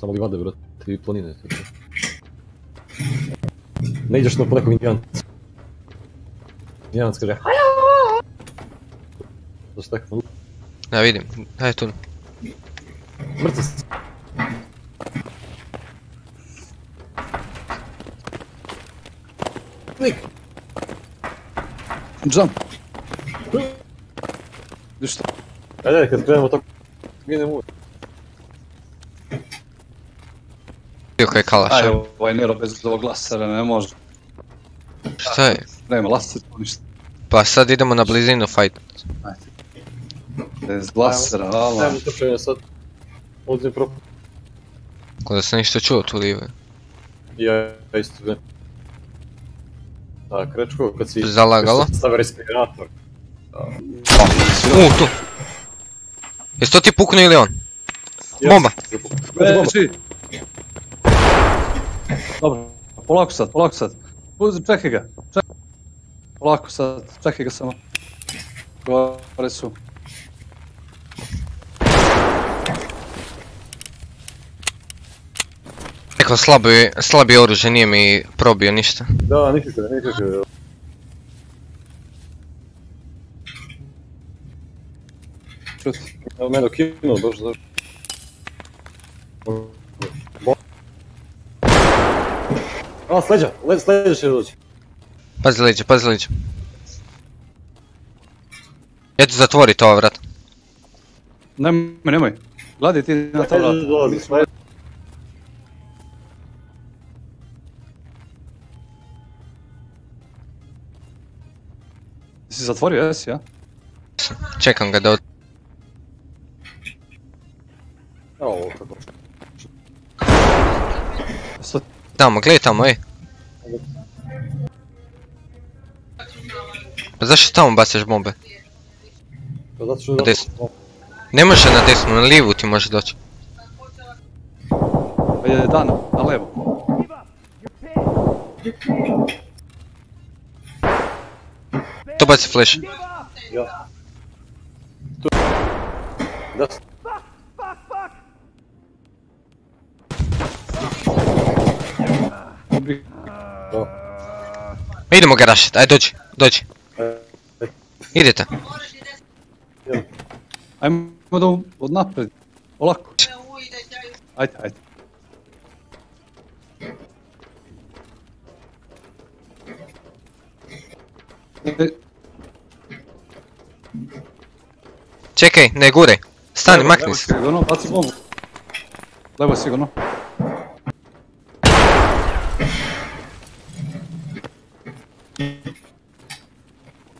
Samo li vade, brate, i planine. to je to. Ne ideš na po nekog indijanac. Indijanac kaže haja! To se tako Ja vidim, aj tu. mrtav si. Nik! Jump. Viš što? Ajde, ajde, kad krenemo tako, ginem uvijek. Bio koji je kalaš, Aj, aj. ovaj Nero bez ovog lasera ne može. Šta je? Nema laser, ništa. Pa sad idemo na blizinu fight. Bez lasera, ala. Ajmo to prije sad. Uzim prop. Ko da sam ništa čuo tu live. Ja ja isto ne. Tak, Rečko, kad si... Zalagalo? Stavi respirator. U, tu. Jesi to ti puknuo ili on? Bomba. Bomba. Dobro, polako sad, polako sad. Uzim, čekaj ga, čekaj. Polako sad, čekaj ga samo. Gore su. Neko slabi, slabi oružje, nije mi probio ništa. Da, nikako, nikako. Čuti. Evo mene kinuo, došlo, došlo. Bo- A, sleđa, le- sleđa će doći. Pazi leđe, pazi leđe. Eto zatvori to vrat. Nemoj, nemoj. Gledaj ti na to Ajde, vrata. Si zatvorio, jesi, ja? Čekam ga da od... Evo ovo kako. Tamo, gledaj tamo, ej. Pa zašto tamo bacaš bombe? Pa zato što Na desno. Ne može na desnu, na lijevu ti može doći. pa je dan, na levo. To baci flash. Ja. Tu. Desno. Dobri. Ma Idemo ga rašit, aj dođi, dođi. Idete. Ajmo da od napred. Polako. Ajde, ajde. E, Čekaj, ne guraj. Stani, makni Levo se. sigurno, baci bombu. Levo sigurno.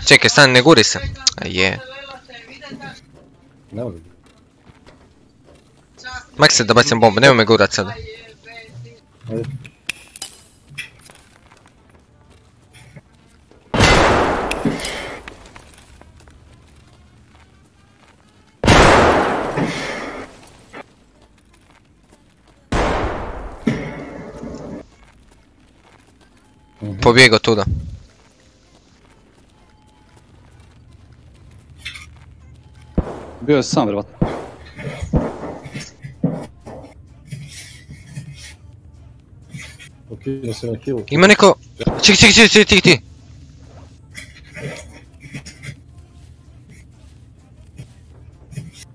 Čekaj, stani, ne guri se. A je. Ne može. Mak se da bacim bombu, nemoj Bio je sam, vjerovatno. Ukinu se na. Ima neko... Čekaj, čekaj, čekaj, čekaj, ti, ti.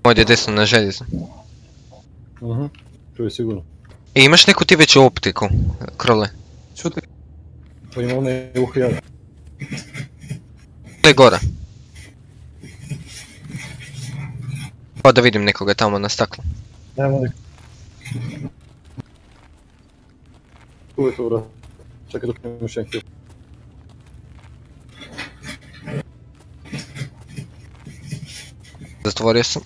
Ovdje desno na željezu. Mhm. Tu je sigurno. E, imaš neku ti veću optiku, krole. Čuti. Pa ima one uho jaja. Ili gore. Pa da vidim nekoga tamo na staklu. Nema nek... To vrat. Čekaj dok imaš jedan kill. Zatvorio sam.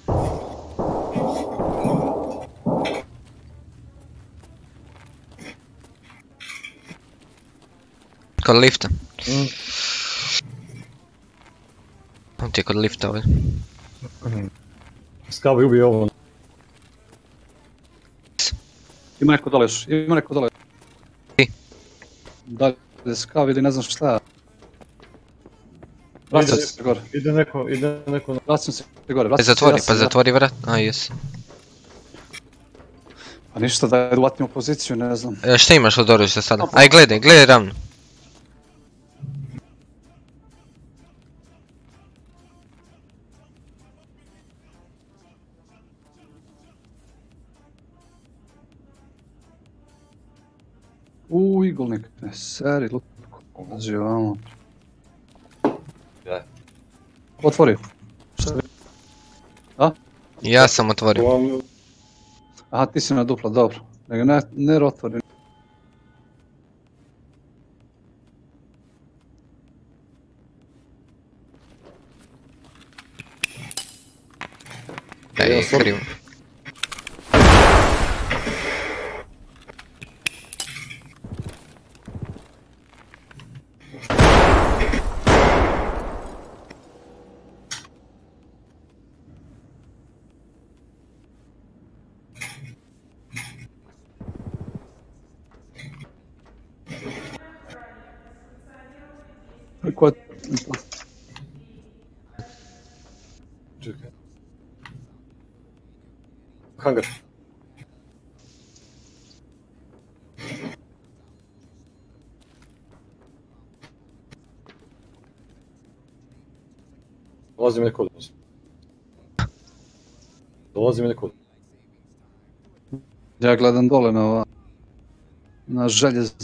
Kod lifta. Mm. On ti je kod lifta ovdje. Skavi ubije ovo. Ima neko dole još, ima neko dole. Ti. Dalje skav ili ne znam šta. Vraćam se gore, Ide neko, ide neko na... vraćam se gore, vraćam se. zatvori, pa zatvori vrat. A, jes. Pa ništa da je u poziciju, ne znam. E, šta imaš od oružja sada? Aj gledaj, gledaj ravno. Uuu, igolnik, ne seri, lutko, ulazi ovamo. Ja. Otvori. Šta vi- Ja sam otvorio. Aha, ti si na dupla, dobro. Nego ne, ne otvori. Ej, krivo. Ko je... čekaj. Hangar. Dolazi mi neko vas. Dolazi mi neko od Ja gledam dole na ova... Na željez...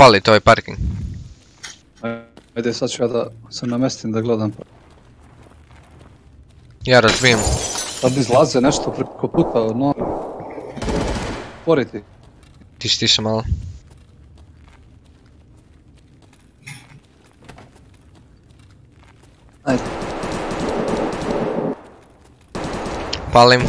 Palite ovaj parking. ajde sad ću ja da se namestim da gledam. Ja razbijem. Sad izlaze nešto preko puta, no... Poriti. Tiši, tiši malo. Ajde. Palim.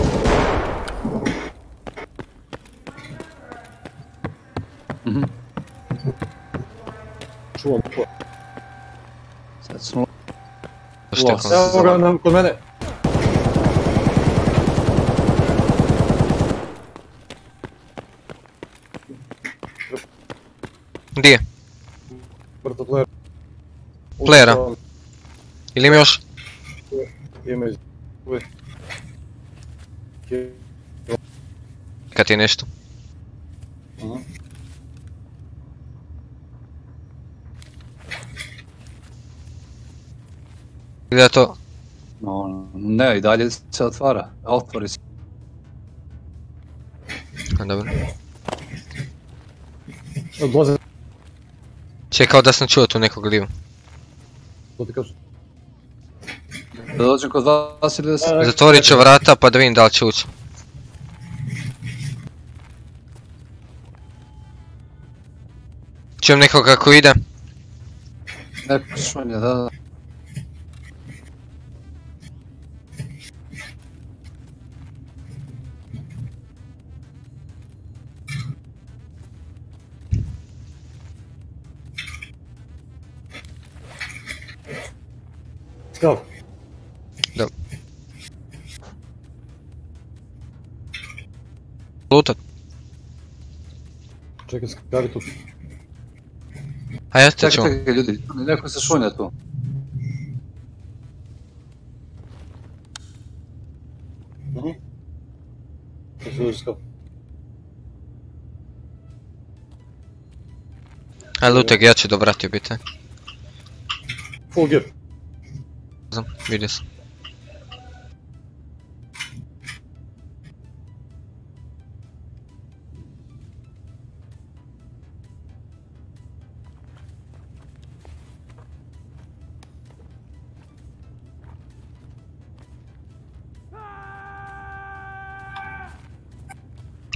Što je kon- Evo ga nam, kod mene. Gdje je? Mrtav player. Playera? Ili ima još? Ima. Je- Kad je nešto. I dalje se otvara. Otvori se. A, dobro. Evo, Dolaze, Čekao da sam čuo tu nekog livu. to ti kažem. Da dođem kod vas ili da se... E, Zatvorit ću vrata pa da vidim da li će ući. Čujem nekog kako ide. Neko šunje, da, da. Ljudi, neko se šunja tu. Mhm. To se dođe skav. A lutek, ja ću do vratio biti. Full gear. Znam, vidio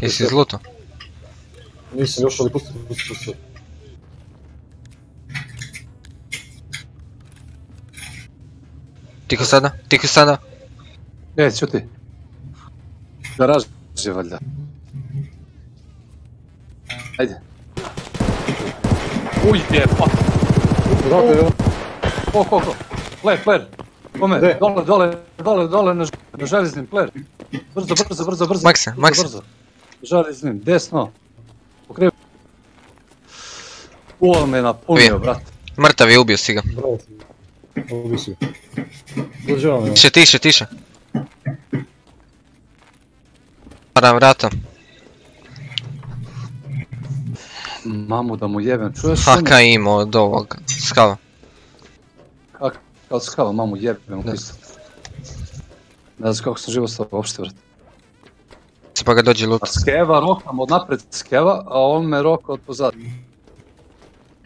Jesteś z lotu. Nie jestem już, ale po prostu Тихо сада, тихо сада Е, чу ти. Гараж же, валда. Хайде. Уй, е, па. Ко, ко, ко. Плер, плер. Коме, доле, доле, доле, доле на, на железни, плер. Брзо, брзо, брзо, брзо. Макса, Макса. Брзо. Maksa. Brzo. Železnim, desno. Pokrivo. Uvo me napunio, Ubije. brat. Mrtav je, ubio si ga. Bravo si ga. Dođevam, evo. Tiše, tiše, tiše. Param vrata. Mamu da mu jebem, čuješ? HK ima od ovog skava. Kako, kao skava, mamu jebem u Da. pistu. Ne znam kako sam živo stao uopšte, brat. Pa ga dođe lut. A skeva rokam od napred skeva, a on me roka od pozad.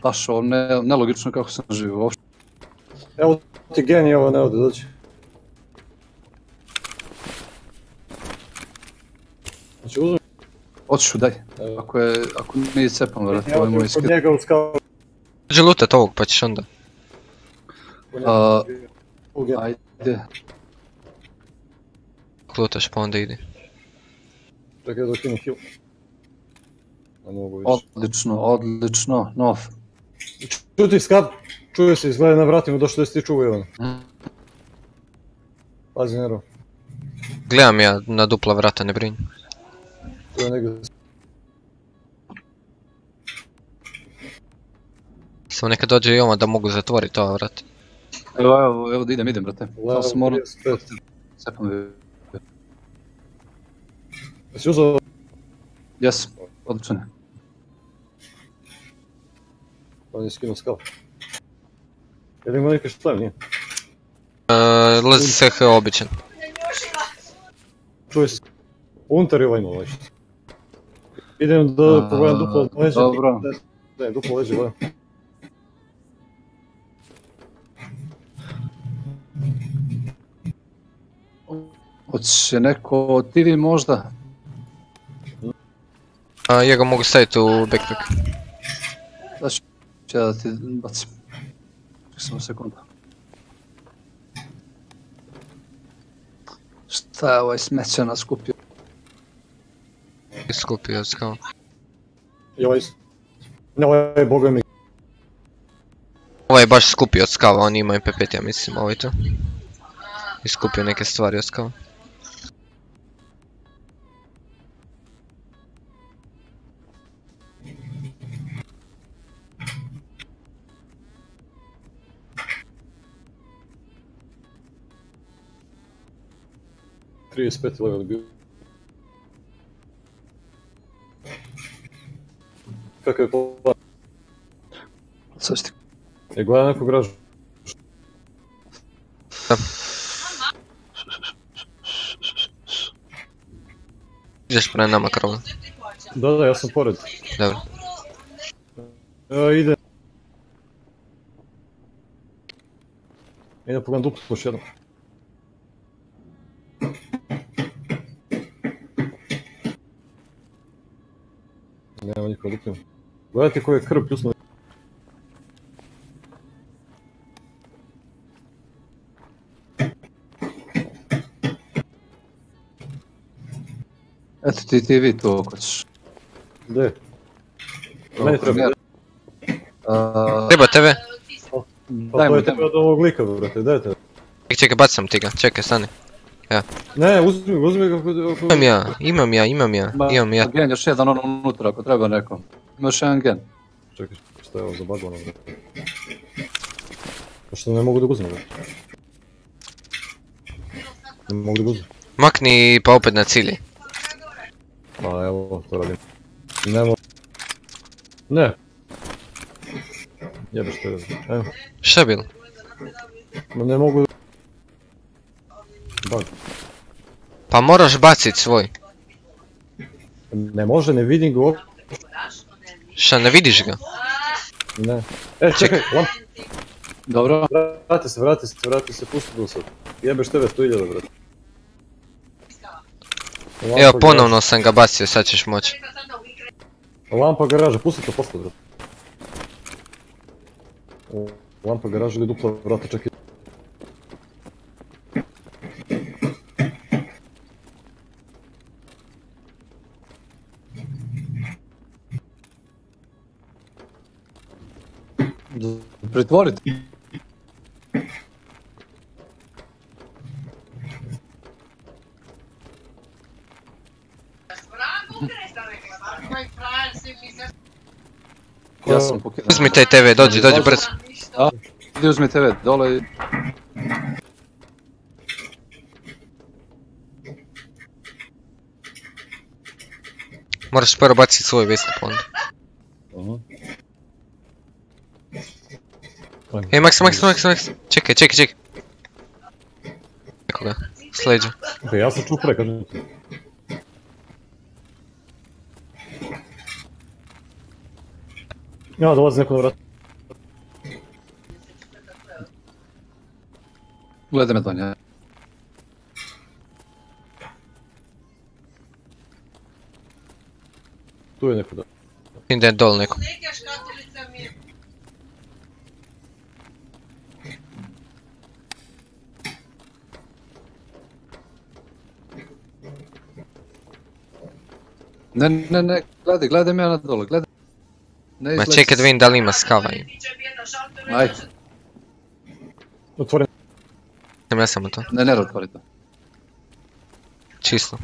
Baš ovo ne, nelogično kako sam živo uopšte. Evo ti genij, evo ne ode, dođi. Znači uzmi, daj. Ako je, ako nije cepam, vrat, ovo je moj ti kod skid. njega u skalu. Dođe lutat ovog pa ćeš onda. Ajde. Lutaš pa onda ide. Čekaj da ukinem heal. Ne mogu više. Odlično, odlično. No, Čuti skap, čuje se, izgleda na vratima došlo da si ti čuvao ono. Pazi Nero, Gledam ja na dupla vrata, ne brinj. tu je negdje. Samo neka dođe i ovo da mogu zatvoriti ova vrata. evo, evo, evo, idem, idem, brate. Samo Levo sam moram 35. cepam. Jesi uzao? Jes, odlično. je. On je skinuo skap. Jel ima neki štab, nije? Uh, LSH običan. Čuje se. Unter je ovaj imao već. Idem da A, pogledam duplo leđe. dobro. Ne, ne, duplo leđe gledam. Hoće neko od TV možda? Uh, ja ga mogu staviti u backpack. Da ću ja da ti bacim. Čekaj samo sekundu. Šta je ovaj smeća nas kupio? Iskupio skava. I ovaj. Ne, ovaj je boga mi. Ovaj je baš skupio od skava, on ima MP5 ja mislim, ovaj to. Iskupio neke stvari od skava. Trideset peti level bio. Kakav je plan? Sad ću ti... Je gleda neku gražu. Ideš pre nama krovo. Da, da, ja sam pored. Dobro. Evo ide. Ide pogledam duplo još jednom. Niko duplo. Gledajte koji je krv pljusno. Eto ti TV to ako ćeš. Gde? Meni treba. Ja. A, Treba tebe? Pa to Dajmo, je dajmo. treba od ovog lika, brate, dajte. Čekaj, čekaj, bacam ti ga, čekaj, stani. Ne, uzmi, uzmi ga ako... ako... Imam ja, imam ja, imam ja, Ma, imam ja. Gen, još jedan ono unutra ako treba neko. Ima još jedan gen. Čekaj, šta je ovo za bagano, brate? Pošto ne mogu da brate. Ne mogu da guznem. Makni pa opet na cilji. Pa evo, to radim. Ne mogu. Ne. Jebeš te, evo. Šta je bilo? Ma ne mogu... Bug. Pa moraš bacit svoj. Ne može, ne vidim ga uopće. Šta, ne vidiš ga? Ne. E, čekaj, lamp, Dobro. vrati se, vrati se, vrati se, pusti tu sad. Jebeš tebe 100.000, brate. Lampa Evo, ponovno sam ga bacio, sad ćeš moći. Lampa garaža, pusti to poslije, brate. O, Lampa garaža ili dupla vrata, čekaj. Pritvorite. Ja sam pokidao. Uzmi taj TV, dođi, dođi brzo. Idi uzmi TV dole i... Moraš prvo bacit svoj pa onda. Aha. E, Max, Max, Max, Max. Čekaj, čekaj, čekaj. Nekoga. Sleđa. Ok, ja sam čuo pre, kažem ti. Ja, dolazi neko na vrat. Gledaj me Donja. Tu je neko da. Je dol neko. Neka škatolica mi je Ne, ne, ne, gledaj, gledaj me ja na dole, gledaj. Ne Ma čekaj da vidim da li ima skava. Ajde, Otvoren. Sam ja samo to. ne, ne otvori to. Čisto.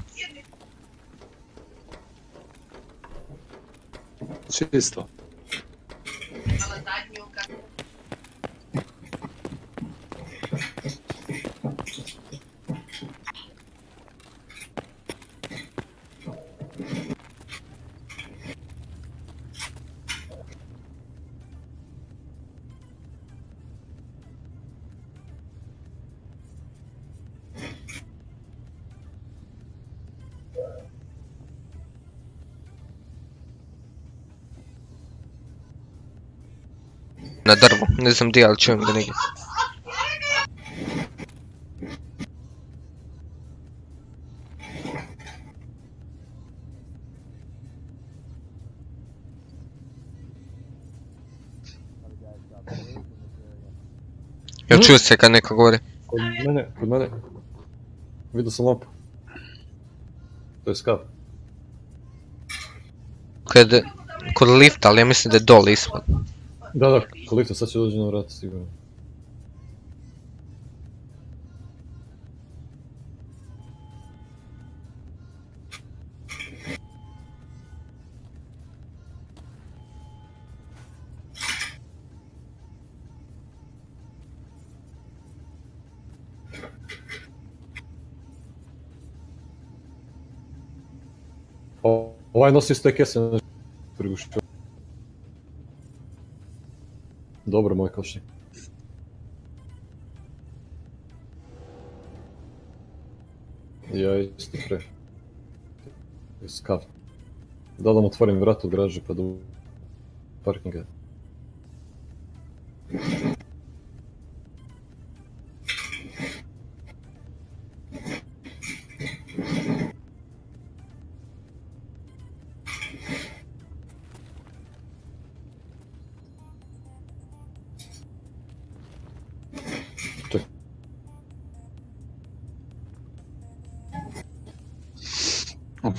Čisto. Ne znam di, ali čujem ga negdje. Jel čuo se kad neko govori? Kod mene, kod mene. Vidio sam lampu. To je skav. Kad, kod lifta, ali ja mislim da je dole ispod. Na vrat, sigurno. O, ovaj nosi iz te kese, ne prigušio. Dobro, moj košnik. Ja isto pre. Skav. Da li da mu otvorim vrat od garaže pa do parkinga?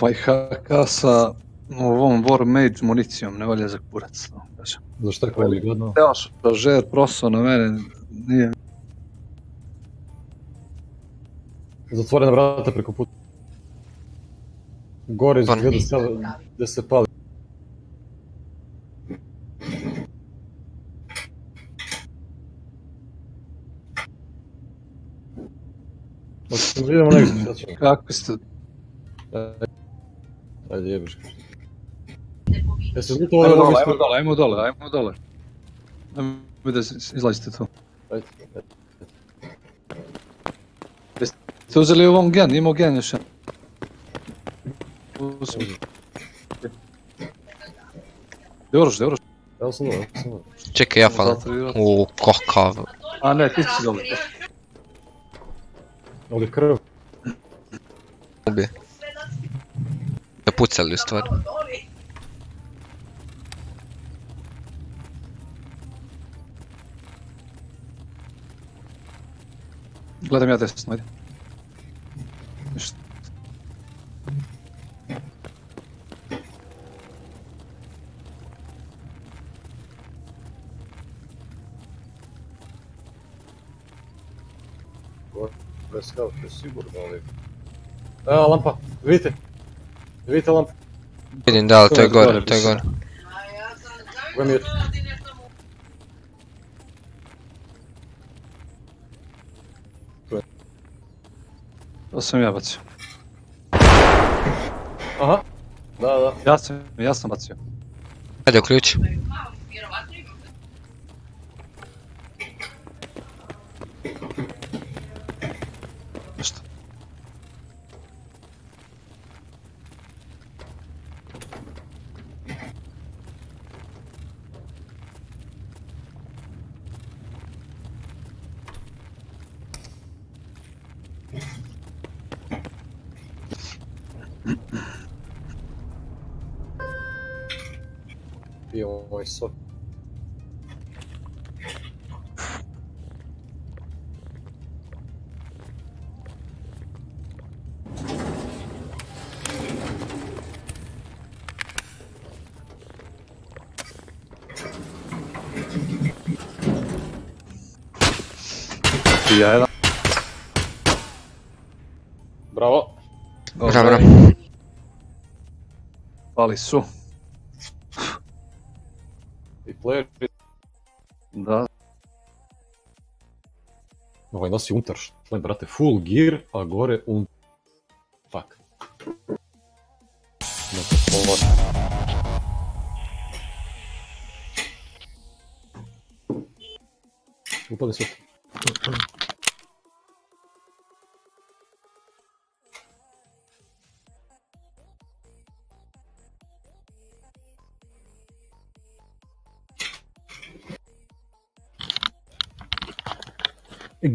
Ovaj HK sa ovom War Mage municijom ne valja za kurac. Za šta kvali gadno? Evo šaržer proso na mene, nije... Zatvorena vrata preko puta. Gore Pa- izgleda skav gdje se pali. Hoćemo idemo negdje, šta ćemo? Kako ste... Ajde jebeš. Jesi li to Ajmo dole, lobi ajmo dole, ajmo dole, ajmo dole. Nemoj da iz- izlazite tu. Ajde. Ste uzeli ovom gen, imao gen još jedan. Gdje oruž, gdje oruž? Evo sam dobro, evo sam dobro. Čekaj, ja falim. Zato vjerojatno. U, kakav. A ne, ti si dole. Ovdje krv. Ubije. Da pucali u stvari. Gledam ja desno, ajde. Ništa. Bez kao, to je sigurno, ali... Evo lampa, vidite. Vidite lampu. Vidim da, ali to je gore, to je gore. Mi je. To sam ja bacio. Aha. Da, da. Ja sam, ja sam bacio. Ajde, uključi. I ja jedan. Bravo. Dobro. Pali su. Ovaj nosi untar šlem, brate, full gear, a gore un... Fuck. Neka pola. Upali su.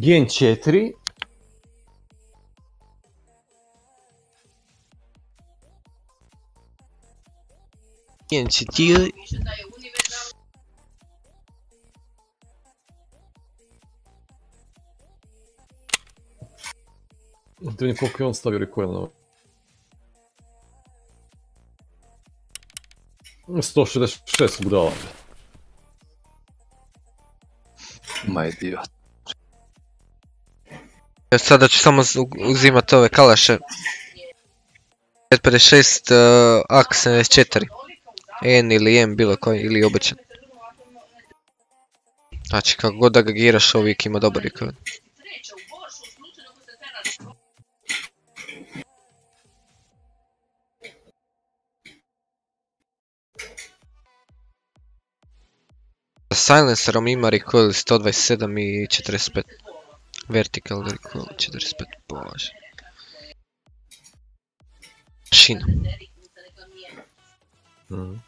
Gen 4. Jenci ti... Da vidim koliko je on stavio recoil na ovo. 166 budala. Ma idiot. Ja Sada ću samo z- uzimat ove kalaše. 556 uh, AK 74. N ili M bilo koji, ili običan. Znači kako god da ga giraš uvijek ima dobar recoil. Sa silencerom ima recoil 127 i 45. Vertical recoil 45, bože. Mašina. Mhm.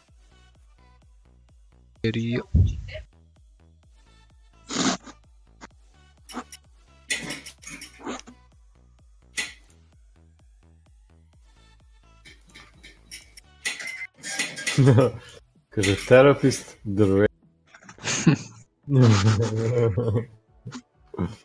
Rio. Kaže, therapist,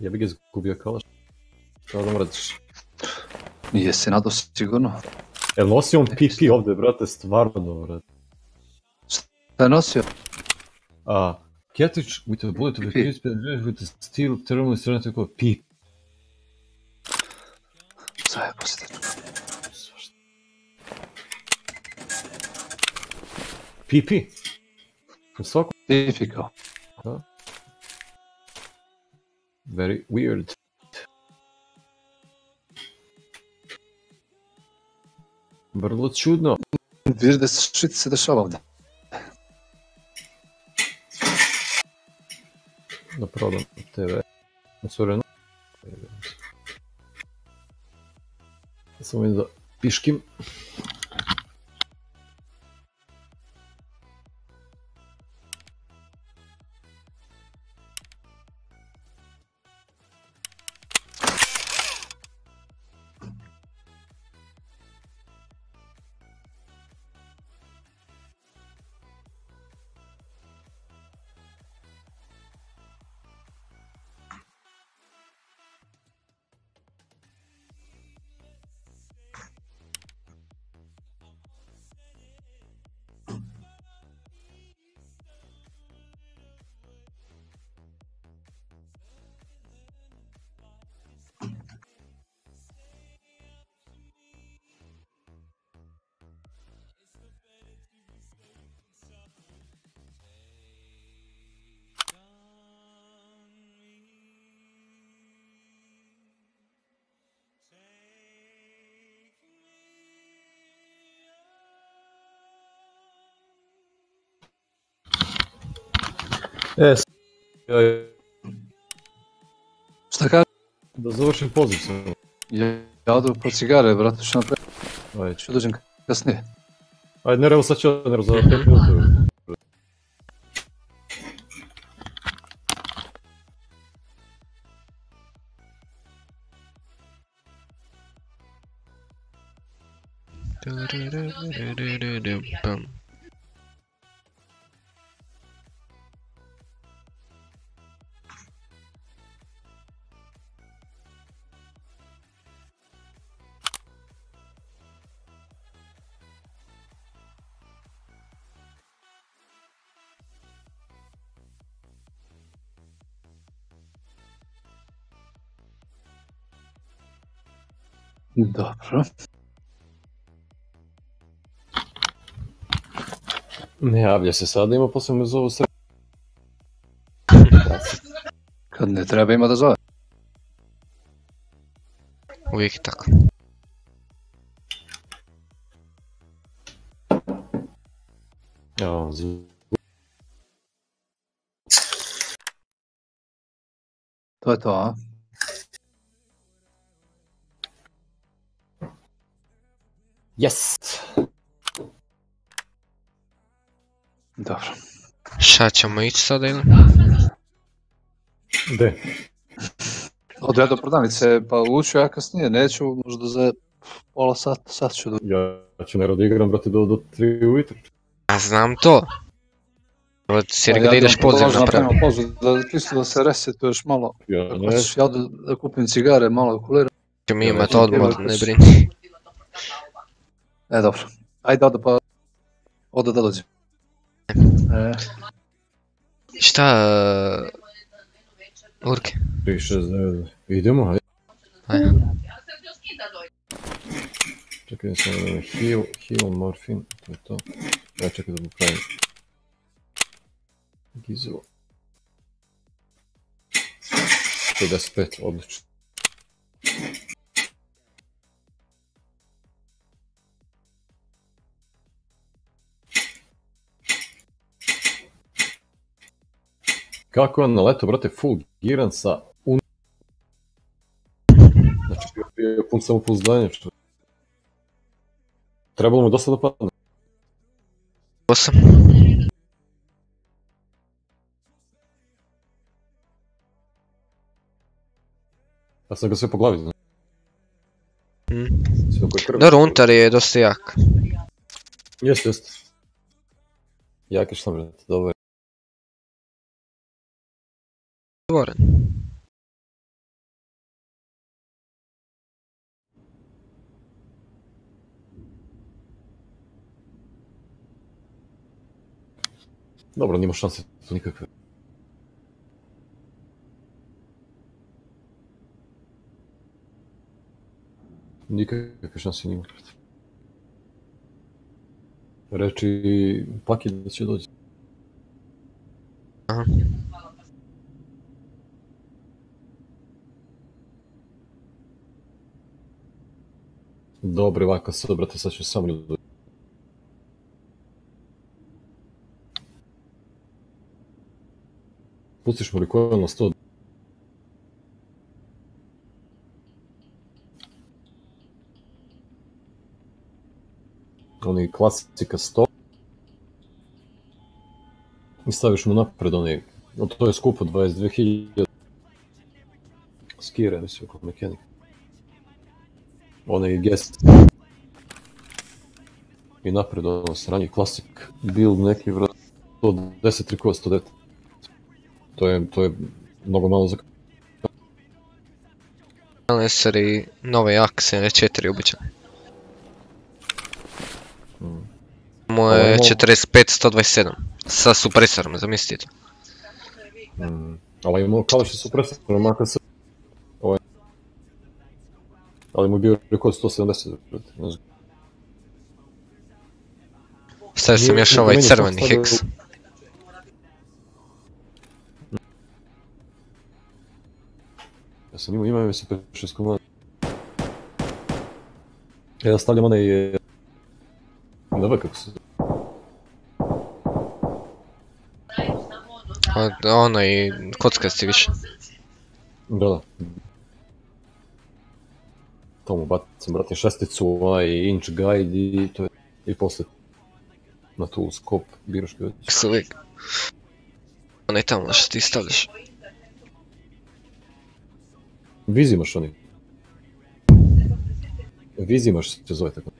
Я би ги загубил кала. Трябва да мръдиш. И е сенато сигурно. Е, носи он пипи овде, брате, стvarно, брат. Šta je nosio? A, Catch with a bullet of a with a steel thermal strength tako pip. Zajebo se te. Pipi. U svakom... Pipi kao. Very weird. Vrlo čudno. Weird shit se dešava ovdje. Da prodam TV. Sorry, no. Samo vidim da piškim. Ja- Šta kaže? da završim poziciju. Ja, ja odu po cigare, brate, što napravim? Ajde, Ću dođem kasnije. ajde, ne, evo sad ću za Dobro. Ne javlja se sada, ima posle me zovu sve. Kad ne treba ima da zove. Uvijek je tako. Ja, To je to, a? Yes! Dobro. Šta ćemo ići sada ili? De, Odu ja do prodavnice, pa uću ja kasnije, neću, možda za pola sata, sat ću do... ja ću ne igram, brate, do, do 3 ujutro. A znam to. Evo si rekao da ideš poziv napraviti. napraviti. Poziv, da čisto da se resetuješ malo. Ja, ne, ja da kupim cigare, malo kulira. Ću mi Ja imat neću odmor, ne brini. E, dobro. Ajde, odu pa... Odu da dođem. E, Šta... uh, Urke? 3, 6, 9, idemo, ajde. Ajde. Čekaj, samo da heal, heal, morfin, to je to. Ja čekaj da mu pravim. Gizo. 55, odlično. Kako je on na leto, brate, full giran sa un... Znači, bio, je pun samopouzdanja, što... Trebalo mu dosta da padne. Osam. Ja sam ga sve po glavi, znači. Mm. Dobro, unutar je dosta jak. Jeste, jeste. Jak je šta, brate, dobro. Je. Otvoren. Dobro, nima šanse tu nikakve. Nikakve šanse nima. brate. Reči paket da će doći. Dobri ovako sad, brate, sad ću samo. Pustiš mu recoil na 100. Oni klasika 100. I staviš mu napred onaj, to je skupo 22.000. Skire, mislim, kod mekanika. Onaj gest. I napred ono sranje, klasik build neki vrat. 110 trikova, 109. To je, to je mnogo malo za... Silencer i nove akse, R4 obično. Mm. Mu je Ovo- 45-127. Sa supresorom, zamislite. Mm. Ali imamo kao što su predstavljeno, makar se... Ali mu je bio rekord 170, brate, ne znam. Stavio sam Nije- još nije ovaj meni sam crveni stavio- Hex. Ja sam imao, imao mi To mu bacim, brate, šesticu, onaj inch guide i to je... I posle... Na tu skop, biraš ga već. Uvijek. Onaj tamo što ti stavljaš. Vizimaš oni. Vizimaš se zove tako.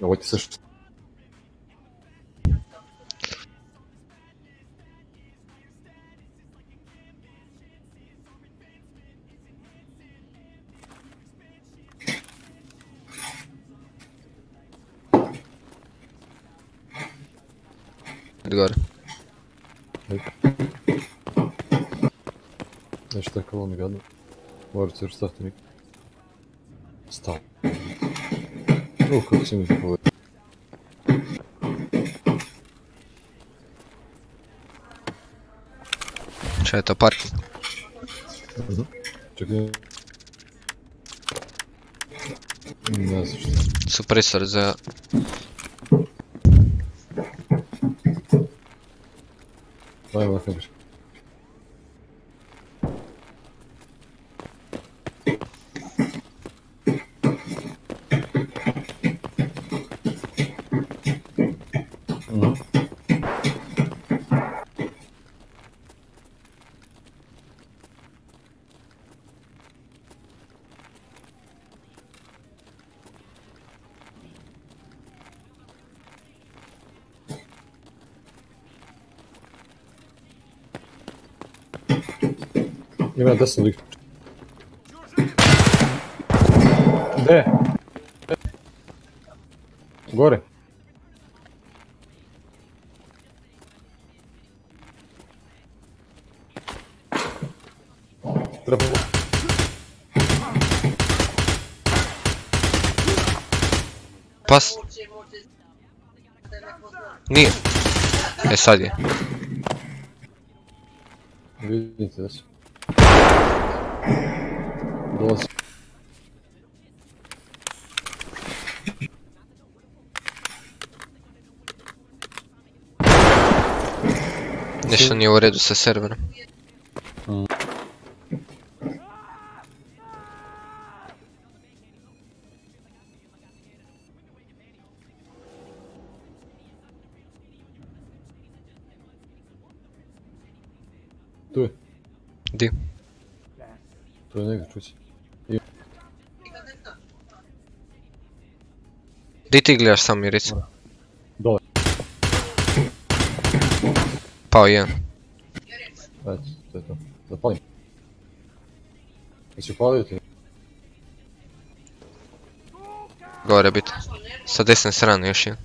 Ovo ti se što... Idi gore. Nešto je kao mi gadno. Morat se još staviti nik. Stav. O, kako si mi to povedao. Šta je to parking? Čekaj. Ne znam šta. Supresor za... Ajmo na kamer. Ima desno lik. Gde? Gore. Treba... Pas... Nije. E sad je. Vidite da su. Dolazi. Nešto nije u redu sa serverom. Tu je. Di? Tu je negdje, čuj. Di ti gledaš sam mi reci? Dole. Pao jedan. Ajde, to je to. Zapalim. Jesi upalio ti? Gore bit. Sa desne strane još jedan.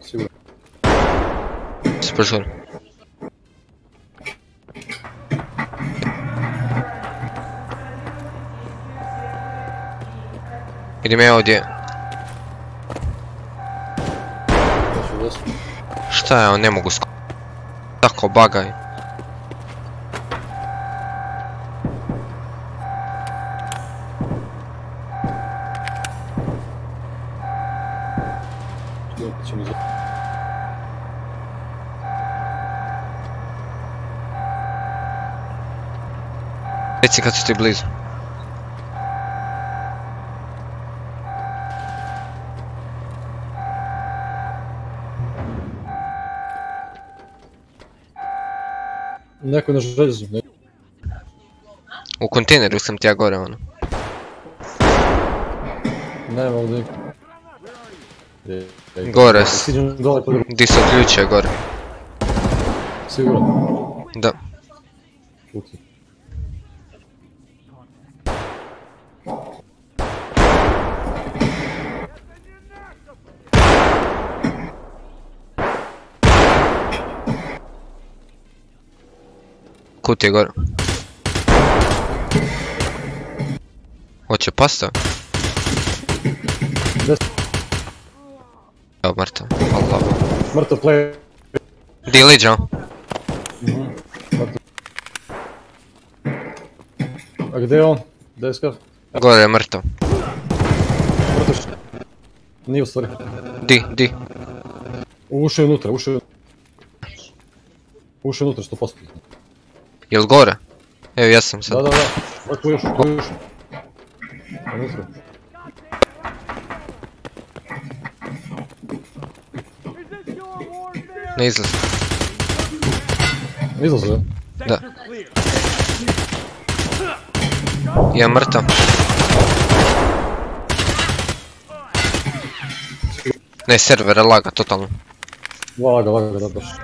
Sigurno. Požuri, požuri. Idem ja ovdje. Šta je, ne mogu sk... Tako, bagaj. Reci kad su ti blizu. Neko je na željezu. Ne... U kontejneru sam ti ja gore, ono. Nema ovdje niko. Je, je, Gore. Di se odključuje gore. Sigurno. Da. Šuti. Kut je gore. Hoće pasta? Evo mrtav. Allah. Mrtav player. Di? Mrtav. A gdje je on? Gdje je skaf? Gore je mrtav. Mrtav što? Nije u stvari. Di, di. Ušao je unutra, ušao je Ušao je unutra što postoji. Jel gore? Evo ja sam Da, sad. da, da. Ovo tu još, tu još. Ne izlazi. Izlazi, je? Da. Ja mrtav. Ne, server laga, totalno. Laga, laga, da, baš.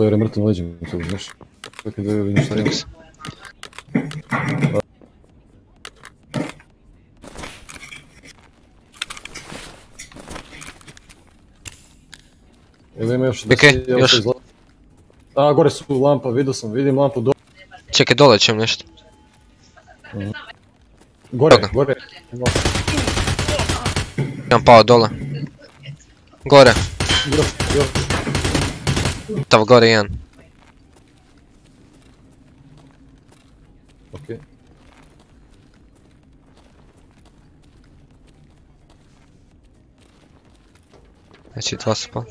Player je mrtav na leđima, tu, znaš. Čekaj da vidim šta ima. Ili ima još... da Okej, se- evo još. izla- A, gore su lampa, vidio sam, vidim lampu do... Čekaj, dole ćem nešto. Gore, Toga. gore. Imam pao dole. Gore, Još, još. tav gore jedan. Okej. Znači dva su pao.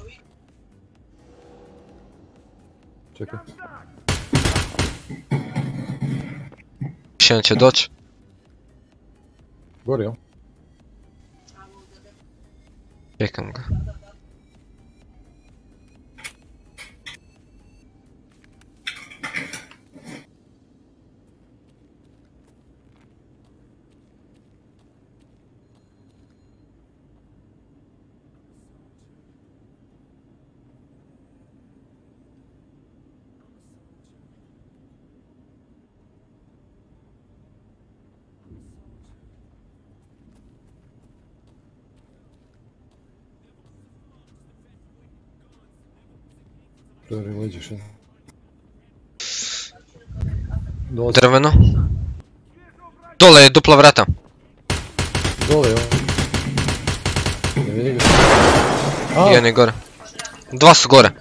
Čekaj. Još jedan će doći. Gore, jel? Leđiš, jel? Dolazi. Drveno. Dole je dupla vrata. Dole, jel? Ne vidi ga. Jedan je gore. Dva su gore.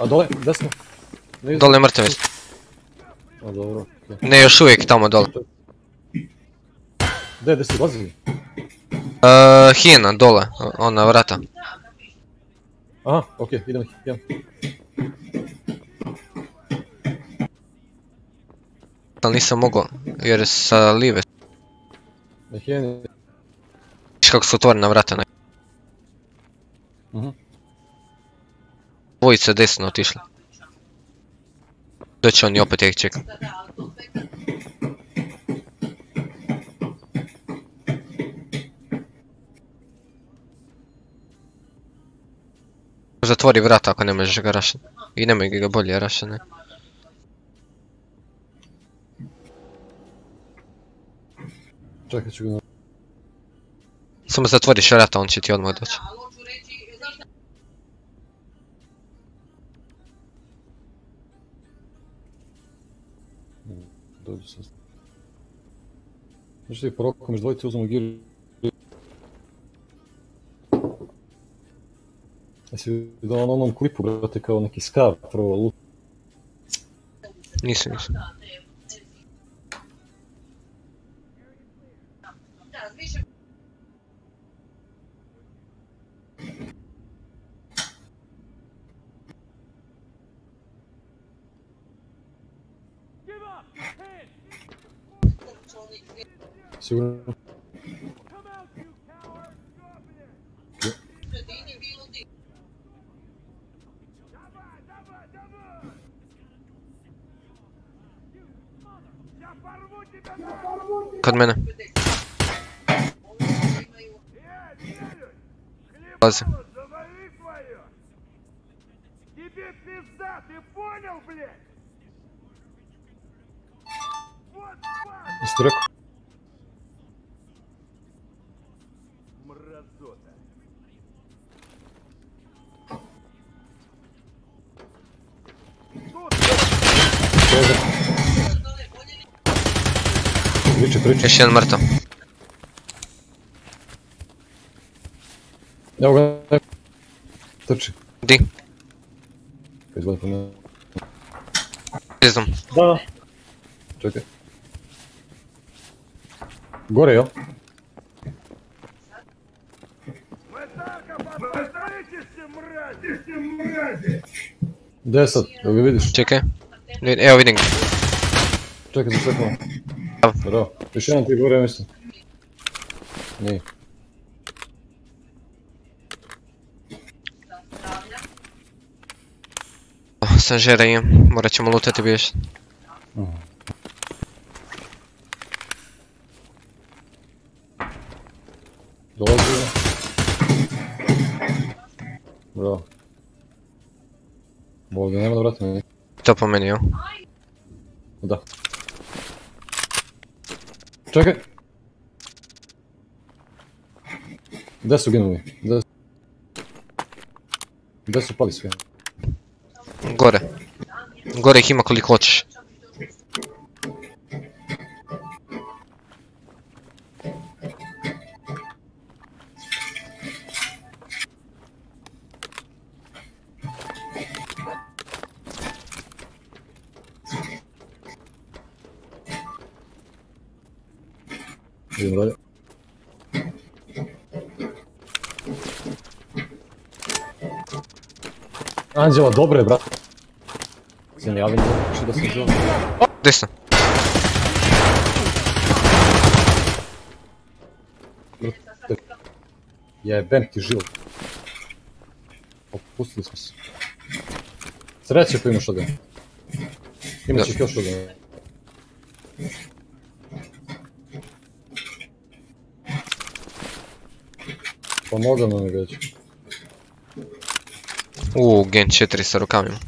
a dole, desno. Ne Dole je mrtav isto. A dobro. Ne, još uvijek tamo dole. Gdje, gdje si lazi? Uh, hijena dole, ona vrata. Aha, okej, idemo, idemo. Ali nisam mogao, jer je sa live. Na hijeni. Viš kako su otvorena vrata. Ne? Mhm. Dvojica desno otišli. Doći oni opet, ja ih čekam. Zatvori vrata ako ne možeš ga rašati. I nemoj ga bolje rašati, ne. Čekat ću ga. Samo zatvoriš vrata, on će ti odmah doći. Dođi sad. Znači ti poroko, među dvojice uzmemo gir. Jesi vidio na onom klipu, brate, kao neki skav, prvo lut. Nisam, nisam. Sigurno. Код мене. Лази. Тебе пизда, ты понял, блядь? Истрек. Мразота. Тоже. Priče, priče. Još jedan mrtav. Evo ga, trči. Di? Izgleda pa po mene. Ne znam. Da, da. Čekaj. Gore, jel? Gdje je sad? Evo ga vidiš? Čekaj. Evo vidim ga. Čekaj, da. Bravo. Još jedan ti je gore, mislim. Nije. Sanžera imam. Morat ćemo lutati biješ. Dolazi. Bravo. Ovdje nema da vratimo. ni- To po meni, jel? Da. Čekaj. Gdje su ginuli? Gdje su... Su pali svi? Gore. Gore ih ima koliko hoćeš. Idemo dalje. Anđela, dobro je, brate. Se ne javim, znači da sam živ. Desno. Jebem ti život. Opustili smo se. Sreće ko imaš odan. Imat ćeš još odan. Pomogao nam je već. Uuu, Gen 4 sa rukavima.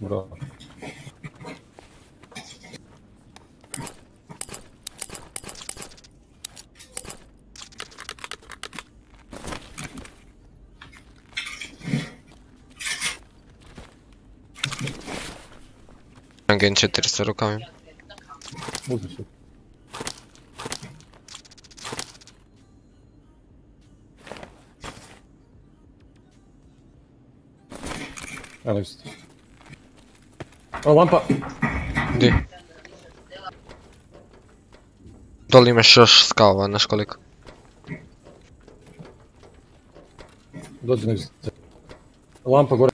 Bravo. Gen 4 sa rukavima. Uzmi Evo isto. O, lampa! Di? Doli imaš još skava, znaš koliko. Dođi na isto. Lampa gore.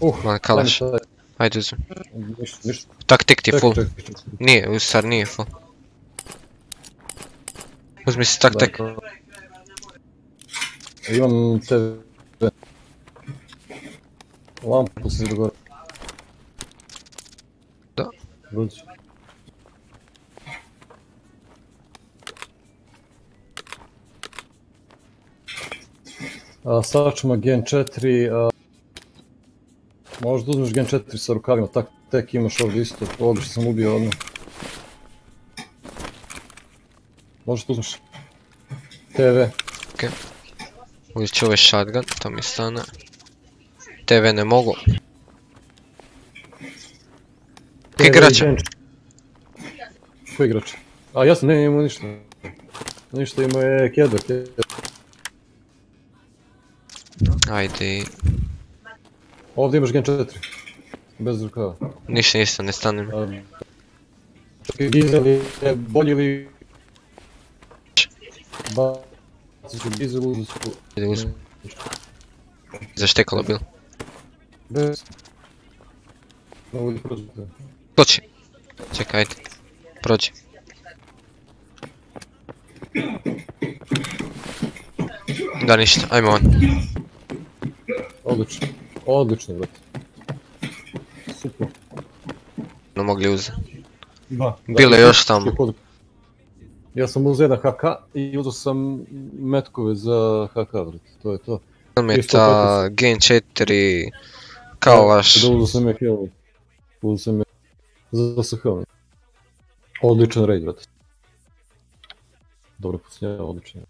Uh, Ma, kalaš. sad. Ajde uzmi. Ništa, ništa. Taktik ti Čekaj, full. Nije, stvar nije full. Uzmi si taktik. Dakle, Imam te... Lampu si do gore. Da. Dođi. A, sad ćemo Gen 4, a, Možda uzmeš Gen 4 sa rukavima, tak tek imaš ovdje isto, ovdje što sam ubio odmah. Možda uzmeš TV. Uzet ću ovaj shotgun, to mi stane. TV ne mogu. Ko igrača? Ko igrač? A jasno, ne, imamo ništa. Ništa, imao je Kedar, Kedar. Ajde, Ovdje imaš Gen 4. Bez rukava. ništa, ništa, ne stanem. Gizel je bolji ili... prođu. Skoči. Čekaj, ajde. Prođi. Da, ništa, ajmo on. Odlično. Odlično, brate. Super. No mogli uzeti. Da. Bilo je još tamo. Ja sam uzeo jedan HK i uzeo sam metkove za HK, brate. To je to. Helmeta, Gen 4, kao vaš. Da uzeo sam je helmet. Uzeo sam je za helmet. Odličan raid, brate. Dobro pucnjava, odličan.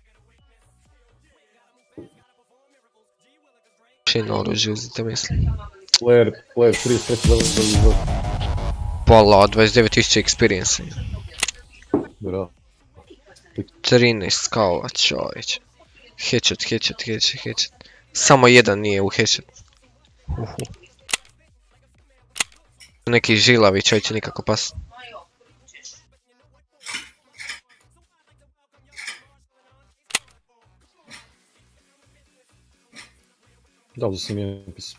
Šino oružje uzite mislim. Player, player 3, treći level, level, Pola, 29.000 experience. Bravo. 13 skala, čovječ. Headshot, headshot, headshot, headshot. Samo jedan nije u headshot. Uhu. Neki žilavi čovječe nikako pas. Da, uzeo sam je napis.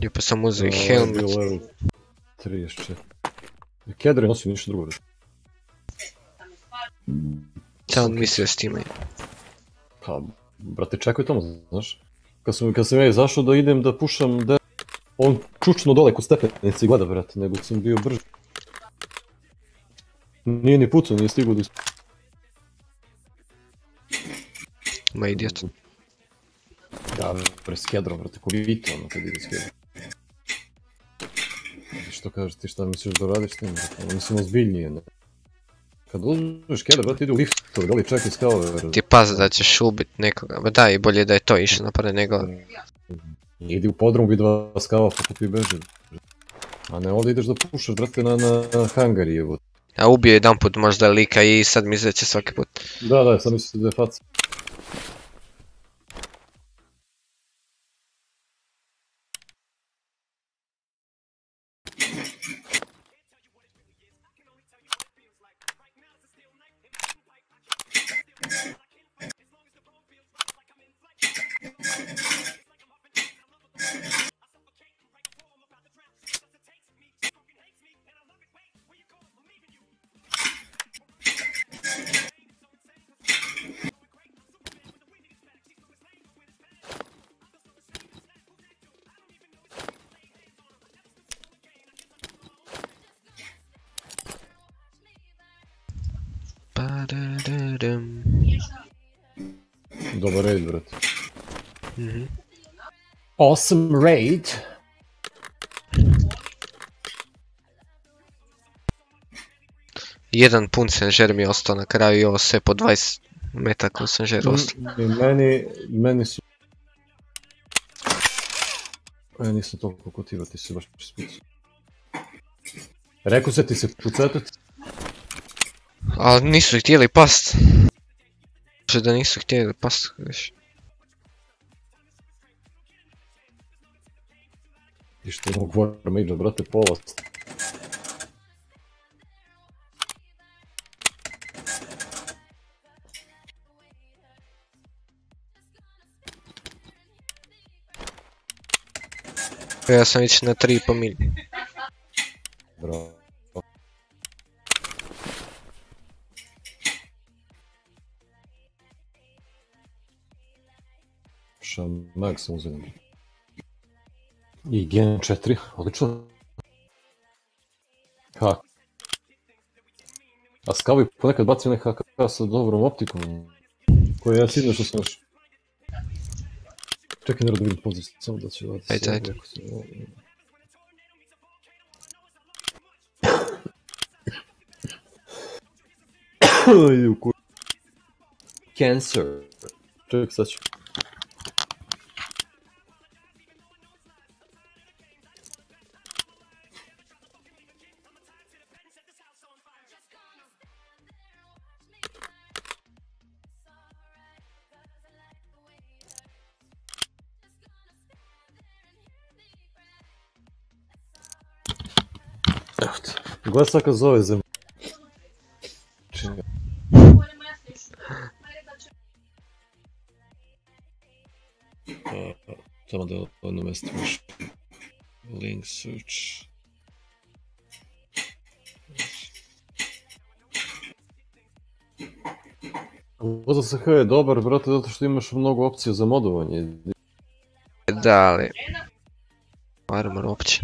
Lijepo sam uzeo i helmet. bio level 34. Kedar je nosio ništa drugo. Šta on mislio s time? Pa, brate, čekaj tamo, znaš. Kad sam, kad sam ja izašao da idem da pušam da... On čučno dole kod stepenice i gleda, brate, nego sam bio brž. Nije ni pucao, nije stigao da... Ma idiot. Ja, bre, s kedrom, brate, ko vito, ono, kad ide s kedrom. I Što kažeš ti, šta misliš da radiš s tim, mislim, ozbiljnije, ne. Kad uzmeš kedar, brate, ide u liftovi, da li skalove, brate. Ti pazi da ćeš ubit nekoga. Ba da, i bolje da je to išlo napred nego... Idi u podrum, vidi dva skava, pokupi i beži. A ne, ovdje ideš da pušaš, brate, na, na, hangari, evo. A ubio jedan put možda lika i sad mi izveće svaki put. Da, da, sam mislio da je faca. Awesome raid. Jedan pun senžer mi je ostao na kraju i ovo sve po 20 metaka u senžeru ostalo. I meni, meni su... Ja nisam toliko kotiva, ti si baš spucao. Rekao se ti se pucatati? Ali nisu htjeli past. Može da nisu htjeli past, viš. Što ovog War Mage, brate, pola. Ja sam već na 3,5 milje. Bravo. Šamag sam uzeo. I Gen 4, odlično. Hak. A Skavi ponekad baci onaj HK sa dobrom optikom. Koji ja sigurno što sam još... Čekaj, ne da vidim poziv, samo da će... Ajde, ajde. Ide u kur... Cancer. Čekaj, sad ću. Gledaj sad kad zove zemlja. Samo da ono mesto više. Link search. Voza SH je dobar, brate, zato što imaš mnogo opcija za modovanje. Da, ali... Armor opće.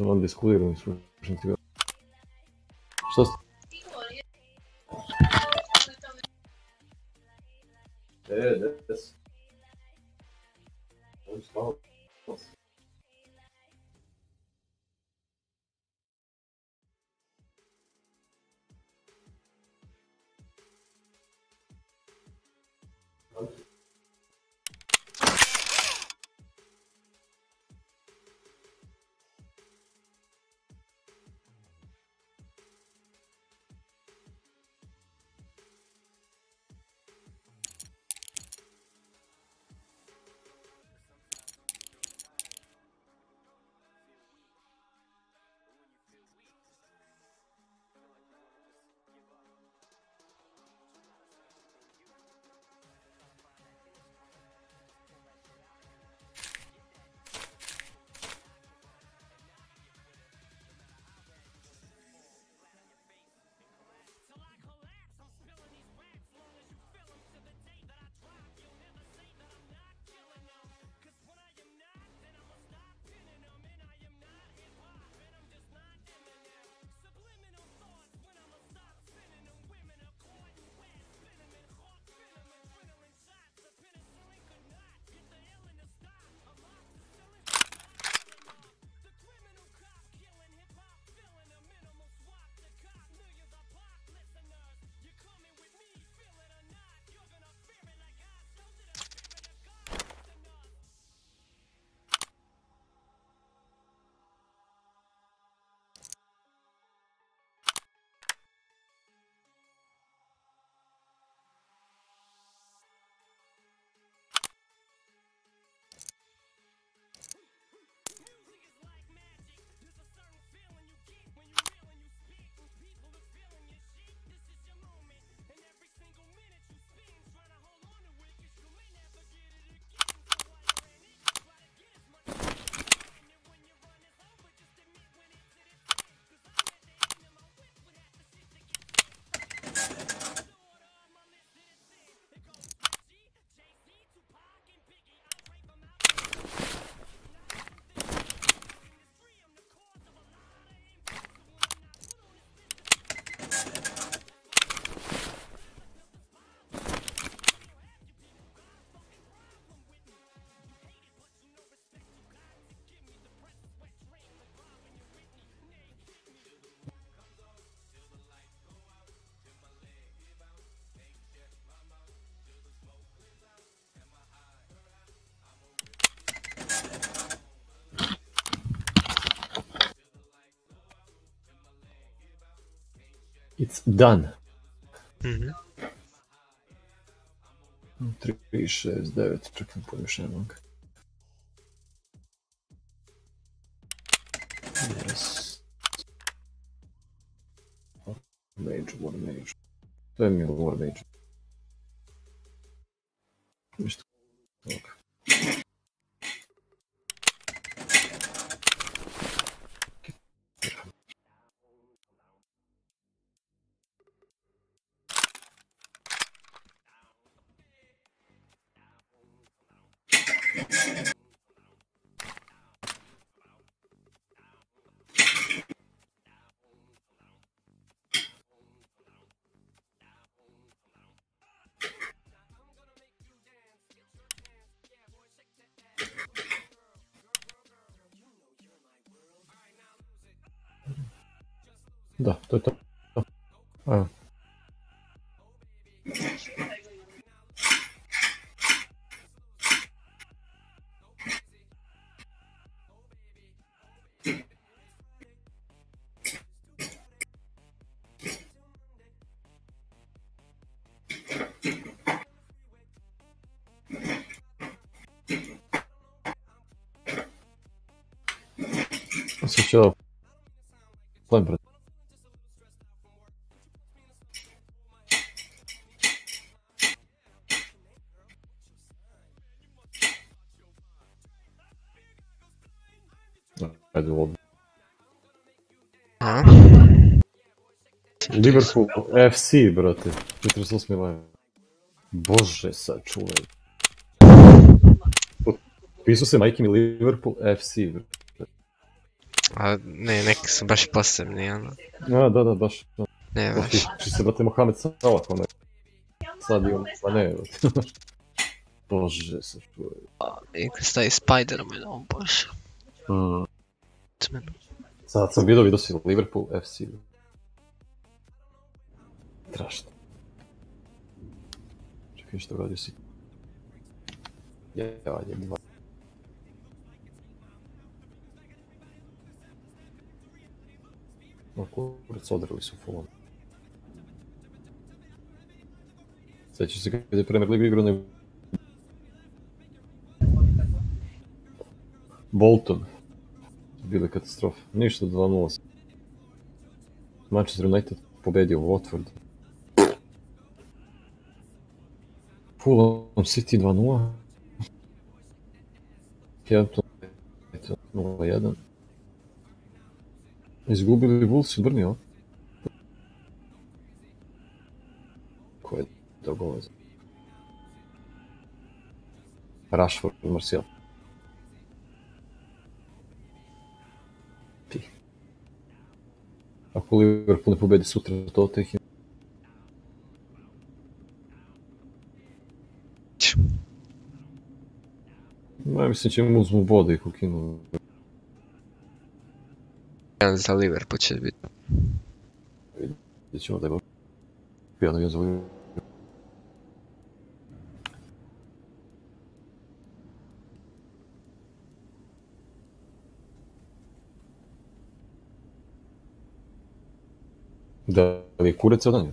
Eto, malo diskutirano, slušam It's done. Mhm. 3, 6, 9, čekam po još jednog. Yes. Mage, War Mage. To je mi War Mage. FC, brate. 48. live. Bože, sačuvaj. Pisao se majke mi Liverpool FC, brate. A ne, neki su baš posebni, ono. A, da, da, baš. Ne, baš. Piši se, brate, Mohamed Salah, onaj. Sad i on, pa ne, brate. Bože, sačuvaj. I staje Spider-Man, o bože. Mm. Sad sam vidio, vidio si Liverpool FC. Strašno. Čekaj što radio si. Ja, ja, ja, No kurac, odrali su fulon. Sjećaš se kad je Premier Ligu igrao ne... Bolton. Bile katastrofe. Ništa 2-0. Manchester United pobedio Watford. Fulham City 2-0. Hampton 0-1. Izgubili Wolves i Brnio. Ko je gole? Rashford i Martial. Ti. Ako Liverpool ne pobedi sutra, to mislim će mu uzmu vode i kukinu. Jedan za Liverpool će biti. Gdje ćemo da je Pijano je za Liverpool. Da li je kurac odan?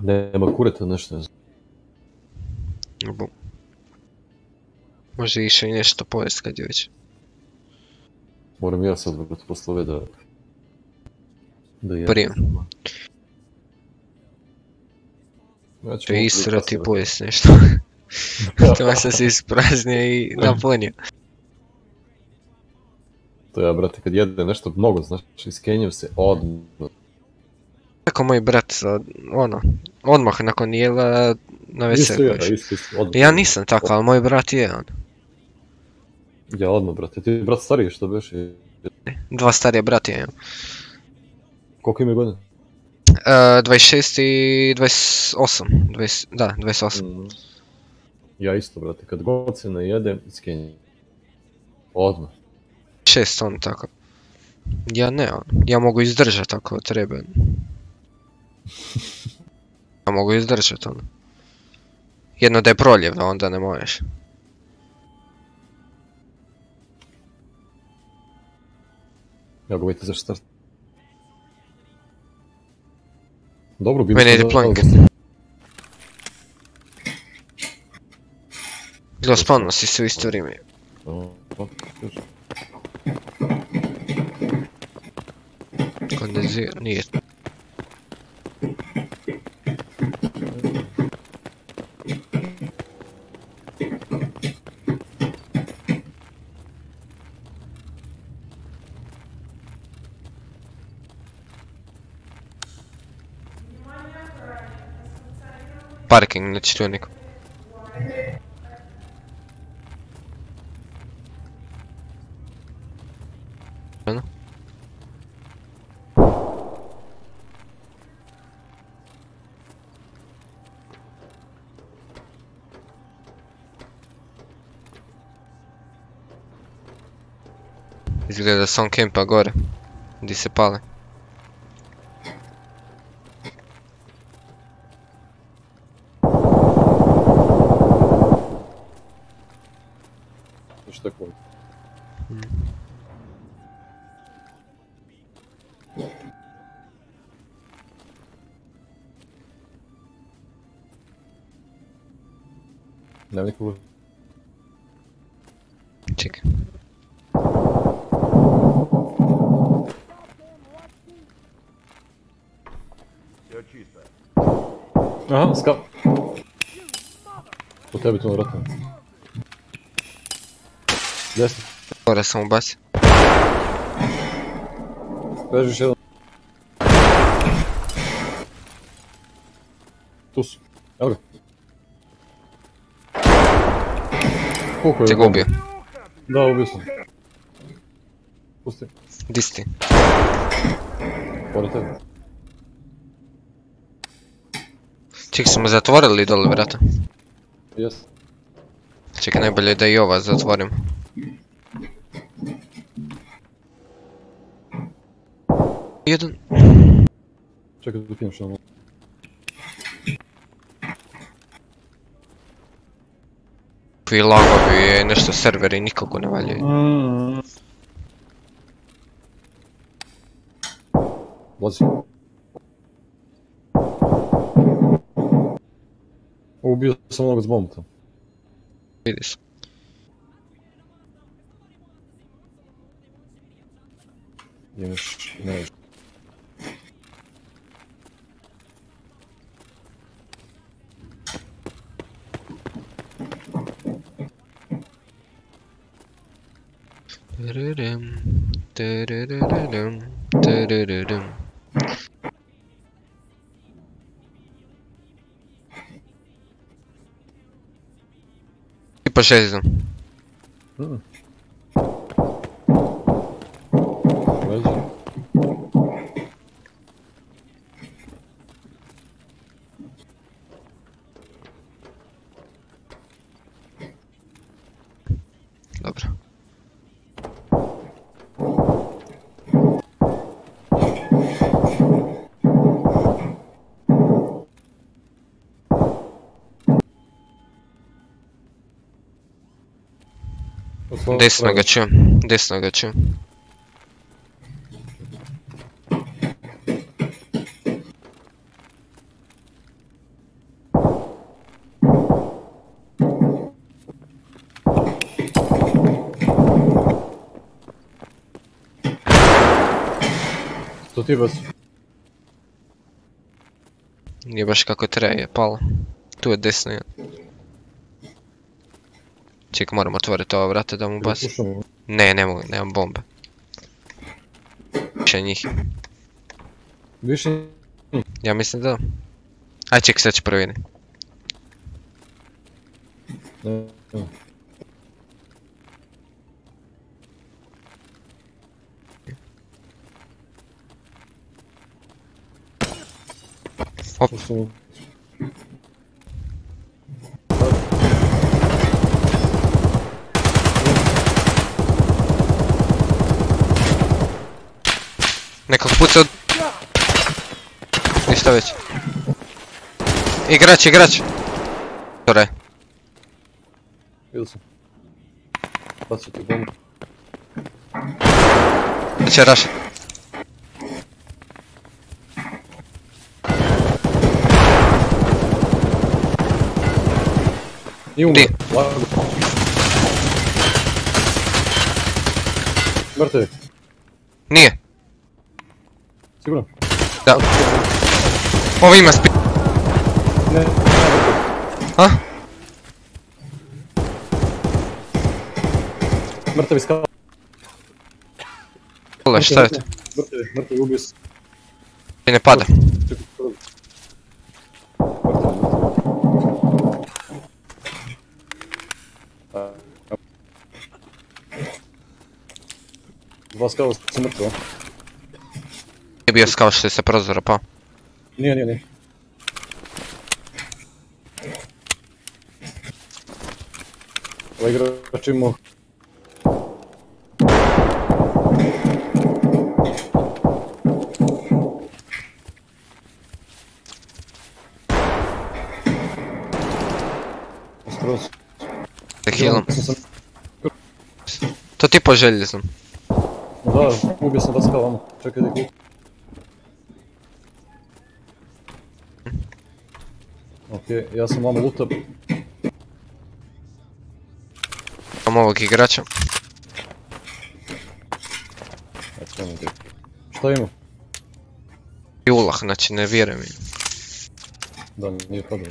Nema kureta, nešto ne znam. Bu. Može išao i nešto pojest kad je već. Moram ja sad vrati posle ove da... Da jedem. Prije. Ja ću kasnije. pojest nešto. to se se ispraznio i napunio. To ja, brate, kad jedem nešto mnogo, znaš, iskenjam se odmah. Tako moj brat, ono, odmah nakon jela na Isto ja, nisam tako, ali moj brat je on. Ja odmah, brate. Ti brat stariji što beš. Dva starije brati imam. Koliko ima godina? E, 26 i 28. 20, da, 28. Mm. Ja isto, brate. Kad god se najedem, iskenjam. Odmah. 6 on tako. Ja ne, on. Ja mogu izdržat ako treba. Ja mogu izdržat ono. Jedno da je proljevno, onda ne možeš. Ja ga za start. Dobro, bilo Meni ide plank. Bilo spavno si se u isto vrijeme. Kondenzir, nije. Parking na četvrniku. Ano? Izgleda da se on sam ubaci. Vežiš jedan. Tu su. Evo ga. Koliko je? Ti ga ubio. Da, ubio sam. Pusti. Di si ti? Pored tebe. Čekaj, smo zatvorili dole vrata. Jes. Čekaj, najbolje da i ova zatvorim. Da kinem što malo. Ovi lagovi nešto serveri nikako ne valjaju. Vozi. Ubio sam onog s bombom. Vidiš. Imaš, ne znam. Tadadadadam, tadadadam. I po šestom. Mm. Desno ga čujem, desno ga čujem. To ti bez. Nije baš kako treba, je palo. Tu je desno je. Čekaj, moram otvoriti ova vrata da mu. Pušamo. Ne, ne mogu, nemam bombe. Više njih. Više Ja mislim da. Aj ček, sad ne. ne. Op. Pušamo. Nekog puca od... Ništa već. Igrač, igrač! Tore, Vidio sam. Bacio ti bombu. će rašat. Di? Lago. Mrtav je. Nije, Sigurno? da. Ovo ima spi... Ne, ne, mrtav. A? Mrtav je skala. Pole, šta je to? Mrtav je, mrtav je, ubio se. I ne pada. Čekaj, prvo. Mrtav je, mrtav Ini, ini, ini. Ovaj igrač imao... To ti poželji sam. Da, ubio sam da skavamo. Čekaj da ih Okej, ja sam vamo luta. Imam ovog igrača. Šta ima? I ulah, znači ne vjerujem mi. Da, nije problem.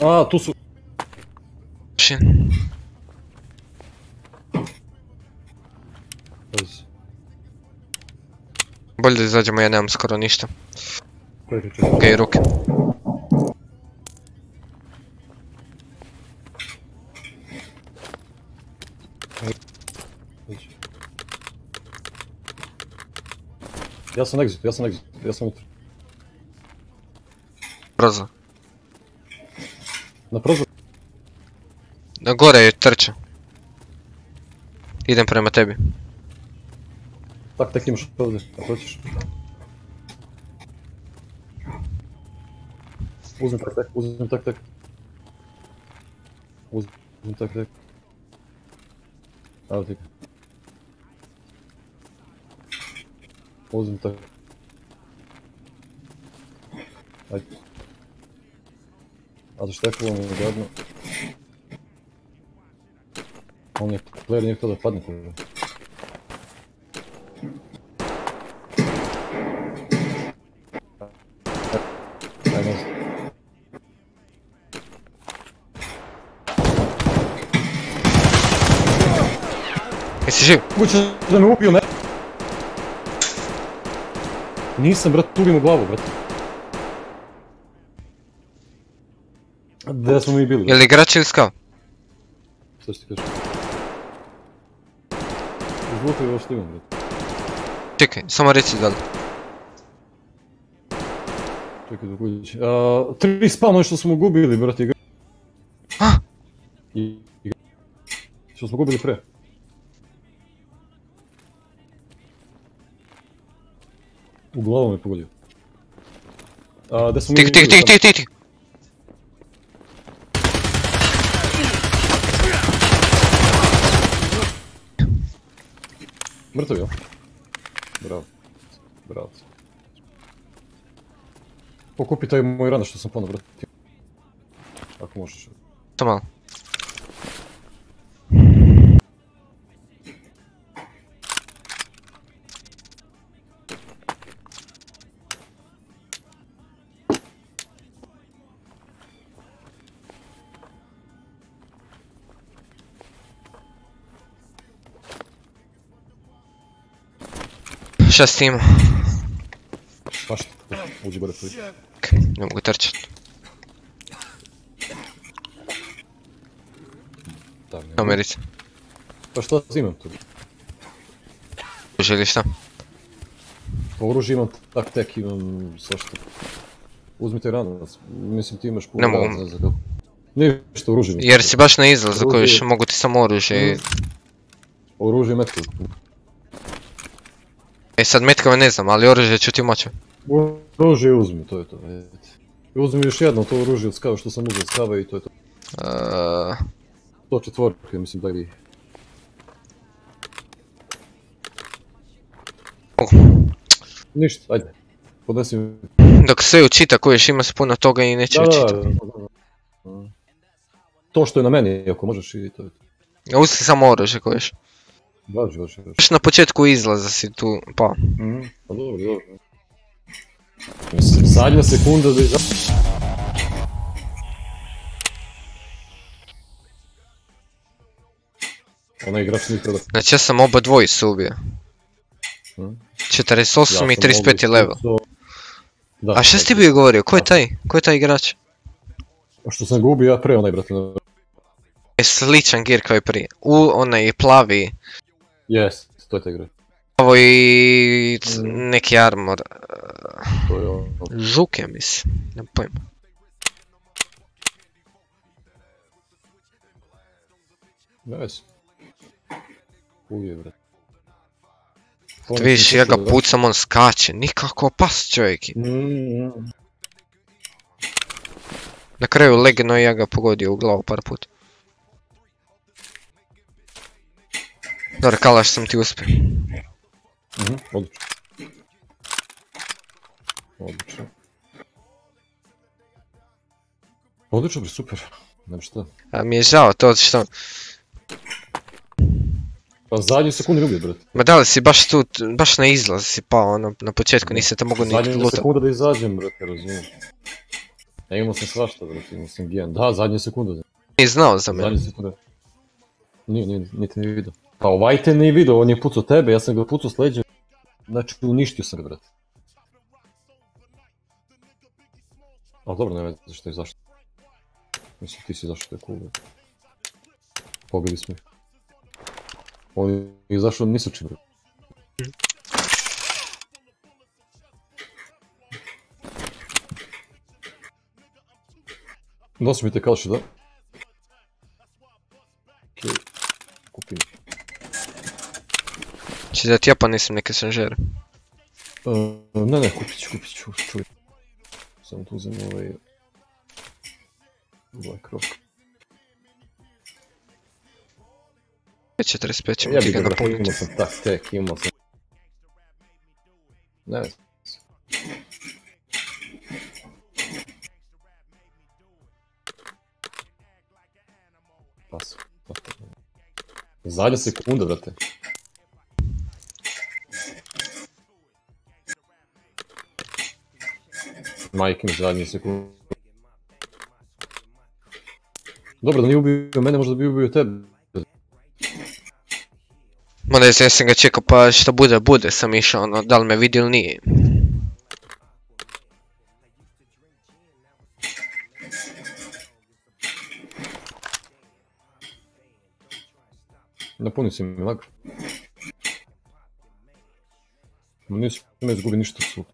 A, tu su... Šin. Bolje da izađemo, ja nemam skoro ništa. Okej, ruke. Ja sam exit, ja sam exit, ja sam unutra. Brzo. Na prozor. Na gore je trče. Idem prema tebi. Tak, tak imaš ovdje, ako hoćeš. Uzmem tak, tak, uzmem tak, tak. Uzmem tak, tak. Evo ti. ga. Uzmem tak. Ajde. A za štekalo mi je gadno. On je player nije htio da padne. kužiš. Aj, ne znam. Jesi živ? Moguće da me ubio, ne? Nisam, brat, tugim u glavu, brat. Gdje smo mi bili? Je li igrač ili skav? Šta ti kažem? Izvuti ovo što imam, brat. Čekaj, samo reci da li. Čekaj dok uđeš. A, Tri spawn, ono što smo gubili, brat, igra. Ah! I... i- Što smo gubili pre. U glavu me pogodio. A, gdje smo mi Tik, tik, bili, tik, tik, tik, tik. Mrtav je, jel? Bravo. Bravo. Pokupi taj Šta s tim? Mašta. Uđi gore prvi. Ne mogu trčat. Da, ne. America. Pa šta imam tu? Želi šta? Pa oružje imam, tak tek imam svašta. Uzmite ranac. Mislim ti imaš puno Ne mogu. znam kako. Ništa, oružje. Jer si baš na izlazu Oružje- kojiš, mogu ti samo oružje i... Oružje i metku. E sad metkove ne znam, ali oružje ću ti moći. Oružje uzmi, to je to. Uzmi još jedno to oružje od skava što sam uzeo od skava i to je to. Eee, To četvorke, mislim da li... Ništa, ajde. Podnesi mi... Dok sve učita kojiš ima se puno toga i neće Da, da, učiti. da, da, da. To što je na meni, ako možeš i to je to. Uzmi samo oružje kojiš. Važi, važi. Baš na početku izlaza si tu, pa. Pa dobro, dobro. Mislim, zadnja sekunda da iza... Onaj igrač nije htio da... Znači ja sam oba dvojicu ubio. Hm? 48 i 35 je level. Da, A šta si ti bio govorio? Ko je taj? Ko je taj igrač? A Što sam ga ubio ja pre onaj, brate. Je sličan gear kao i prije. U, onaj plavi. Yes, to je taj igrač. Ovo i c- neki armor. To je ono. Žuke mislim. Ne pojma. Yes. Uvije, brate. Ti vidiš, ja ga pucam, on skače. Nikako pas čovjek. Mm, Na kraju legeno i ja ga pogodio u glavu par puta. Dobro, kalaš sam ti uspio. Mhm, odlično. Odlično. Odlično, bre, super. Nema šta. A mi je žao to što... Pa zadnju sekundu ubio, brate. Ma da li si baš tu, baš na izlaz si pao, ono, na početku nisam te mogu ni lutat. sekunda da izađem, brate, razumijem. Ja imao sam svašta, brate, imao sam gijan. Da, zadnja sekunda. da. Nije znao za mene. Zadnja sekunda. Nije, nije, niti ne vidio. Pa ovaj te nije vidio, on je pucao tebe, ja sam ga pucao s leđa. Znači, uništio sam ga, brate. Ali dobro, ne veze što je zašto. Mislim, ti si zašto je cool, brate. Pobili smo ih. On je izašao ni sa čim, brate. Nosi mi te kalši, da? Okej. Kupim. Či da ti ja pa nisam neke sanžere. Uh, ne, ne, kupit ću, kupit ću, čuj. Samo tu uzem ovaj... Black Rock. 45 ćemo Ja ti ga napuniti. imao sam tak tek, imao sam... Ne znam. Pas. Zadnja sekunda, brate. Majke mi zadnje sekunde. Dobro, da nije ubio mene, možda bi ubio tebe. Ma ne znam, ja sam ga čekao pa šta bude, bude, sam išao ono, da li me vidi ili nije. Napuni si mi lag. Nisi me izgubi ništa su.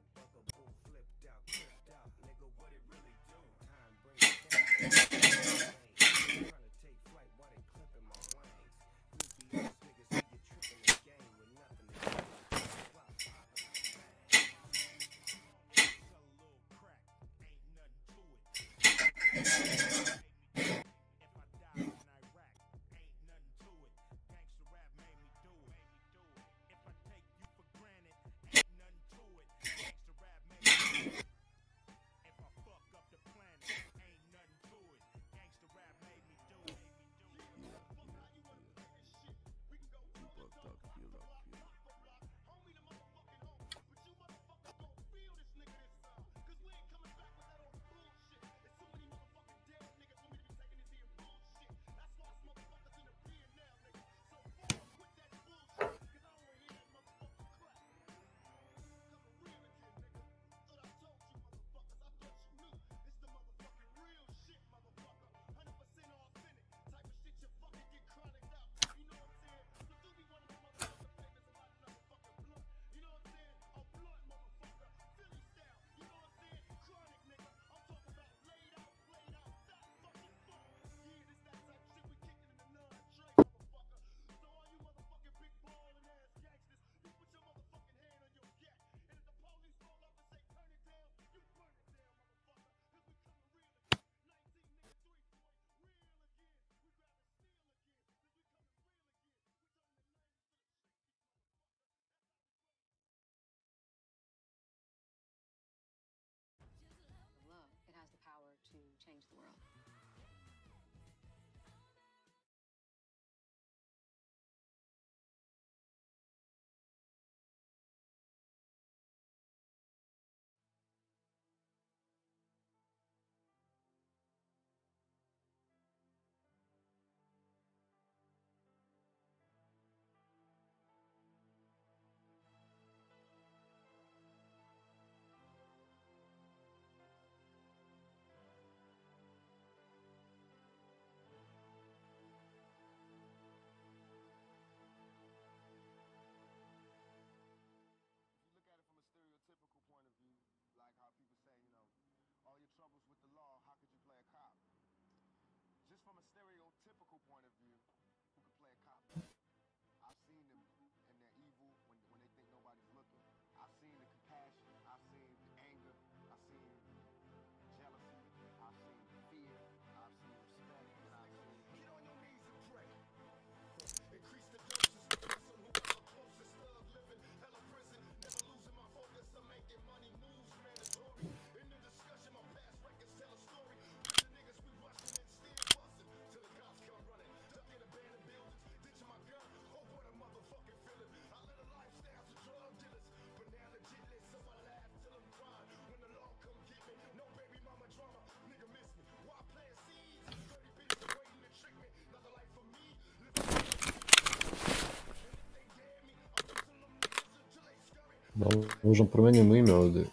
Možda promijenimo ime ovdje.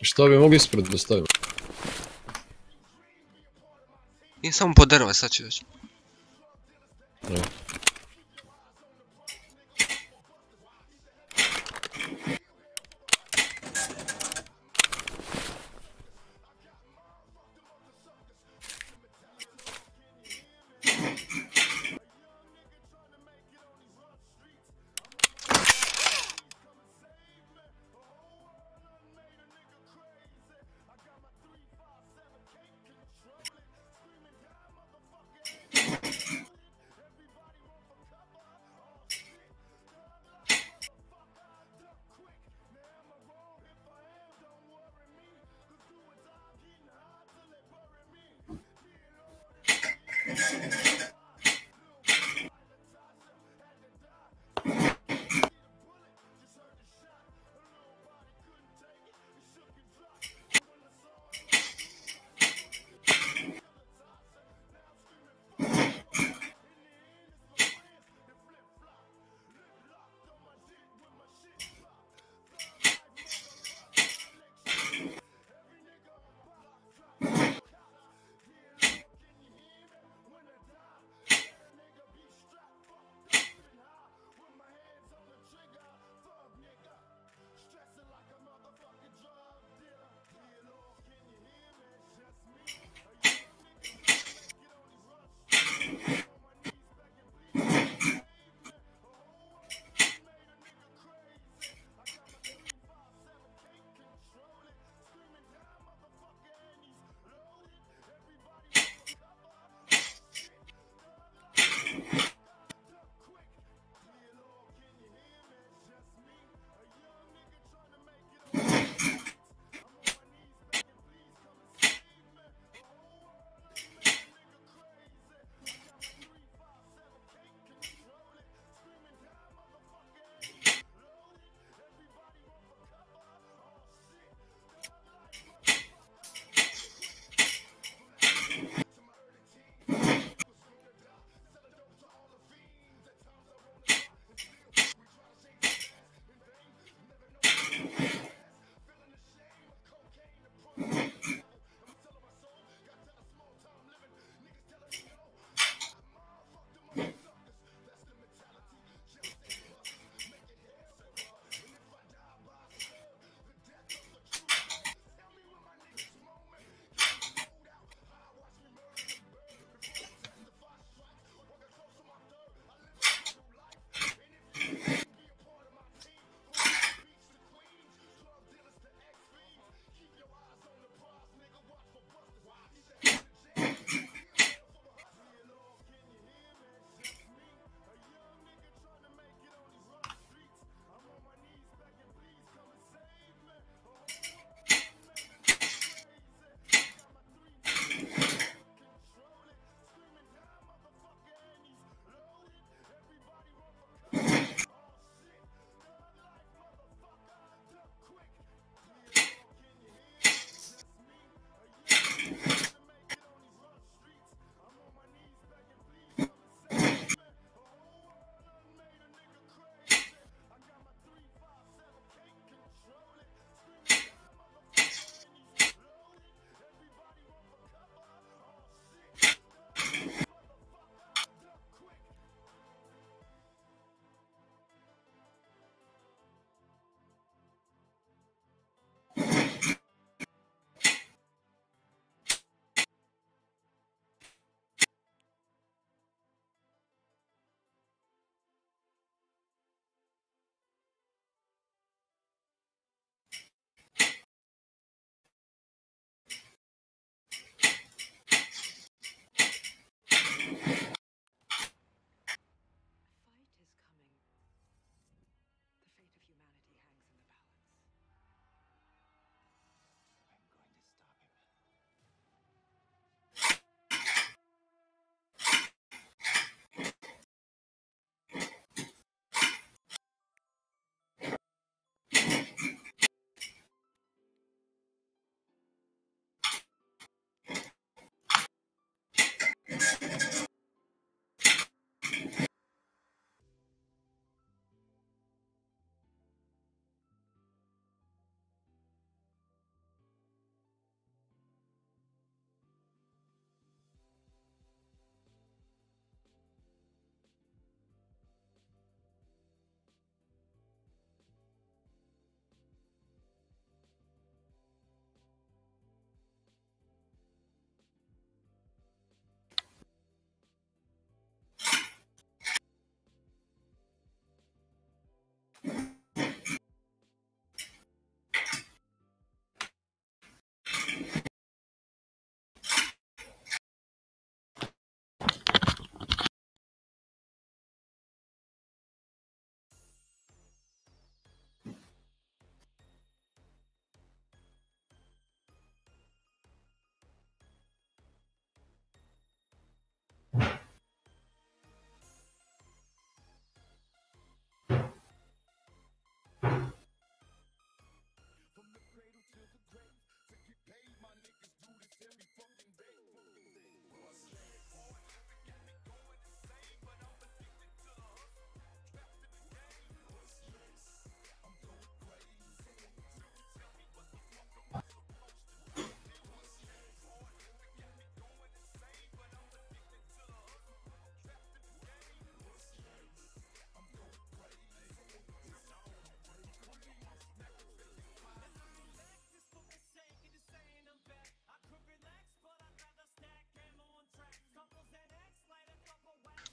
Šta bi mogli ispred da stavimo? Nije samo po drva, sad ću još.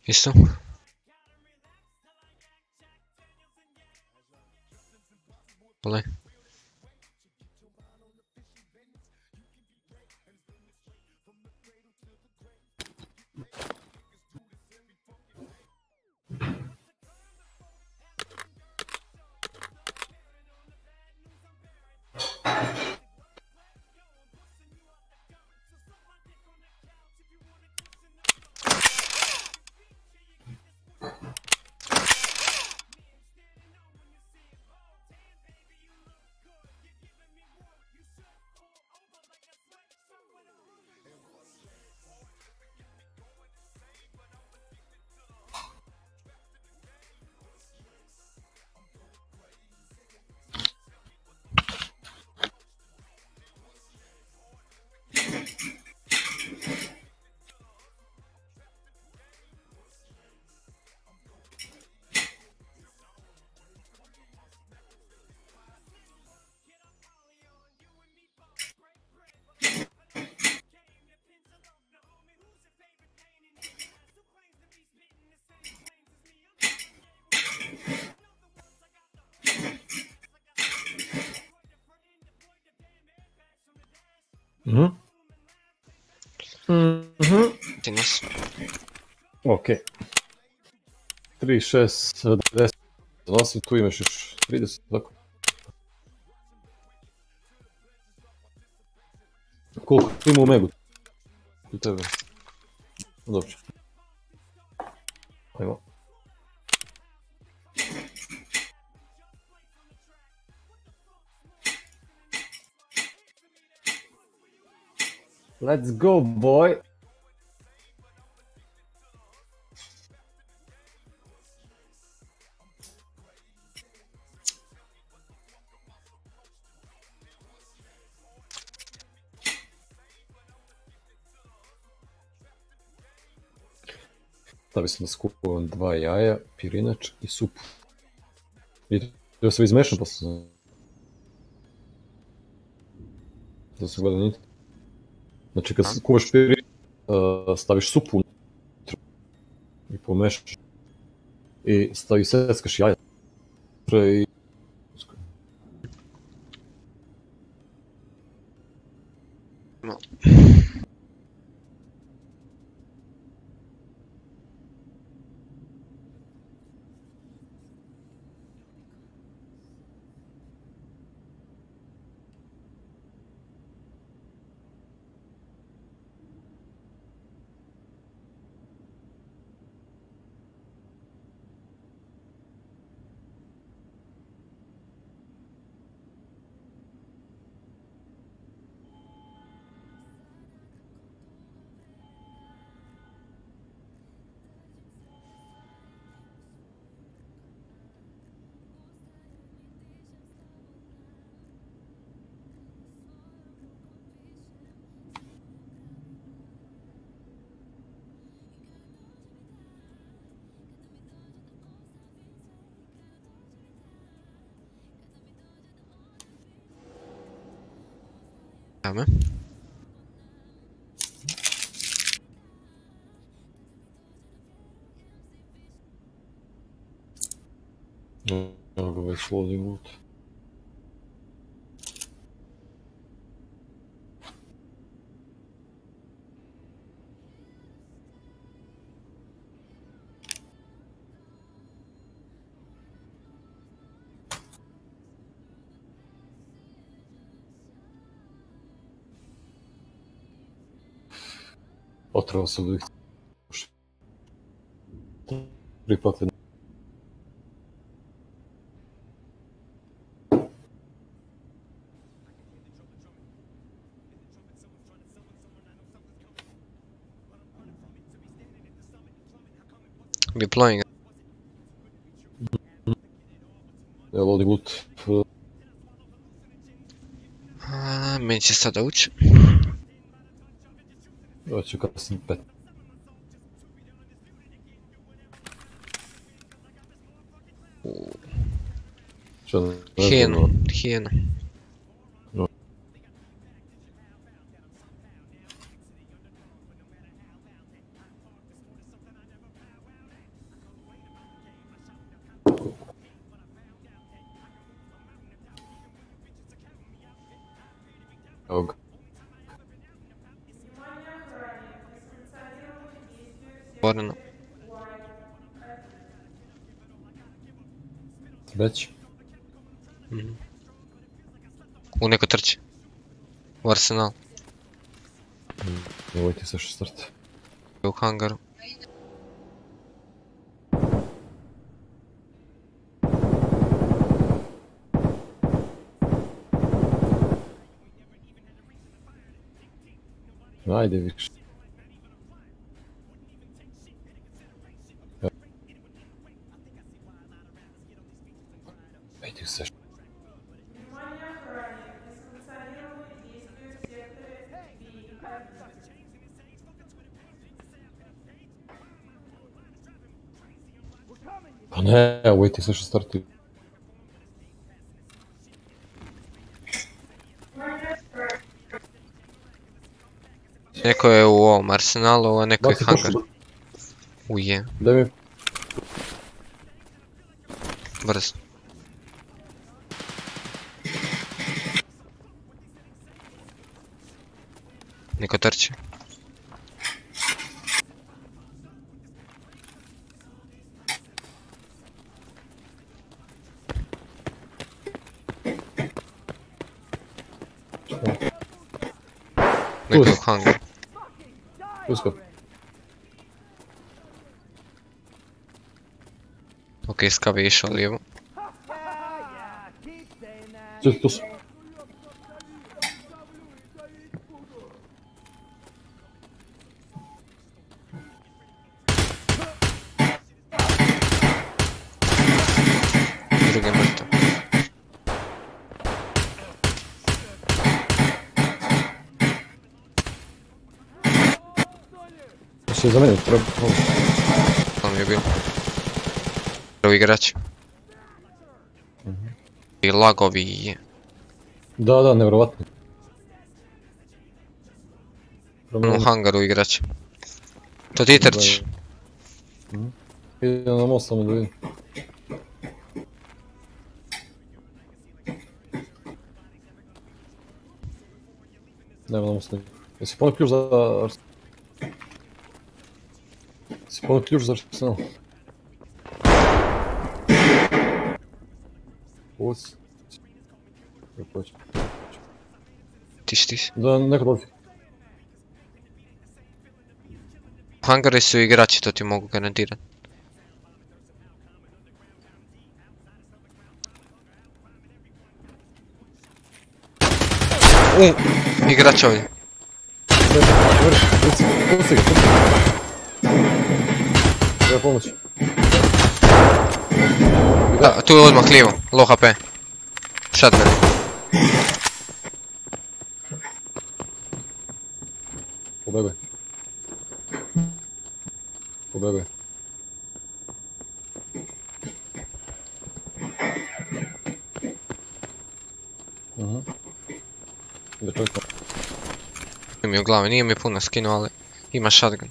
Isto? Mhm. Mhm. Ti. Ok. 3, 6, 10. Zanosi, tu imaš još 30, tako. Koliko? Ima u megu? I tebe. Dobro. Ajmo. Let's go, boy! Стави се да скупувам два jaja, пиринач и суп. И да се измешам после. Да се гледа нитите. Znači kad kuvaš pirinač, uh, staviš supu i pomešaš. I stavi seckaš jaja. I... Mamy. Evo ga već loading loot. Otrao sam da ih prihvatim. Deploying. Evo loading loot. Uh, A, meni će sada ući. Hoću kasnije Već. Mhm. U neko trči. U arsenal. Nemojte se što start. Uvijek se što starti. Neko je u ovom arsenalu, a neko je hangar. Uje, Daj mi. brzo. Neko je u hangaru. Usko. Ok, Skav je išao lijevo. Treba. To mi je bilo. Prvi igrač. I lagovi je. Da, da, nevjerovatno. U hangaru igrač. To ti trčiš. Idem na most samo da vidim. Nema na most nikog. Jesi ponio ključ za Jesi ponio ključ za Arsenal? Uc. Kako će? Tiš, tiš. Da, neko dolazi. Hangari su igrači, to ti mogu garantirat. U, igrač ovdje. Pusti ga, pusti ga. Treba pomoć. Da, tu je odmah lijevo, low HP. Shotgun. Pobegaj. Pobegaj. Mhm. Ide čovjek tamo. Nije mi u glavi, nije mi puno skinuo, ali ima shotgun.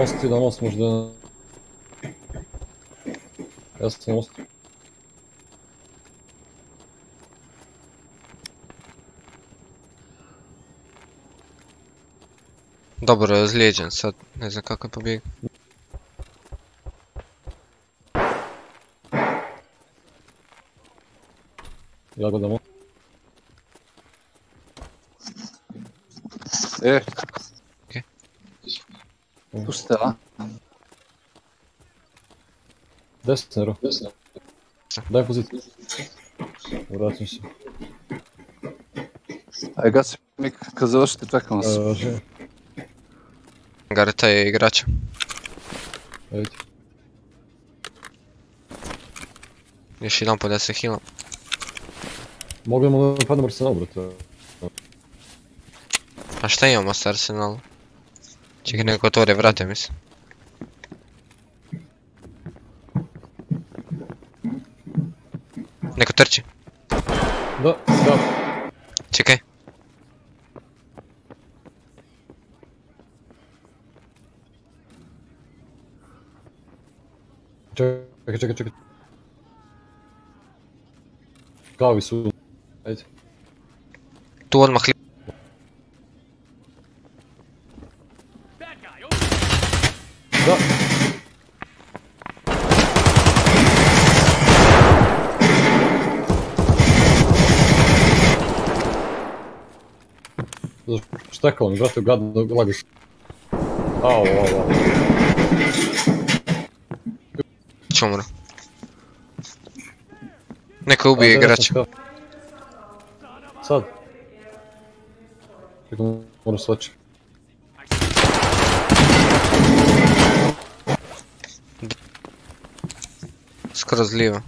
most, na most można... Jest most. Добре, излечен, сега не знам как е побег. Я го дамо. Е, Desnero. Daj poziciju. Vraćam se. Aj, gasi mi kad završite, čekam vas. E, taj je igrač. Ajde. Još jedan da se healam. Mogu da padnem arsenal, brate. A šta imamo s Arsenalom? Čekaj, neko otvore vrate, mislim. Kao visu. Ajde. Tu odmah li... Da. Šta kao on, brate, gadno lagaš. Au, au, au. Čomra. Neko ubije Ajde, igrača. sam kao- Sad. Čekaj, moram svačiti. Skroz lijevo.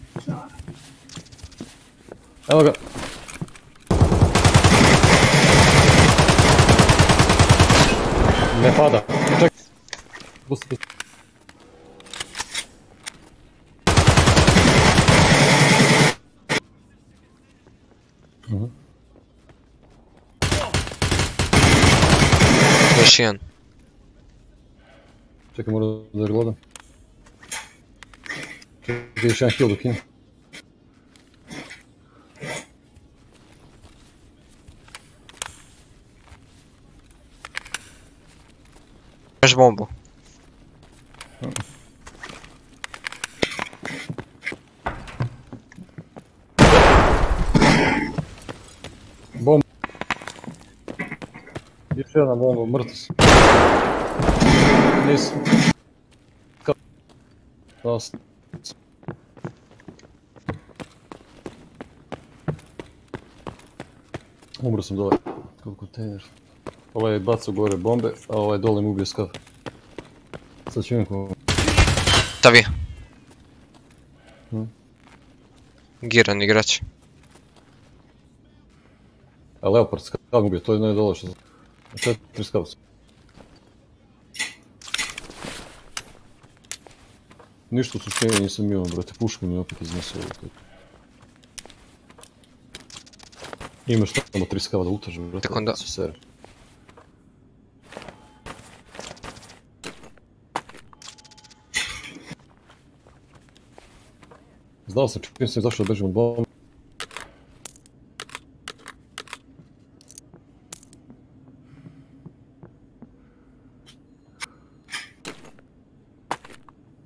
Evo ga. Ne pada. Čekaj. Pusti, Još jedan. Čekaj, moram da reloadam. Čekaj, još jedan kill dok imam. Imaš bombu. Bomba. Još jedna bomba, mrtav sam. Nisam. S- Umro sam dole. Kao kontejner. Ovaj je bacao gore bombe, a ovaj dole mu ubio skav. Sad ću imam ko... Tavi. Hmm. Giran igrač. A Leopard skav ubio, to je ne dole što sam... Četiri skav sam. Ništa u suštini nisam imao, brate, pušku mi opet iznesao. Imaš tamo tri skava da utaže, brate, Tek onda- sere. Znao sam čim sam izašao da bežim od bombe.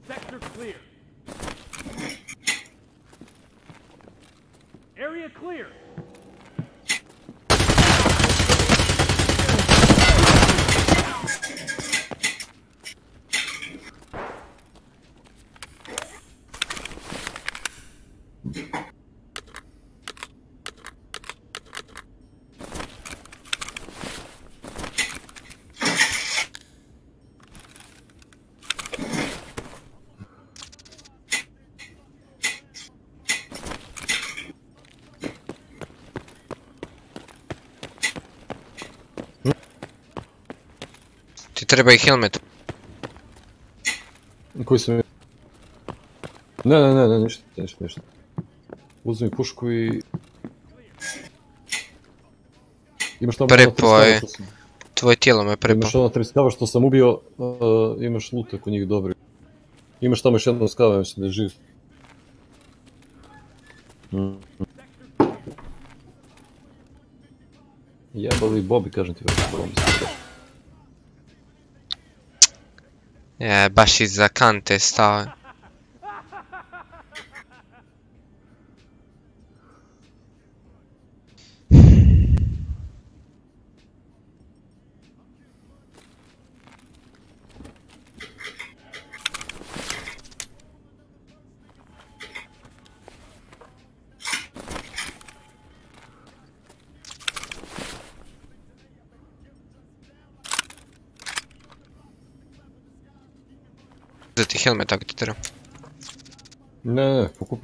Sector clear. Area clear. Ti treba i helmet. Koji sam... Ne, ne, ne, ne, ništa, ništa, ništa. Uzmi pušku i... Imaš tamo... ono tri Prepo je. skava što sam- Tvoje tijelo me prepa. Imaš ono tri skava što sam ubio, uh, imaš lute kod njih dobri. Imaš tamo još jedno skava, mislim da je živ. Mm. Jebali Bobby,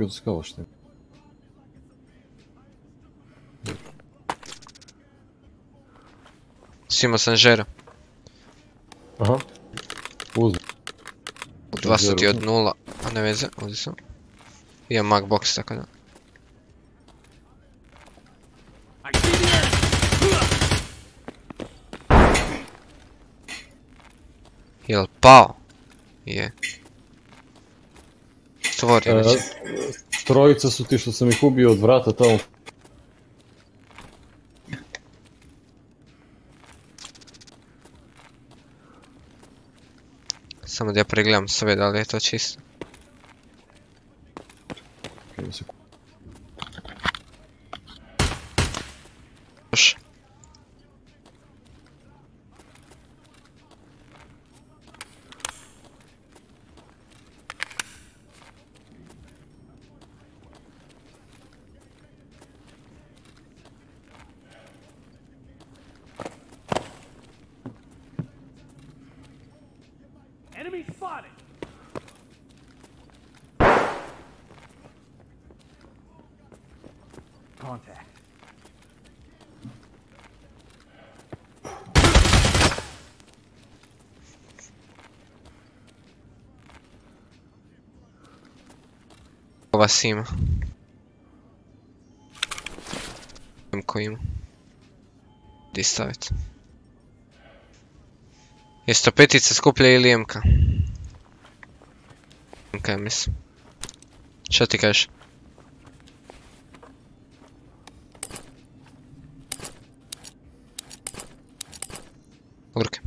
ne, ne, pokupio sam žero. Aha. Uzmi. Su ti od nula, a ne veze, ovdje sam. Imam mag box tako da. Jel pao? Je. Stvori E, već. trojica su ti što sam ih ubio od vrata tamo. Samo da ja pregledam sve da li je to čisto. Čekaj da se- Još. Vas ima. Ko ima. Di staviti? Je 105 skuplja ili MK? MK mislim. Šta ti kažeš? Urke.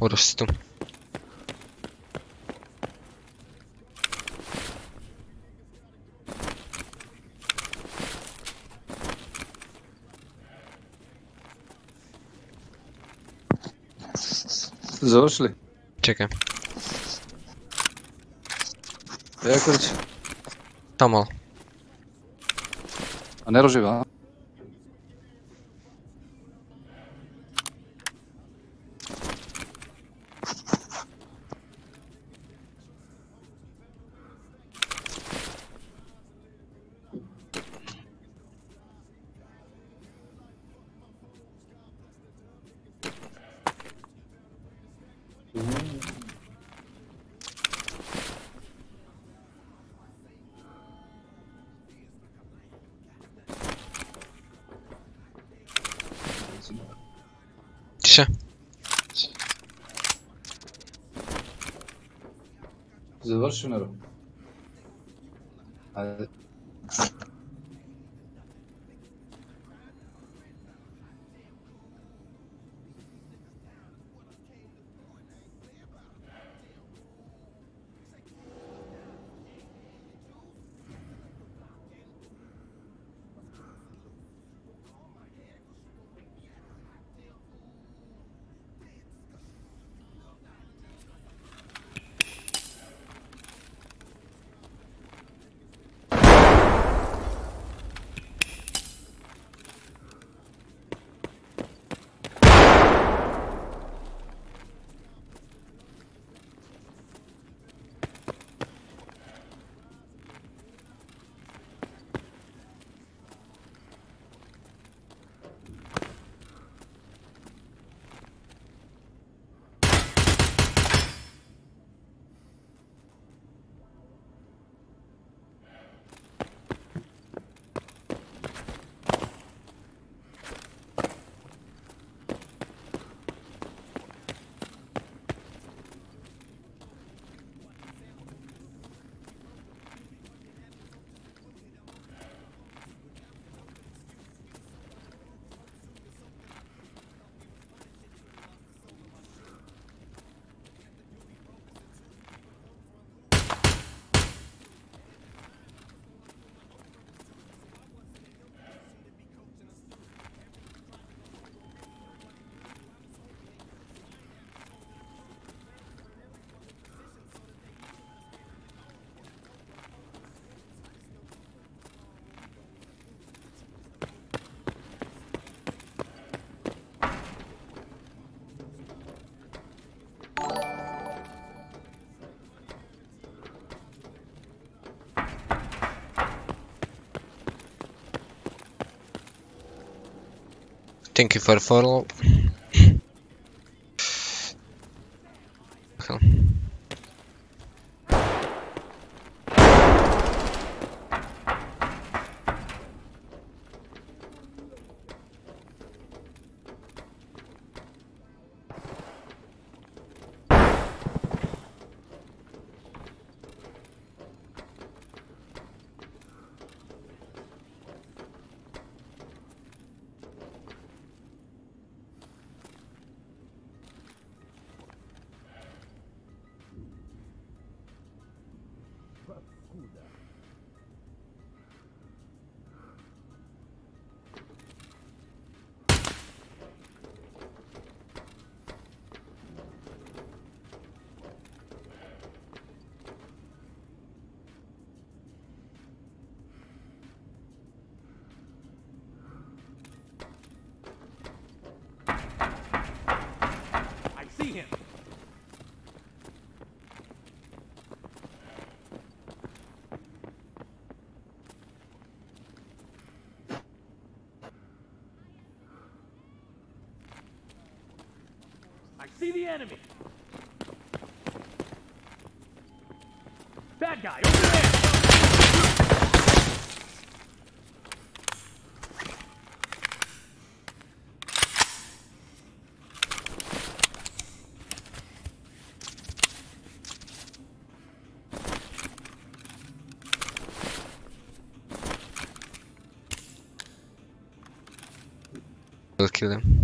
Uroš si tu. Završili? Čekaj. Jaković, Tamo malo. a ne roživa, a? Završio Nero. Thank you for follow. See the enemy. Bad guy, over there! Kill him.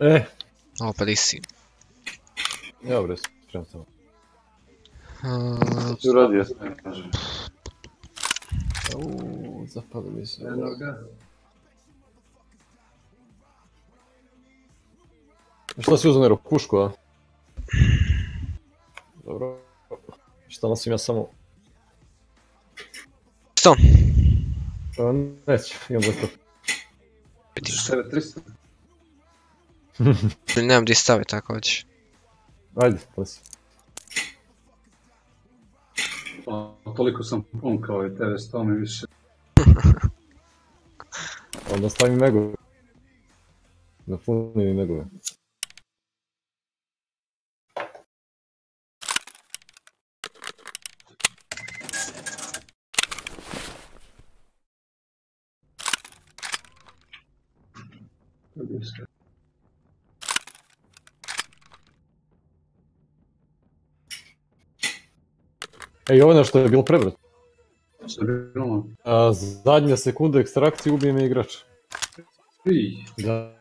E, Opa, di si. ja spremam samo. Uh, Ti uradio sam, kažem. Uuu, zapali mi se. Eno ga. Šta si uzeo Nero, pušku, a? Dobro. Šta nosim ja samo... što? Pa neću, imam dosta. Šta je 300? Nemam gdje staviti tako hoćeš. Ajde, nosim. Pa, toliko sam pun kao i tebe, sto mi više. Onda stavim megove. Napunim mi megove. Ovo je nešto je bilo prebrat. Šta je bilo? A, zadnja sekunda ekstrakcije ubije me igrač. Ih, Da.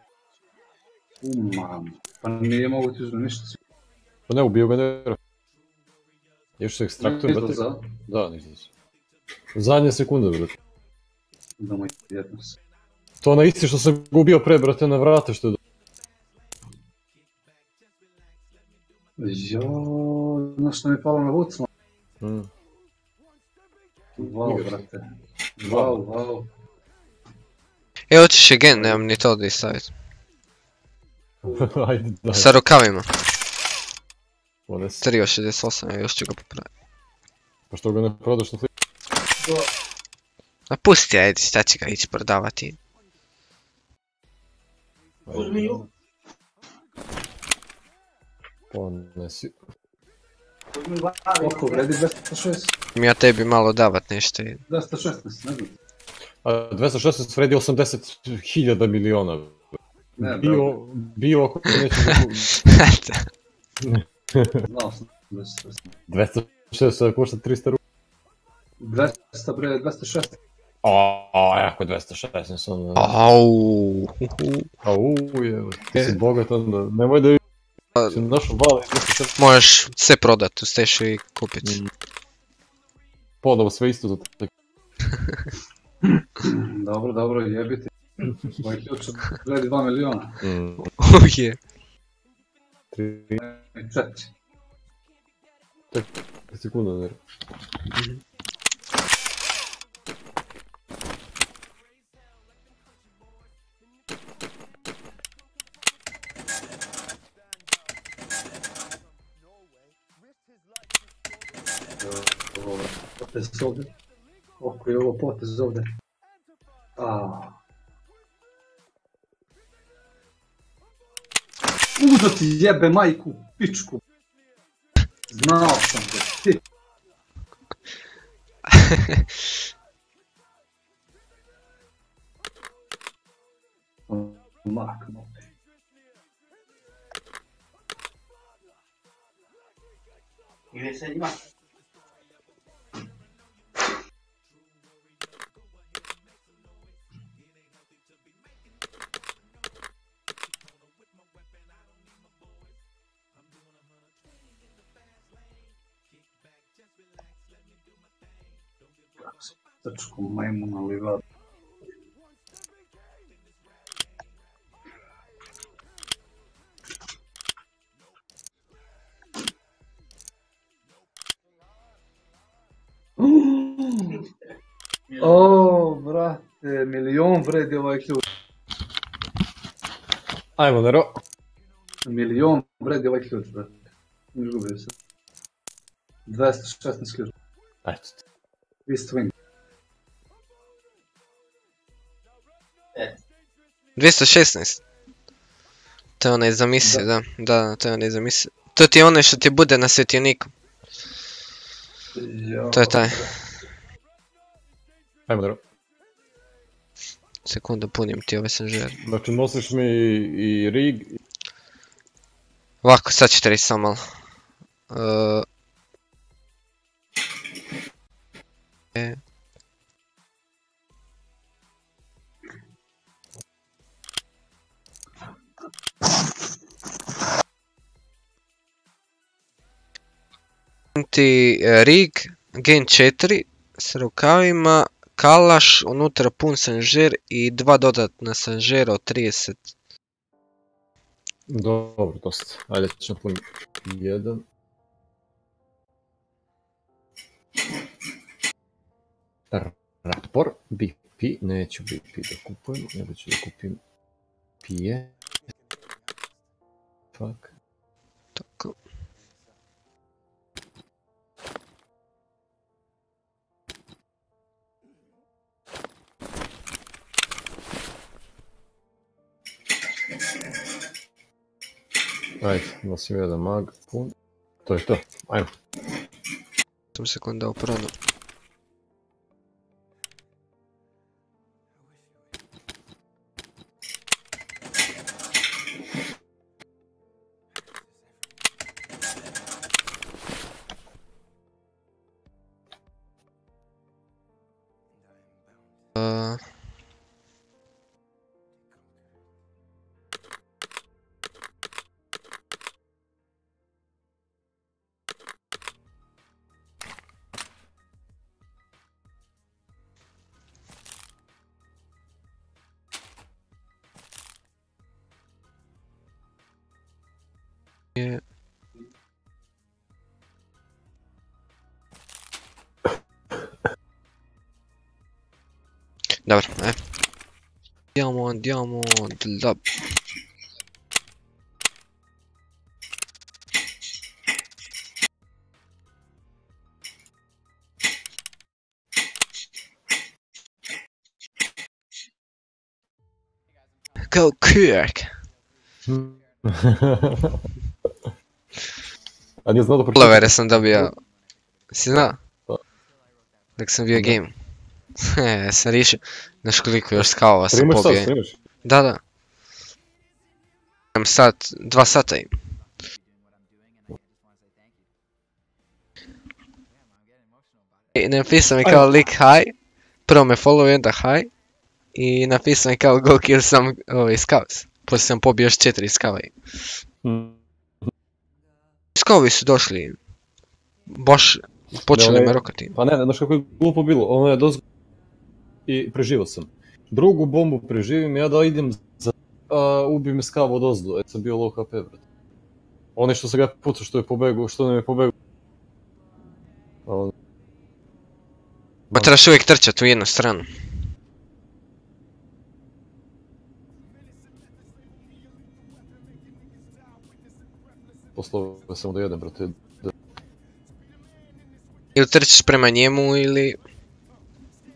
umam. Pa nije mogu ti uzeti ništa. Pa ne, ubio ga Nero. Još se ekstraktuje, brate. Izlaza, Da, ništa se. Zadnje sekunde, brate. da moj jedno se. To na isti što sam ga ubio pre, brate, na vrate što je do... Jo, znaš što mi je palo na vucma? Mm. Wow, brate. Wow, wow. E, hoćeš je gen, nemam ni to da staviti. Ajde, daj. Sa rukavima. One s- 3 od 68, ja još ću ga popraviti. Pa što ga ne prodaš na flip? A pusti, ajde, šta će ga ići prodavati. Ponesi. Koliko vredi 206? Mi ja tebi malo davat nešto i... 216, ne znam. A 216 vredi 80.000 miliona. Ne, Bio, bio ako neće sam 216. 260 košta 300 rupa. 200 bre, 206. A, jako 216 ono. Au. Au, je, ti si bogat onda, nemoj da si našo val 216 Možeš sve prodat u stešu i kupit. Mm. ponovo sve isto za tak. Dobro, dobro, jebiti. Moj ključ vredi 2 miliona. Mm. Uje. Tri I četiri. sekunda, ne. Ovo, Potez ovdje. Oko je ovo potez ovdje. A. Udo ti jebe majku, pičku. Znao sam da ti. Makno. Trčku majmuna liva. O, brate, milion vredi ovaj ključ. Ajmo, Nero. Milion vredi ovaj ključ, brate. Izgubio se. 216 ključ. Ti. East Wing. 216. To je onaj zamisli, da. da. to je onaj zamisli. To ti je onaj što ti bude na svjetioniku. Jo, To je taj. Ajmo, Nero. Sekundu punim ti ove sanžer. Znači, nosiš mi i, i rig, Ovako, sad ćete reći samo malo. Uh, e. Ti e, rig, gen 4 s rukavima, kalaš, unutra pun sanžer i dva dodatna sanžera od 30 Dobro, dosta. Ajde, ćemo puniti. Jedan. Rapor, BP, neću BP da kupujem, nego ću da kupim pije. Fuck. Ajde, nosim jedan mag, pun. To je to, ajmo. Sam upravo. Uh, Diamond, lab. Go Kirk! A nije znao da pročita? Followere sam dobio. Si znao? Da. Dok sam bio game. He, sam riješio. Znaš koliko još skavova sam sad, pobio. streamaš? Da, da. Imam sat, dva sata im. I napisao mi kao lik hi. Prvo me follow i onda hi. I napisao mi kao go kill some ovaj, scouts. Poslije sam pobio još četiri skava. Mm. Skavovi su došli. Baš počeli Ne, me rokati. Pa ne, ne, znaš kako je glupo bilo, ono je dozgo... I preživio sam. Drugu bombu preživim, ja da idem za... A, ubi me skav od ozdu, et sam bio low HP, brate. Onaj što sam ga pucao, što je pobegao, što nam je pobegao. A on- Ma trebaš uvijek trčat u jednu stranu. Poslao sam da jedem, brate. Ili trčiš prema njemu ili...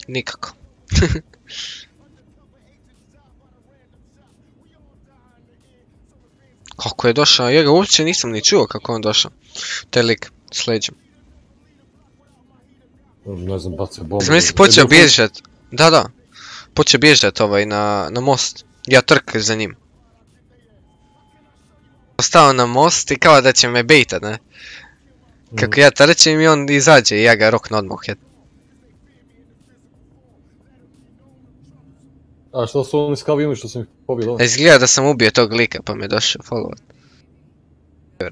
Nikako. kako je došao? Ja ga uopće nisam ni čuo kako je on došao. Taj lik s leđem. Ne znam, bacio bombu. Znam si E, počeo bježat. Da, da. Počeo bježat ovaj na, na most. Ja trk za njim. Ostao na most i kao da će me bejtat, ne? Kako ja trčim i on izađe i ja ga roknu odmah. A što su oni skavi imali što sam ih pobio A izgleda da sam ubio tog lika pa me došao followat.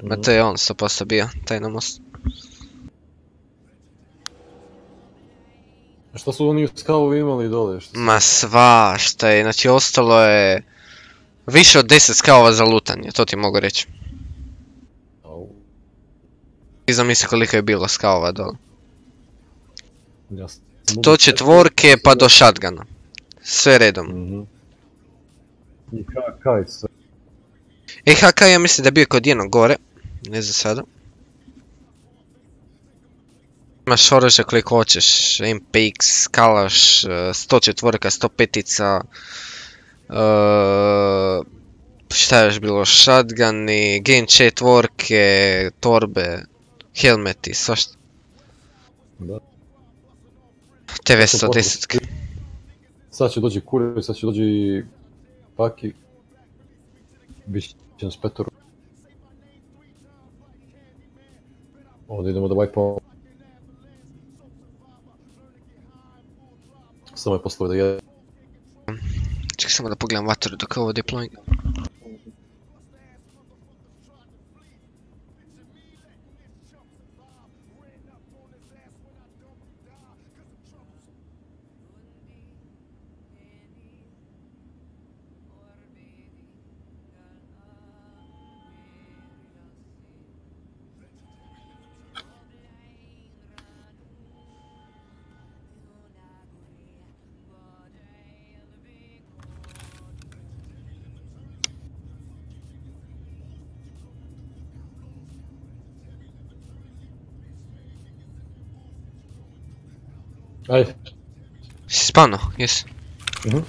Ma Mhm. to je on 100% bio, taj na mostu. A šta su oni skavovi imali dole? Što su... Ma svašta je, znači ostalo je više od 10 skavova za lutanje, to ti mogu reći. Au, I zamisli koliko je bilo skavova dole. To četvorke pa do shotguna. Sve redom. Mhm. I HK i sve. E, HK ja mislim da je bio kod jednog gore. Ne za sada. Imaš oružje koliko hoćeš. MPX, Kalaš, eh, 104, 105-ica. Uh, šta je još bilo? Shotguni, Gen 4, torbe, helmeti, svašta. Da. TV To 110. Sad će dođi Kure, sad će dođi Paki. Biće nas petoro. Onda idemo da wipamo. Samo je poslao da je... Čekaj samo da pogledam vatru dok ovo deploying. Ajde. Si spano? Jesi. Mhm.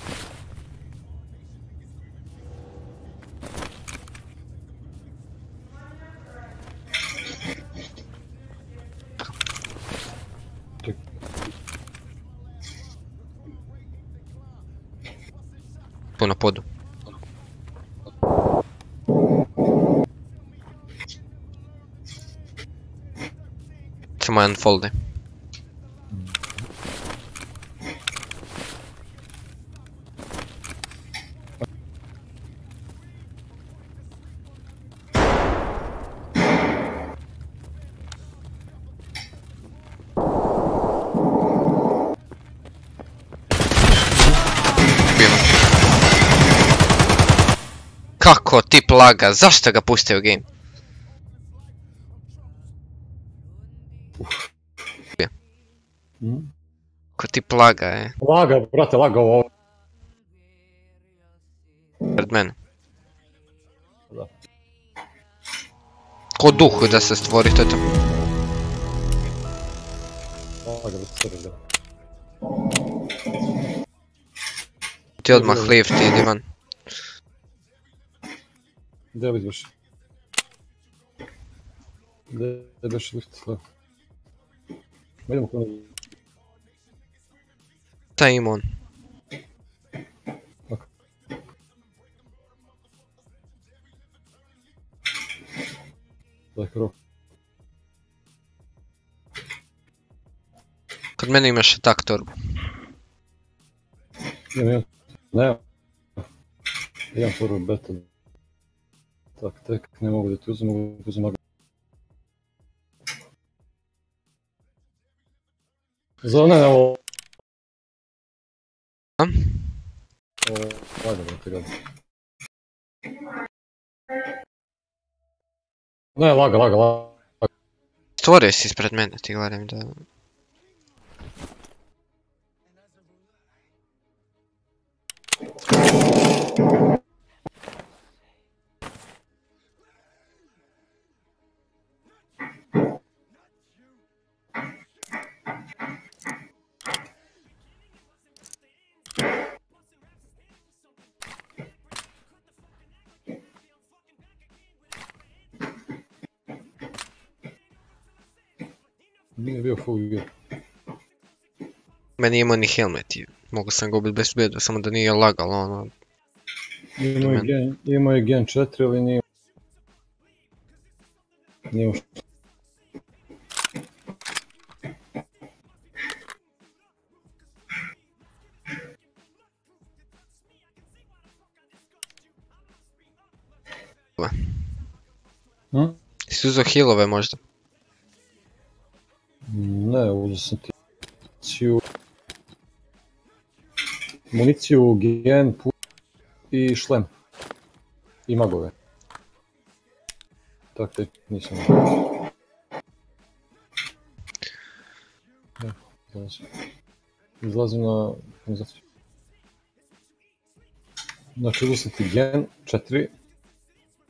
Tu na podu. Samo jedan folde. Bio. Laga? Zašto ga pustio u game? Ko ti plaga je, Laga, brate, laga ovo. pred mene. Da. Ko duh da se stvori, to je to. Laga, brate. Ti odmah lift, idi van. Gdje li baš? Gdje je baš lift? Da. Idemo kod Šta ima on? taj krok. Kod mene imaš atak torbu. Tak, tek, ne mogu da ti uzem, mogu da uzem magnet. Za ne, ovo... A? Ovo, laga, brate, gada. Ne, laga, laga, laga. Stvorio si ispred mene, ti gledam da... Nije bio gear. Meni imao ni helmet i mogu sam ga ubiti bez beda, samo da nije lagalo ono. Imao je gen, imao je gen 4 ali nije... Nije ušlo. Hm? Jesi uzeo healove možda? Ne, uzeo sam ti municiju... Municiju, gen, pu... i šlem. I magove. Tak te nisam. Izlazim. Na organizaciju. Znači uzeo sam ti gen 4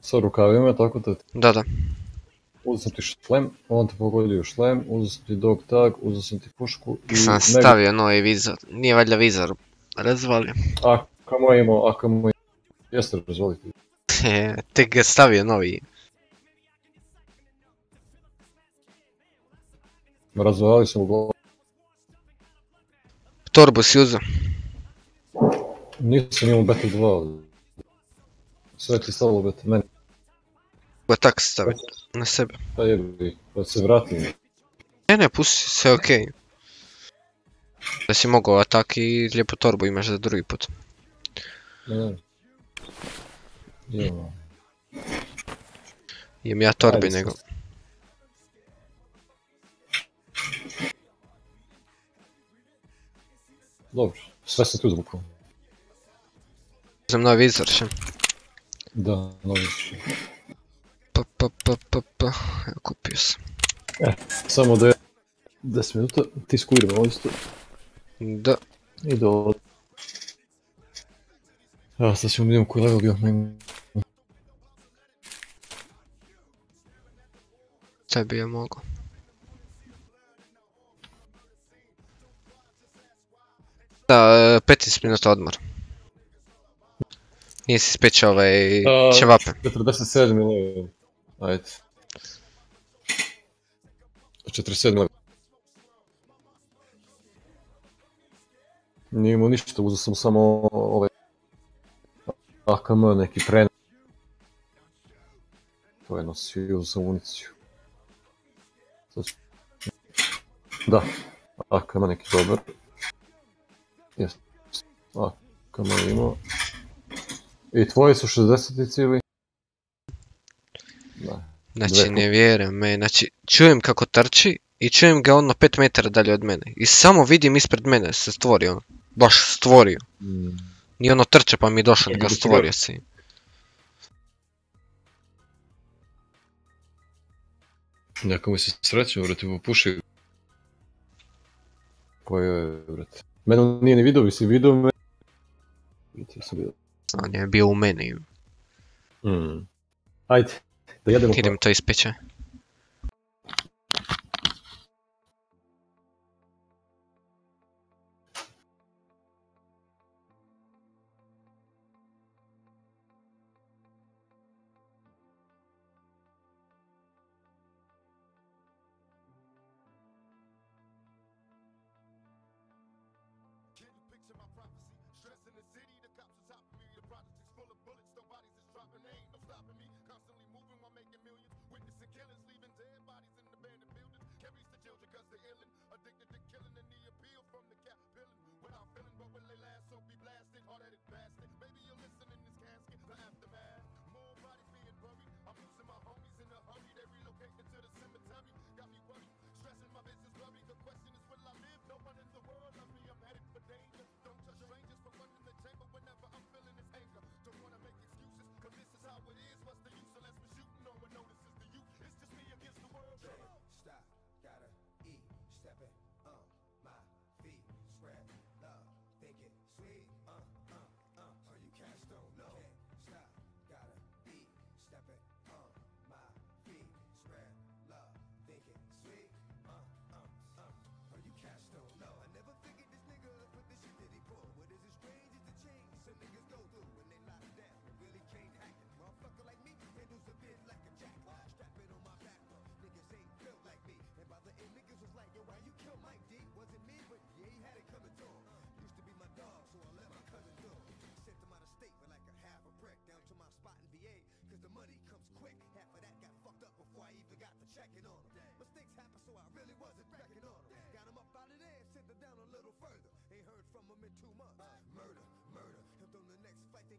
sa rukavima, tako da Da, da. Uzeo sam ti šlem, on te pogodio šlem, uzeo sam ti dog tag, uzeo sam ti pušku i... Sam stavio novi vizor. Nije valjda vizor razvalio. A, kamo je imao, a kamo je... Jeste razvoliti. Tek ga stavio novi. Razvalili sam u glavu. Torbu si uzeo. Nisam imao beta 2. Sve ti stalo beta, meni. Ga tak stavio. Na sebe. Pa jebi, pa se vratim. Ne, ne, pusti, sve okej. Da si mogao atak i lijepu torbu imaš za drugi put. Ne. Idemo. Jem ja torbi Ajde, nego. Dobro, sve sam tu zvukao. Uzem novi vizor še. Da, novi su. Pa, pa, pa, pa, pa. Evo kupio sam. Samo da je 10 minuta, ti skuiramo ovo isto. Da. I do... Evo sad ćemo vidjeti koji level bio. Taj bi ja mogao. Da, e, 15 minuta odmor. Nije si spečao ovaj A, ćevape. 47 level. Ajde. 47 level. Nije imao ništa, uzeo sam samo ovaj AKM, neki pre... To je nosio, sam municiju. Da, AKM neki dobar. Jes, AKM imao. I tvoji su 60 ili? Znači, ne vjerujem me. Znači, čujem kako trči i čujem ga ono 5 metara dalje od mene. I samo vidim ispred mene se stvori ono. Baš stvorio. Mm. Ono trče pa mi je došao, ga stvorio si. Jako mi se sreće, vrati, popuši. Koje je, vrati? Mene nije ni vidio, vi me. vidio sam vidio. On je bio u meni. Mm. Ajde. Dojadę mu Kiedy to jest?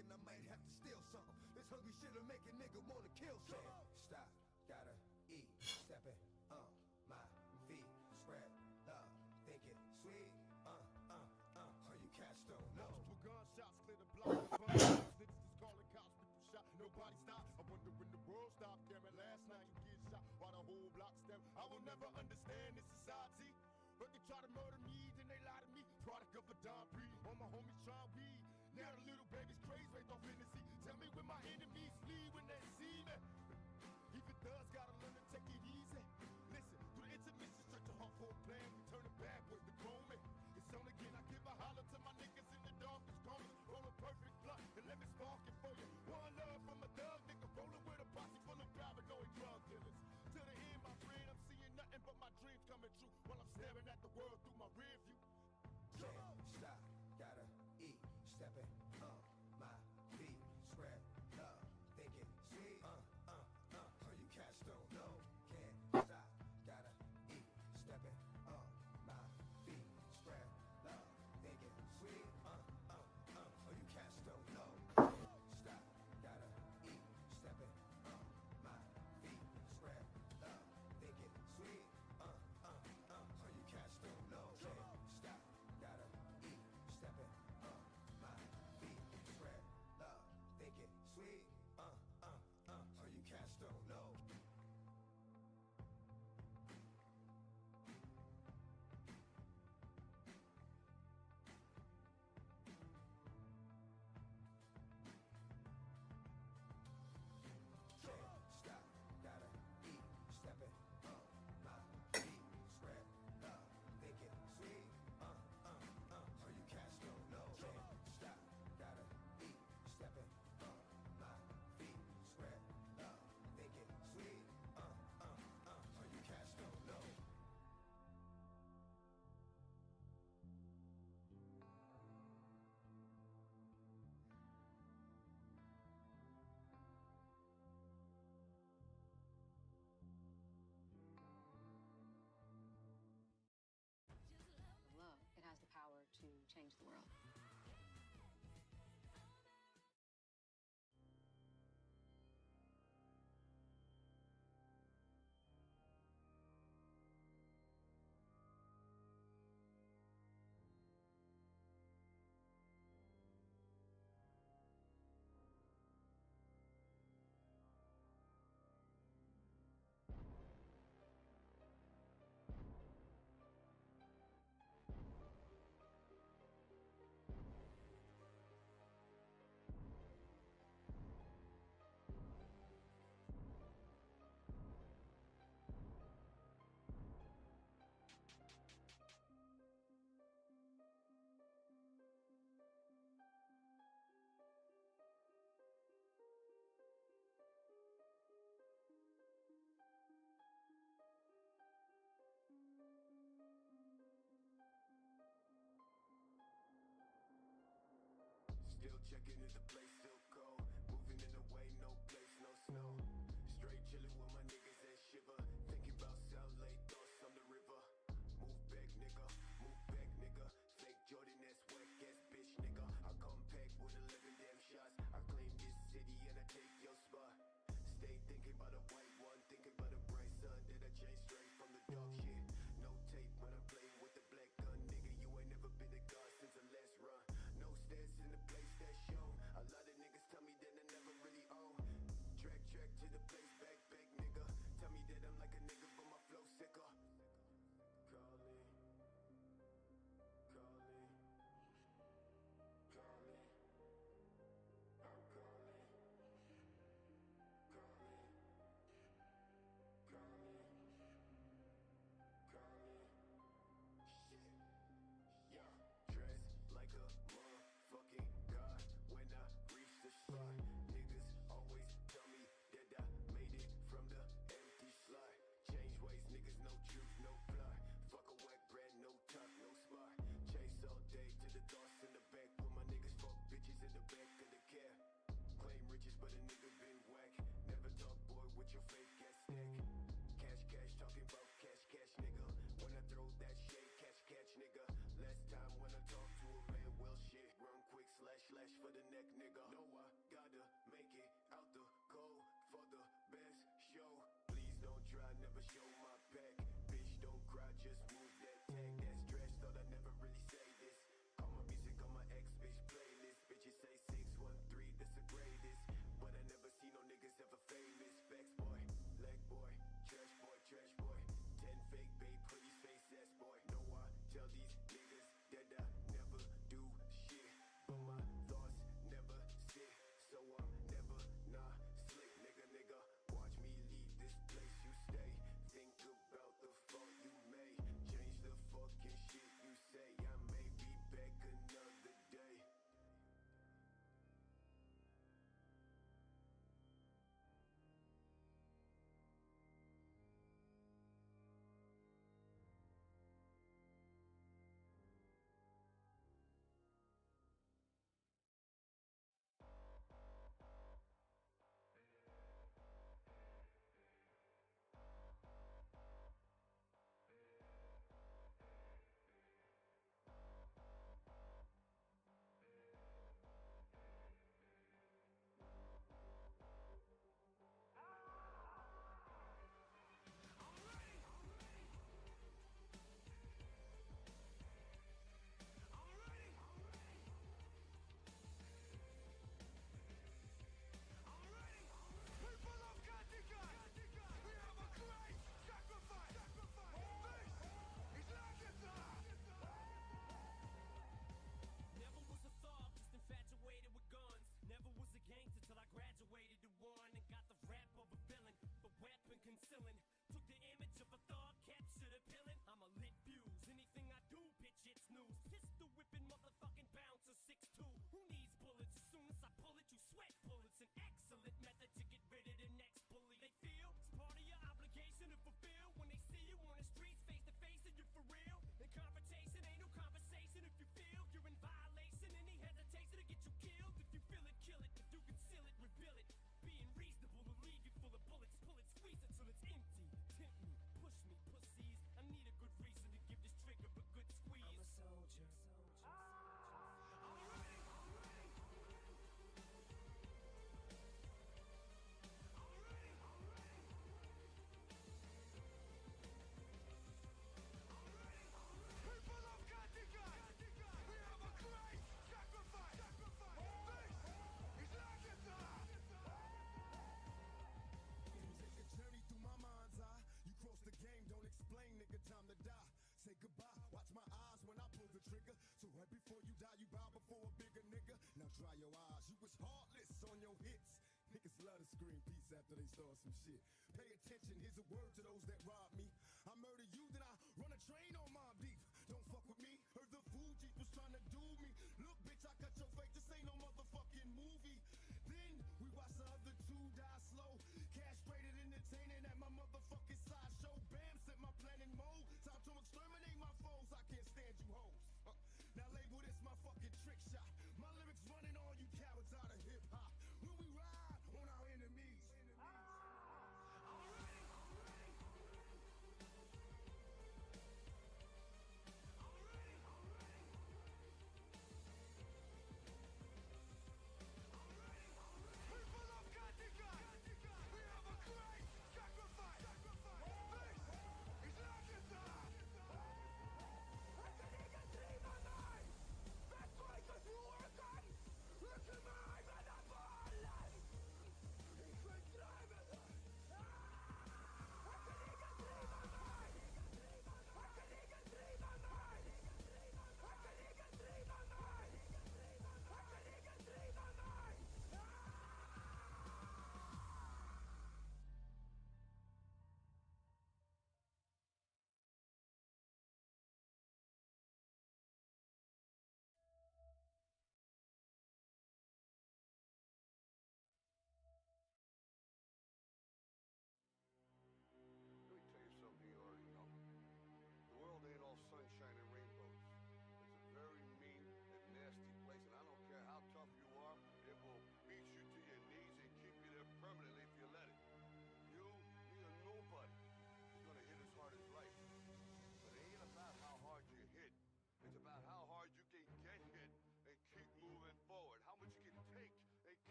thinking I might have to steal something. This hungry shit'll make a nigga wanna kill something. Can't stop, gotta eat. Stepping on my feet, spread love, thinking sweet. Uh, uh, uh, Are you cats don't know. Multiple gunshots clear the block. Niggas calling cops, people shot, nobody stop. I wonder when the world stopped, damn it. Last night you get shot, why the whole block step. I will never understand this society. But they try to murder me, then they lie to me. Product of a dumb breed. All my homies try weed. Now the little babies off in get in the place. the neck. minutes after they start some shit. Pay attention, here's a word to those that rob me. I murder you, then I run a train on mine.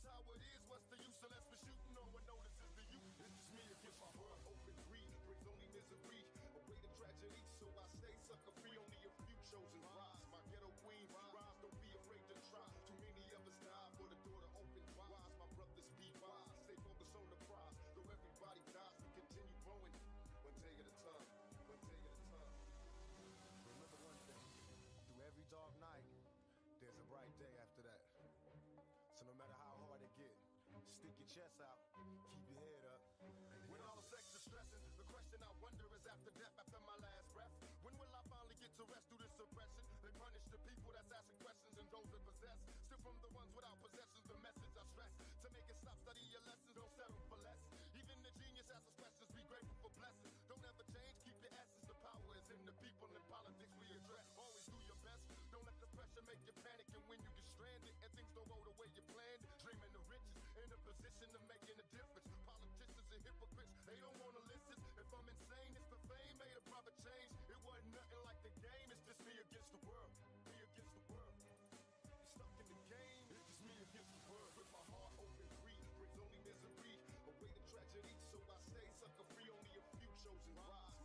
Is how it is. What's the use unless we're shooting? No one notices the youth. It's just me against my world. Open greed brings only misery. Away the tragedy, so I stay sucker free. Only a few chosen rise. Stick your chest out, keep your head up. When all the sex is stressing, the question I wonder is after death, after my last breath, when will I finally get to rest through this suppression? They punish the people that's asking questions and those that possess. Still from the ones without possessions, the message I stress. To make it stop, study your lessons, don't settle for less. Even the genius asks questions, be grateful for blessings. Don't ever change, keep your essence. The power is in the people and politics we address. Always do your best, don't let the pressure make you panic. And when you get stranded and things don't go the way you planned, in a position of making a difference. Politicians and hypocrites, they don't wanna listen. If I'm insane, it's the fame made a brother change. It wasn't nothing like the game, it's just me against the world. Me against the world. Stuck in the game, it's just me against the world. With my heart open, greed brings only misery. Away the tragedy, so I stay sucker free. Only a few chosen rise.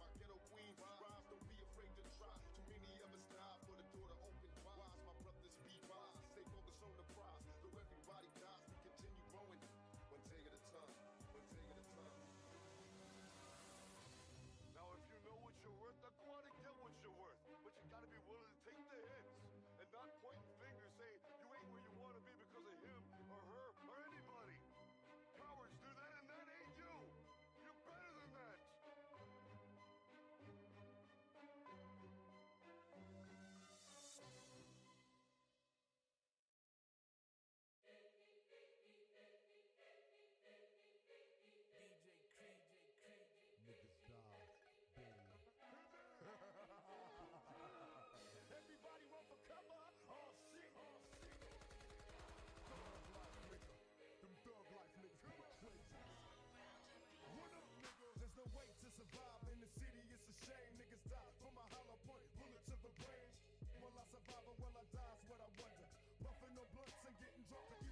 survive in the city, it's a shame. Niggas die from a hollow point, bullet to the brain. Will I survive or will I die? Is what I wonder. Buffing on blunts and getting drunk.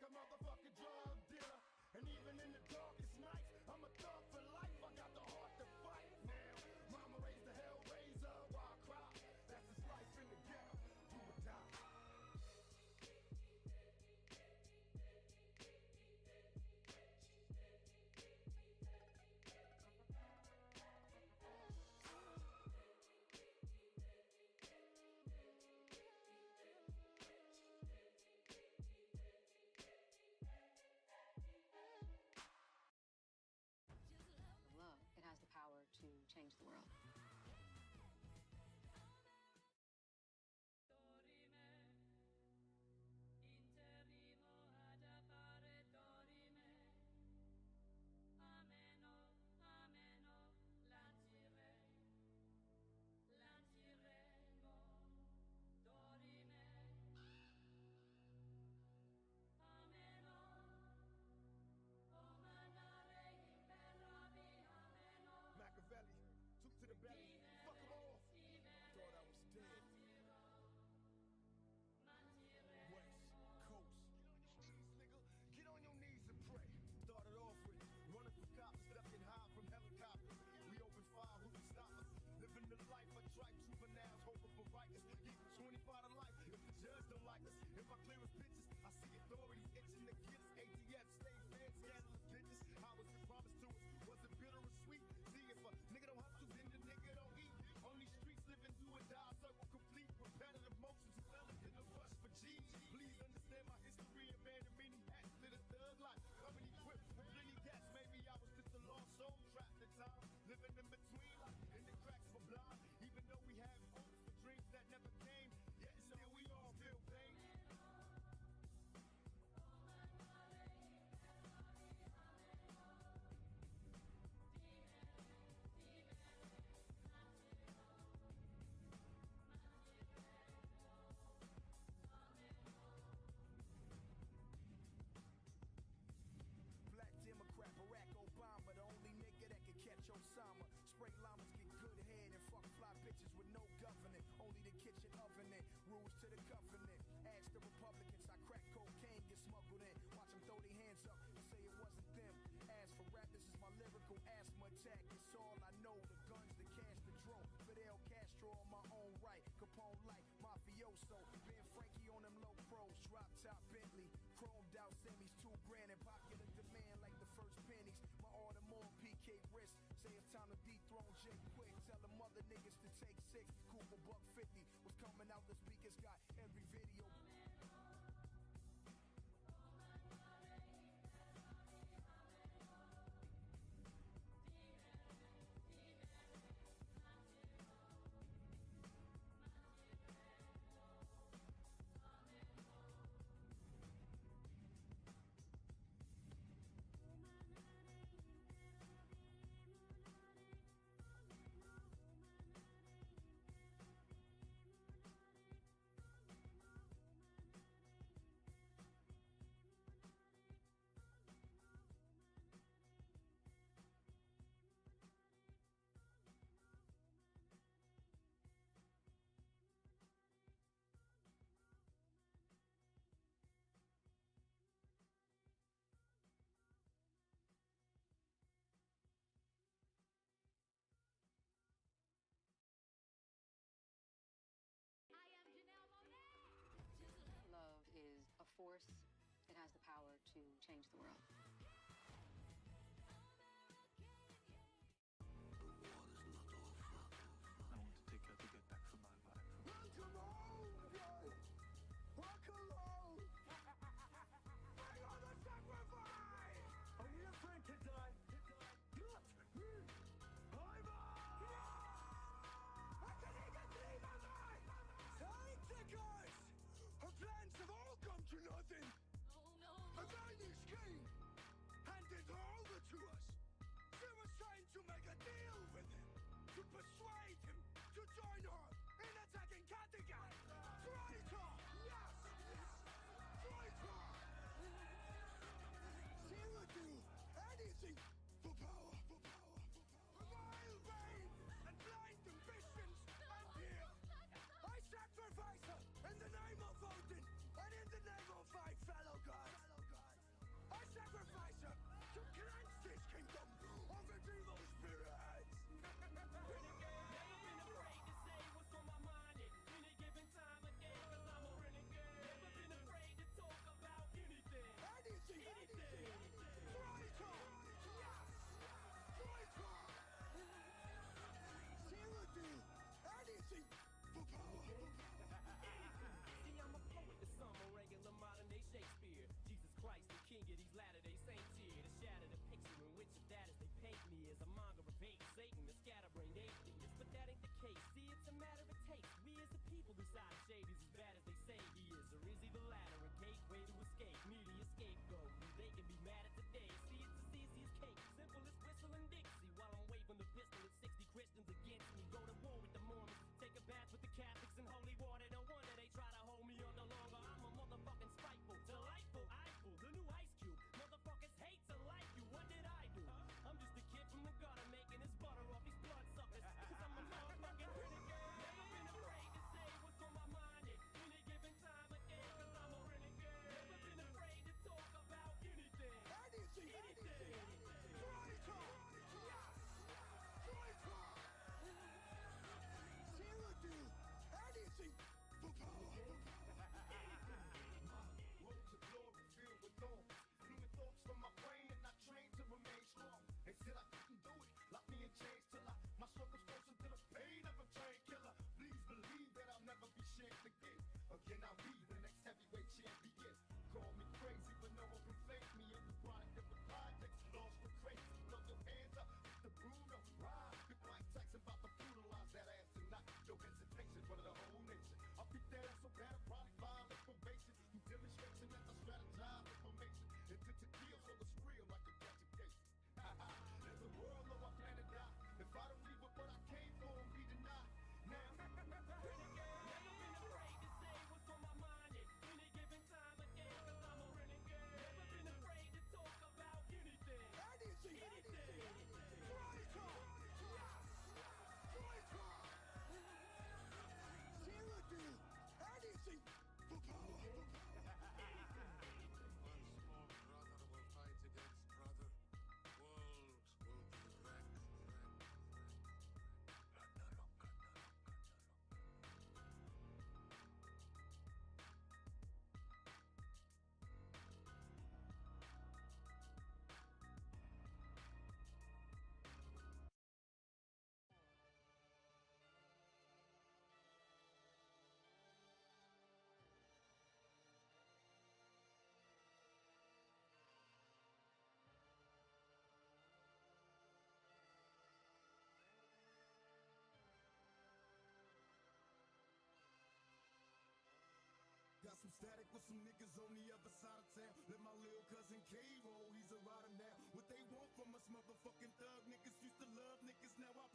like a motherfucking drug. To the covenant. Ask the Republicans I crack cocaine get smuggled in. Watch them throw their hands up and say it wasn't them. As for rap, this is my lyrical asthma attack. It's all I know. The guns, the cash, the drone. Fidel Castro on my own right. Capone like mafioso. Ben Frankie on them low pros. Drop top Bentley. Chromed out semis, two grand in popular demand like the first pennies. My Audemars PK wrist. Say it's time to dethrone Jay quick. Tell the mother niggas to take six. Cooper Buck 50 was coming out. this The speakers got to change the world. Decide if shade is as bad as they say he is. Or is he the latter, a gateway to escape? Media scapegoat. They can be mad at today. See, it's as easy as cake. Simple as whistling Dixie. While I'm waving the pistol at 60 Christians against me. Go to war with the Mormons. Take a bath with the Catholics in holy water. No wonder Static with some niggas on the other side of town. Let my little cousin K roll, he's a rider now. What they want from us, motherfucking thug niggas used to love niggas, now I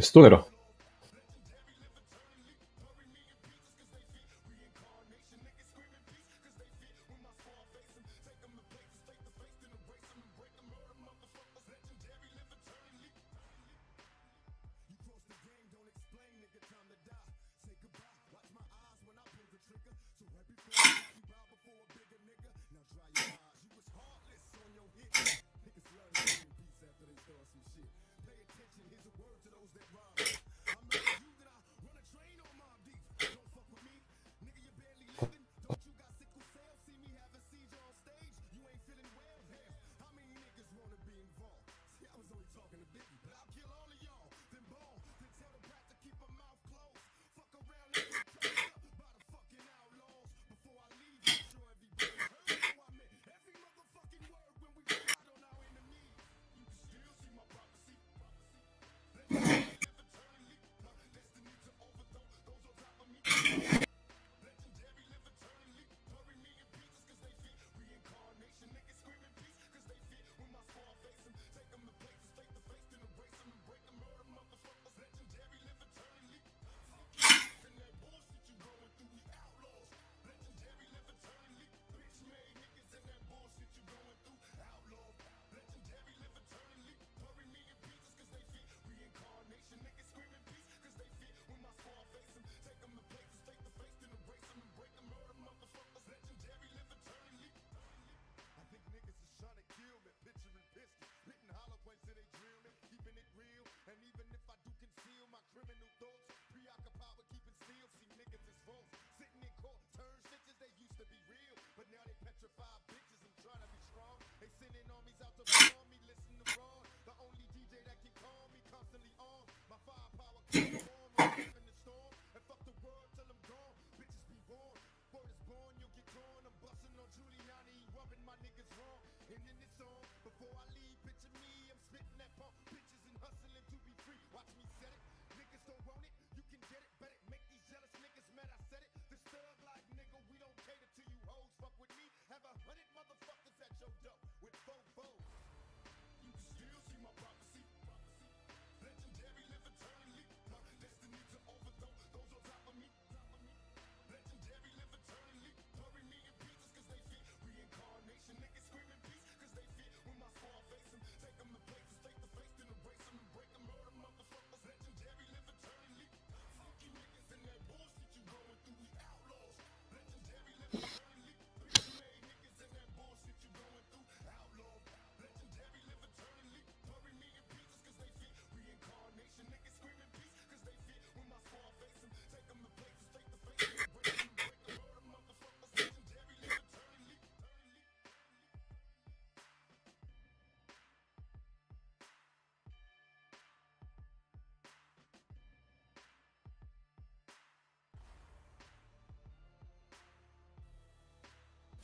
Stunero.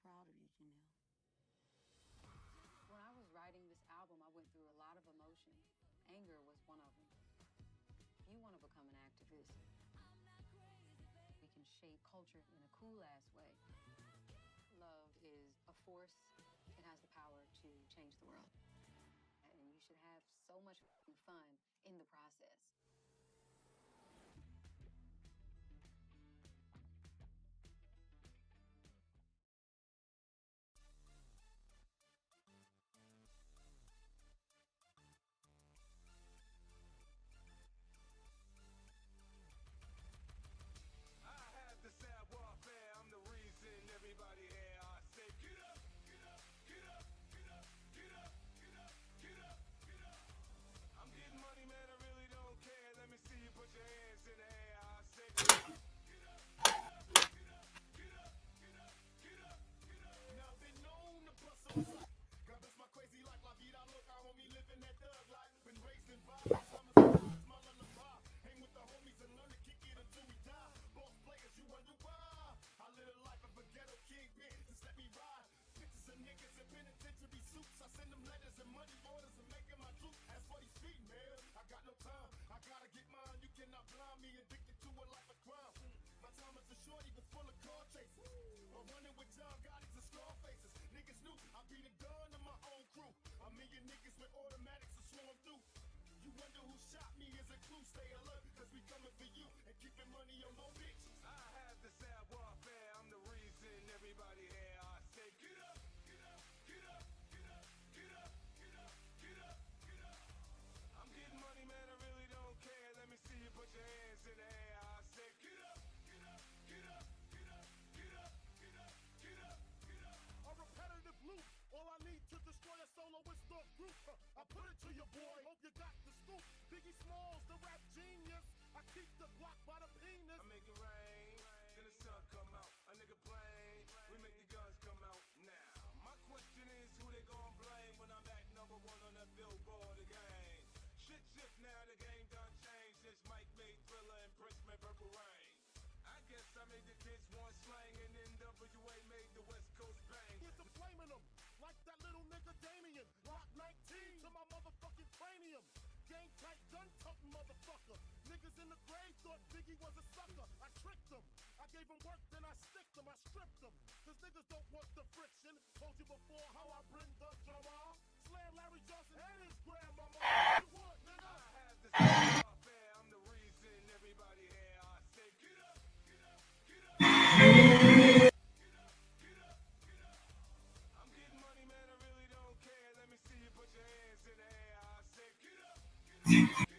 Proud of you, Janelle. When I was writing this album, I went through a lot of emotion. Anger was one of them. If you want to become an activist, we can shape culture in a cool ass way. Love is a force, it has the power to change the world. And you should have so much fun in the process. Got. Biggie Smalls, the rap genius. I keep the block by the penis. I make it rain, then the sun come out. A nigga plain, we make the guns come out now. My question is who they gon' blame when I'm at number one on that billboard again? Shit shift now, the game done changed since Mike made Thriller and Prince made Purple Rain. I guess I made the kids want slang and NWA made the West in the grave thought Biggie was a sucker. I tricked them. I gave them work, then I sticked them. I stripped them. Cause niggas don't want the friction. Told you before how I bring the drama. Slam Larry Johnson and his grandmama. You nigga? I have warfare. I'm the reason everybody here. I say, get up, get up, get up. Get up, get up, get up. I'm getting money, man. I really don't care. Let me see you put your hands in the air. I say, get up, get up,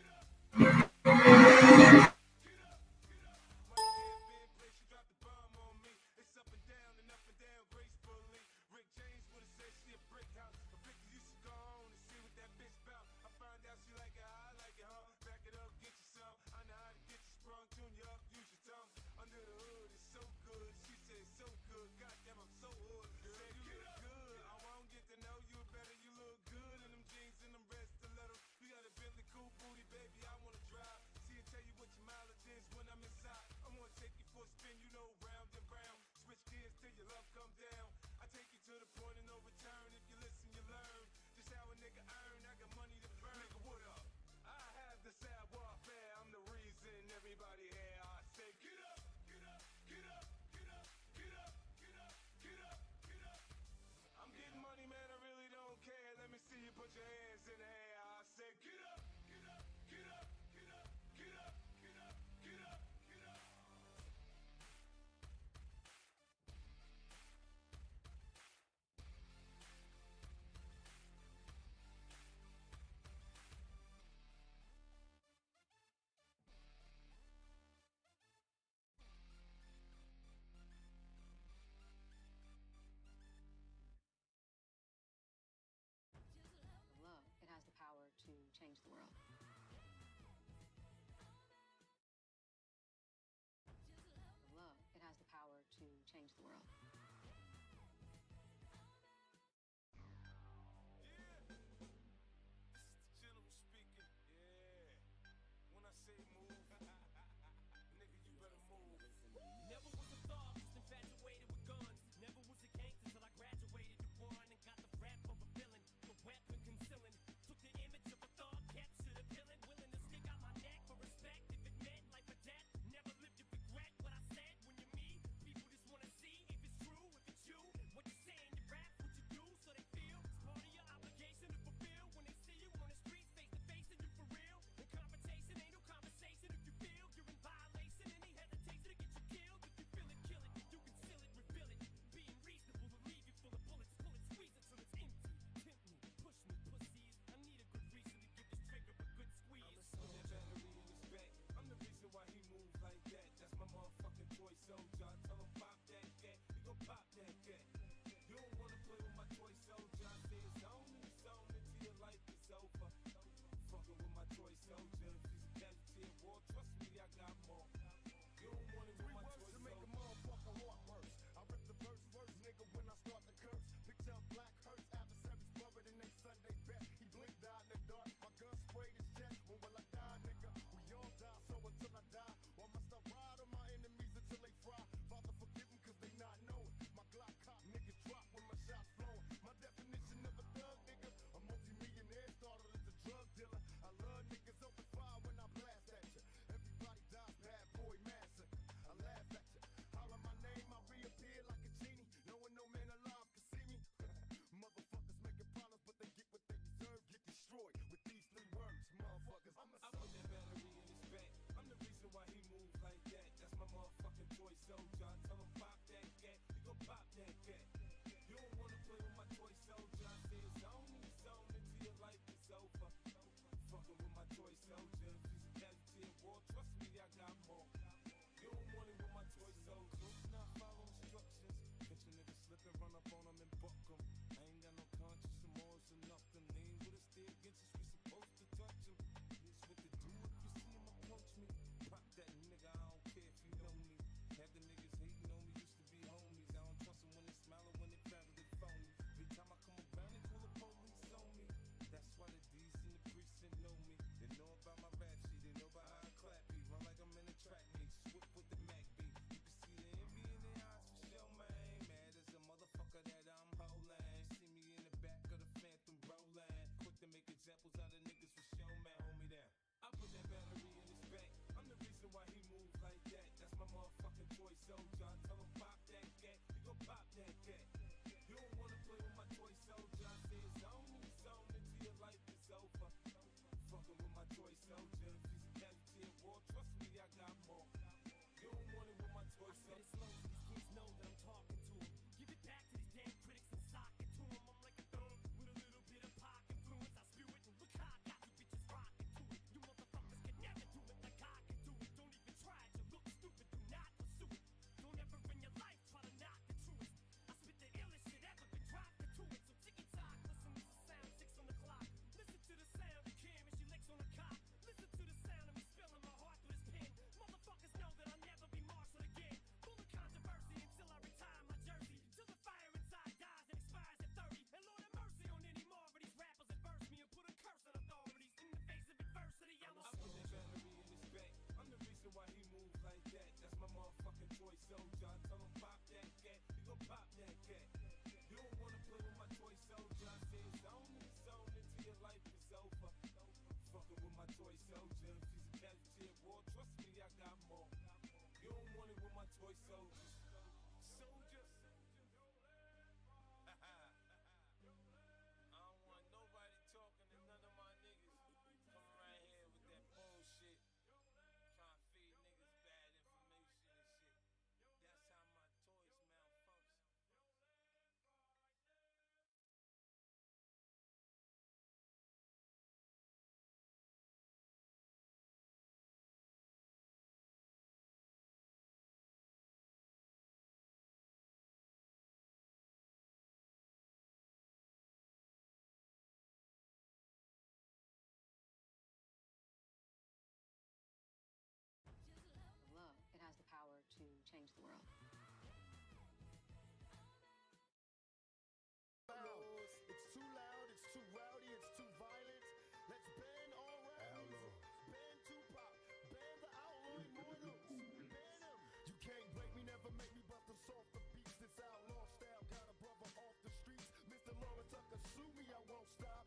I won't stop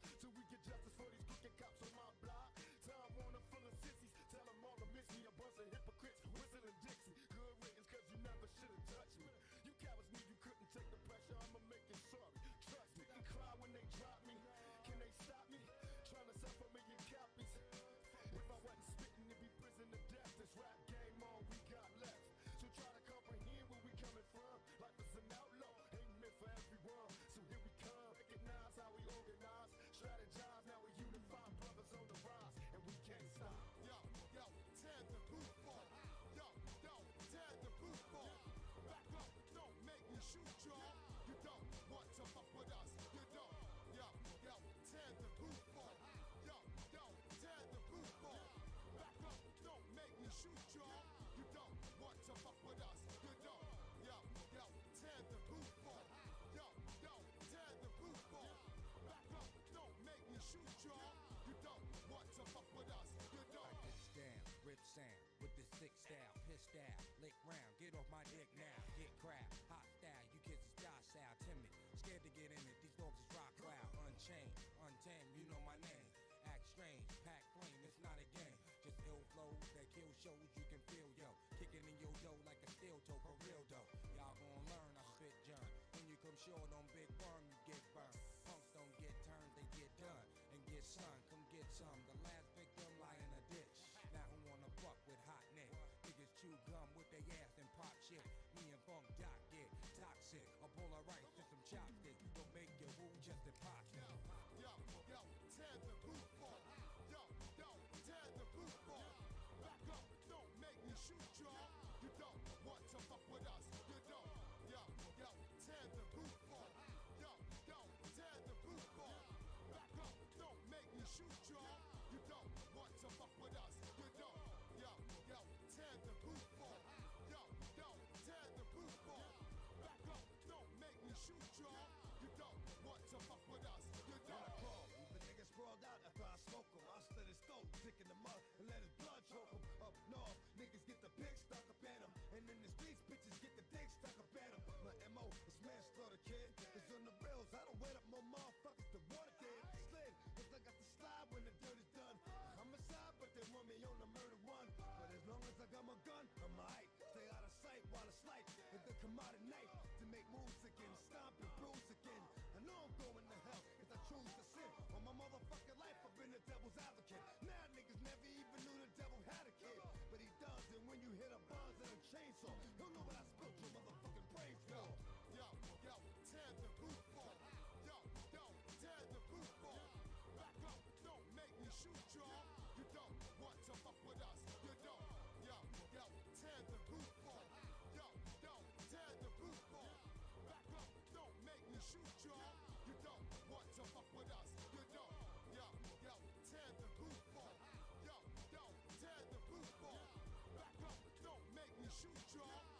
shoot y'all. You don't want to fuck with us. You don't. Yo, yo, tear the roof off. Yo, yo, tear the roof off. Back up, don't make me shoot y'all. You don't want to fuck with us. You don't. Yo, yo, tear the roof off. Yo, yo, tear the roof off. Back up, don't make me shoot y'all. You don't want to fuck with us. You don't. Down, rip sound with the sick style, pissed out, lick round, get off my dick unchained, untamed, you know my name. Act strange, pack flame, it's not a game. Just ill flows that kill shows you can feel, yo. Kicking in your dough like a steel toe for real though. Y'all gon' learn, I spit junk. When you come short on big worm, you get burned. Punks don't get turned, they get done. And get sun, Don't make your wound just impossible. Yo, yo, tear the roof off. Yo, yo, tear the roof off. Back up, don't make me shoot y'all. You don't want to fuck with us. You don't. Yo, yo, tear the roof off. Yo, yo, tear the roof off. Back up, don't make me shoot come out at night to make moves again, stomp and bruise again. I know I'm going to hell if I choose to sin. All my motherfucking life, I've been the devil's advocate. Now niggas never even knew the devil had a kid. But he does, and when you hit a buzz and a chainsaw, shoot y'all. You don't want to fuck with us. You don't. Yo, yo, tear the roof off. Yo, yo, tear the roof off. Back up, don't make me shoot y'all.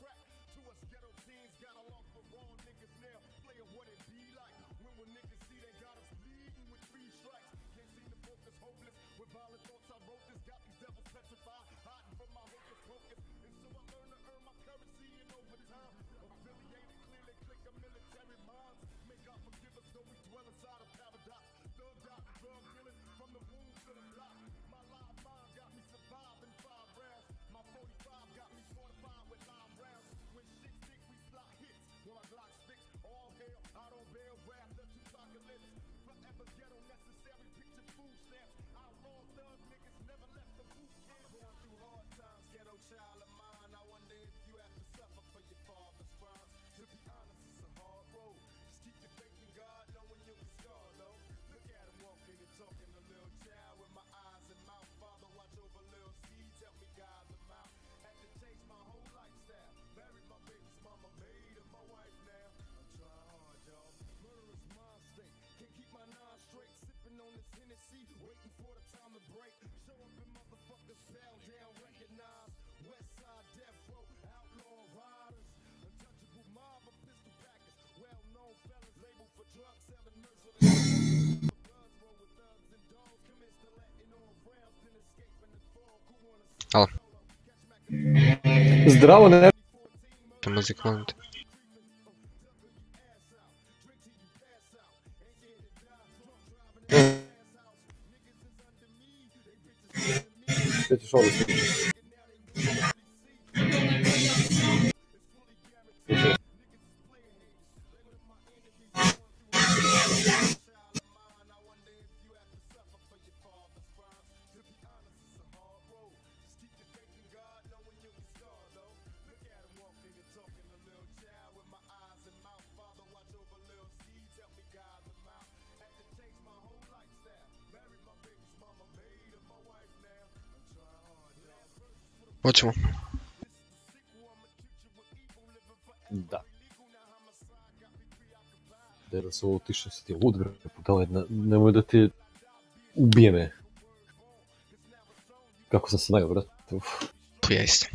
Crack. To us ghetto teens, got along for raw niggas now. Playing what it be like. When when niggas see they got us bleeding with three strikes. Can't seem to focus, hopeless. With violent thoughts, I wrote this. Got these devils petrified, hiding from my hocus pocus. And so I learned to earn my currency in overtime. Affiliated, clearly click a military minds. May God forgive us, though we dwell Ghetto necessary, picture food stamps. Outlaw thug niggas never left the boot camp. Going through hard times, ghetto child of mine. Hennessy, waiting for the time to break. Show up in motherfuckers, fell down, recognize. West side death row, outlaw riders. Untouchable mob of pistol packers. Well-known fellas labeled for drug selling merciless. Bloods roll with thugs and queste sono Hoćemo. Da. Daj da se ovo tiše, si ti lud, budale, ne- nemoj da ti ubije me. Kako sam se najao, brate. Tu ja isto.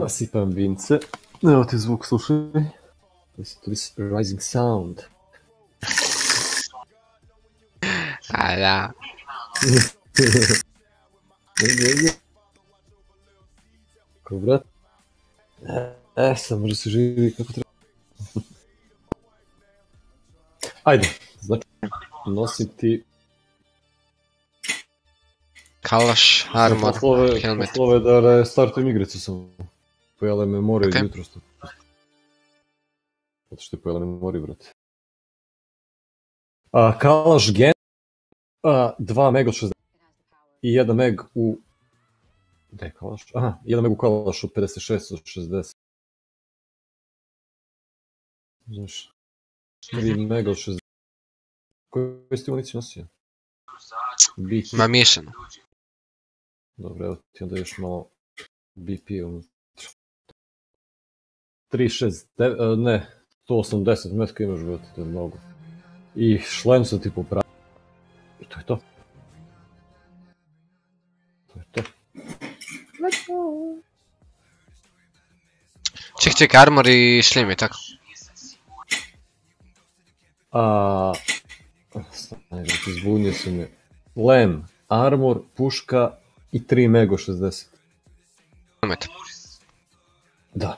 Nasipam vince. Evo ti zvuk, slušaj. To this rising sound. Ne. Kako, brat? E, e, sad može se živi kako treba. Ajde, znači, Kalaš, armor, poslove, helmet. poslove da restartujem igricu sam. Pojela me more Okej. jutro što. Zato što je pojela me brate. A, Kalaš Gen, a, 2 meg od 60 i 1 meg u... Gde je Kalaš? Aha, 1 meg u Kalaš od 56 od 60. Znaš, 3 meg od 60. Koju si ti municiju nosio? BT. Ma miješano. Dobro, evo ti onda još malo BP unutra. 3, 6, de- e, ne, 180 metka imaš, brate, to je mnogo. I šlem sam ti popravio. To je to. To je to. Ček, ček, armor i šlim je tako. A... Zbunio si me. Lem, armor, puška i 3 mego 60. Helmet. Da.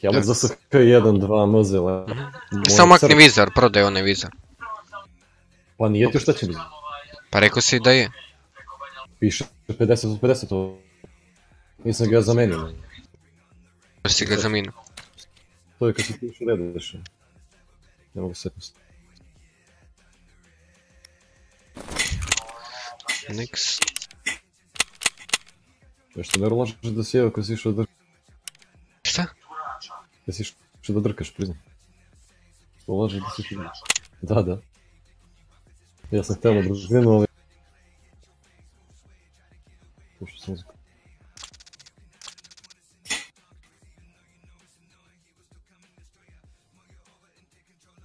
Helmet za SK1, 2 mzele. Samo makni vizor, prodaj onaj vizor. Pan jedzie już do ciebie. Pareko sobie daje. Pisze 50 od 50, to nic nie gra zamienił. Proste gra zamienił. To jakoś już radę jeszcze. Nie mogę sobie Next. Wiesz, to narola, że dosiję, jakoś jeszcze do... Co? Jakoś jeszcze do drkasz, przyznam. Położę do siebie. Да, да. Ja sam htjela družinu, ali... Pošto sam izgledao.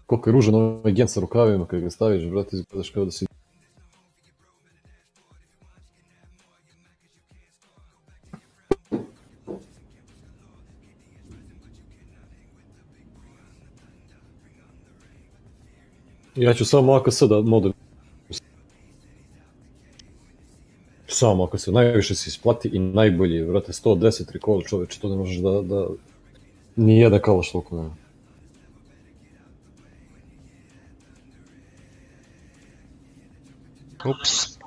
Koliko je ružan ovaj gen sa rukavima ga staviš, brate, izgledaš kao da si... Ja ću samo AKS da modem Samo AKS, najviše se isplati i najbolji, vrate, 110 recall čoveče, to ne možeš da, da... Nijedan kalaš toliko nema. Ups.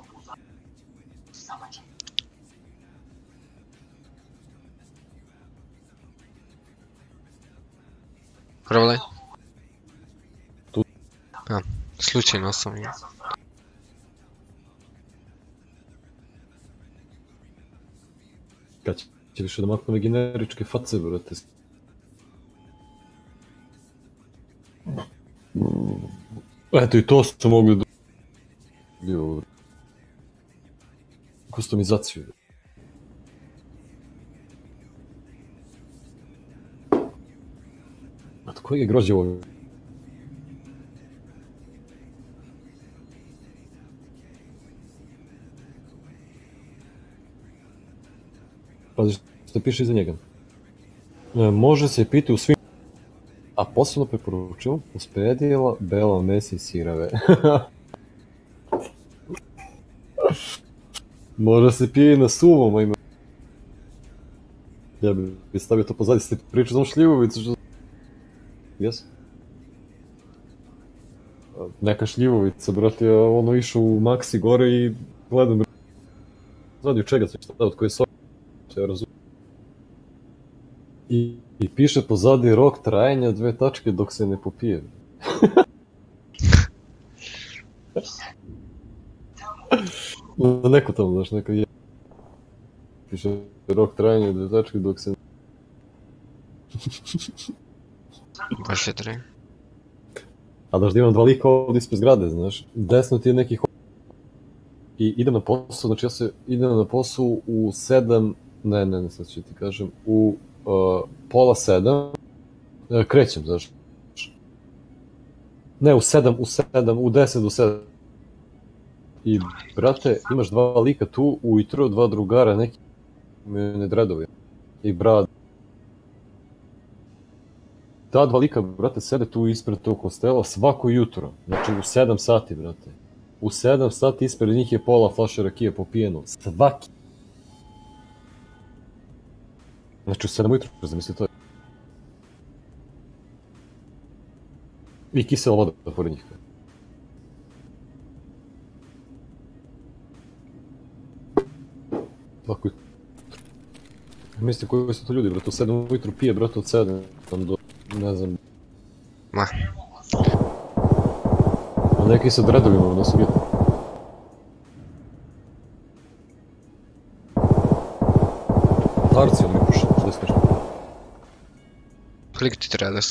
Provali? Tu. A, slučajno sam ja. Kad će, će više da maknu ove generičke face, brate. Eto i to su mogli da... Bio... Kustomizaciju. A to koji je grožđe Pazi što piše iza njega. E, Može se piti u svim... A posebno preporučujem uspedijela, bela, mesi i sirave. Može se pije na suvom, ima... Ja bi bi stavio to pozadnje, ste pričao za šljivovicu, što... Jes? Neka šljivovica, brate, ja ono išao u Maxi gore i gledam... Zadi od čega se šta od koje soje, I, I piše pozadi rok trajanja dve tačke dok se ne popije. Neko tamo, znaš, neko je. Piše rok trajanja dve tačke dok se... Baš je tre. A daš da imam dva lika ovdje ispred zgrade, znaš. Desno ti je neki. I idem na posao, znači ja se idem na posao u sedam... Ne, ne, ne, sad ću ti kažem. U uh, pola sedam... e, krećem, znaš. Ne, u sedam, u sedam, u deset do sedam. I, brate, imaš dva lika tu, ujutro dva drugara, neki ne dredovi. I brat, ta dva lika, brate, sede tu ispred tog hostela svako jutro. Znači u 7 sati, brate. U 7 sati ispred njih je pola flaše rakije popijeno. Svaki. Znači u 7 ujutro, zamisli to je. I kisela voda pored njih. Jutro. Mislite koji su to ljudi, brate, u 7 ujutro pije, brate, od 7 tam do, ne znam, Ma, a neki sa dredovima na svijetu. Koliko ti treba da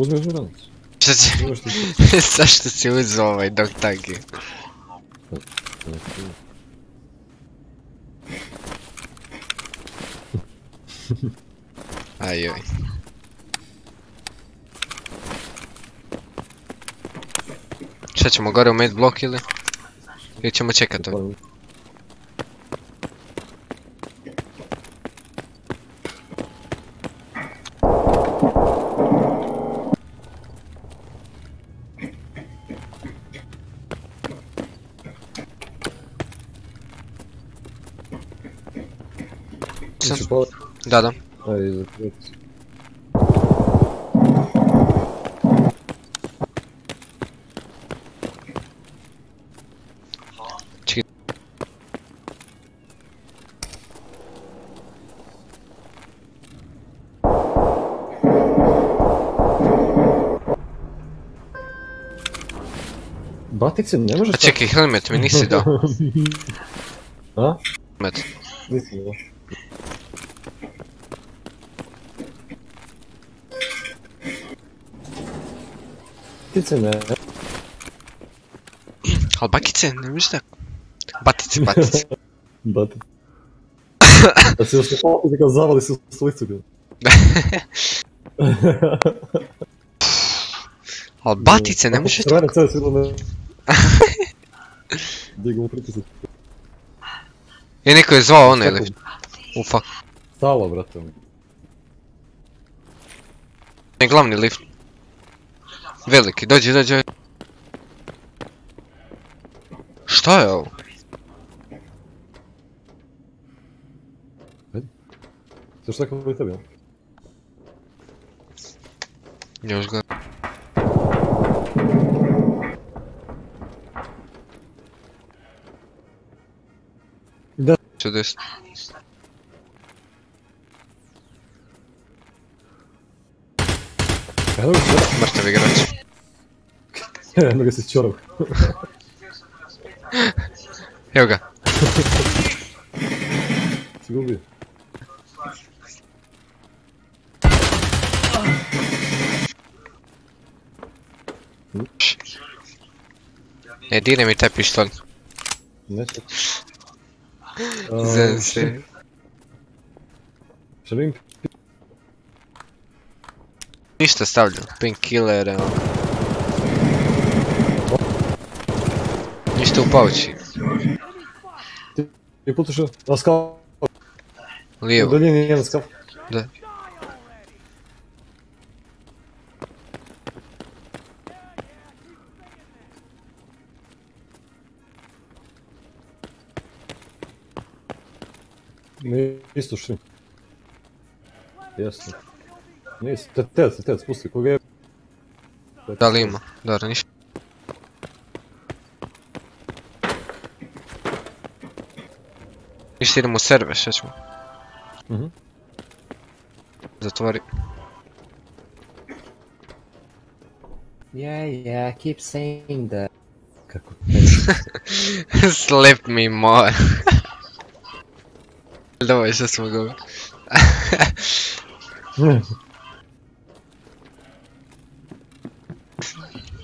Uzmi uzmi ranac. Šta si... Zašto si uzeo ovaj dog je? Ajoj. Šta ćemo gore u mid blok ili? Ili ćemo čekat ovdje? Znači, pa... Da, da. Ajde, se. Čekaj. Batice ne možeš... Čekaj, helmet mi nisi dao. A? Helmet. Nisi dao. Batice ne. Al bakice, ne možeš tako. Batice, batice. Batice. Da se još ne pati kao zavali se u stolicu. batice, ne možeš tako. Ne... Pritisat. Je neko je zvao onaj lift. U fuck. Stalo, brate. Ne glavni lift. Veliki, dođi, dođi. dođi. Šta je ovo? Sve šta kako je tebi, ja? Još ga. Da. Što des? Evo ga čorav. Mrtav igrač. Eno ga se čorav. Evo ga. Si gubio. Ne, dire mi taj pištolj. Neće. Zem se. Želim Ništa stavljam. Painkiller, evo. Ništa u pauči. i putušu na skav. U Lijevo. daljini je jedan skav. Da. Ne, isto šli. Jasno. Nisi, te, te, te, te, spusti, koga je... Da Više idemo u server, šta ćemo? Mhm. Zatvori. Yeah, yeah, I keep saying that. Kako Slip me more. Dobar, šta smo govorili?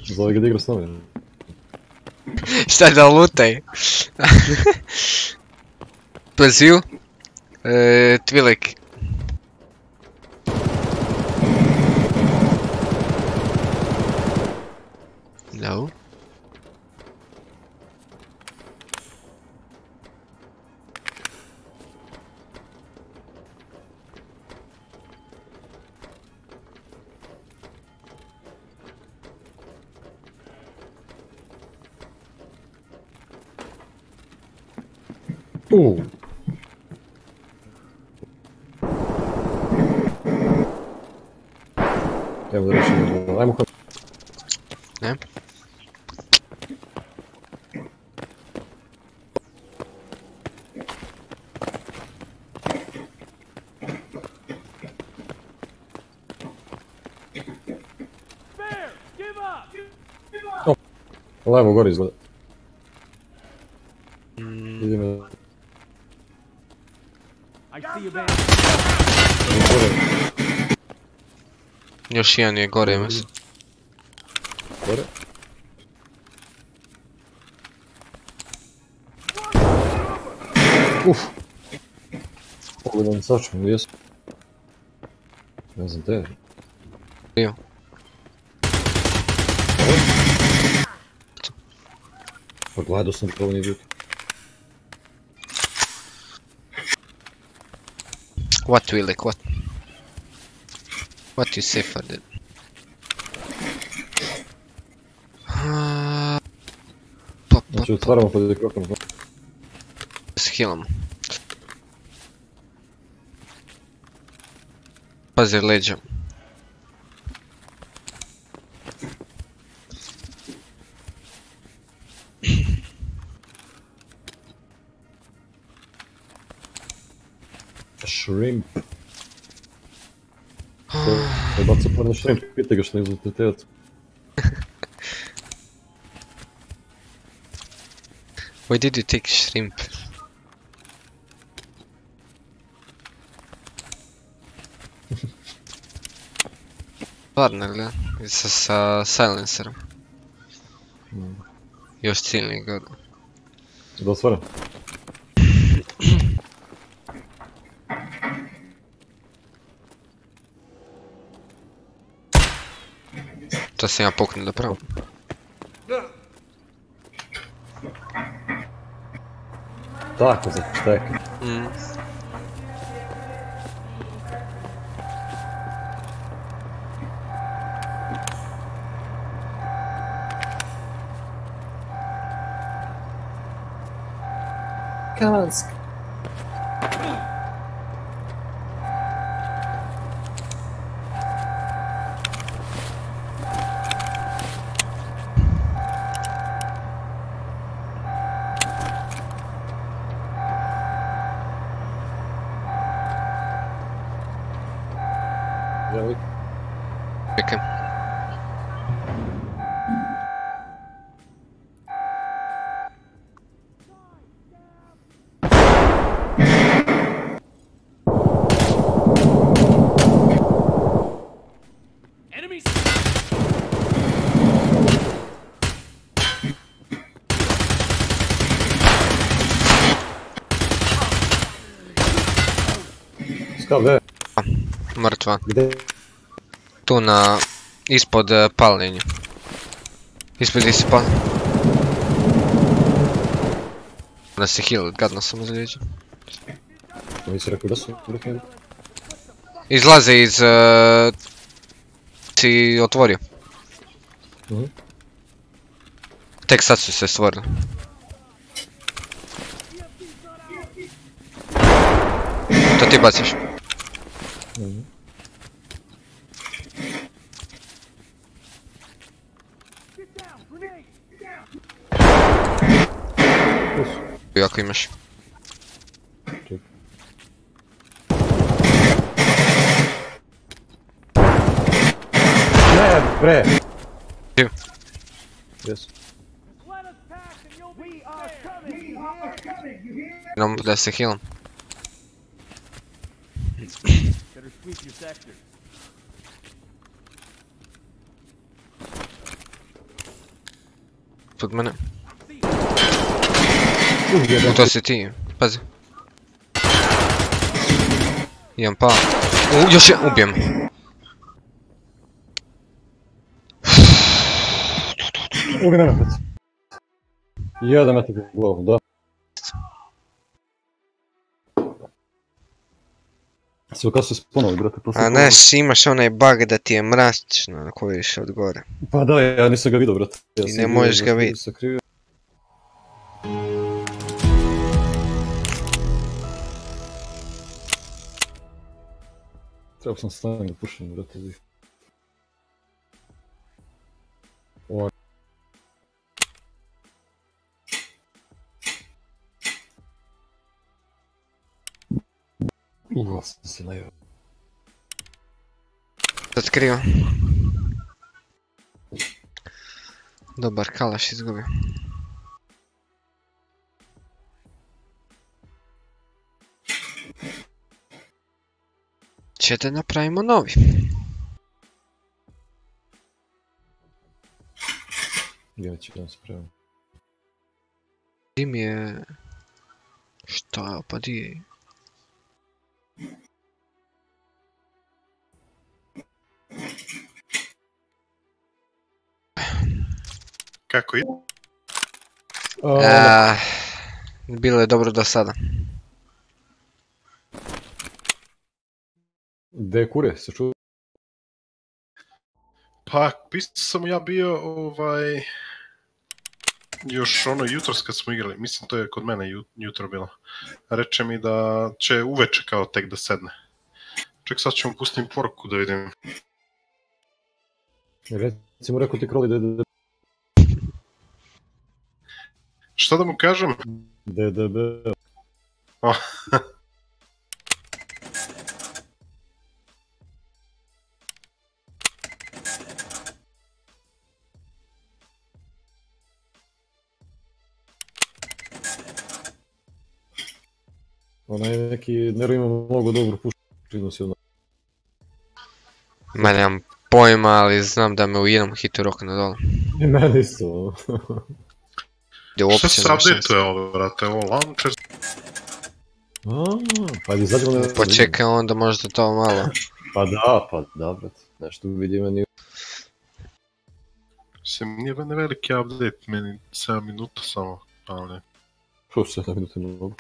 Zove ga da igra s nama. Šta da lutaj? Brasil. Još jedan je gore, mislim. Gore. Uf. Pogledam sačem, gdje su? Ne znam, te. Evo. Pa gledao sam kao nije bio. What Tvilek, what? What you say for that? Ah, Pa, pa, Znači otvaramo pod ekrokom. s healom. Pazi leđa. Uzete teat. Why did you take shrimp? Stvarno ili? I Sa, sa silencerom. Još ciljniji god. Da otvorim. To sam ja puknuo da pravo. Tako za štek. Mm. Kansk. Velik. Čekaj. Enemies! Skav, gdje? Mrtva. Gdje? Tu na... Ispod uh, paljenja. Ispod si pal... Da se heal, gadno sam ozlijeđen. Nisi rekao da su? Izlaze iz... Uh, si otvorio. Mhm. Tek sad su se stvorili. To ti baciš. Mhm. Ako imaš. Ne, bre! Gdje? Jesu. Idemo da se healam. Better sweep your sector. Pod mene. Uvijek U to si ti. Pazi. Imam pa. U, još je, ubijem. Uvijek nema pec. Jedan metak u glavu, da. Sve kako se sponovi, brate, posle A neš, imaš onaj bug da ti je mračno na koji iš od gore. Pa da, ja nisam ga vidio, brate. Ja I ne možeš ga za- vidjet. sakrio. Trebao sam staviti da pušim, brate, vi. Ovo. Uva, sam se najeo. Otkrio. Dobar kalaš izgubio. Čete napravimo novi. Ja ću da spremam. Di mi je... Šta, pa di je? Kako ide? Ah, bilo je dobro do sada. Gde je kure, se čuo? Pa, pisao sam ja bio, ovaj... Još ono jutros kad smo igrali, mislim to je kod mene ju- jutro bilo. Reče mi da će uveče kao tek da sedne. Ček sad ću mu pustim poruku da vidim. Recimo rekao ti kroli da je Šta da mu kažem? DDB. O, neki Nero ima mnogo dobru pušku, činu si ono. Ma nemam pojma, ali znam da me u jednom hitu rokne dole. I meni isto. Šta se update-uje ovo, brate? Ovo launcher? Pa ajde izađemo na... Počekaj onda možda to malo. Pa da, pa da, brate. Nešto vidi meni. Mislim, nije ne veliki update, meni 7 minuta samo, ali... Što se na minute mnogo.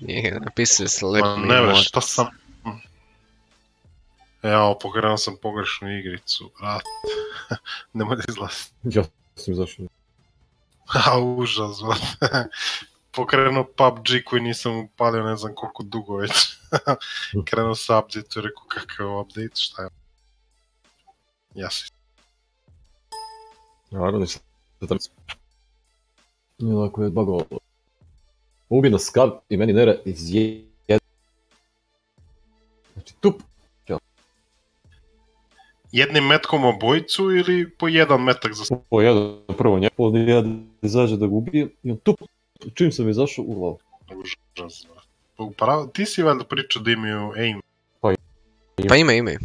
Nije, napisali se Ma lepni ne vreš, šta sam... Evo, pokrenuo sam pogrešnu igricu, brat. Nemoj da izlazi. Ja sam izašao. A, užas, brate. Pokrenuo PUBG koji nisam upalio ne znam koliko dugo već. Krenuo sa update i rekao kakav update, šta je? Ja sam Naravno, ništa. Nije lako je bagovalo. Ubi na skav i meni nere iz je... Znači, tup. jednim metkom obojicu ili po jedan metak za Po jedan, prvo njeg, onda ja izađe da ga ubijem i on tup. Čim sam izašao, u glavu. užas, brate. Upravo, ti si valjda pričao da imaju aim. Pa ima, ima. A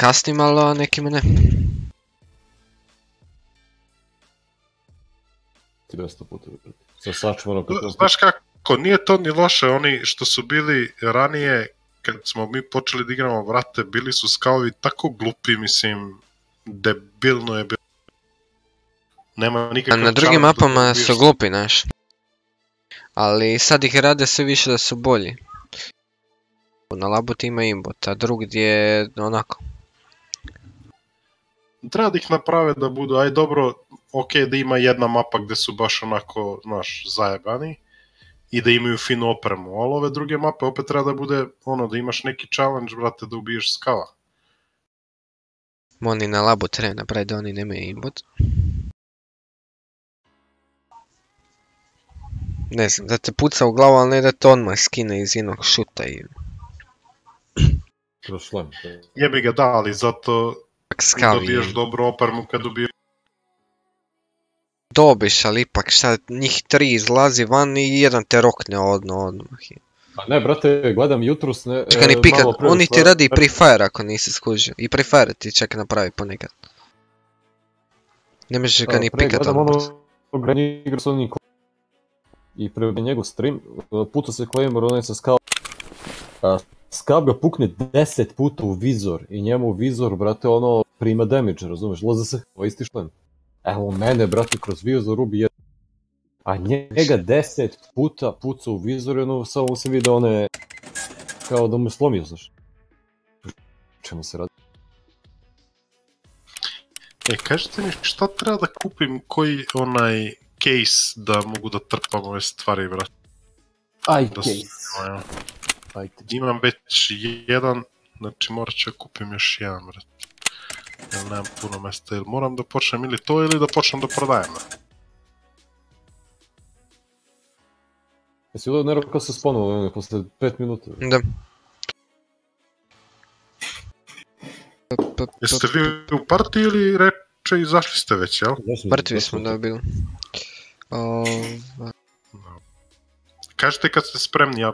kasnim, ali nekima ne. Ti 200 puta. Sa sačmarom kad... Znaš kako, nije to ni loše, oni što su bili ranije, kad smo mi počeli da igramo vrate, bili su skaovi tako glupi, mislim, debilno je bilo. Nema A na drugim da mapama su glupi, znaš. Ali sad ih rade sve više da su bolji. Na labuti ima imbot, a drugdje je onako. Treba da ih naprave da budu, aj dobro, ok da ima jedna mapa gde su baš onako, znaš, zajebani i da imaju finu opremu, ali ove druge mape opet treba da bude, ono, da imaš neki challenge, brate, da ubiješ skala. Oni na labu treba napraviti da oni nemaju imbot. Ne znam, da te puca u glavu, ali ne da te odmah skine iz jednog šuta i Kroz. Jebi ga da, ali zato skavi. dobiješ dobru opremu kad dobiješ Dobiš, ali ipak šta, njih tri izlazi van i jedan te rokne odno odmah. A ne, brate, gledam jutrus, ne... Čekaj ni e, pre oni ti radi i Free Fire ako nisi skužio. I Free Fire ti čak napravi ponekad. Ne možeš ga ni pikat gledam ono, gledam igru s onim ko- I pre njegov stream, puta se Claymore onaj sa Skal... A, Skal ga pukne 10 puta u vizor i njemu vizor, brate, ono, prima damage, razumeš, loza se, ovo isti šlem. Evo mene, brate, kroz vizor ubi jedan. A njega 10 puta puca u vizor i ono, samo sam vidio one, kao da mu je slomio, znaš. Čemu se radi? E, kažete mi šta treba da kupim, koji onaj case da mogu da trpam ove stvari, brate? Aj, Da case. Imam već jedan, znači morat ću kupim još jedan, brate. Jer nemam puno mesta, ili moram da počnem ili to, ili da počnem da prodajem. Jesi vidio Nero kako se sponuo, ono, posle 5 minuta? Da. Jeste vi u partiji ili reče izašli ste već, jel? Mrtvi smo da bili. Ova- Kažete kad ste spremni, ja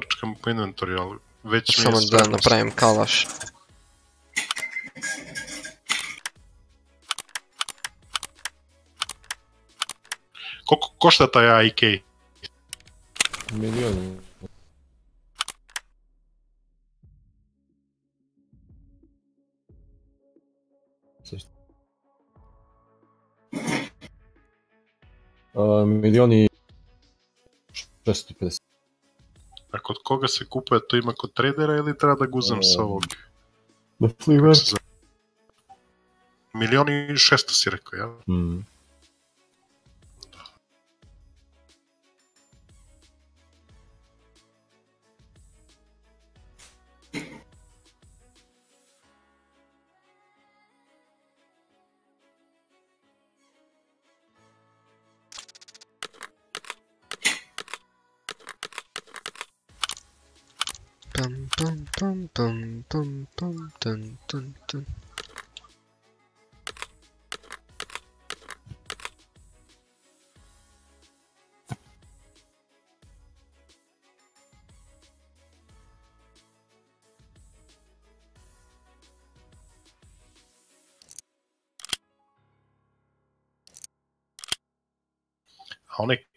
prčkam po inventoriju, ali već mi je Samo da napravim kalaš. Koliko košta taj AIK? Milion. Uh, milion i 650. A kod koga se kupuje, to ima kod tradera ili treba da guzam sa ovog? Na Fliver. Milion i šesto si rekao, jel? Mm.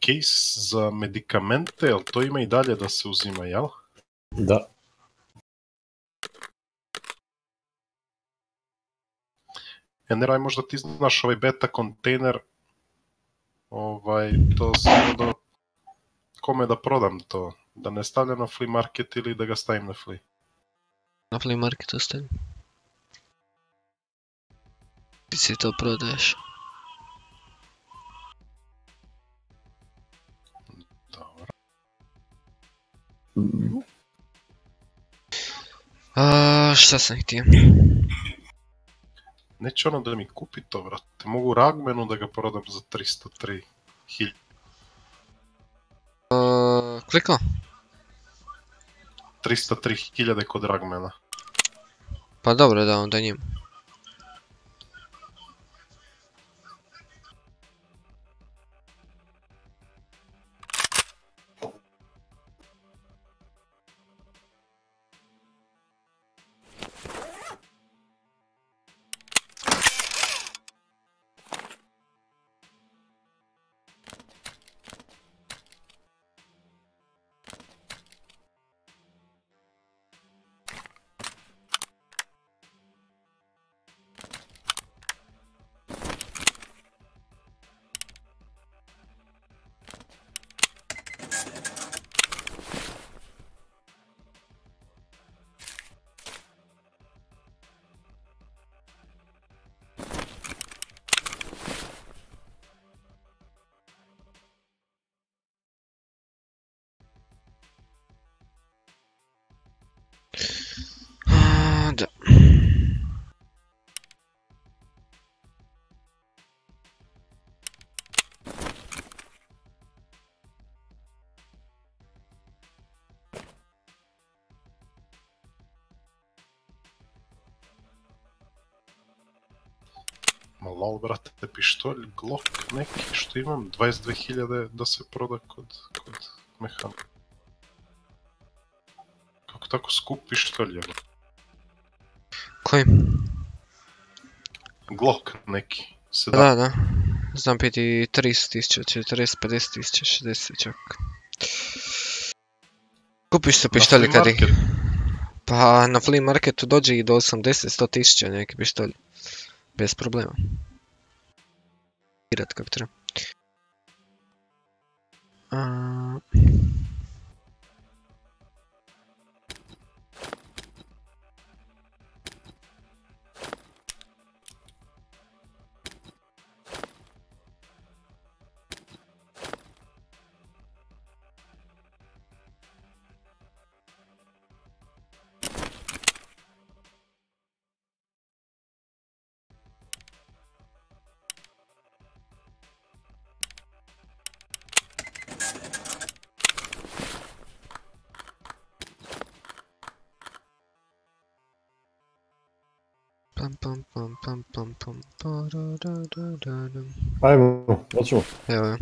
Case za medikamente, jel to ima i dalje da se uzima, jel? Da. Generaj, možda ti znaš ovaj beta kontejner, ovaj, to samo da, kome da prodam to, da ne stavljam na flea market ili da ga stavim na flea. Na flea marketu stavim. Ti si to prodaješ. A, šta sam htio? Neće ono da mi kupi to, vrate. Mogu Ragmenu da ga prodam za 303 hilj. A, klikao? 303 hiljade kod Ragmena. Pa dobro da onda njim. Pištolj, Glock neki što imam, 22.000 da se proda kod, kod mehana. Kako tako skup pištolj je? Koji? Glock neki. Da, da. Znam piti 30.000, 40, 50.000, 60 čak. Kupiš se pištolje flea kad ih... Pa na flea marketu dođe i do 80-100 tisuća neki pištolj. Bez problema. Irat kako Айво, почва. Ева.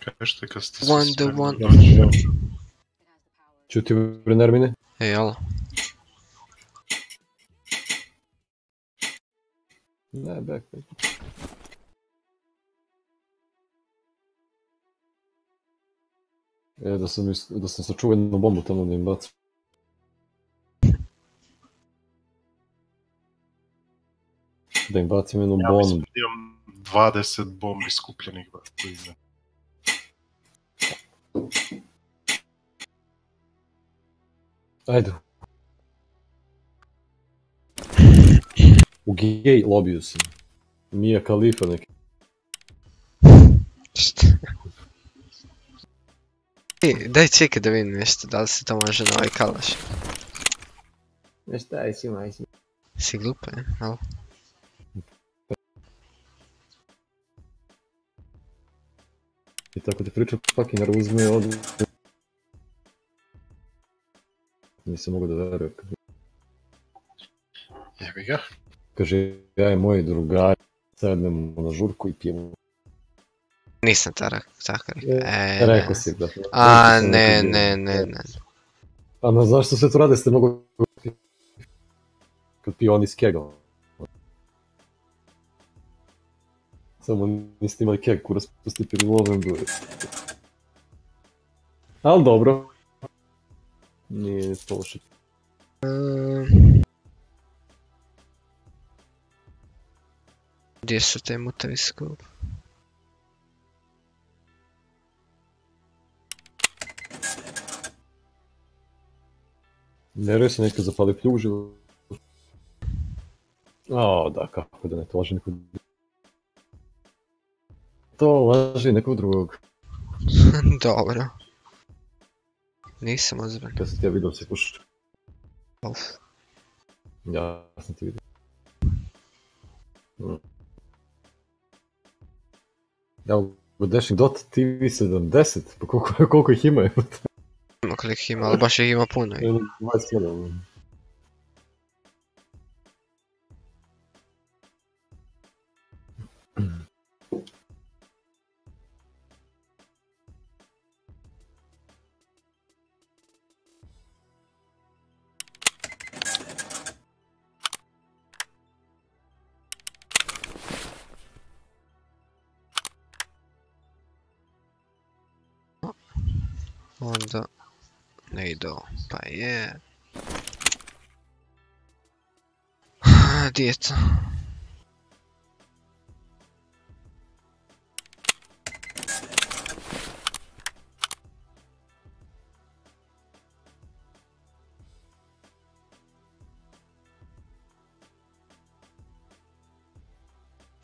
Кажеш така сте One the one. Значи, Че ти Бренер мине? Е, ала. Не, бях Е, да съм, да съм се на бомбата, но не им бац. Da im bacim jednu Ja bombu. da imam 20 bombi skupljenih. Ajde. U gej lobiju sam. Mija Khalifa neki. Šta? Ej, daj čekaj da vidim nešto, da li se to može na ovaj kalaš. Ne šta je si maj si. Si glupa, je? Alo? Tako ti pričam, fucking uzme od... Nisam mogao da verujem. Jebi ga. Kaže, ja i moji drugari sednemo na žurku i pijemo. Nisam ta tako rekao. E, E, rekao ne. si da. A, ne, ne, ne, ne. A na zašto sve to rade ste mogu... Kad piju oni s kegom. Samo niste imali keg, kurac pustite u novembru. Ali dobro. Nije to loše. Ehm, Gdje su te mutavi skup? Ne se nekad zapali pljužilo. O, da, kako da ne, to laže nekog то лъже некого другого. Dobro. Nisam ozbiljan. Kad sam te vidio se kušao. Alf. Ja sam ti vidio. Evo, Dashing Dot TV 70, pa koliko, koliko ih ima? Ima koliko ih ima, ali baš ih ima puno. 21. možda ne ide pa je. Djeca.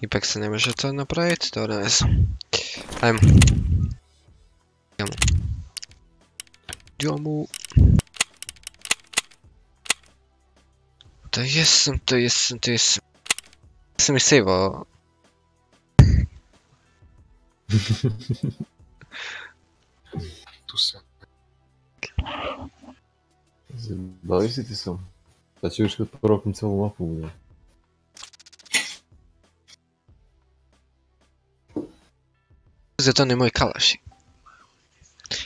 Ipak se ne može to napraviti, dobro ne znam. Ajmo. Idemo. Idemo. To jesam, to jesam, to jesam. Sam i saveo. Tu sam. Bavi si ti sam. Da će još kad proknem cijelu mapu bude. Za to ne moj kalaši.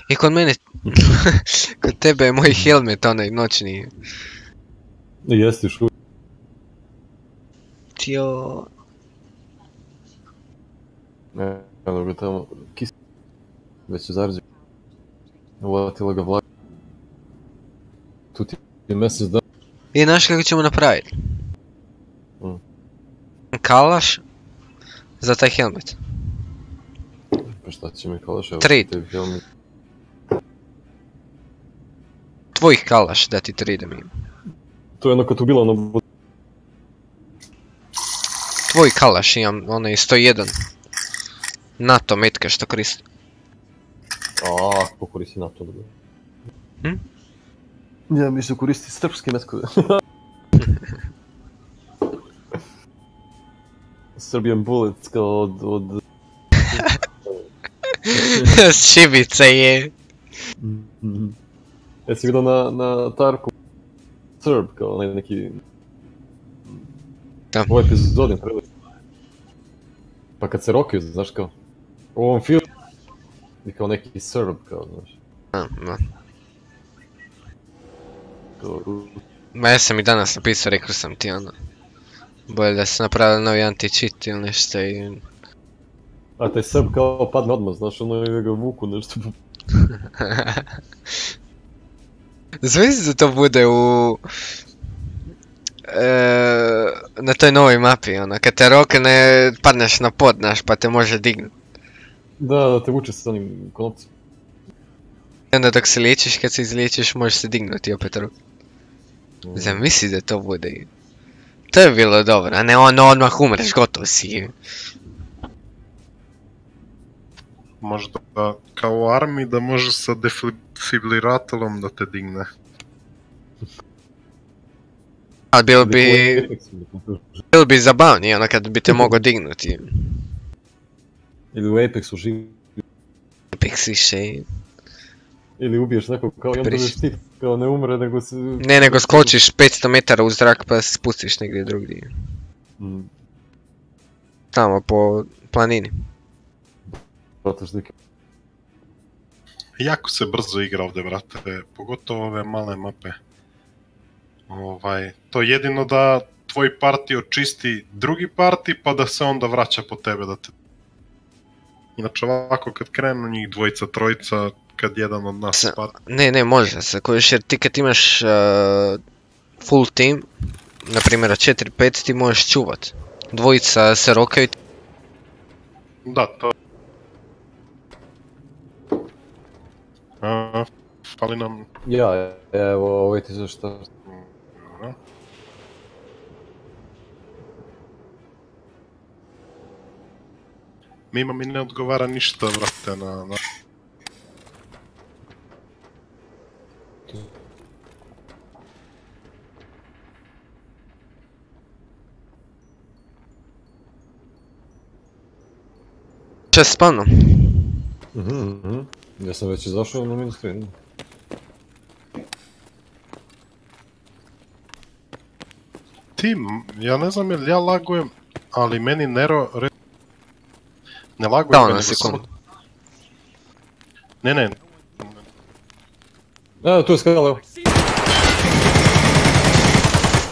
I kod mene, kod tebe je moj helmet onaj noćni. Još uvijek. Tio, Ne, ga tamo kis... Već je zarađen. Uvatila ga vlak. Tu ti je mjesec dana. I znaš kako ćemo napraviti? Mm. Kalaš za taj helmet. Pa šta će mi kalaš, evo Tri. tebi helmet. Tvojih kalaš da ti 3 da mi. To je ono kad tu bilo ono... Tvoj kalaš imam, onaj 101. NATO metka što koristi. A, ko koristi NATO dobro. Hm? Ja mislim koristi srpske metkove. Serbian Bullets kao od... od... Šibica je. Jesi vidio na, na Tarku Srb kao onaj neki... Da. U ovoj epizodi prvi. Pa kad se rokaju, znaš kao... U ovom filmu... I kao neki Srb kao, znaš. A, ma. Kao, Ru- Ma ja sam i danas napisao, rekao sam ti ono. Bolje da se napravili novi anti-cheat ili nešto i... A taj Srb kao padne odmah, znaš, ono je ga vuku nešto. Da to bude u... E, na toj novoj mapi, ono, kad te rokne, padneš na pod, znaš, pa te može dignut. Da, da te vuče sa onim konopcem. I onda dok se liječiš, kad se izliječiš, možeš se dignuti opet ruku. Zamisli da to bude. i- To je bilo dobro, a ne ono odmah umreš, gotov si. Možda da, kao u armiji da može sa defibriratorom da te digne. Ali bilo bi, bilo bi zabavnije, ono, kad bi te mogao dignuti. Ili u Apexu živi. Apex više i... Ili ubiješ nekog kao i on Priš- dobiješ tip Kao ne umre, nego se... Ne, nego skočiš 500 metara u zrak pa se spustiš negdje drugdje. Mm, Tamo po planini. brate, što ti- Jako se brzo igra ovdje, brate, pogotovo ove male mape. Ovaj, to je jedino da tvoj parti očisti drugi parti, pa da se onda vraća po tebe da te... Inače ovako kad krenu njih dvojica, trojica, kad jedan od nas Se- padne. Ne, ne, može se, kojiš jer ti kad imaš uh, full team, na primjer 4-5 ti možeš čuvat. Dvojica se rokaju, Da, to... A, fali nam... Ja, evo, ovaj ti za šta... Dobro. Mima mi ne odgovara ništa, vrate, na... na... šest spano. Mhm, mhm. Ja sam već izašao na minus 3. Ti, m, ja ne znam jel ja lagujem, ali meni Nero... Re... Ne lagujem Dao me, na nego samo- Ne, ne, Evo, tu je skala, evo.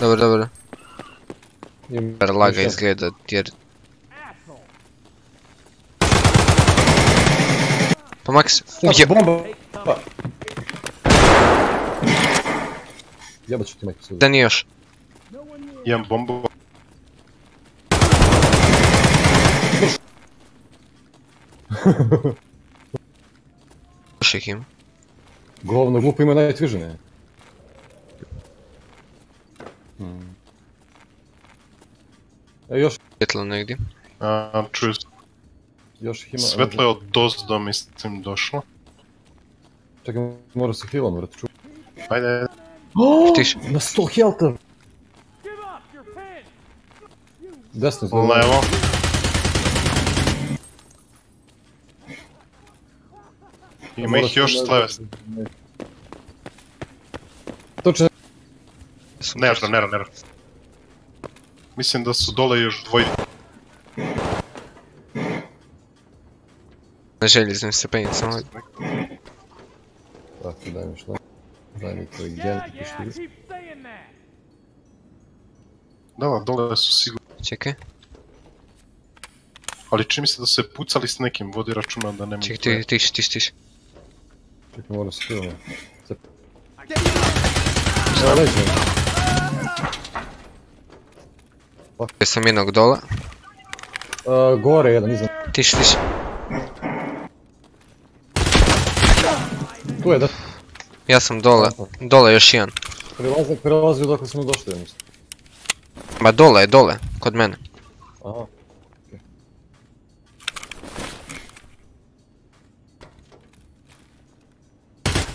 Dobro, dobro. Super laga izgleda jer... Pa Max, uje... Bomba! Pa. Jebat ću ti majku sve. Da nije još. imam bombu. Još ih ima. Govno glupo ima night vision, je. Još, ih ima. svetlo je od dozdo, mislim, došlo. Čekaj, mora se healan, vrat, ču. Ajde, ajde. Tiš. Na 100 healtha! Desno, izgleda. levo. Ima ih još s leve. Točno, Nero, Nero, Nero. Mislim da su dole još dvoji. Na željeznim stepenicama. Tako, daj mi šla. Daj mi to gen i pištolj. Da, dole su sigurno. Čekaj, Ali čini mi se da se pucali s nekim, vodi računa da nema... čekaj, ti, tiš, tiš, tiš. Čekaj, mora se healan. Evo, leđe. Ja sam jednog dola. Uh, gore jedan, iznad. Tiš, tiš. Tu je, da. Ja sam dole. Dole još jedan. Prelazak, prelazi odakle smo došli, ja mislim. Ma dole je, dole. Kod mene. Aha.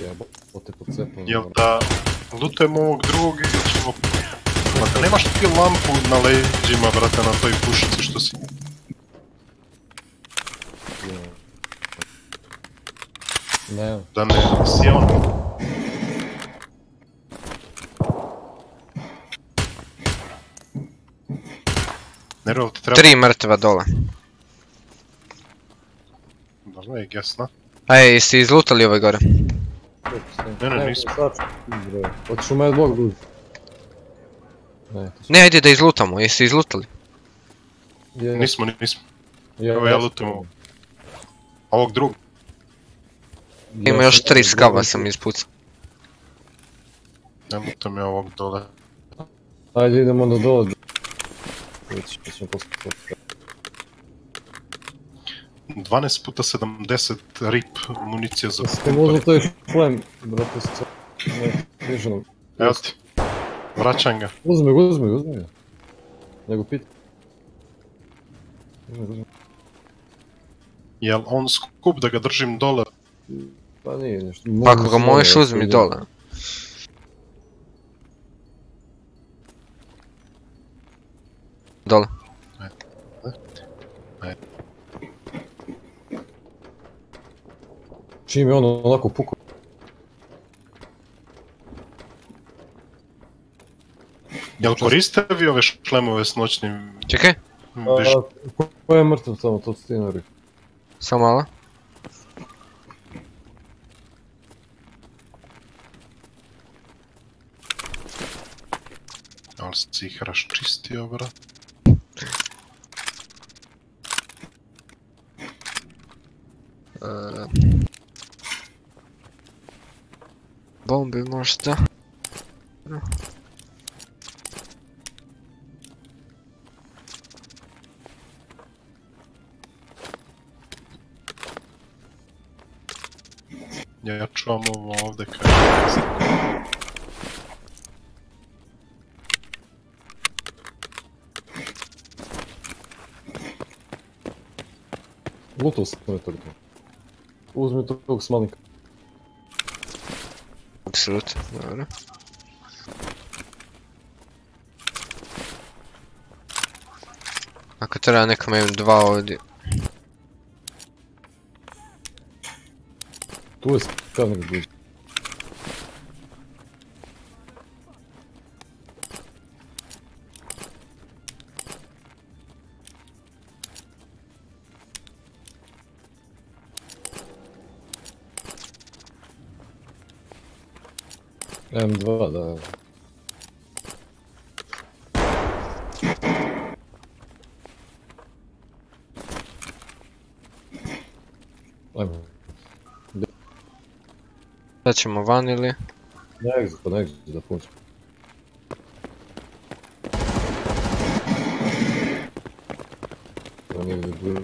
Jebote po cepom. Jel da lutujemo ovog drugog ili ćemo... Dakle, nemaš ti lampu na leđima, brate, na toj pušici što si... Ne, Da ne si on... Nero, ti treba... Tri mrtva dole. Dobro, je gesna. Ej, jeste izlutali ove gore? Ne, ne, nismo. Otišu u medlog, ljudi. Ne, ajde da izlutamo, jeste izlutali? Nismo, nismo. Evo ja lutam ovog. Ovog drugog. Ima još tri skava sam ispucao. Ne lutam ja ovog dole. Ajde idemo onda dole. Ćemo poslije. 12 puta 70 rip municija za Ste mu uzeli taj flem, brate, sa visionom. Evo ti. Vraćam ga. Uzmi ga, uzmi ga, uzmi ga. Nego pita. Uzmi ga, uzmi ga. Jel on skup da ga držim dole? Pa nije nešto. Pa ako ga možeš uzmi dole. Dole. Čim je on onako pukao. Jel koriste vi ove šlemove s noćnim... Čekaj. Pa, ko je mrtav samo, to ti ne Samo malo. Ali si ih raščistio, brat. E, Bombe možda. Ja čuvam ovo ovdje kaj Lutao sam je toliko. Uzmi tog smalnika. Absolut, dobro. Ako treba nekom imam dva ovdje. Tu je skalnik bliže. M2, da. Ajmo. Sad ćemo van ili? Na exit, pa na exit da punčem. To nije bilo.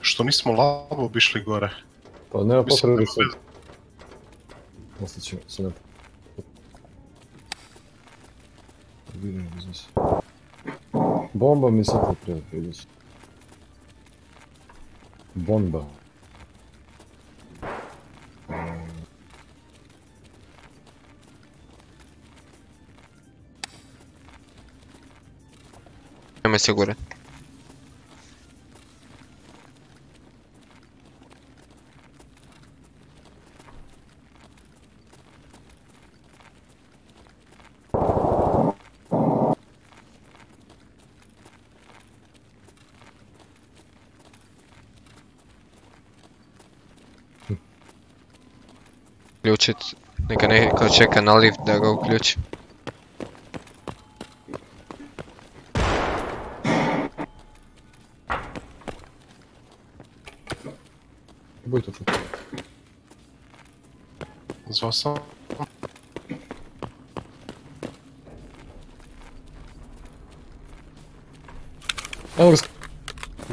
Što nismo lavo obišli gore? Pa nema Mislim, potrebe da nema se... veze. Ostat ćemo se ne... Vidim, izvisi. Bomba mi sad ne treba, vidiš. Bomba. Nemoj se gore. Uključit, neka neko čeka na lift da ga uključi. To tu. Zvao sam. Evo ga, sk-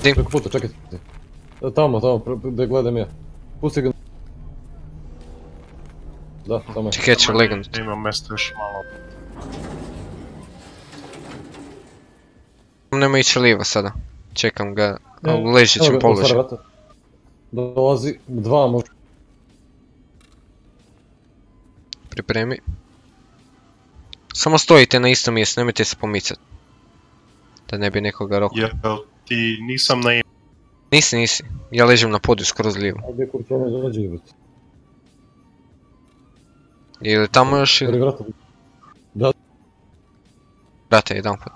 Di? preko puta, čekajte. E, Tamo, tamo, da gledam ja. Pusti ga. Da, tamo je. Čekaj, ću legam. Ima mesta još malo. Nemo ići lijevo sada. Čekam ga, Ne, ležit ću položaj. Dolazi, dva možda. Pripremi. Samo stojite na istom mjestu, nemojte se pomicat. Da ne bi nekoga rokao. Jel ti nisam na. Nisi, nisi. Ja ležim na podu skroz lijevo. Gdje kurčone dođe, jebote. Je li tamo još ili... Da, Brate, jedan put.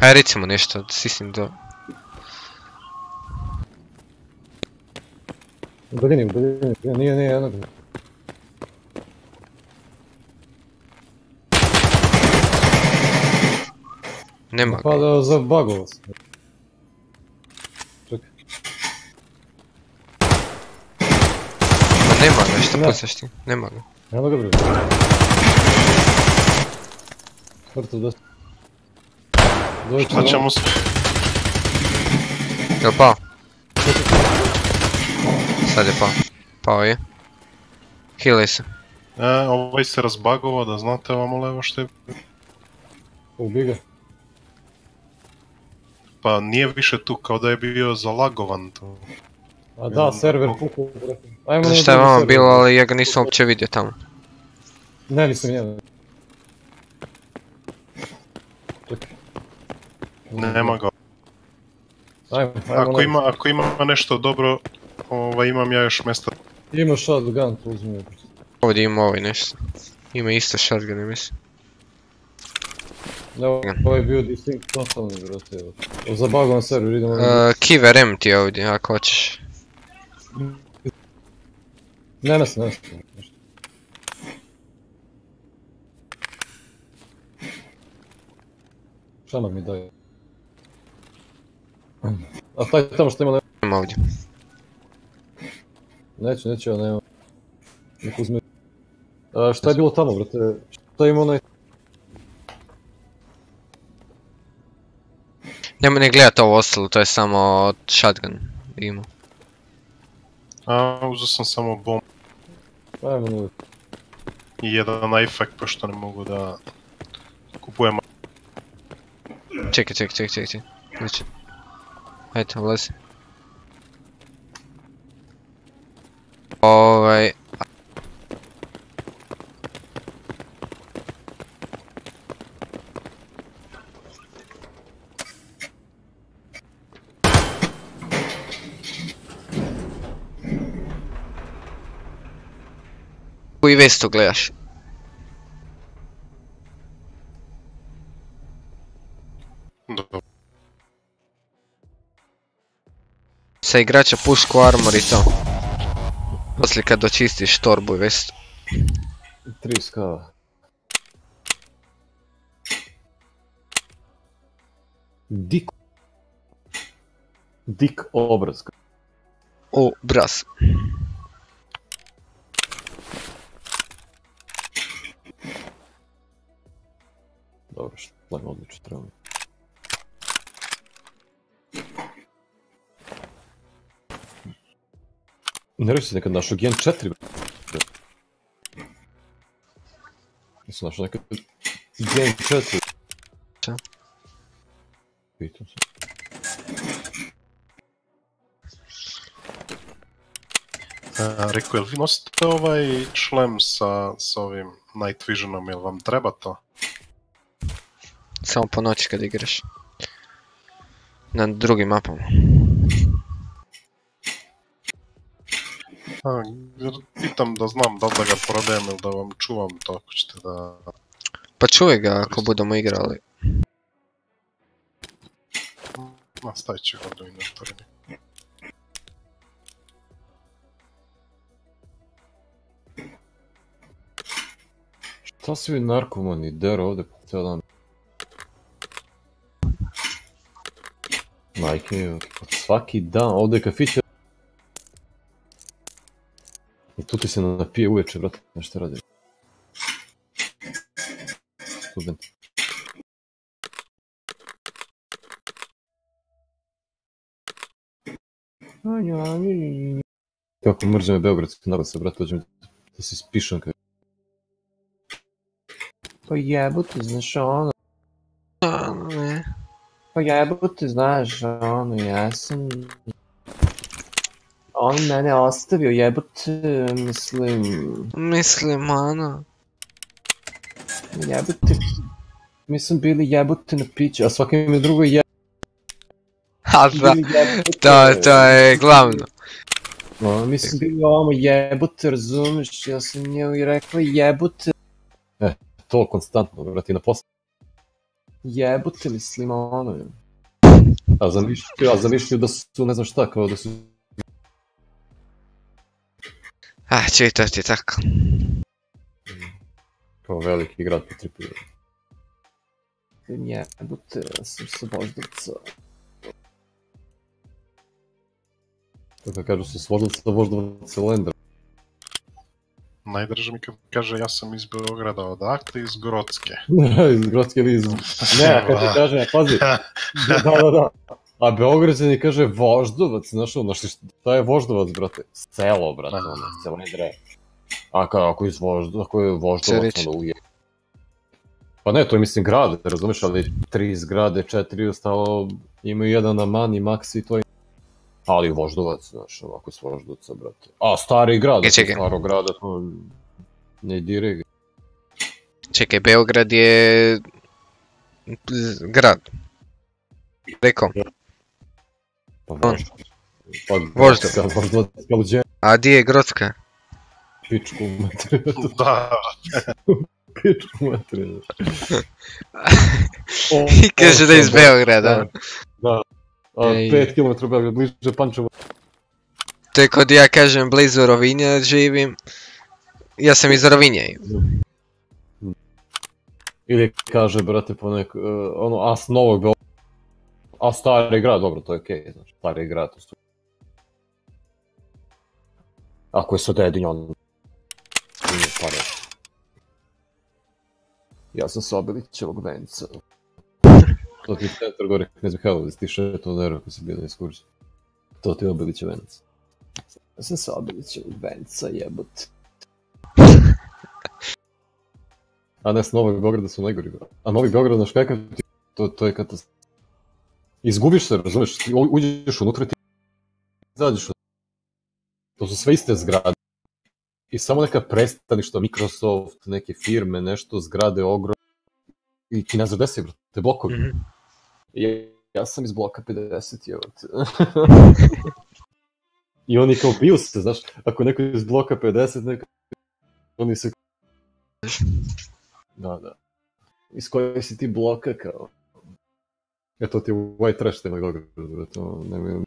Aj recimo nešto, sisnim do... u daljini. Nije, nije, jednog. Nema ga. Pa da zabagovo se. Čekaj. Ma nema ga, šta Ne. pucaš ti? Nema ga. Evo ga bre. Mrtav da... Dođe Šta ćemo s... Jel pao? Sad je pao. Pao je. Healaj se. E, ovaj se razbagovao, da znate ovamo levo što je... Ubi ga. Pa nije više tu, kao da je bio zalagovan tu. A da, server pukao. brate. Znaš šta je vama bilo, ali ja ga nisam uopće vidio tamo. Ne, nisam. Čekaj. Nema ga. Ajmo, ajmo. Ako ima, ako ima nešto dobro, ovaj, imam ja još mjesta. Ima shotgun, to uzmi. Ovdje ima ovaj nešto. Ima isto shotgun, mislim. Ne, ovo je bio distinct totalni, brate. evo. Zabagovan server, idemo. Uh, Kiver M ti je ovdje, ako hoćeš. Nema se, nema se. ništa. Šamar mi daje. A taj tamo što ima ne... Ima ovdje. Neću, neću, ja nema. Nek uzme. A, šta je bilo tamo, brate? Šta ima onaj... Nemoj ne gledat ovo ostalo, to je samo shotgun. Ima. A, uzeo sam samo bomb Ajmo na... i jedan efekt, pošto ne mogu da kupujem. Čekaj, čekaj, čekaj, čekaj. čekaj. Znači. Ajde, ulazi. Ovaj... Koji vestu gledaš? Dobro. Sa igrača pušku armor i to. Poslije kad dočistiš torbu i vestu. Tri skava. Dik... Dik obraz. O, bras. Dobro, štlem odlično treba. mi. Ne reći si nekad našao Gen 4, bre. Nisam našao nekad Gen 4. Šta? Pitam se. A, rekao, jel vi nosite ovaj šlem sa, sa ovim Night Visionom, jel vam treba to? Samo po noći kad igraš. Na drugim mapama. A, pitam da znam da li da ga prodajem ili da vam čuvam to ako ćete da... Pa čuvaj ga ako budemo igrali. Ma, stavit ću ga do inventory. Šta svi narkomani deru ovdje po cijel dan? Mi, pa svaki dan, ovdje je kafić. I tu ti se napije uveče, brate, nešto radi. Student. Kako mrzim je Beogradski narod se, brate, dođem da se ispišem kaj. Pa jebote, znaš ono. Pa jebote, znaš, ono, ja sam... On mene ostavio, jebote, mislim... Mislim, ano. Jebote... Mi smo bili jebote na piću, a svaki mi drugo je... A da, to, to je glavno. No, mi smo bili ovamo jebote, razumeš, ja sam njoj rekla jebote... E, to konstantno, brati, na poslu. Jebote, mislim, ono... A zamišljaju, a zamišljaju da su, ne znam šta, kao da su... A, čuj, to ti je tako. Kao veliki grad po tripu. Jebote, ja sam sa Voždovca. Kako kažu su s Voždovca, Voždovac je Lendra. Najdraže mi kad kaže ja sam iz Beograda, odakle iz Grocke. iz Grodske ili iz... Ne, a kad ti kažem, ja, pazi. Da, da, da. A Beograđani kaže Voždovac, znaš ono, šta je Voždovac, brate? Selo, brate, ono, Celendre. A kao, ako iz Voždo, ako je Voždovac, onda uje. Pa ne, to je mislim grad, razumiješ, ali tri zgrade, četiri ostalo, imaju jedan aman i max i to je... Ali Voždovac, znaš, ovako s Voždovca, brate. A, stari grad, E, čekaj. staro grada, to... Ne diraj ga. Čekaj, Beograd je... grad. Rekao. Pa vožd. Pa Vožd. Grocka, možda Skalđe, A di je Grocka? pičku materiju. Da, pičku materiju. I kaže da je iz Beograda. Da. Ej. 5 km Beograda, bliže Pančevo. Je kod ja kažem blizu Rovinja živim. Ja sam iz Rovinja. Ili kaže, brate, po nek, uh, ono, as Novog Beograda. A stari grad, dobro, to je okej, znači, stari grad. Ako je sa dedinja, on... Ja sam sa Obilićevog venca. To ti je centar gore, Knez Mihajlovic, ti šeto od Ero, ako si bio na ekskurziji. To ti je Obilićev venac. Ja sam sa Obilićevog venca, jebot. A ne, s Novog Beograda su najgori. A Novi Beograd, znaš kakav ti, to, to je katastrofa. Izgubiš se, razumeš, ti uđeš unutra ti izađeš od... To su sve iste zgrade. I samo neka prestaništa, Microsoft, neke firme, nešto, zgrade ogromne. I ti ne znaš gde si, bro, te blokovi. Mhm. I ja sam iz bloka 50, evo te. I oni kao biju se, znaš, ako neko iz bloka 50, neka... Oni se... Da, da. Iz koje si ti bloka, kao... Eto ti je white trash Beogradu, brate, ono, ne.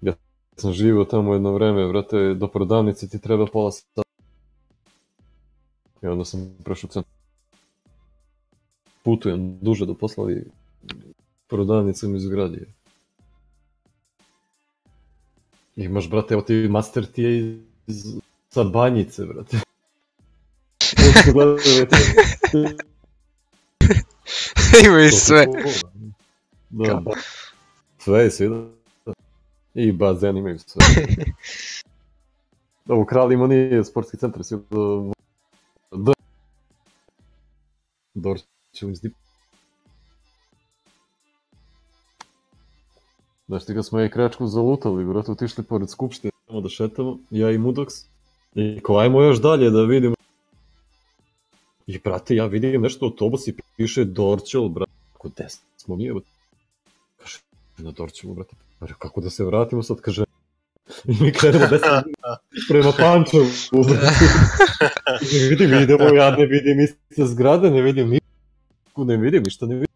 Ja sam živio tamo jedno vreme, brate, do prodavnice ti treba pola sata. I onda sam prešao u centar. Putujem duže do posla i prodavnica mi izgradi. Imaš, brate, evo ti master ti je iz sa banjice, brate. Su sve. Da, ba- sve je svi, da. I bazen imaju sve. Da, u Kralima nije sportski centar, svi do... D. Dip. Znaš ti kad smo ja i Kračku zalutali, brate, otišli pored skupštine, tamo da šetamo, ja i Mudox. I ko ajmo još dalje da vidimo. I brate, ja vidim nešto u autobusi, piše Dorčel, brate, kako gde smo mi, evo. Kaže, na Dorčelu, brate. Kaže, kako da se vratimo sad, kaže. I mi krenemo deset prema Pančevu, vidim, idemo, ja ne vidim iste zgrade, ne vidim ništa, ne vidim ništa, ne vidim.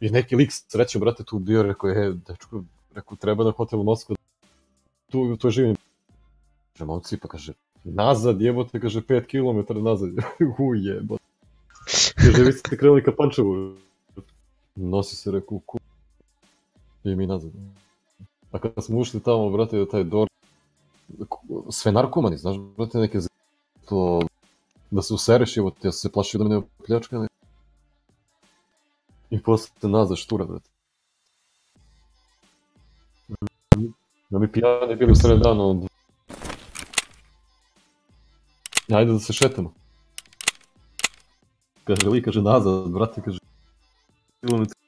I neki lik sreće, brate, tu bio, rekao je, dečko, rekao, treba na hotel Moskva, tu, tu živim. Kaže, momci, pa kaže, nazad, jebote, kaže, 5 km nazad. U jebote. Kaže, vi ste krenuli ka Pančevu. Nosi se, rekao, ku... I mi nazad. A kad smo ušli tamo, brate, taj dor... Sve narkomani, znaš, brate, neke. To... Da se usereš, evo, ja sam se plašio da me ne pljačkali. I posle nazad štura, brate. Da mi pijani bili u sred dana od... Ajde da se šetamo. Kaže, li, kaže, nazad, brate, kaže... Kilometri.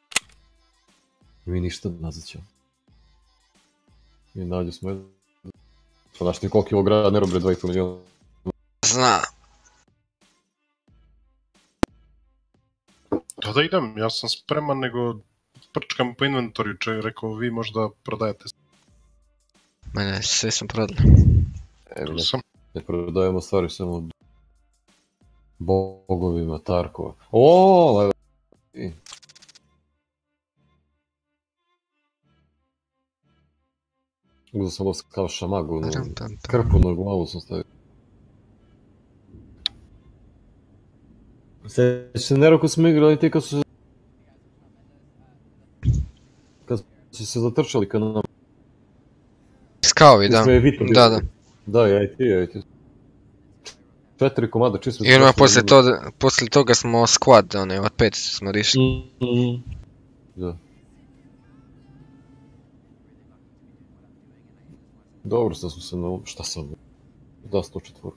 I mi ništa nazad ćemo. I nađu smo jedan... Pa znaš ti koliko je ovo grad, ne robre 2,5 miliona. Zna. Da, da idem, ja sam spreman, nego prčkam po inventoriju, če rekao vi možda prodajete. Ma ne, sve sam prodao. Evo, Tu ne, sam. ne prodajemo stvari samo bogovima Tarkova. O, evo. Uzeo sam ovo kao šamagu, ono, krpu na glavu sam stavio. Сещаш Неро, като сме играли, ти като се... Като си се затърчали към... Скалви, да. Да, да. Да, и IT, и IT. Четири комада чисто. Ирма, после, то, после toga smo squad, da ne, od pet smo riješili. Mm -hmm. Da. Dobro, sad smo se na... Šta 104.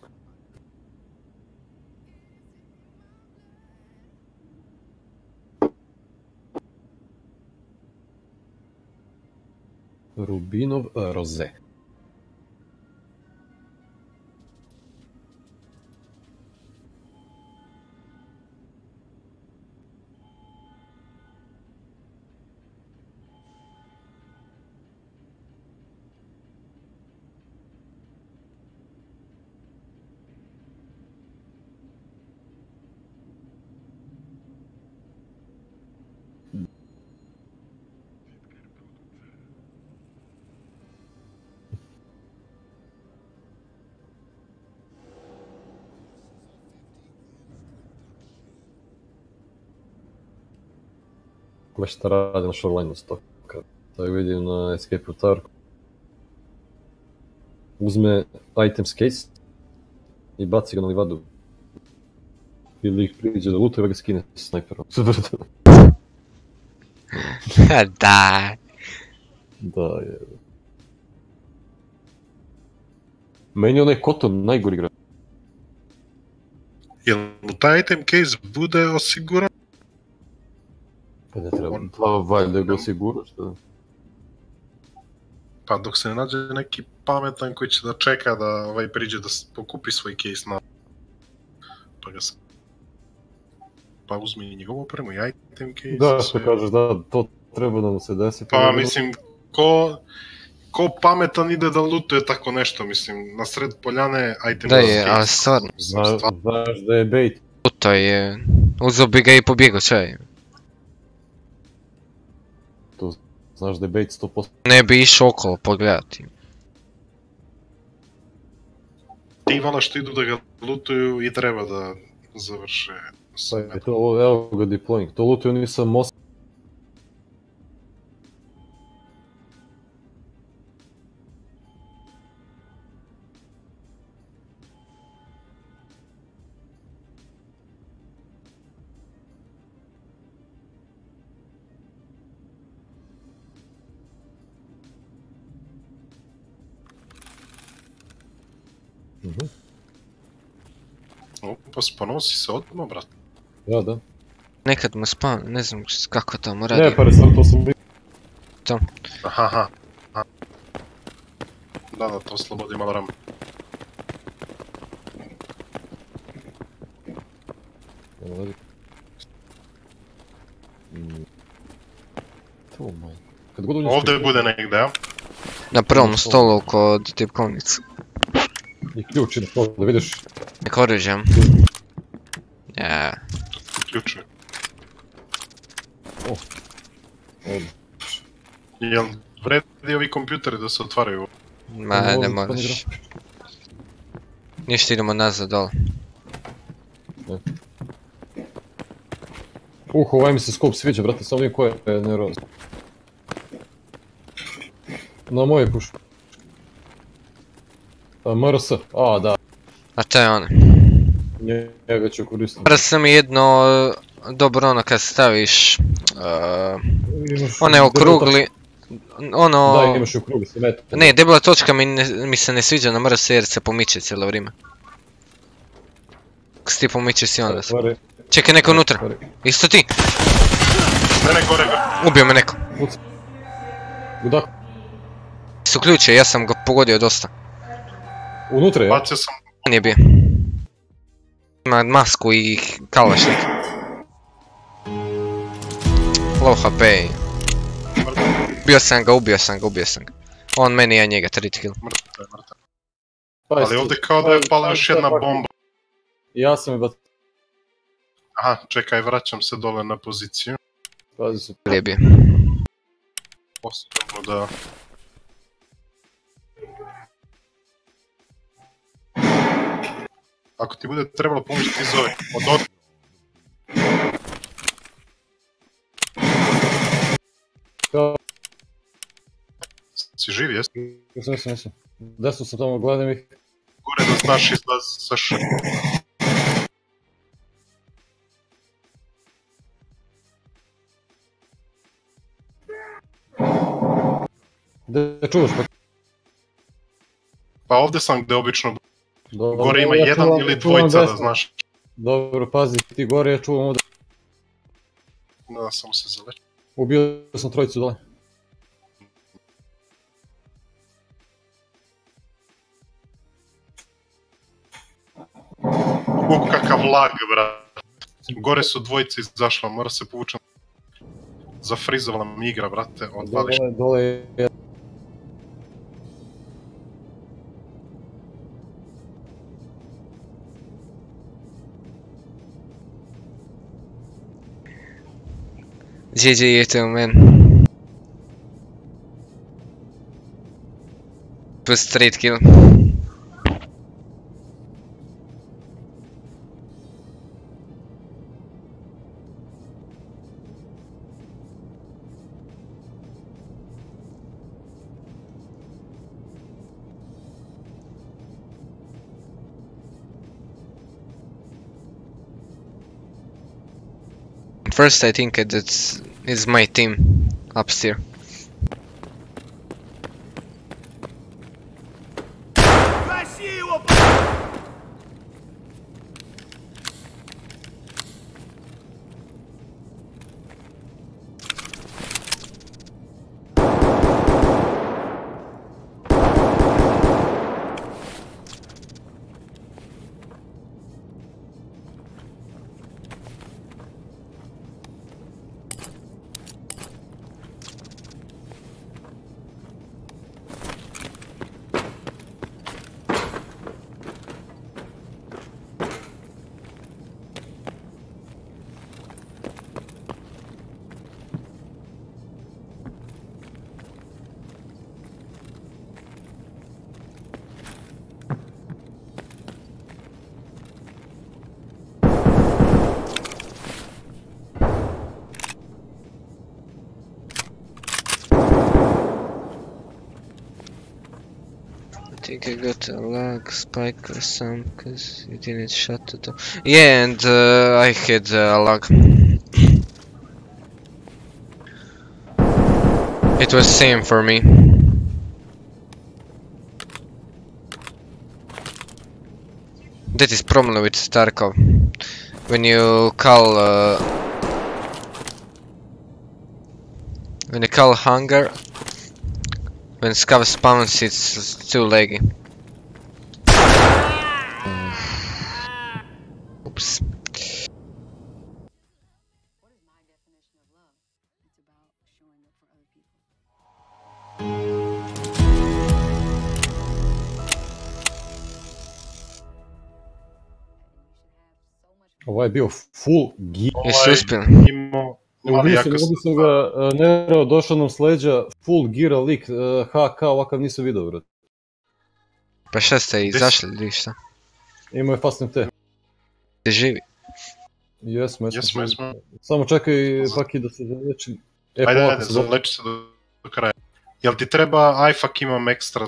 Rubinov e, Беше трябва да имаш онлайн стока. Той види на Escape от Arco. Uzme items case и баци го на ливадо. Или их приđe до лута и ga skine s snajperom. da. Da, je. Meni onaj Koton najgori igrač. Jel mu taj item case bude osiguran Pa ne treba, pa valjda ga osigura, šta. Pa dok se ne nađe neki pametan koji će da čeka da ovaj priđe da pokupi svoj case na... Pa ga Pa uzme i njegovu opremu i item case. Da, što sve. kažeš, da, to treba da mu se desi. Pa da- mislim, ko, ko pametan ide da lutuje tako nešto, mislim, na sred poljane item Da je, case. ali stvarno. Zna, znaš da je bait. To je... Uzeo bi ga i pobjegao, čaj. To znasz debate 100%. Ne bi išao okolo pogledati. Ивана ще иду да ga лутую и treba da završe. Pa, eto, ovo, evo ga deploying. To lutuju nisam most па си се отма, брат. Да, да. Некад ме спа, не знам с каква там радио. Не, 58 Там. Аха, аха. Да, да, то слабо да има време. Овде буде негде, На прvom stolu oko te tipkovnice. I ključ, da vidiš. Neko oružje. Ključuje. Ovdje. Jel vredi ovi kompjuteri da se otvaraju? Ma, ne moraš. Ništa idemo nazad dole. Uh, ovaj mi se skop sviđa, brate, samo vidim ko je nervoz. Na moje puš. A, MRS, a da, A to je ono. Njega ću koristiti. Mora sam jedno e, dobro ono kad staviš... Uh, Imaš one okrugli... Ono... Da, imaš okrugli se metu. Ne, debela točka mi, ne- mi se ne sviđa na MRS jer se pomiče cijelo vrijeme. Ako se ti pomičeš i onda se... Čekaj, neko unutra. Isto ti. Ne, ne, gore ga. Ubio me neko. Gudak, Se uključio, ja sam ga pogodio dosta. unutra je? Bacio sam... On je bio. Ima masku i kalašnik. Low HP. Bio sam ga, ubio sam ga, ubio sam ga. On meni, ja njega, 3 kill. Mrtav je, mrtav. Pa, Ali ovdje kao da je pala još jedna bomba. Ja sam je bat... Aha, čekaj, vraćam se dole na poziciju. Pazi se. Bio? Ostavimo da... Ako ti bude trebalo pomoć ti zove. Od od... Kao, Si živ, jesi? jesam, jesam, jesam. Desno sam tamo, gledam ih. Gore da znaš izlazaš. Gde čuvaš pa? Pa ovdje sam gdje obično... Dobro, Gore ima ja jedan ili dvojica da znaš. Dobro, pazi, ti gore, ja čuvam ovdje. Da, sam se zaleću. Ubio sam trojicu dole. U, kakav lag, brat. Gore su dvojice izašla, mora se povučem. Zafrizovala mi igra, brate, odvališ. Dole, dole je... GG je to man. Plus straight kill. First I think it- it's it's my team upstairs. Think I got a lag spike or some because you didn't shut the door. Yeah, and uh, I had a lag. It was same for me. That is problem with Tarkov. When you call uh, when you call hunger when scav spawns, it's too laggy. Oops. Вобил full гимн. Исуспин. Ali sam, jako ubio sam ga, uh, Nero došao nam s leđa, full gear lik, uh, HK, ovakav nisam vidio, brat. Pa šta ste izašli ili šta? Imao je fast MT. Ti živi? Jesmo, jesmo. Jesmo, jesmo. Samo čekaj, paki da se zaleči. E, Ajde, ajde, se zaleči. se do, do kraja. Jel ti treba IFAK imam ekstra?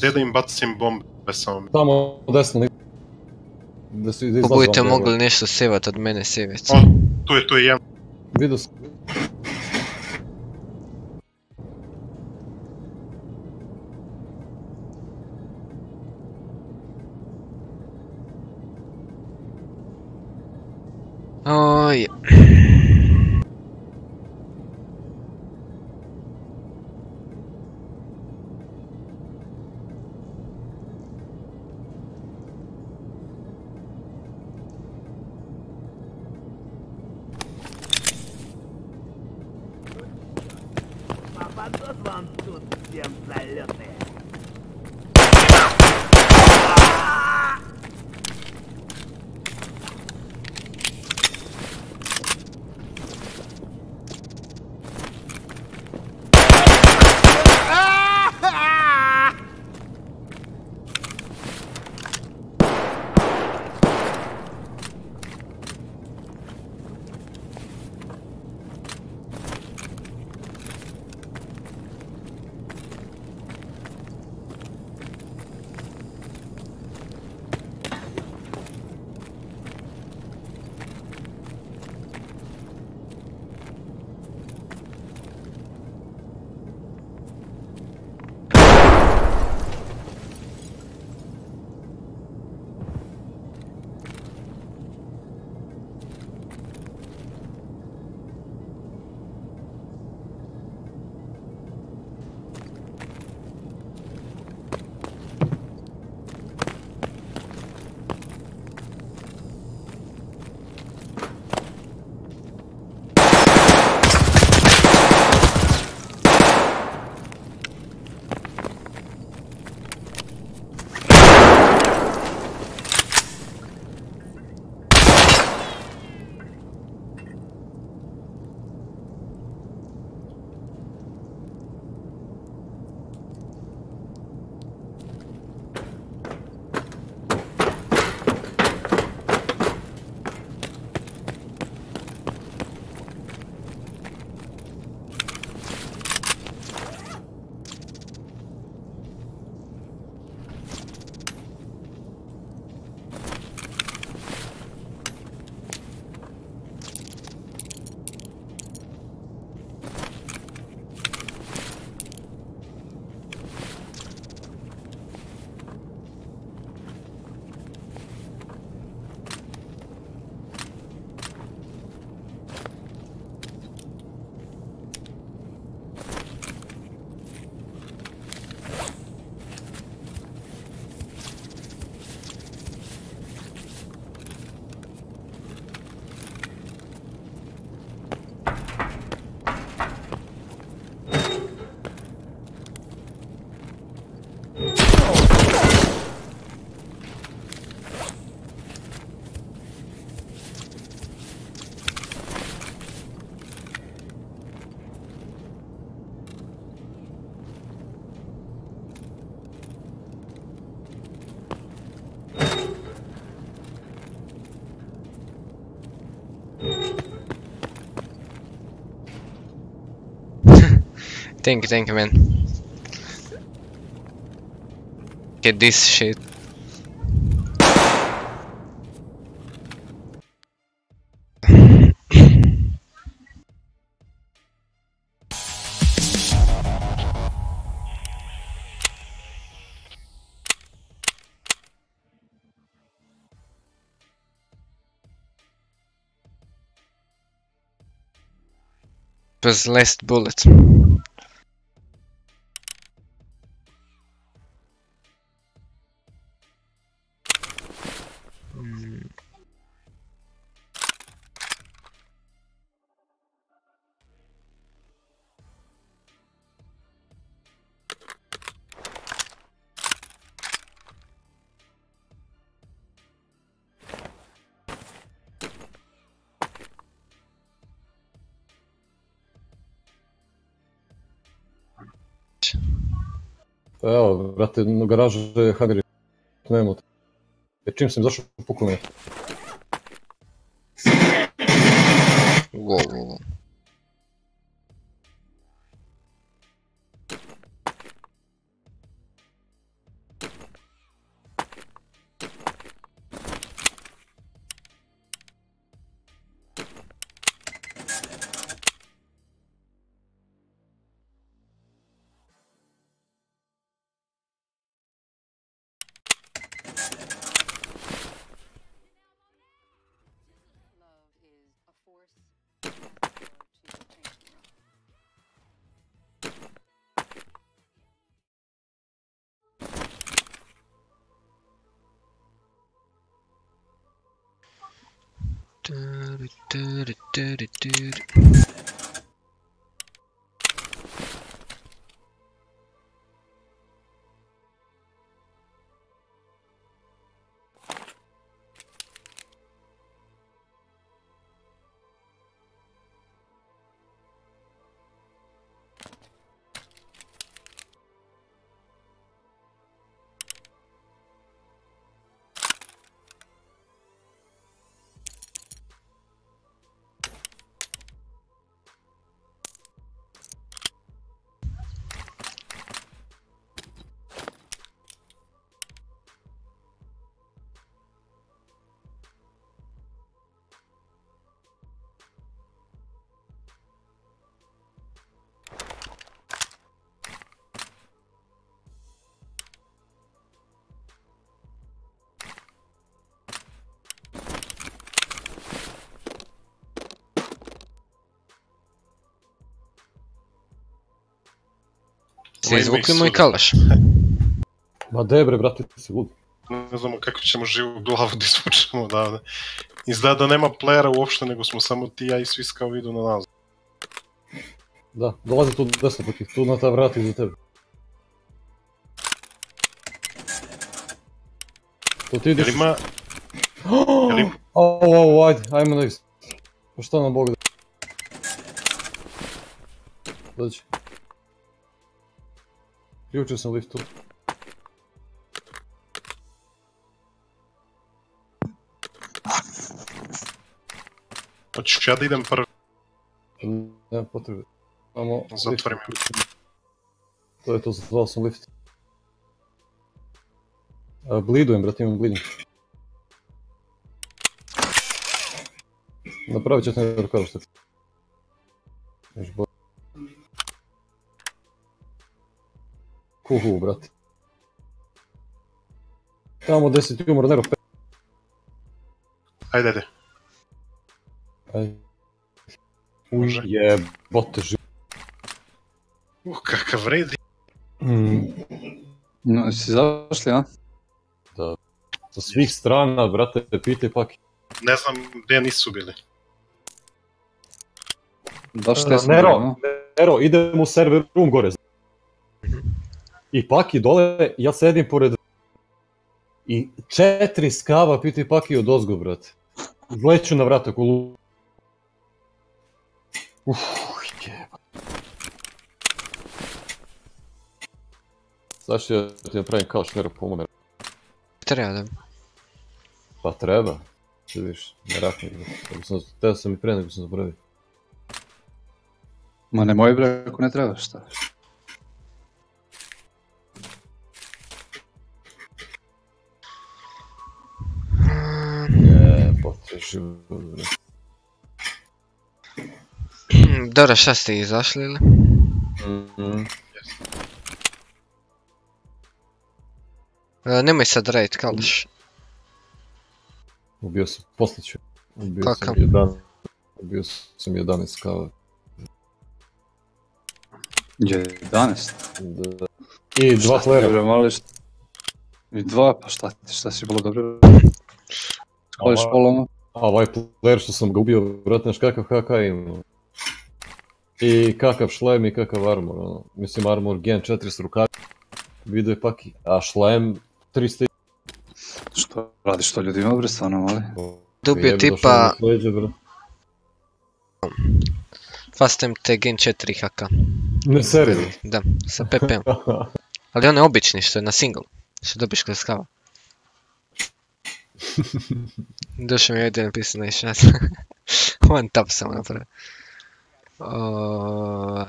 Де да им бацим бомбе само? Само десно. Нали? Да се да Побудите могли нещо севат, от мене севят. О, той, е, той е. Видо съм. Thank you, thank you, man. Get this shit. It was last bullet. Brate, u garažu je Hagrid. Nemo te. Jer čim sam me. Wow, Ste izvukli moj kalaš? Ma de bre, brate, ti si lud. Ne znamo kako ćemo živu glavu da isvučemo odavde. Izgleda da nema playera uopšte, nego smo samo ti, ja i svi kao idu na nas. Da, dolazi tu desno protiv, tu na ta vrata iza tebe. Tu ti ideš... Jel ima... jel ima- Au, au, ajde, ajmo da is... Pa šta nam Bog da... Dođi. Hoćeš ja da idem prvi? Nema potrebe. Samo... Zatvorim. To je to, zvao sam lift. A, blidujem, brate, imam bleeding. Napravit ćete ne rukavu što Još Kuhu, brate. Tamo 10 umor, Nero 5. Ajde, ajde. Ajde. Može. Uj, jebote, živ. Uh, kakav vredi. Mm, No, si zašli, a? da. Sa svih strana, brate, pitaj pak. Ne znam gdje nisu bili. Baš te smo Nero? Nero, idemo u server room gore. I Paki dole, ja sedim pored... I četiri skava pitaj Paki od ozgo, brate. Vleću na vrata ko lu... Uf, jeba. Znaš ja ti napravim kao Nero pomogne. Treba da. Pa treba. Ti vidiš, ne rakni. Sam, teo sam i pre nego sam zaboravio. Ma nemoj bre, ako ne treba, šta? Bre. Dobro, šta ste izašli ili? Mhm. E, nemoj sad radit kalaš. Ubio sam, poslije ću. Ubio sam 11. Ubio sam 11 kava. 11. Da. I dva št- I dva, pa šta, ti- šta si bilo dobro? Ova- poloma? A ovaj player što sam ga ubio, vratno znaš kakav HK ima. I kakav šlem i kakav armor, ono. Mislim armor gen 4 s rukavi. Video je paki. A šlem 300 Što radiš to ljudima, bre, stvarno, Jebi, došao tipa mi Leđe, bre. Fast MT Gen 4 HK. Ne seri. Da, sa PP-om. Ali on je obični što je na single. Što dobiš kroz kava. Došao mi je ovdje napisano još raz. One tap sam napravio. Ovaj,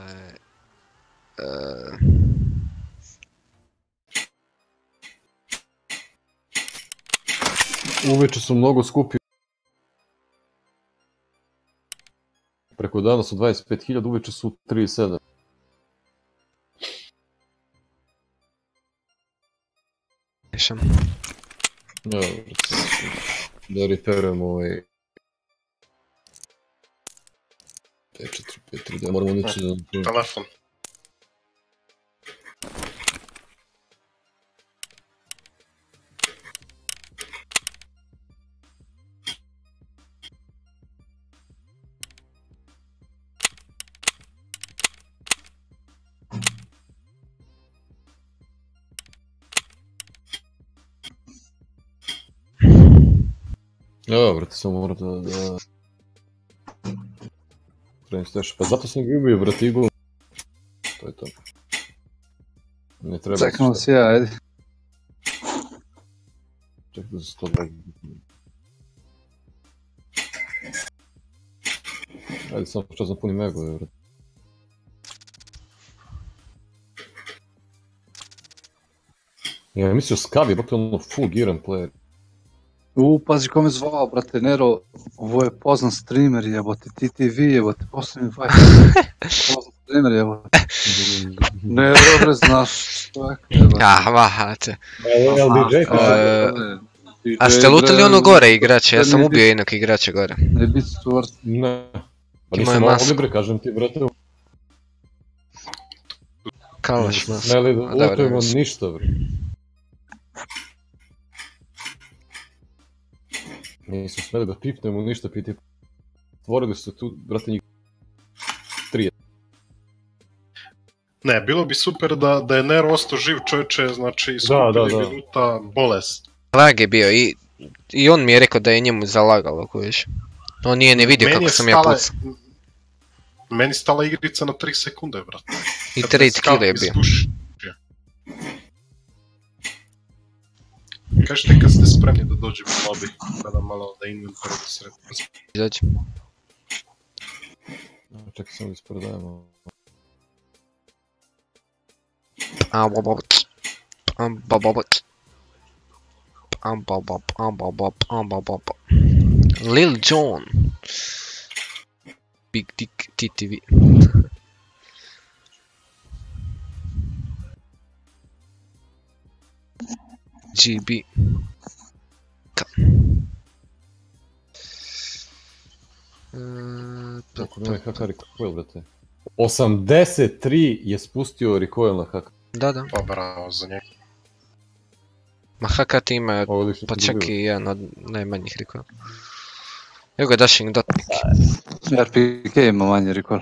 e, Uveče su mnogo skupi. Preko dana su 25.000, uveče su 37. Mišam. Evo, da referujem ovaj... 5-4, 5-3, da moramo nići da... Telefon. брате, само морате да... да... Трябва стояш. Па зато си ги убил, брате, и го... Той е там. Не трябва Чакам да сега, айде. Чакай да за 120 Айде само ще запълни мега, брат. Я мислю, скаби, бак, е он фул гирен плеер. U, pazi kome zvao, brate, Nero, ovo je poznan streamer, jebote, TTV, jebote, posljednji fight. poznan streamer, jebote. Nero, bre, znaš čovjek, jebote. Ah, vahate. A ste lutali ono gore igrače? Ja sam ubio jednog igrača gore. Ne bit Stuart. Ne. Pa nisam mogli bre, kažem ti, brate. Kalaš nas. Ne li lutujemo ništa, bre. Nismo smeli da pipnemo ništa, piti. Otvorili su tu, brate, njih... Tri. Ne, bilo bi super da, da je Nero ostao živ čovječe, znači Da, skupili da, da. minuta bolest. Lag je bio i, i on mi je rekao da je njemu zalagalo, kojiš. On nije ne vidio Meni kako sam ja stala- pucao. Meni stala igrica na 3 sekunde, brate. I Kad trade scout kill je bio. Kažete kad ste spremni da dođemo u lobby, da nam malo da inventar da sretno. Izađi. Čekaj, samo ispredajemo. A, bob, bob. Am, bob, bob. Am, bob, bob. Am, bob, bob. Am, bob, bob. Lil Jon. Big Dick TTV. GB. Ka. E, Kako nema HK recoil, brate. 83 je spustio recoil na HK. Da, da. Pa bravo za njega. Ma HK ti ima, pa čak i jedan od najmanjih recoil. Evo ga dashing dotnik. RPK ima manje recall.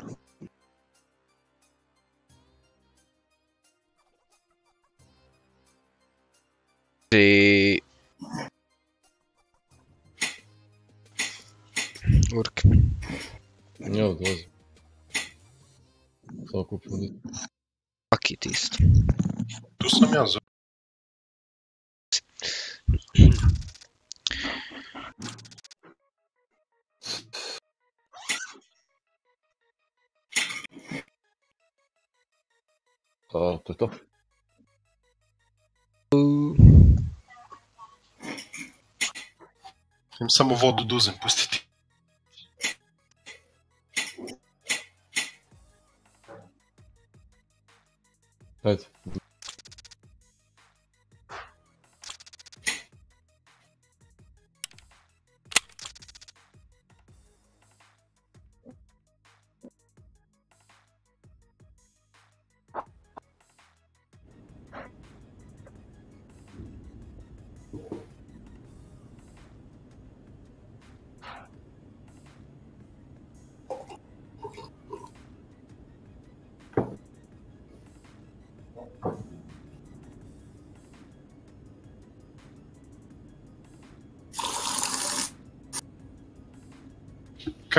I... Urk. Evo, dolazi. Samo kupimo ni... Pakit isto. Tu sam ja za... A, to je to. Им само вододузен, пустите. Дайте,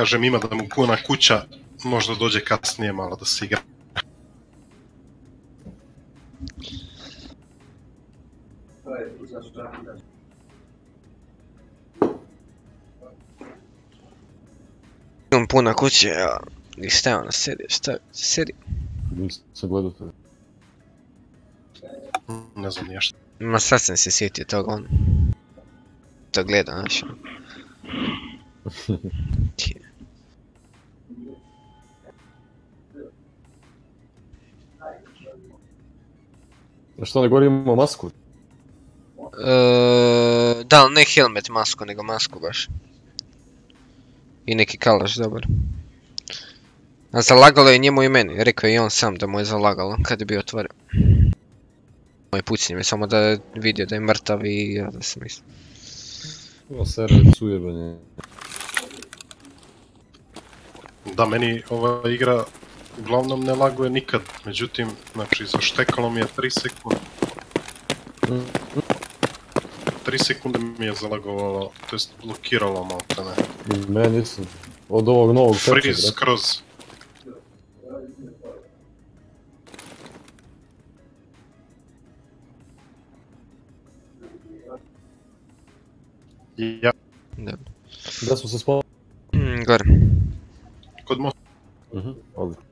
Kažem, ima da mu puna kuća, možda dođe kasnije malo da se igra. Imam puna kuće, ja. Stavio na serije, šta serije? Nisam gledao to. Ne znam nije šta. Ma sad sam se sjetio toga on. To gleda, znaš. što ne govori imamo masku? E, da, ne helmet masku, nego masku baš. I neki kalaš, dobar. A zalagalo je njemu i meni, rekao je i on sam da mu je zalagalo kad je bio otvoren. Moj pucnje mi samo da je vidio da je mrtav i ja da sam isto. Ovo sere sujebanje. Da, meni ova igra uglavnom ne laguje nikad, međutim, znači, zaštekalo mi je 3 sekunde. 3 sekunde mi je zalagovalo, to jest blokiralo malo ne. I meni isto. Od ovog novog patcha, Freeze skroz. Ja, Dobro. Da smo se spali. Mm, gore. kod mosta. Mhm, odlično.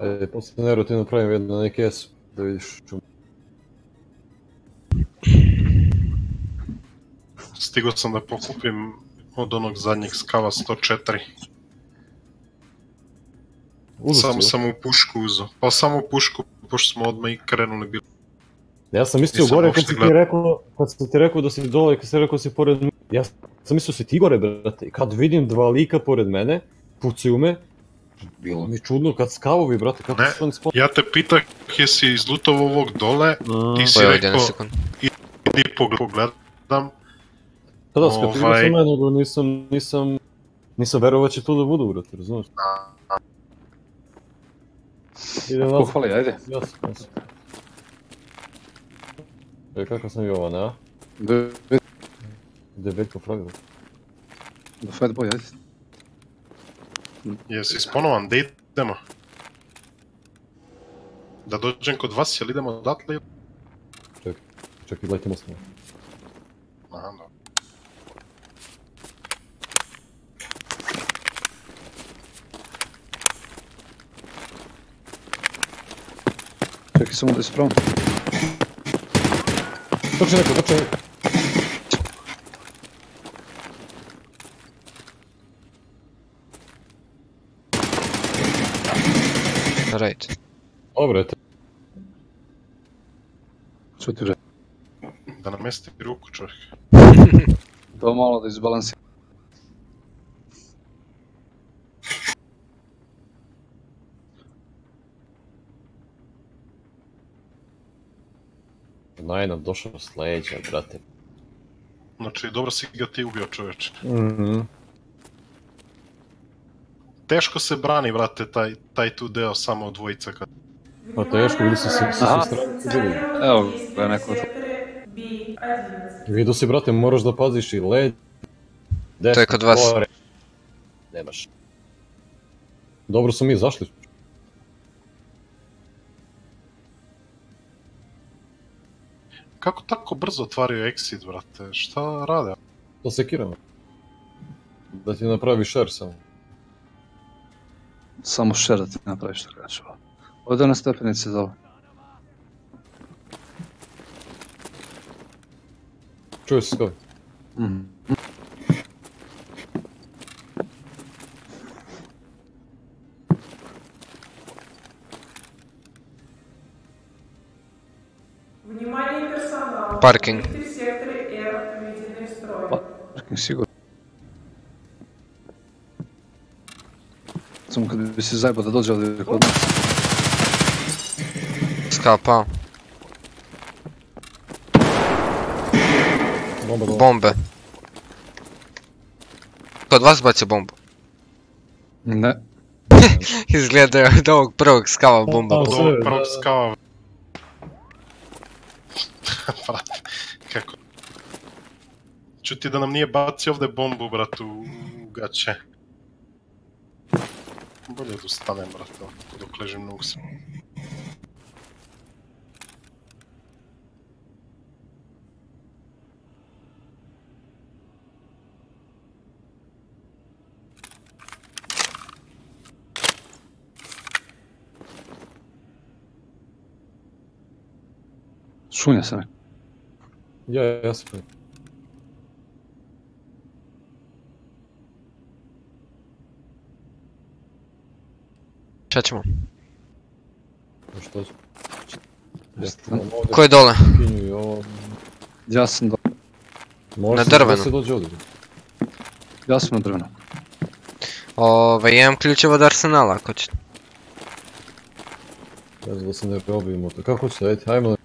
E, poslije Nero ti napravim jednu na S, da vidiš čum. Stigao sam da pokupim od onog zadnjeg skava 104. Uzeo Samo sam u pušku uzo. Pa samo u pušku, pošto smo odmah i krenuli bili. Ja sam mislio Nisam gore kad si ti rekao, kad sam ti rekao da si dole, kad si rekao da si pored mene. Ja sam mislio si ti gore, brate. I kad vidim dva lika pored mene, pucaju me, bilo mi čudno kad skavovi, brate, kako Ne, su oni spali. Ja te pitah jesi izlutao ovog dole, ti si Pa rekao idi pogled- pogledam. Pa da, skatirao Ovaj- sam nego nisam, nisam, nisam verovao da će tu da budu, brate, razumiješ? Idem nazad. Pohvali, ajde. Jasno, jasno. E, kako sam Jovan, a? Da, Develjko fraga. da Fat Boy, ajde. Jesi sponovan, da idemo? Da dođem kod vas, jel idemo odatle? ili- Čekaj, čekaj, letimo s njim. Aha, dobro. Čekaj samo da se pravom. Trči neko, trči neko. Right. Dobro, eto. Što ti rekao? Da namesti ruku čovjek. To malo da izbalansira. Naj nam došao s leđa, brate. Znači, dobro si ga ti ubio čovječe. Mhm. Teško se brani, brate, taj, taj tu deo samo od dvojica kad... Pa teško, vidi se sa strane. Evo ga neko. Vidio si, brate, moraš da paziš i led. To je kod vas. gore. Nemaš. Dobro su mi zašli. Kako tako brzo otvaraju exit, brate? Šta rade? To sekiramo. Da ti napravi share samo. samo šera ti napraviš tako nešto. Ovdje na stepenici dole. Čuje se to? Mhm. Паркинг. Паркинг, сигурно. Samo kad bi se zajebao da dođe ovdje kod nas. Skal pao. Bomba dole. Bombe. Kod vas bacio bombu. Ne. Izgleda je od ovog prvog skava bomba. Od ovog prvog skava. Brate, kako... Čuti da nam nije bacio ovdje bombu, brate, u u gaće. Bolje da ustanem, brate, ovako dok ležim na usru. Šunja sam. Ja, ja, ja sam. Šta ćemo? Što će? Ja Ko je dole? ovo. Ja sam do... Može Na se- drvenu. se dođe ovdje. Ja sam na drvenu. Ove, imam ključeva od arsenala ako ćete. Ne znam da se ne probijemo to. Kako hoćete, ajde, ajmo.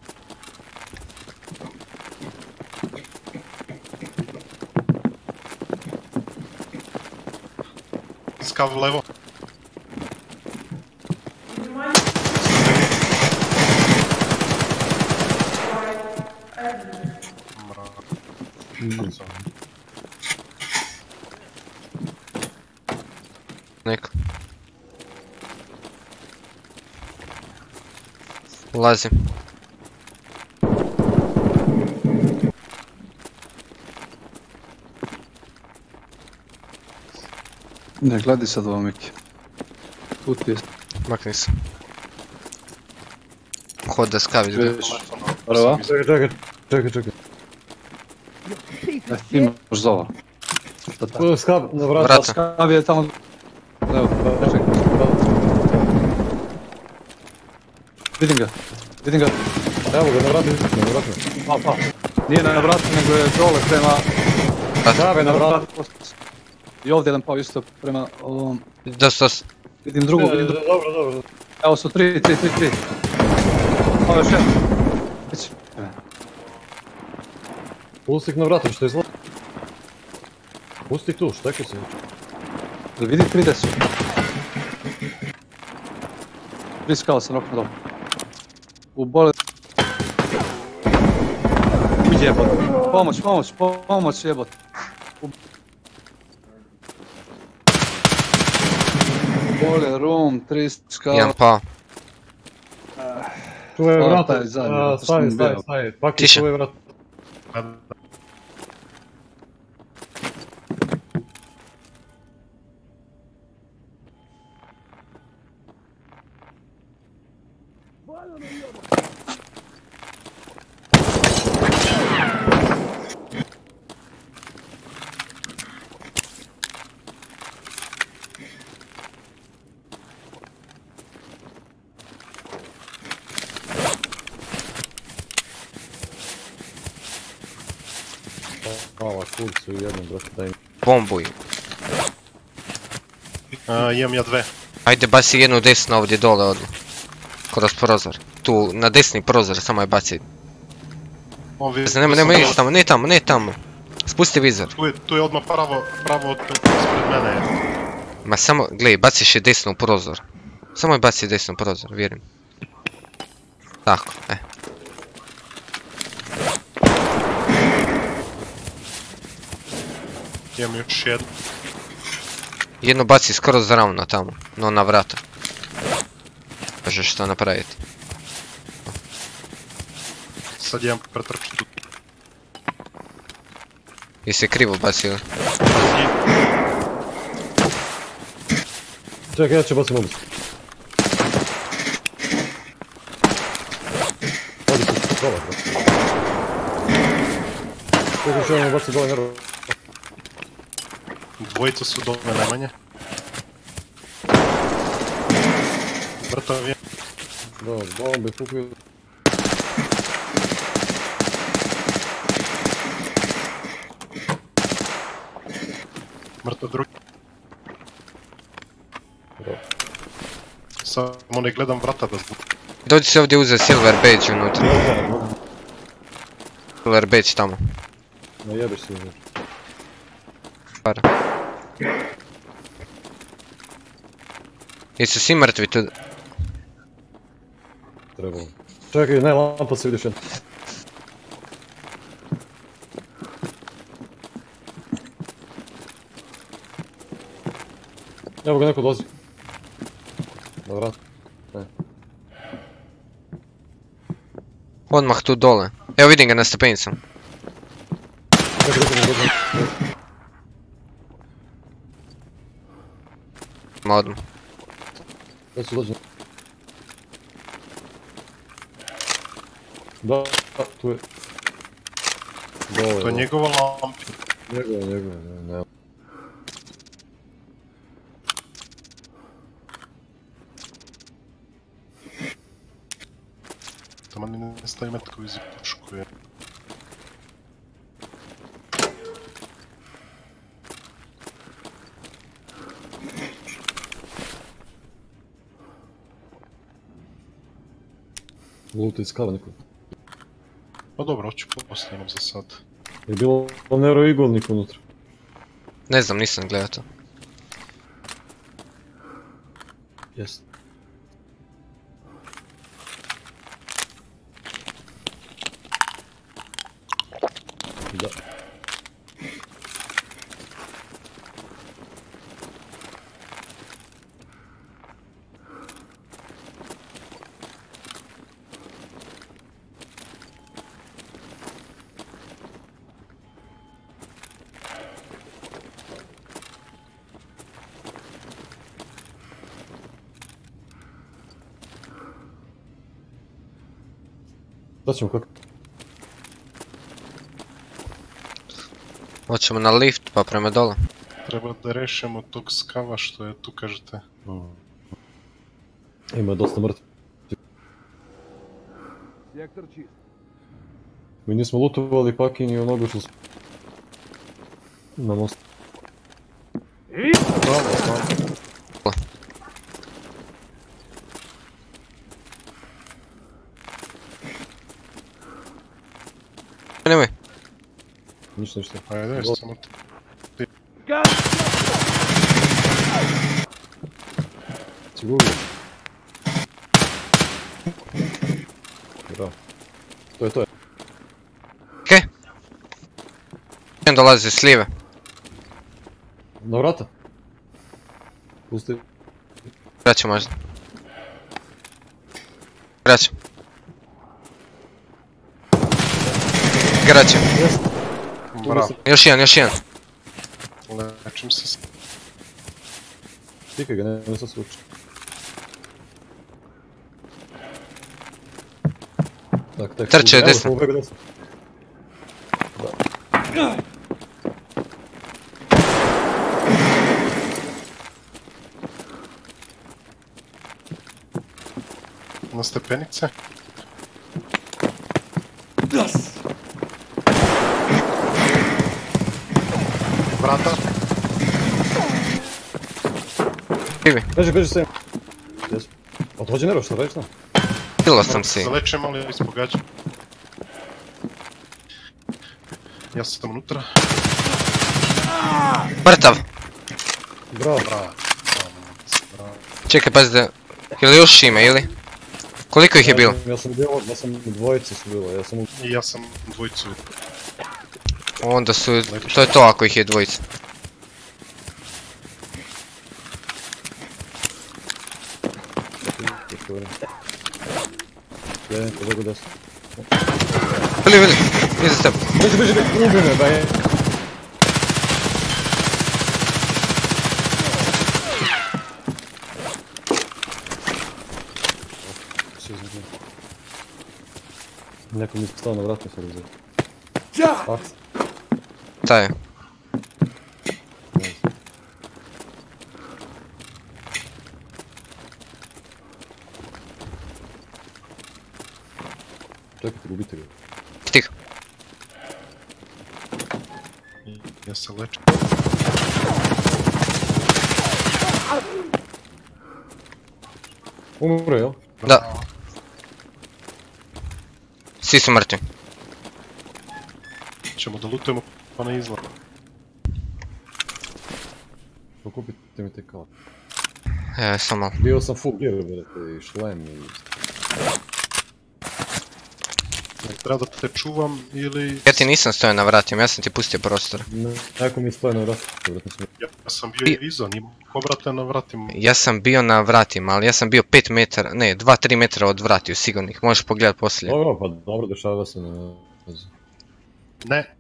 Skav levo. Ulazim. Ne, gledaj sad ovo Miki. Tu ti je Makni se. Hod da skavi izgleda. već prva. Čekaj, čekaj, čekaj, čekaj. E, ti imaš za ovo. Šta tako? Tu skav, na vrata. Je. Vidim ga. Vidim. Evo ga, na vrata, na vrata. Pa, pa. Nije na vratu, nego je dole prema... Skav je na vrata. I ovdje jedan pao isto prema ovom... Dos, dos. Vidim drugog, vidim drugog. Dobro, dobro. Evo su tri, tri, tri, tri. Ovo još jedan. Pusti ih na vrata, što izgleda. Pusti ih tu, štekaj se. Jel vidi tri desu? Tri skala sam rokno dole. U bole... Ujebot. Pomoć, pomoć, pomoć jebot. U... Bole, room, tri skala. Jedan pao. Tu je Stvarno, vrata, taj zadnji, a, zato što stavi, mi stavi, bio. stavi. Paki, Tiše. tu je vrata. Hvala, kurcu i jednom, brate, daj mi. Bombuj. A, imam ja dve. Ajde baci jednu desno ovdje dole odmah. Kroz prozor. Tu, na desni prozor, samo je baci. Ovi, Nema, nema, ne tamo, ne tamo, ne tamo. Spusti vizor. Tu je, tu je odmah pravo, pravo od ispred mene. Ma samo, gledaj, baciš je desno u prozor. Samo je baci desno u prozor, vjerujem. Tako, e. Imam još jednu. Jedno baci skroz ravno tamo, no na vrata. Možeš što napraviti. Sad jedan pretrči tu. Jesi krivo bacio? Čekaj, ja ću bacim obus. Odi se dole, bro. Čekaj, ću vam baciti dole nervo. Dvojica su dole najmanje. Mrtav je. Da, bombe, kupuju. Mrtav drugi. Dobro. Samo ne gledam vrata da zbog. Dođi se ovdje uze silver badge unutra. Silver badge tamo. Se unutra. Para. Jesu svi mrtvi tu? Trebalo. Čekaj, ne, lampa se vidiš jedan. Evo ga neko dolazi. Na vrat. Ne. Odmah tu dole. Evo vidim ga na stepenicom. Čekaj, čekaj, čekaj. Ma odmah. Da su dođe. Da, tu je. Dole, To je njegova lampa. Njegova, njegova, ne, ne. Tamo ne staje metko iz Luta iz kava neko. Pa dobro, hoću posljednom za sad. Je bilo Nero igolnik unutra. Ne znam, nisam gledao to. Da ćemo kako? Hoćemo na lift pa prema dole. Treba da rešimo tog skava što je tu, kažete. Ima dosta mrtvi. Сектор чист. Mi nismo lutovali pakin i onoga što smo... Na most. Ništa, ništa. Ajde, Go- samo Sigurno. Bravo. To je to je. Okej. Okay. dolazi s lijeve. Na vrata. Pusti. Vraćam možda. Bravo. Još jedan, još jedan. Lečim se. Tikaj ga, ne, ne sad slučaj. Tak, tak. Trče desno. Da. Na stepenice. Krivi. Beži, beži se. Jesu. A dođe Nero, šta radiš na? Kilo sam si. Zalečem, ali ispogađam. Ja sam unutra. Mrtav. Bravo. Bravo. Bravo. Čekaj, pazi da... Ili još ima, ili? Koliko ih je bilo? Ja sam bio, ja sam dvojice su bilo, ja sam u... I ja sam dvojicu. Onda su... To je to ako ih je dvojica. Да, куда куда. Блин, блин, не застав. Бежи, бежи, бежи, бежи, бежи. Някой ми стана на врата, се разбира. Да! Пакс. Gubite ga. Tih. Ja se lečim. Umre, jel? Da. Svi su mrtvi. Ćemo da lutujemo pa na izlaz. Pokupite mi te kao. E, samo. Bio sam full gear, brate, i šlem i... Treba da te čuvam ili... Ja ti nisam stojao na vratima, ja sam ti pustio prostor. Ne, neko mi stoje na mislim. Ja sam bio i iza, nima ko brate na vratima. Ja sam bio na vratima, ali ja sam bio 5 metara, ne, 2-3 metara od vratiju sigurnih, možeš pogledat poslije. Dobro, pa dobro, dešava se na... Ne.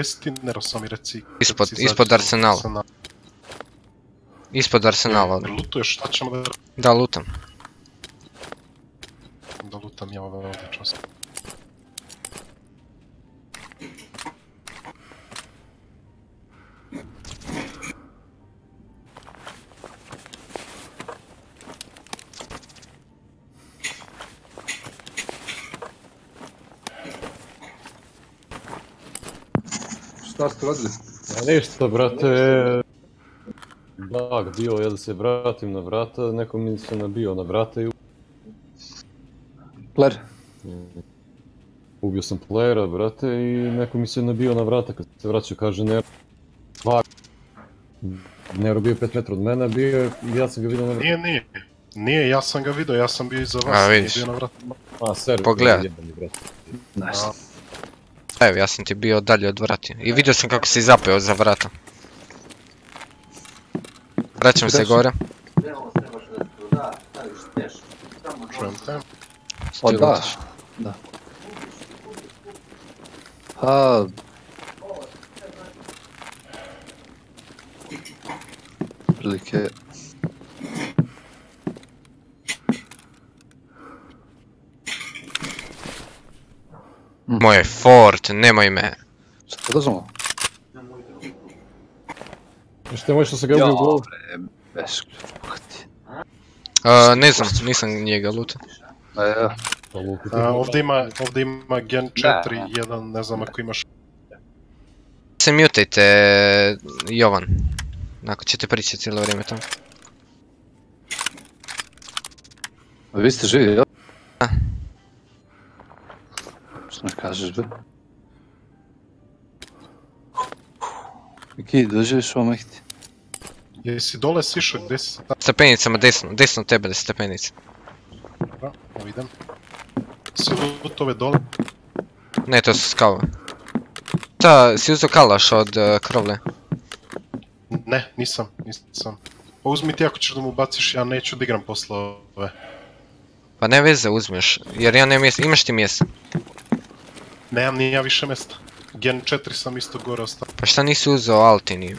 Gde si ti mi reci. Ispod- ispod arsenala. arsenal. Ispod arsenala. Lutuješ, šta ćemo da... Da, lutam. Radili? Ja ništa, brate... Bug bio, ja da se vratim na vrata, neko mi se nabio na vrata i... Player. Ubio sam playera, brate, i neko mi se nabio na vrata kad se vraćao, kaže Nero... Bug. Nero bio 5 metra od mene, bio je, i ja sam ga vidio na vrata. Nije, nije. Nije, ja sam ga vidio, ja sam bio iza vas, A, nije vidiš. bio na vratima. A, ser, Pogledaj. Nice. Evo, ja sam ti bio dalje od vrati. I vidio sam kako si zapeo za vrata. Vraćam se gore. Čujem te. O da, da. A... Prilike... Moj fort, nemoj me. Šta držamo? Što je moj što se ga ubio u glavu? Bez A, ne znam, nisam njega lutao. A ja. A, ovdje ima, ovdje ima Gen 4, jedan, ne znam ako imaš... Se mutajte, Jovan. Ako ćete pričati cijelo vrijeme tamo. A vi ste živi, jel? Da. Što ne kažeš, be? Ki, dođeš ovo mehti? Jesi dole sišao, gdje si? Stepenicama desno, desno tebe da stepenice. Dobro, evo idem. Si lutove dole? Ne, to su skale. Ta, si uzeo kalaš od uh, krovle. Ne, nisam, nisam. Pa uzmi ti ako ćeš da mu baciš, ja neću da igram posle ove. Pa ne veze, uzmeš, jer ja nemam mjesta, imaš ti mjesta. Nemam ni ja više mjesta. Gen 4 sam isto gore ostao. Pa šta nisi uzeo Altini?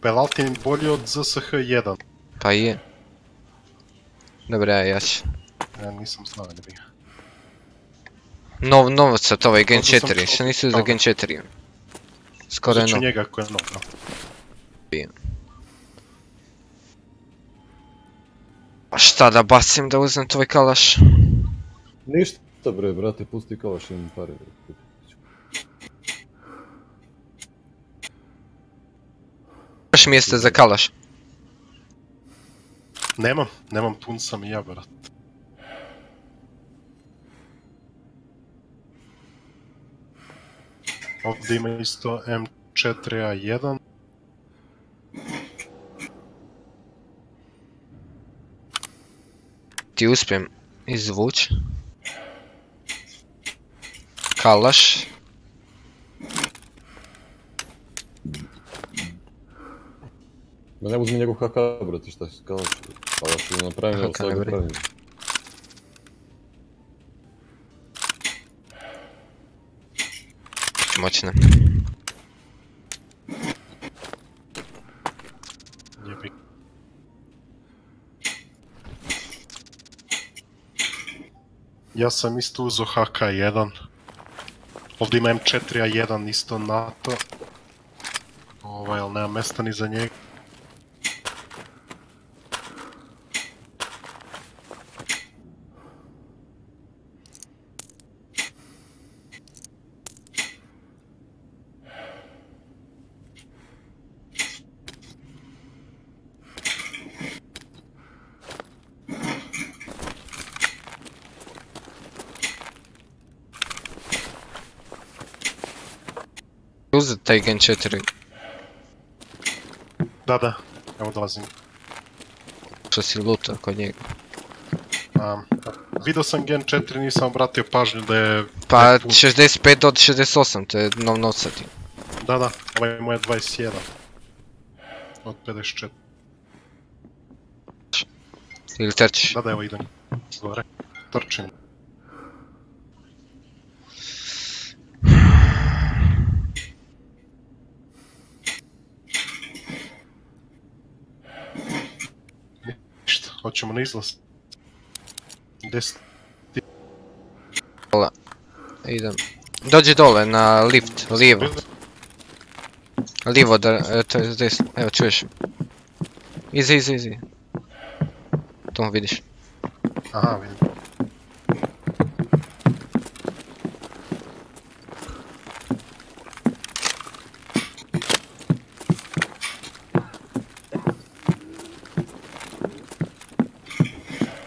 Pa je Altin bolji od ZSH 1? Pa je. Dobro, ja, ja ću. Ja nisam znao da bi. Nov, novac od ovaj Gen Možda sam 4, čuo. šta nisi uzeo. Gen 4? Skoro je nov. njega je nov. Pa šta da bacim da uzmem tvoj kalaš? Ništa Dobre, brate, pusti kalaš im pare. Imaš mjesto za kalaš? Nemam, nemam, pun sam i ja, brat. Ovdje ima isto M4A1. Ti uspijem izvući. Pa da ću napravim, jel HK sad ne ga vrijedi. pravim. Moćne. Jebi. Ja sam isto uzo HK1. Ovdje ima M4A1 isto NATO. Ovaj, ali nema mesta ni za njega. Uzet taj Gen 4. Da, da. Evo dolazim. Što si luta kod njega. Um, video sam Gen 4, nisam obratio pažnju da je... Pa da je pun. 65 od 68, to je nov nocati. Da, da, ovaj je 21. Od 54. Ili trčiš. Da, da, evo idem. Gore. Trčim. Hoćemo na izlaz. Deset. Dole. Idem. Dođi dole na lift, lijevo. Lijevo, da, e, to je desno. Evo, čuješ. Izi, izi, izi. To vidiš. Aha, vidim.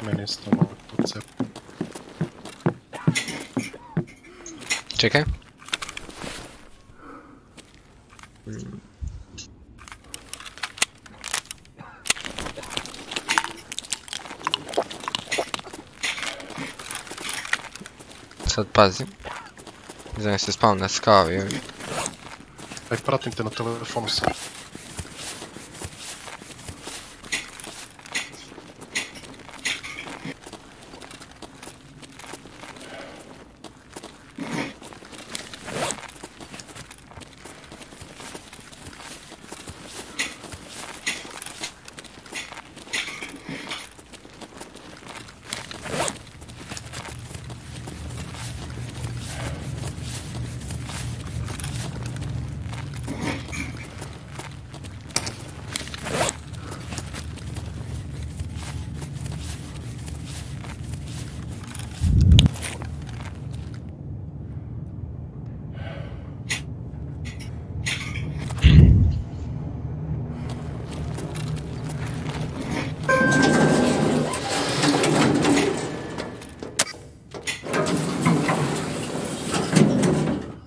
Meni isto malo podcep. Čekaj. Sad pazi. Ne znam se spavim na skavi. Aj, pratim te na telefonu sad.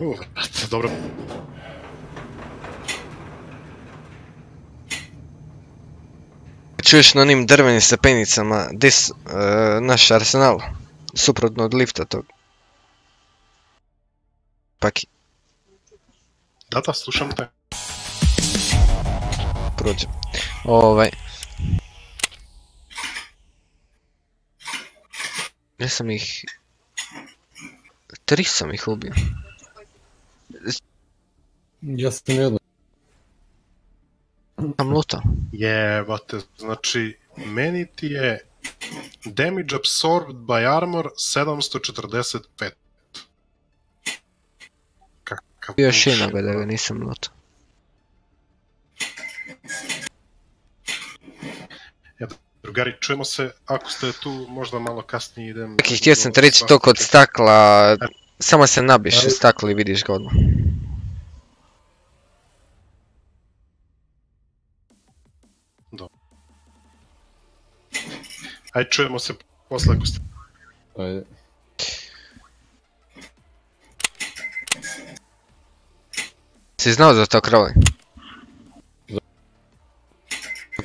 Uh, dobro. Čuješ na onim drvenim stepenicama, dis, e, naš arsenal, suprotno od lifta tog. Paki, Da, da, slušam te. prođe. Ovaj. Ja sam ih... Tri sam ih ubio. Ja sam jedno. Sam lutao. Jebate, znači, meni ti je damage absorbed by armor 745. Kakav Bio bullshit, jednoga da ga nisam lutao. Drugari, čujemo se, ako ste tu, možda malo kasnije idem... Čekaj, htio sam te reći to kod stakla, samo se nabiš u staklo i vidiš ga odmah. Ajde, čujemo se posle ako ste... Ajde. Si znao za to krove?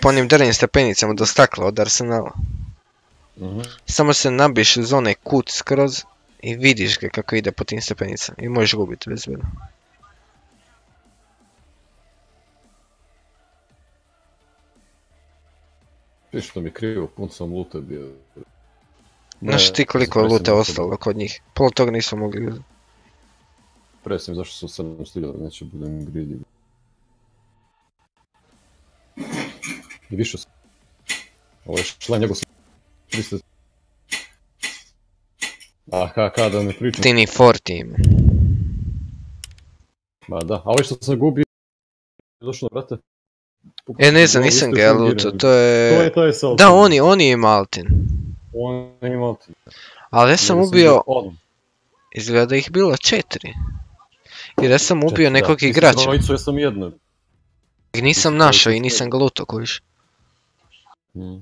Po onim drvenim stepenicama do stakla od Arsenala. Mhm. Samo se nabiš uz onaj kut skroz i vidiš ga kako ide po tim stepenicama i možeš gubiti bezbedno. Što mi krivo, pun sam lute bio. Znaš ti koliko je lute ostalo kod njih? Pola toga nismo mogli uzeti. Presim zašto sam 700 hiljada, neće budem greedy. I više sam. Ovo je šla njegov sam. 300. A HK da ne pričam. Ti ni Forti ima. Ma da, a ovo što sam gubio... Došlo, brate. E ne znam, nisam ga ja lutao, to je... To je, to je sa Da, on je, on je ima Altin. On je imao ti. Ali ja sam ubio, izgleda da ih bilo četiri. Jer ja sam ubio Četiri, nekog igrača. Trojicu, ja sam jednog. I nisam našao i nisam ga lutao kojiš. Mm.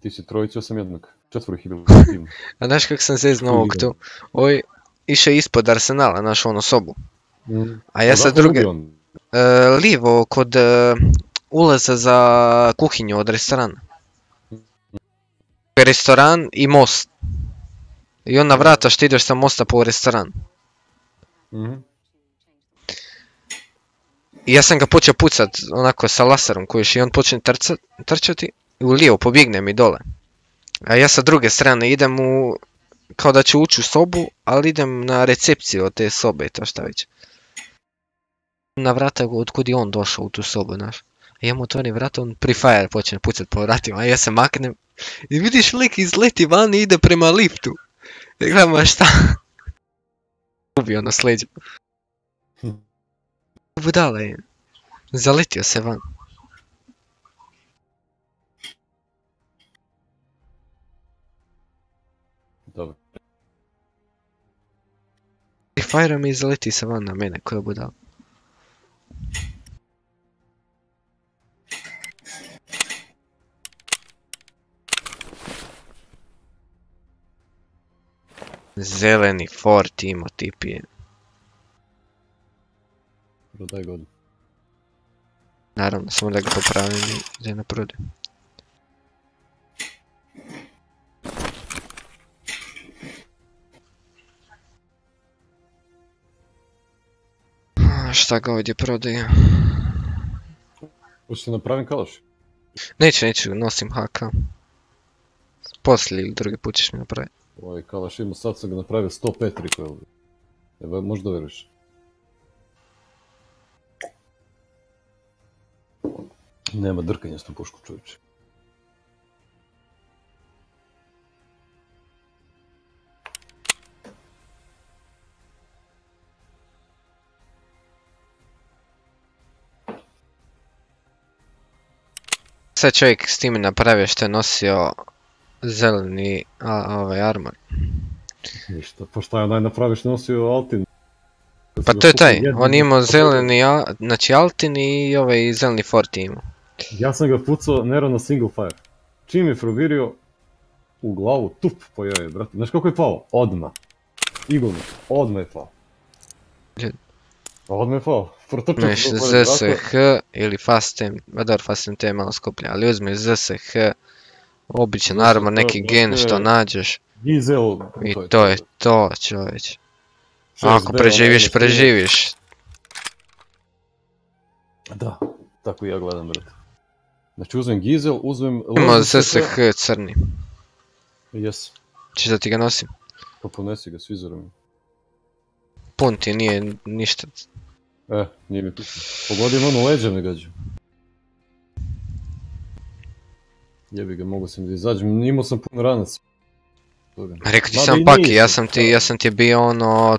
Ti si trojicu, ja sam jednog. Četvrih je bilo. A znaš kak sam Tu ovog tu? Ovaj išao ispod Arsenala, naš onu sobu. Mm. A ja sa Odakle druge... E, livo kod e, ulaza za kuhinju od restorana. Restoran i most. I on na vrata što ideš sa mosta po restoran. Mhm. I ja sam ga počeo pucat onako sa laserom kojiš i on počne trcat, trčati i u lijevo pobjegne mi dole. A ja sa druge strane idem u, kao da ću ući u sobu, ali idem na recepciju od te sobe i to šta već. Na vrata od je on došao u tu sobu, znaš. I ja mu otvorim vrata, on Free Fire počne pucat po vratima, a ja se maknem. I vidiš lik izleti van i ide prema liftu. I gledam, ma šta? Ubio ono s leđa. Budala je. Zaletio se van. Dobro. I Fire mi zaleti se van na mene, koja budala. Zeleni Ford ima tipi je. Prodaj god. Naravno, samo da ga popravim i da je na prodaju. Šta ga ovdje prodaje? Hoćeš ti napravim kalaš? Neću, neću, nosim HK. Poslije ili drugi put ćeš mi napraviti. Ovaj kalaš ima, sad sam ga napravio 105 recoil. Evo, možda veruješ. Nema drkanja s tom pušku čovječe. Sad čovjek s time napravio što je nosio zeleni a, ovaj armor. Ništa, pa šta je onaj napraviš nosio Altin? Pa to je taj, on je imao zeleni, a, znači Altin i ovaj zeleni Forti imao. Ja sam ga pucao Nero na single fire. Čim je provirio u glavu, tup po joj, brate. Znaš kako je pao? Odmah. Igolnik, odmah je pao. Odmah je pao. Protrčao. ZSH ili Fastem, ma dobro Fastem te je malo skuplje, ali uzmeš ZSH, običan armor, neki gen što nađeš Gizel. i to je to čovječ. Ako preživiš, preživiš. Da, tako i ja gledam, brate. Znači uzmem Gizel, uzmem... Loznicu, ZSH crni, Jes, čiš da ti ga nosim? pa ponesi ga s vizorom. Pun ti nije ništa. E, nije mi pisano. Pogodim ono leđa me gađu. Jebi ga, mogu sam da izađem, imao sam puno ranac. Rekao ti sam paki, ja sam ti, ja sam ti bio ono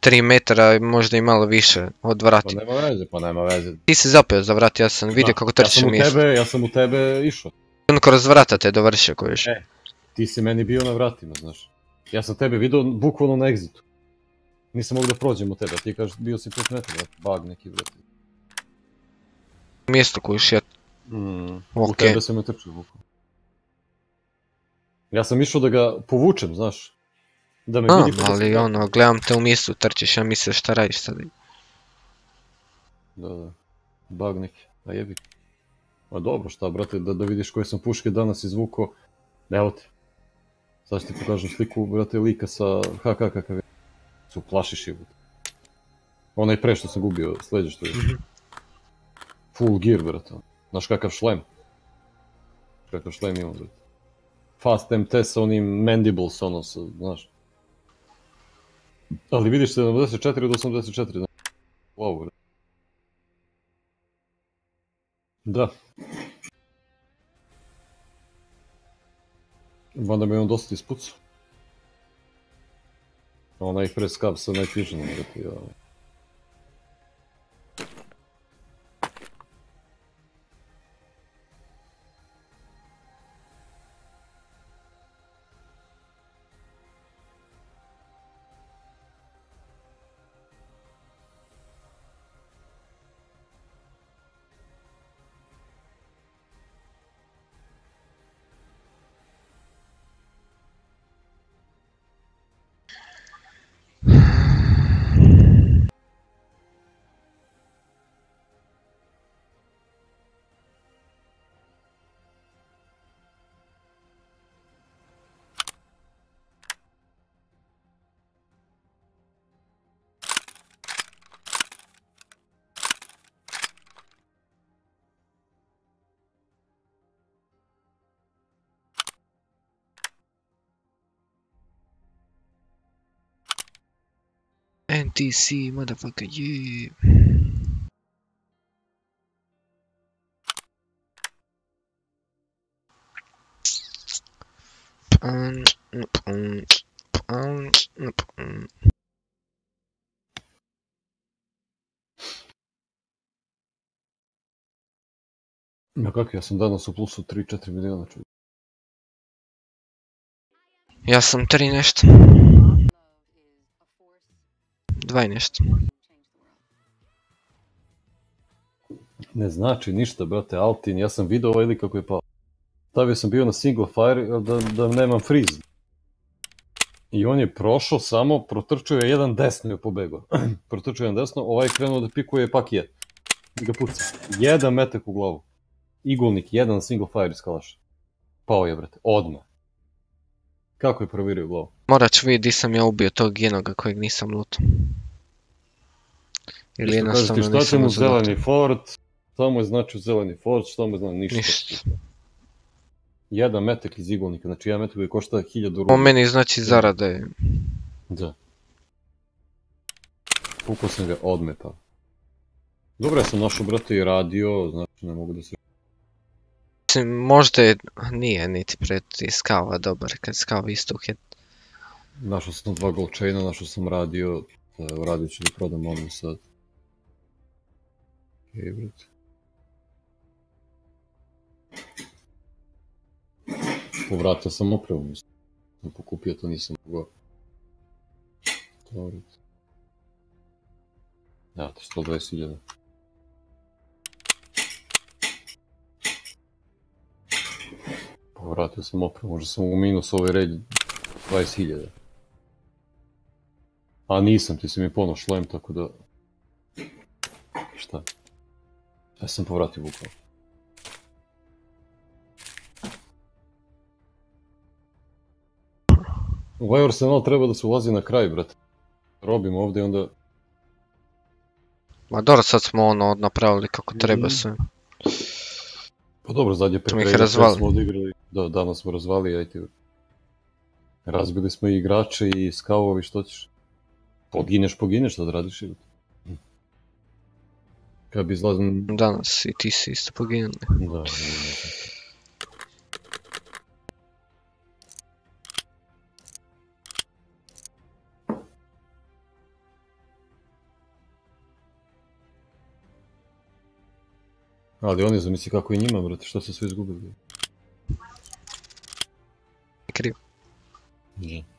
3 metara, možda i malo više od Pa vrati. nema veze, pa nema veze. Ti si zapeo za vrat, ja sam vidio Da, kako ja trčiš sam u tebe, ja sam u tebe išao. On kroz vrata te dovršio kojiš. E. Ti si meni bio na vratima, znaš. Ja sam tebe vidio bukvalno na egzitu. Nisam mogu da prođem od tebe, ti kažeš bio si 5 metara, bug neki, brate. Mjesto kojiš ja. Mm. U Okej. tebe sam me trčao bukvalno. Ja sam išao da ga povučem, znaš. Da me A, vidi ali sam- ono, gledam te u mjestu trčiš, ja mislim šta radiš sad. Da, da. Bug neki, a jebi. Dobro, šta brate, da, da vidiš koje sam puške danas izvukao. Evo ti. Sad ću ti pokažem sliku, brate, lika sa HK kakav je. Su plašiš je. Onaj pre što sam gubio, sleđe što je. Full gear, brate. Znaš kakav šlem? Kakav šlem imam, brate. Fast MT sa onim mandibles, ono, sa, znaš. Ali vidiš 74 od 84, znaš. Wow, brate. Da. Mada me on dosta ispucao. Onaj pre skab sa Night Visionom, brate, ja. NTC, motherfucker, yeah. Um, um, um, um. Ma kako, ja sam danas u plusu 3-4 milijuna čovjek. Ja sam tri nešto. Dva i nešto. Ne znači ništa, brate, Altin, ja sam vidio ovaj lik kako je pao. Stavio sam bio na single fire da, da nemam freeze. I on je prošao samo, protrčao je jedan desno i pobegao. protrčao je jedan desno, ovaj je krenuo da pikuje pak je. I ga puca. Jedan metak u glavu. Igulnik, jedan single fire iz kalaša. Pao je, brate, odmah. Kako je provirio glavu? Morat ću vidjeti di sam ja ubio tog jednoga kojeg nisam lutao. Ili jednostavno šta će nisam mu zeleni Ford, šta mu je znači zeleni Ford, šta mu je znači ništa. Ništa. Jedan metak iz igulnika, znači jedan metak koji košta 1000 Po rublja. meni znači zarada je. Da. Pukao sam ga odmeta. Dobro, ja sam našao, brate, i radio, znači ne mogu da se... Mislim, možda je, nije niti pred skava dobar, kad skava isto u hit. Našao sam dva gold chaina, našao sam radio, evo radio ću da prodam ono sad. Brate. Povratio sam opremu, mislim. Sam pokupio, to nisam mogao. Ja, to 120.000. Povratio sam opremu, možda sam u minus ovaj red 20.000. A nisam, ti si mi pono šlem, tako da... Šta? Ja sam povratio bukvalno. U ovaj Arsenal treba da se ulazi na kraj, brate. Robimo ovdje i onda... Ma dobro, sad smo ono napravili kako treba Mm. sve. Pa dobro, zadnje razvali. smo odigrali. Da, danas smo razvali, aj ti... Razbili smo i igrače i skavovi, što ćeš? Pogineš, pogineš, sad radiš ili? Kad bi izlazim... Danas i ti si isto poginuli. Da, ne, ne, ne. Ali oni zamisli kako je njima, brate, što su sve izgubili. Kriv. Da.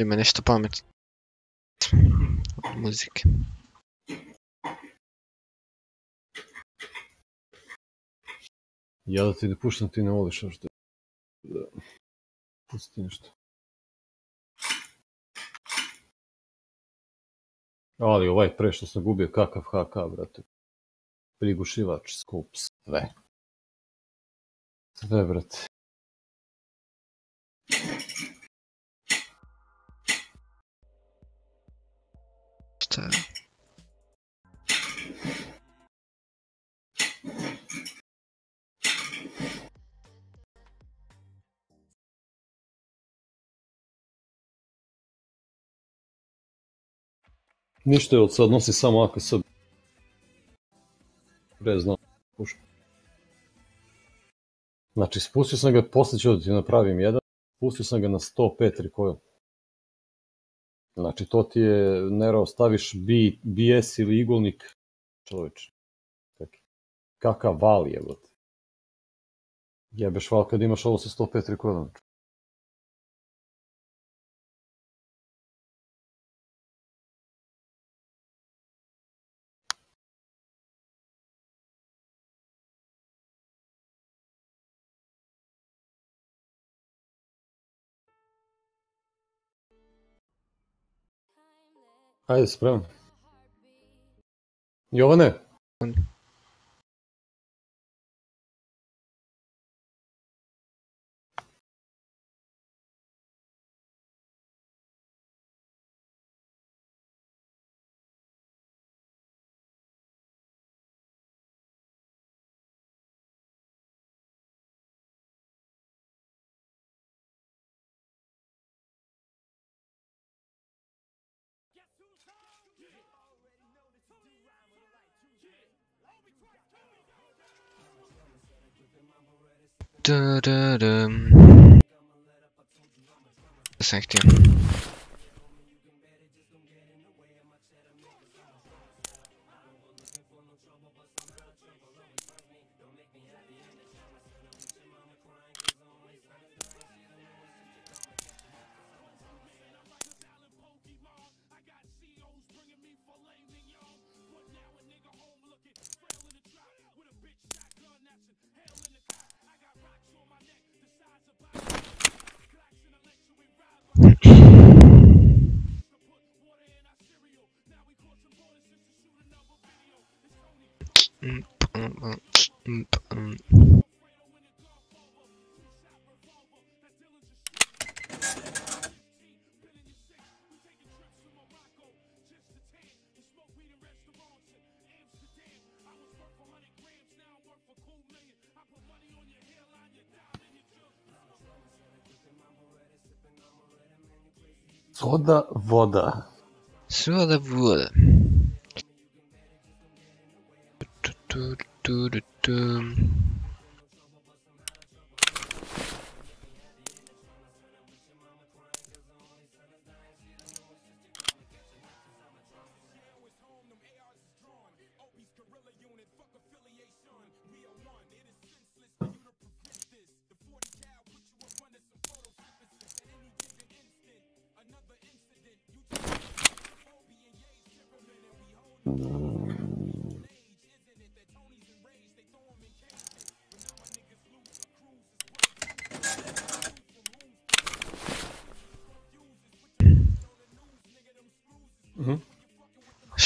Ili me nešto pamet. Od muzike. Ja da ti ne puštam, ti ne voliš što. Da. Pusti nešto. Ali ovaj pre što sam gubio kakav HK, brate. Prigušivač, skup, sve. Sve, brate. Je? Ništa je od sad, nosi samo AKS. Pre znam, puška. Znači, spustio sam ga, poslije ću da ti napravim jedan, spustio sam ga na 105 recoil. Znači, to ti je, Nero, staviš B, BS ili igolnik. Kaki. Kakav val je. Jebeš val kad imaš ovo sa 105 recoilom. Ajde, spreman. Jovane, Da-da-dam. To sam htio. Mm, soda, voda. Soda voda. Tu, tu, tu, tu, tu.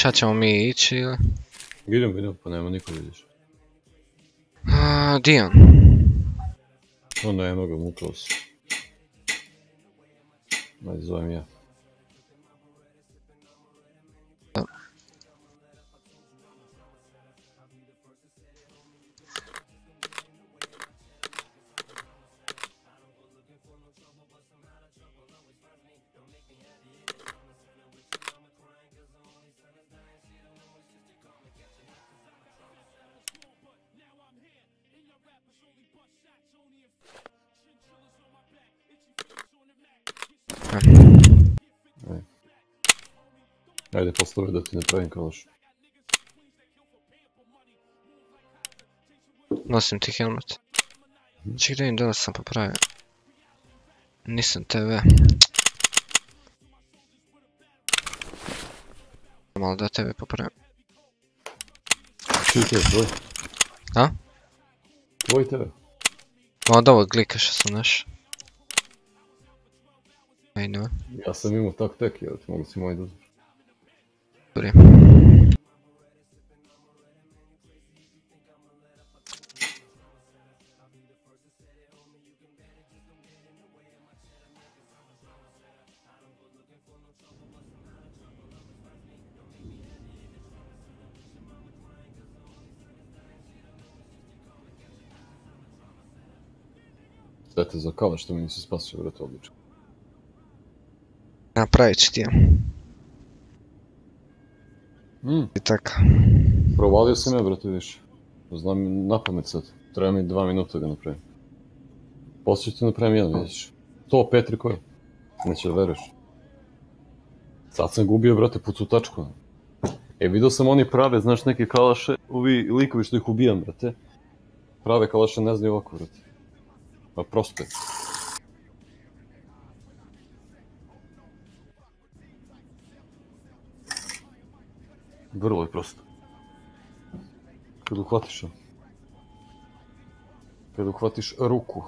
Šta ćemo mi ići ili? Idemo, idemo, pa nema niko vidiš. A, di je on? Onda eno ga, mukao se. Ajde, zovem ja. ne pravim kalaš. Nosim ti helmet. Mhm. Ček da im danas sam popravio. Nisam TV. Malo da TV popravim. Čiji te, tvoj? A? Tvoj TV. Malo da ovo glika što sam naš. Ej. Ja sam imao tak tek, jel ti mogu si moj da. Dobri. Sve te za kava što mi nisi spasio, vrati odlično. Napravit ću ti ja. Mm. I tako. Provalio sam ja, brate, više. Znam na pamet sad. Treba mi dva minuta da ga napravim. Poslije ću ti napravim jedan, vidiš. To Petri koji? Neće da veruješ. Sad sam gubio, brate, pucutačku. E, vidio sam oni prave, znaš, neke kalaše, ovi likovi što ih ubijam, brate. Prave kalaše ne znaju ovako, brate. Pa prosto je. Vrlo je prosto. Kad uhvatiš, a? Kad uhvatiš ruku.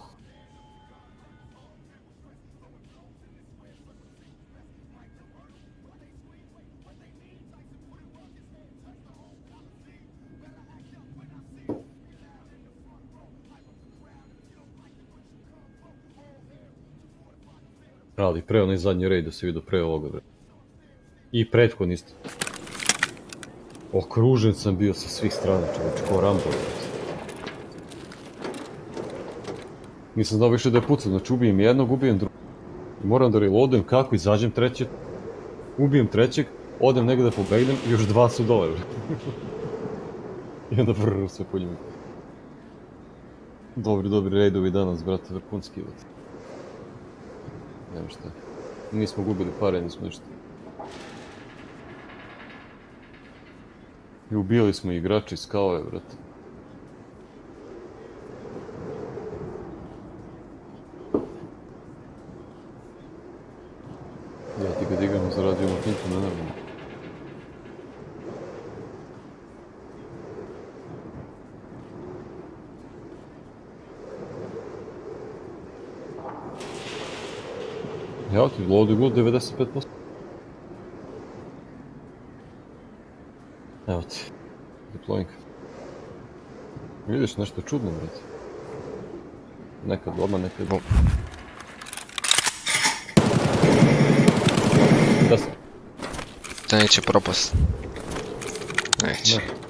Ali pre onaj zadnji raid da se vidio pre ovoga. I prethodni isto. Okružen sam bio sa svih strana, čovječ, kao Rambo. Nisam znao više da je pucam, znači ubijem jednog, ubijem drugog. Moram da reloadujem kako, izađem trećeg, ubijem trećeg, odem negdje da pobegnem i još dva su dole. I onda vrr sve po njima. Dobri, dobri raidovi danas, brate, vrhunski, brate. Nema šta. Nismo gubili pare, nismo ništa. I ubijali smo igrače iz kaove, brate. Ja ti kad igram za radio Martinku, ne naravno. Evo ti, load good 95%. Evo ti, deploying. Vidiš nešto čudno, brate. Nekad doma, nekad... Da se... To neće propast. Neće. Ne.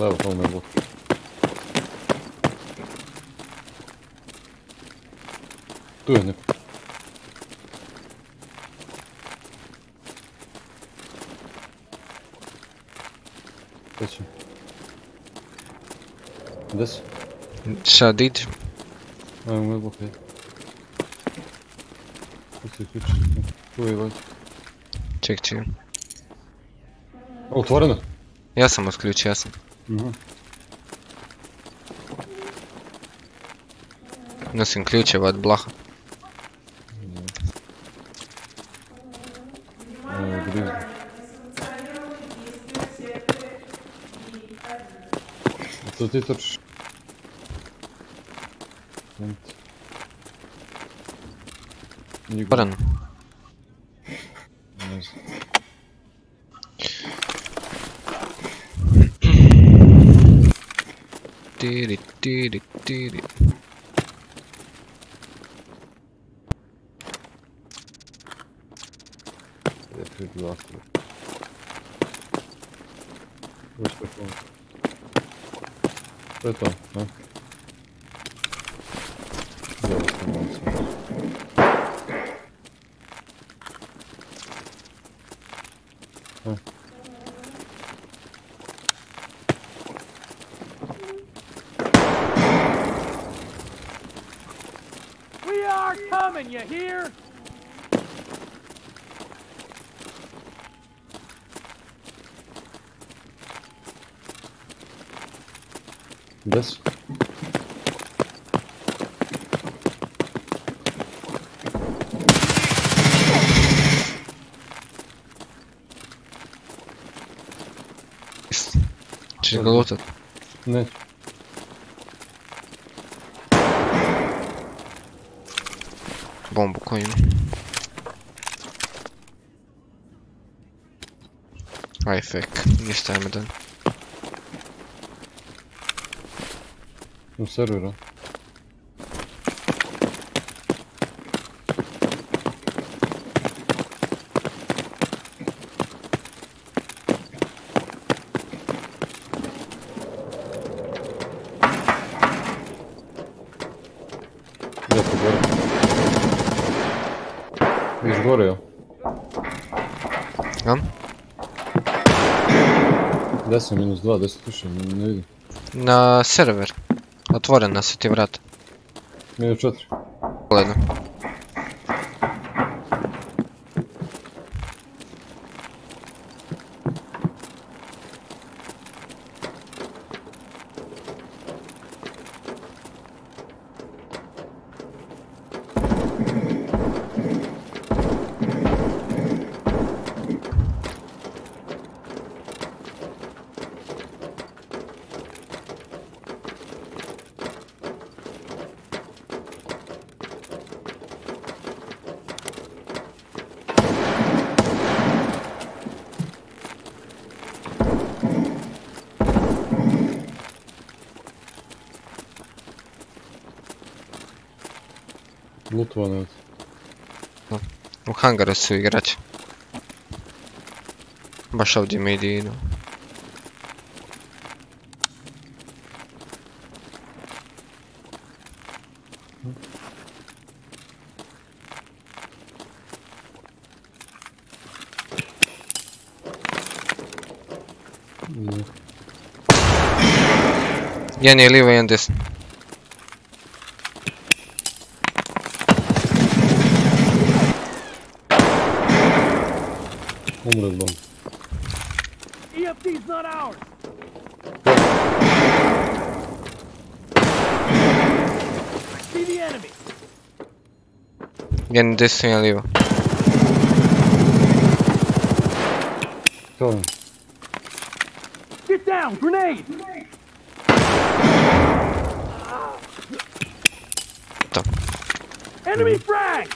Levo, tamo me blok. Tu je neko. Gdje si? Gdje si? Sad idi. Ajmo me blok, ajde. Tu se ključi. Tu je valjda. Ček, ček. Otvoreno? Ja sam otključio, ja sam. Mhm. Nosim ključeva od blaha. Evo, grizli. A to ti trčiš? Moment. Nije go- Otvoreno. Ne znam. Tiri, tiri, tiri. Je pred glasove. Još to je To je to, a? Dobro smo momci. A? We are coming, you hear? Gdje si? Češ ga lutat? Neću. Bombu koju ima. Aj, fake. Ništa ajme dan. U servera. sam minus 2, gdje se piše, ne vidim. Na server. Otvorena su ti vrata. Minus 4. Hangaru su igrači. Baš ovdje mi idu. Jedan je lijevo, jedan desno. Jedan desno, jedan lijevo. To je. Get down, grenade. To. Enemy frag.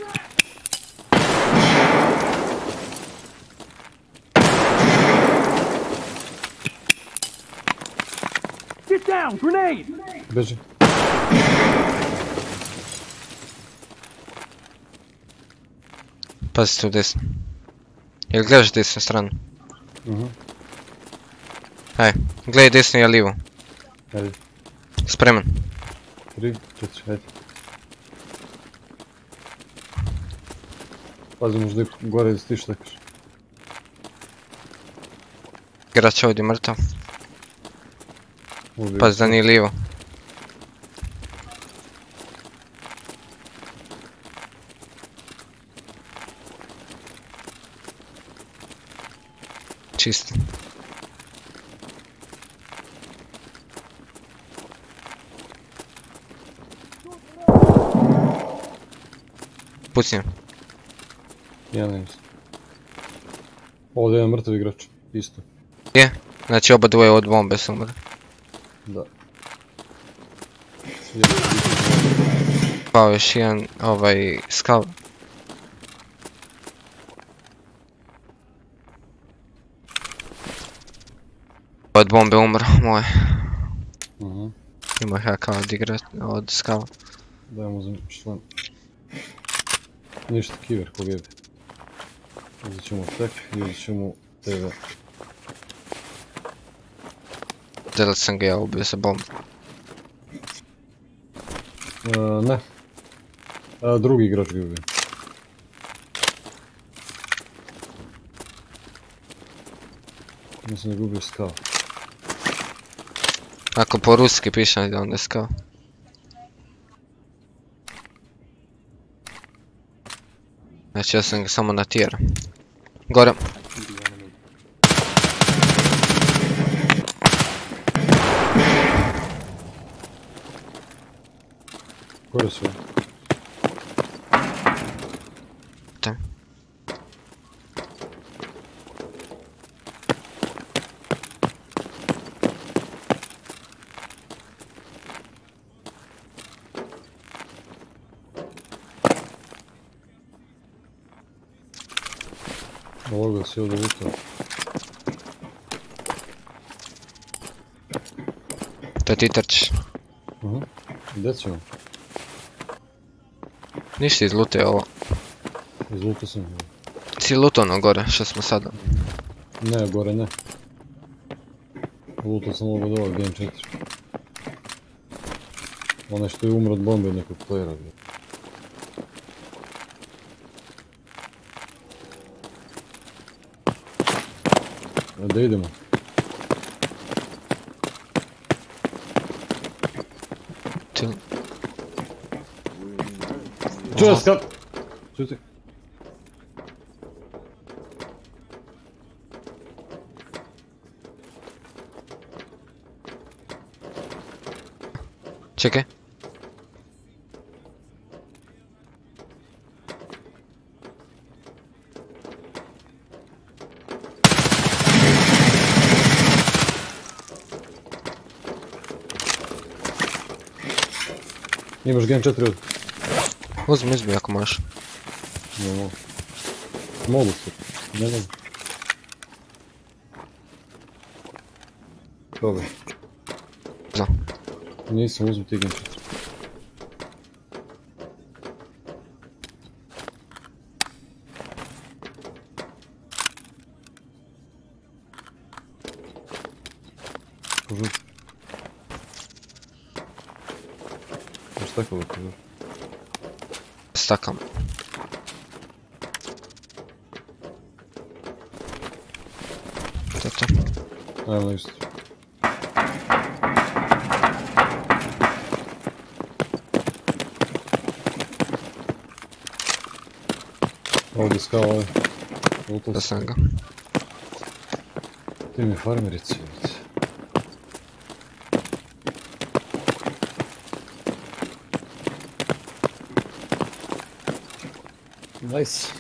Get down, grenade. Beži. Pazite u desno. Jel gledaš desnu stranu? Mhm. Aj, gledaj desno i lijevo. Ajde. Spreman. Tri, četiri, ajde. Pazi, možda i gore da stiš takaš. Igrač ovdje mrtav. Pazi da nije lijevo. Čisto. Pucim. Ja ne mislim. Ovdje je mrtav igrač. Isto. Je? Znači oba dvoje od bombe su umrli. Da. Pao još jedan ovaj skal. Od bombe umro, moje. Mhm. Ima haka od igrat, od skala. Daj mu uzem šlem. Ništa, kiver ko jebe. Uzet ćemo tek i uzet ćemo TV. Delat sam ga ja ubio sa bombu. E, ne. E, drugi igrač ga ubio. Mislim da ga ubio Skav. Ako po ruski piše onda skao. Znači ja sam ga samo natjerao. Gore. Gore su. Si ovdje lutao. To ti trčiš. Aha. Gdje si on? Nisi izlutio ovo. Izlutao sam. Si lutao ono gore, što smo sada. Ne, gore ne. Lutao sam ovo dole, Gen 4. Onaj što je umro od bombe nekog playera. Bio. E, Da idemo. Ti... Čuo skap! Čuti. Imaš Gen 4 od... Uzmi, uzmi ako možeš. Ne mogu. Mogu se. Ne mogu. Probaj. Da. Nisam uzmi ti Gen 4. Požur. Još tako da požur. Stakam. To je to. Ajmo isto. Ovdje skao ovaj. Lutao Da sam. sam ga. Nice.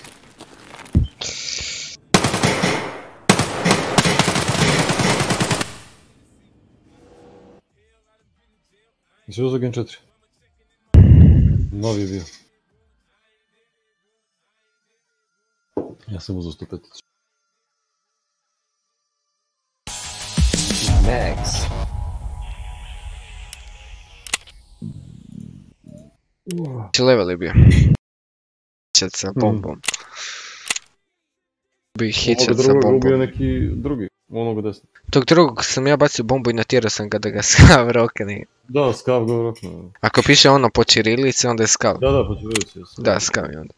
И се за ген 4. Новия бил. Аз съм за 105. Next. Ти левел е ли бил? Hitchet sa bombom. Bi Ovoga hitchet sa drugoga ubio bombom. neki drugi, onoga desno. Tog drugog sam ja bacio bombu i natjerao sam ga da ga skav rokne. Da, skav ga rokno. Ako piše ono po čirilici, onda je skav. Da, da, počuvaju se. Da, skav je onda.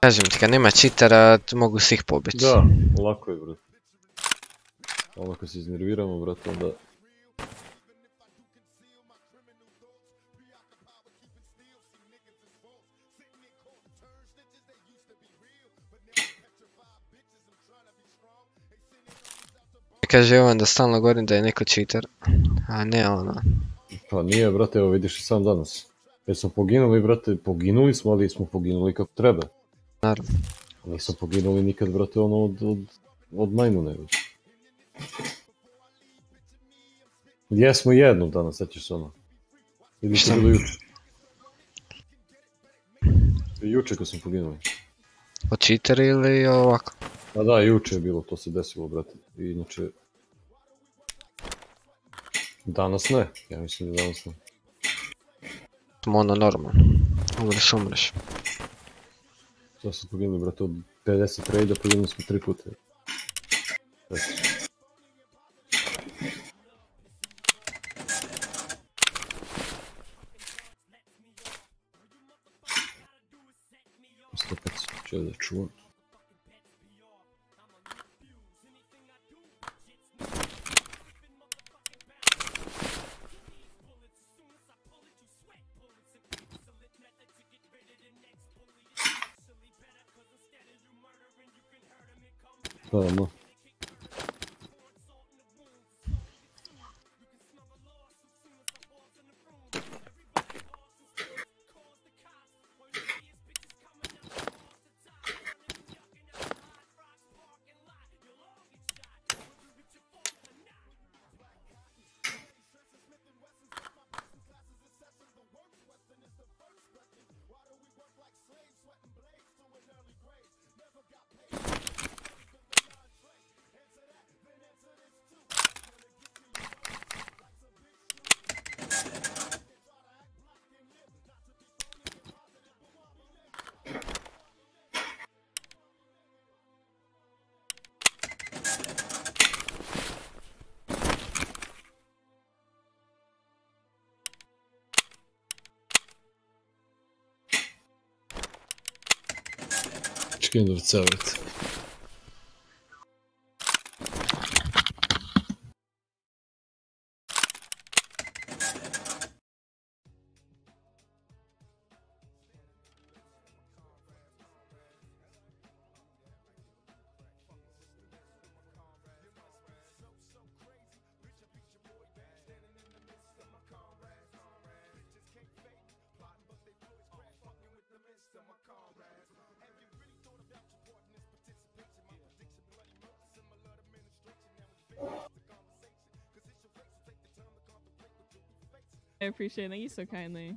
Kažem ti, kad nema čitara, mogu svih pobiti. Da, lako je, brate. Ono kad se iznerviramo, brate, onda... Kaže Jovan da stalno govorim da je neko cheater, a ne ono. Pa nije, brate, evo vidiš i sam danas. Jer smo poginuli, brate, poginuli smo, ali smo poginuli kako treba. Naravno. Nismo poginuli nikad, brate, ono od, od, od majmune. Jesmo jednom danas, sećaš se ono. Ili Šta? to bilo juče. Juče kad smo poginuli. Od cheater ili ovako? A da, juče je bilo, to se desilo, brate. Inače... Danas ne, ja mislim da danas ne. Smo ono normalno. Umreš, umreš. To smo poginuli, brate, od 50 rejda poginuli smo tri puta. Eto. Isto kad će da čuvam. Tamo. Čekaj I appreciate it. Thank you so kindly.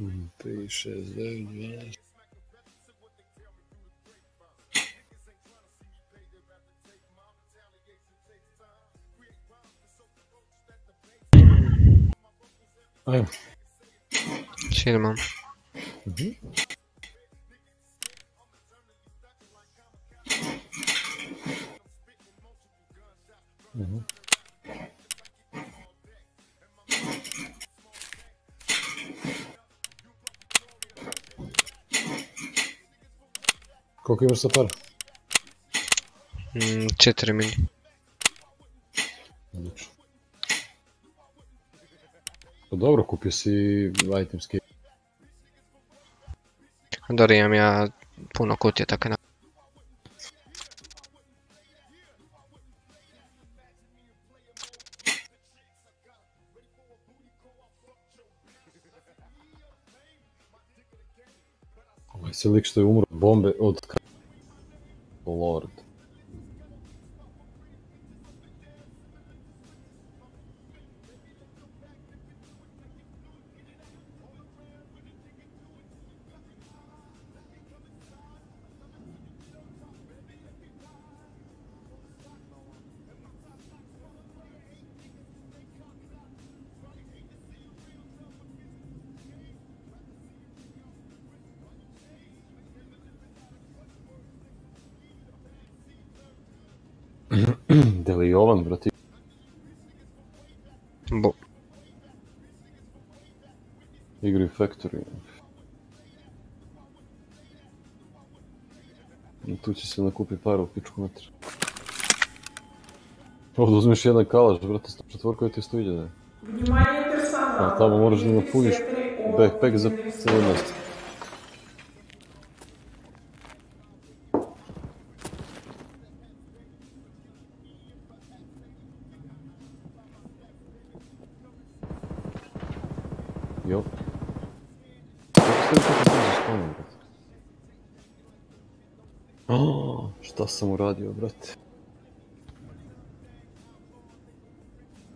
Mm, 3, 6, 9, 12. Ajmo. Chill, mam. Mhm. Mhm. Koliko imaš sa par? Mm, četiri mini. Odlično. Pa dobro, kupio si itemski. Dobro, imam ja puno kutija, tako na... Ovaj si lik što je umro od bombe od... ka- Lord. se nakupi par u pičku metra. Ovdje uzmeš jedan kalaš, brate, 104 ti 100 Внимание персонала. A tamo moraš da Введите napuniš секторы О. backpack za 17. sam uradio, brate?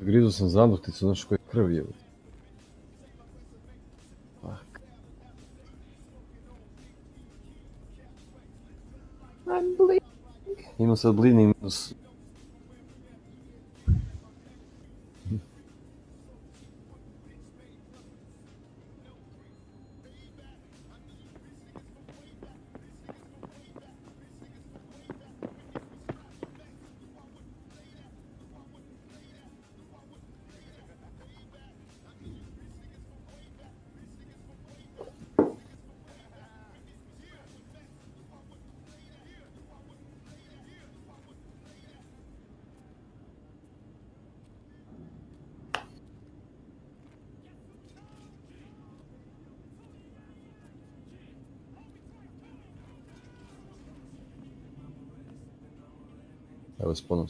Grizo sam zanokticu, znaš koje krv je. Fuck. I'm bleeding. Imam sad bleeding minus... Evo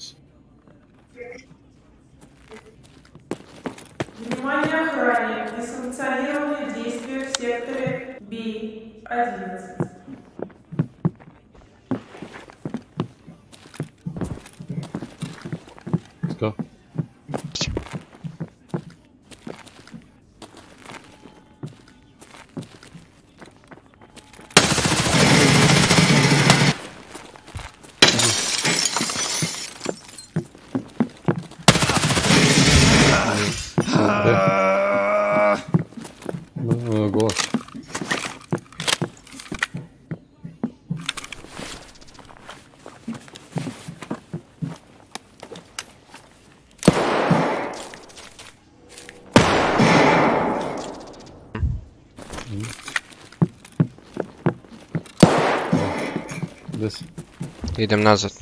Idem nazad.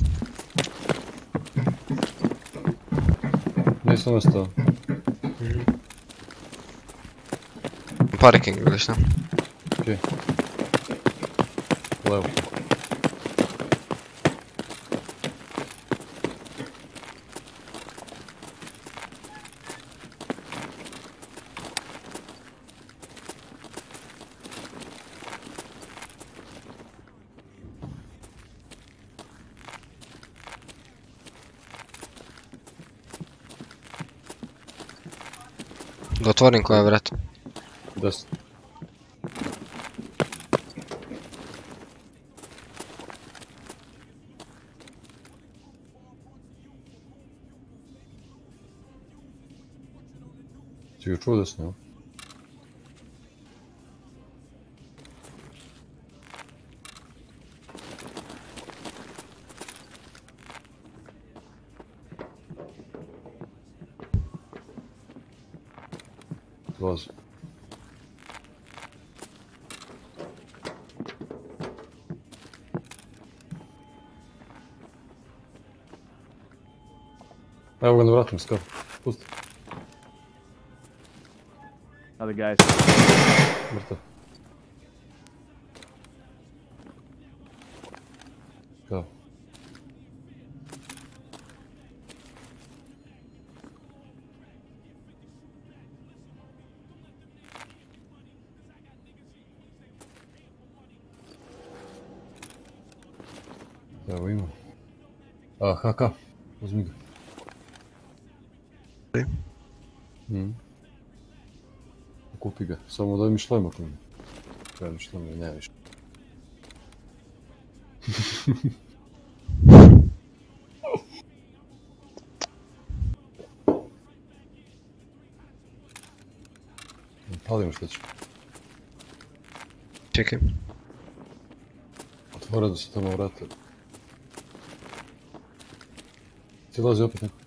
Gdje sam ostao? Parking ili šta? Gdje? Levo. Otvorim koja vrata. Desno. Si ga čuo Evo ga na vratima, skoro. Pusti. Other guys. Mrtav. Kao. Evo ima. A, HK. Uzmi Kupi ga. Samo daj mi šlem ako mi. Kaj mi šlem, ne više. Palimo što će. Čekaj. Otvore da se tamo vrate. Silazi opet neko.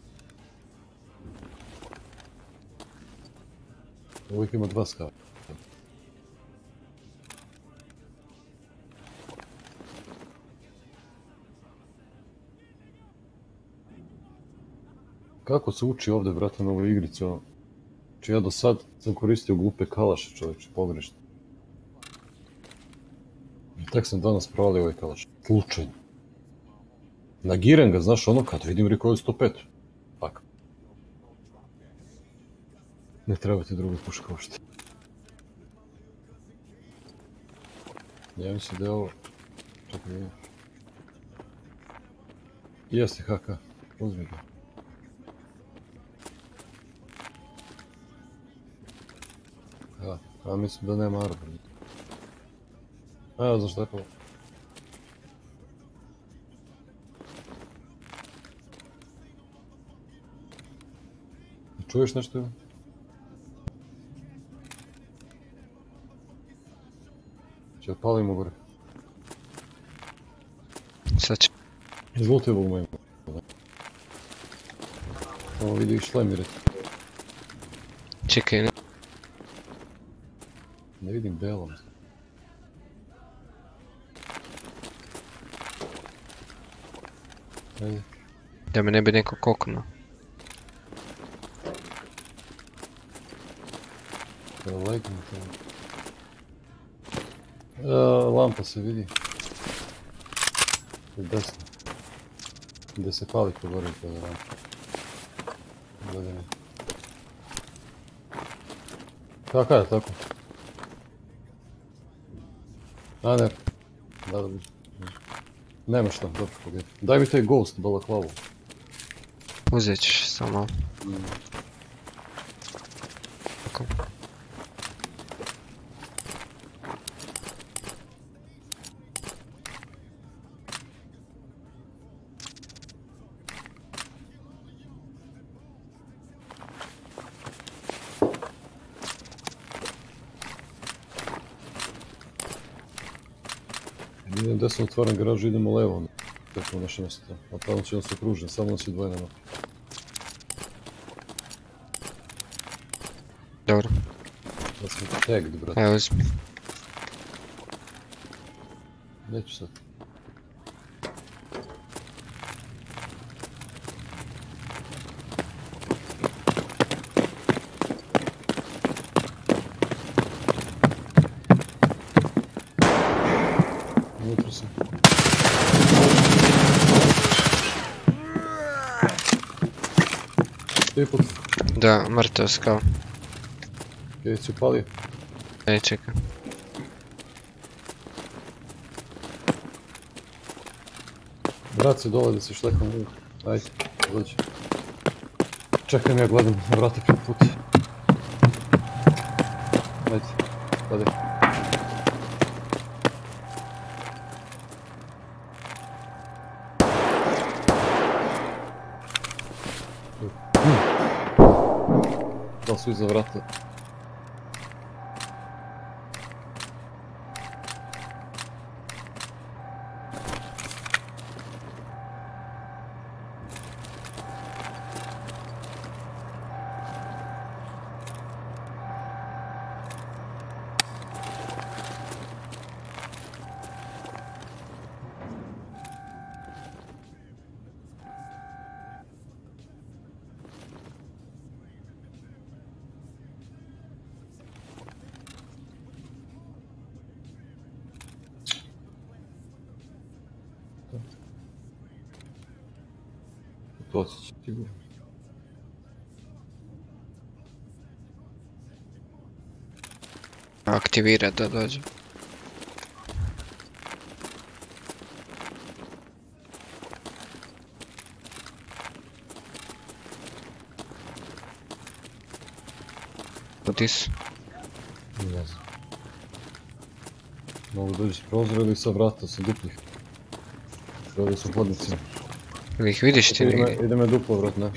Uvijek ima dva skava. Kako se uči ovdje, brate, na ovoj igrici, ono? Znači ja do sad sam koristio glupe kalaše, čovječe, pogrešno. I tek sam danas provalio ovaj kalaš. Slučajno. Nagiram ga, znaš, ono kad vidim recoil 105. Ne treba ti druga puška uopšte. Ja mislim da je ovo... Čekaj, vidim. Jeste HK, uzmi ga. A, a mislim da nema arbor. Evo, Če palimo gore. Sad će. Izvolite ovog mojeg. Ovo vidi šlem je Čekaj, ne. Ne vidim belom. Ajde. Da me ne bi neko koknuo. Legnem to. E, lampa se vidi. Desno. Gdje se pali ko gori je lampa. Mi. Kako je tako? A ne. Da, da, Nema šta, dobro, pogledaj. Daj mi taj ghost, balaklavu. Uzet ćeš samo. Tako. Desno otvaram garažu, idemo levo. Tako naše mjesto. A tamo će nas okružiti, samo nas je dvoje na. Dobro. Da smo tagged, brate. Evo uzmi. Neću sad. Unutra sam. Tipot, Da, mrtav skav. kaj si upalio? Ej, čekaj. Brat se dole da se štekam u. Ajde, dođi. Čekam ja gledam vrata pred put. Ajde, gledaj. Da li su Aktivira da dođe. Gdje si? Ne znam. Mogu doći s prozora ili sa vrata, sa duplih. Ovdje su hodnici. Ili ih vidiš ti negdje? ide me duplo vrat, ne.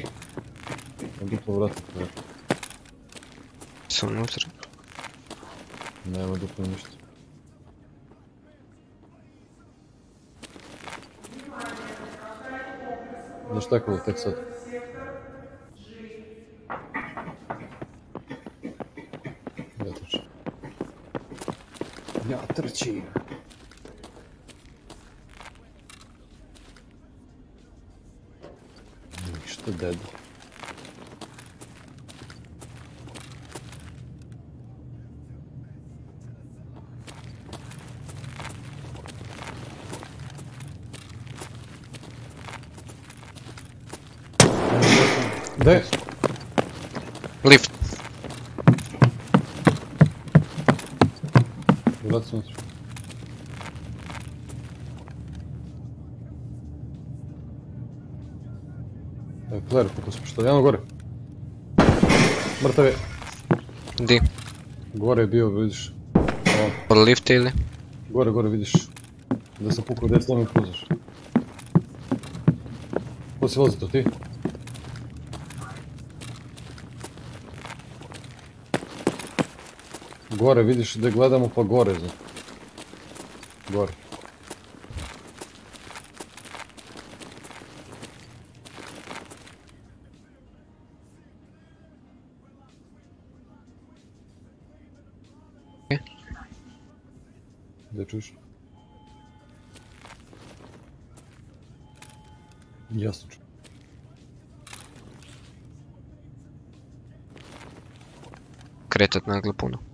Duplo vrata. Ne. Su unutra. Nema duplo ništa. Znaš tako tek sad? Ja trčim. Ja trčim. Ništa dedo. Gde? Lift. Vrati se unutra. Evo, player kako se poštavljamo gore. Mrtav je. Di? Gore je bio, vidiš. Pod lifta ili? gore, gore vidiš. Da sam pukao desno mi puzaš. Ko si vozi to, ti? Gore, vidiš da gledamo pa gore. Gore. Gdje čuješ? Jasno čujem. Kretat naglo puno.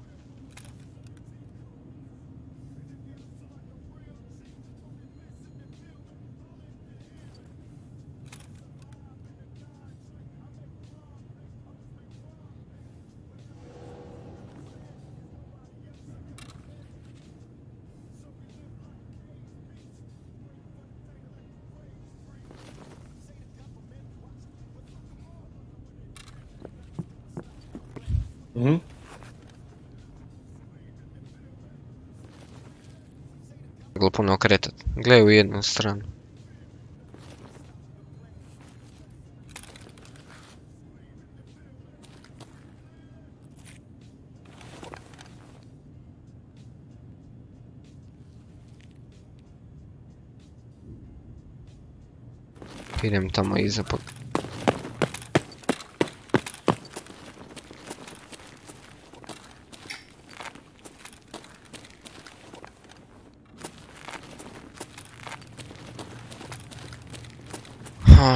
Naglo puno okretat. Gledaj u jednu stranu. Idem tamo iza pod...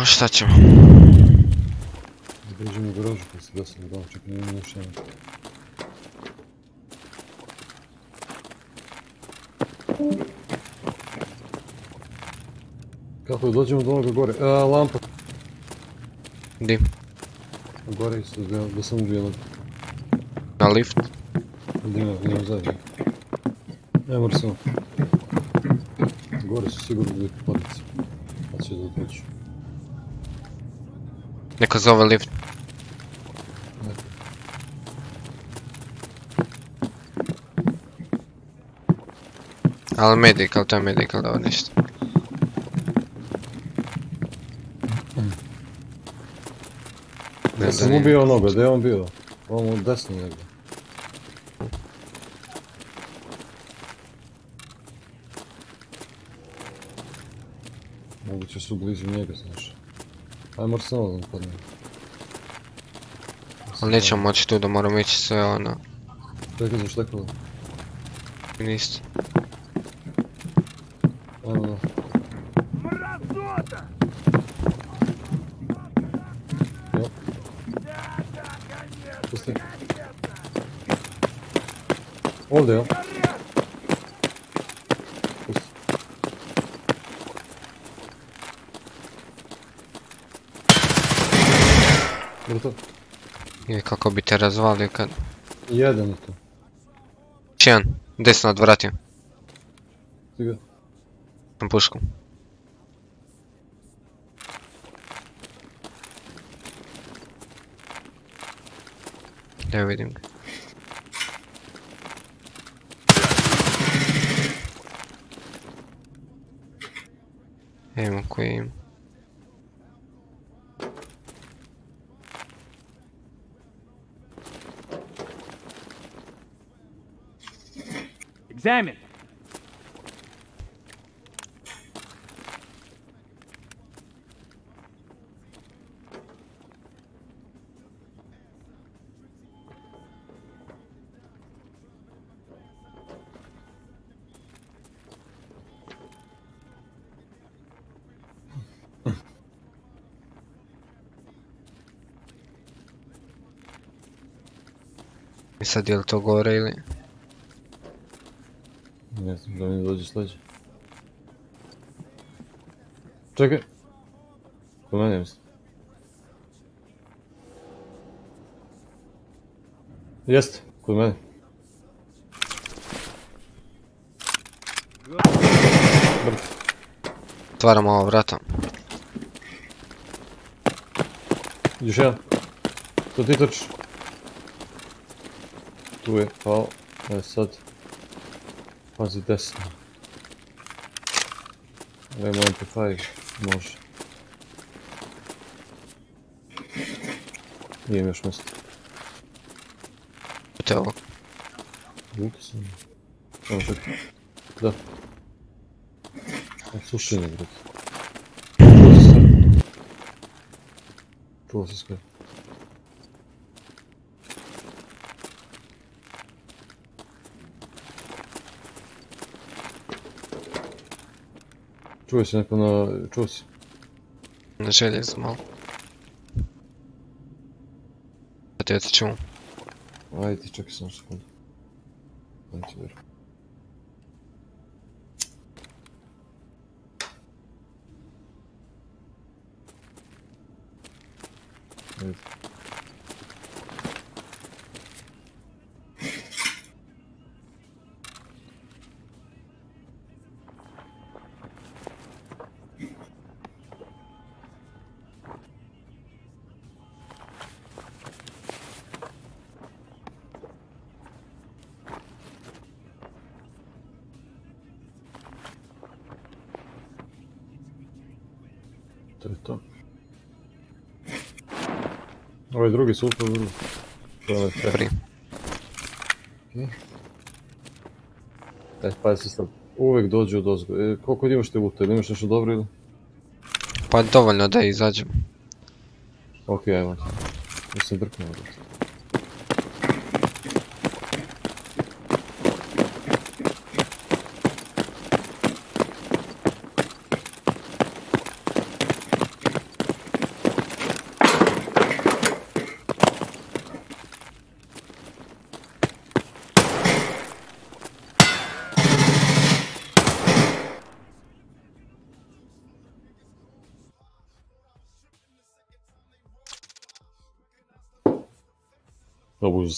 Šta ćemo? Dođemo u garažu pa se desno dom, čekaj, nije još jedan. Kako da dođemo do onoga gore? A, lampa. Di? Gore isto, da, da sam ubio jednog. Na lift? Idemo, idemo zajedno. Ne mora samo. Gore su sigurno bili podnici. Pa će da dođu. Neko zove lift. Ali medical, to je medical, ovo ništa. Ja da sam ubio onoga, gdje je on bio? Ovamo desno negdje. Moguće su blizu njega, znaš. Ajmo Arsenal da padne. Ali nećemo moći tu da moramo ići sve ono... Čekaj za štekalo. Nisto. Ajmo da. Pusti. Ovdje, jo? Kako bi te razvalio kad... Jedan je to. Čijan, desno odvratio. Stiga. Na pušku. Evo vidim ga. Evo koji ima. Examine. I sad je li to gore ili... Ne znam da mi dođe sleđe. Čekaj. Kod mene mislim. Jeste, kod mene. Otvaramo ovo vrata. Još jedan. To ti trčiš. Tu je pao. E sad. Pazi desno. Evo MP5. Može. Nijem još mjesto. Te ovo. Luki sam. Evo čekaj. Da. A sušenje, brate. Čuo se sve. Čuo se sve. Čuje se neko na... Čuo si? Na željezu malo. Da ja ti čuvam. Ajde Ovaj drugi super vrlo. To je onaj Prvi. Okej. E, pazi sad. Uvijek dođe od ozgo. E, koliko imaš te lute? Imaš nešto dobro ili? Pa dovoljno da izađem. Okej, ajmo. Sam drknuo. brate.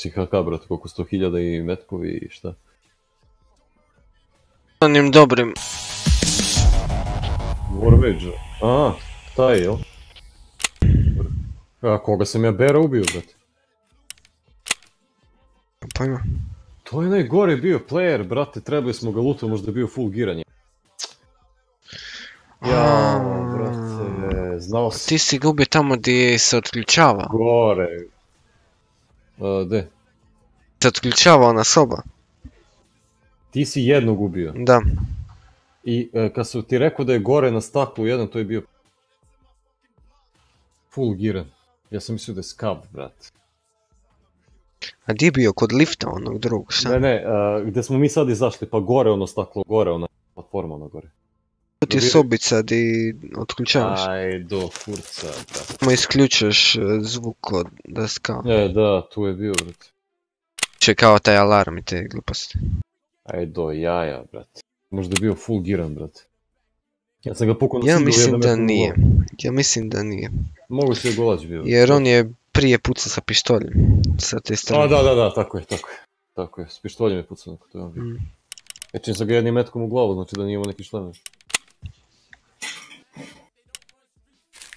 Si HK, brate, koliko sto hiljada i metkovi i šta. Onim dobrim. Warmage. A, taj, jel? A koga sam ja Bera ubio, brate? Pojma. To je najgore bio player, brate, trebali smo ga lutati, možda je bio full giranje. Ja, brate, znao sam Ti si ga ubio tamo gdje se otključava. gore. A, de, Se otključava ona soba. ti si jednog ubio. Da. I e, kad su ti rekao da je gore na staklu jedan, to je bio full giran. Ja sam mislio da je skab, brate. A gdje je bio? Kod lifta onog drugog, šta? Ne, ne, a, gdje smo mi sad izašli, pa gore ono staklo, gore ona platforma na gore. Tu ti je sobica di otključavaš. Aj, do brate. Samo isključuješ e, zvuk od deska. E, da, tu je bio, brate. Će kao taj alarm i te gluposti. Aj, do jaja, brate. Možda je bio full giran, brate. Ja sam ga pukao na Ja mislim da nije. Ja mislim da nije. Mogu se je golać bio. Jer on je prije puca sa pištoljem. Sa te strane. A, da, da, da, tako je, tako je. Tako je, s pištoljem je pucano, to je on bio. Mm. E, čim sam ga jednim metkom u glavu, znači da nije imao neki šlem.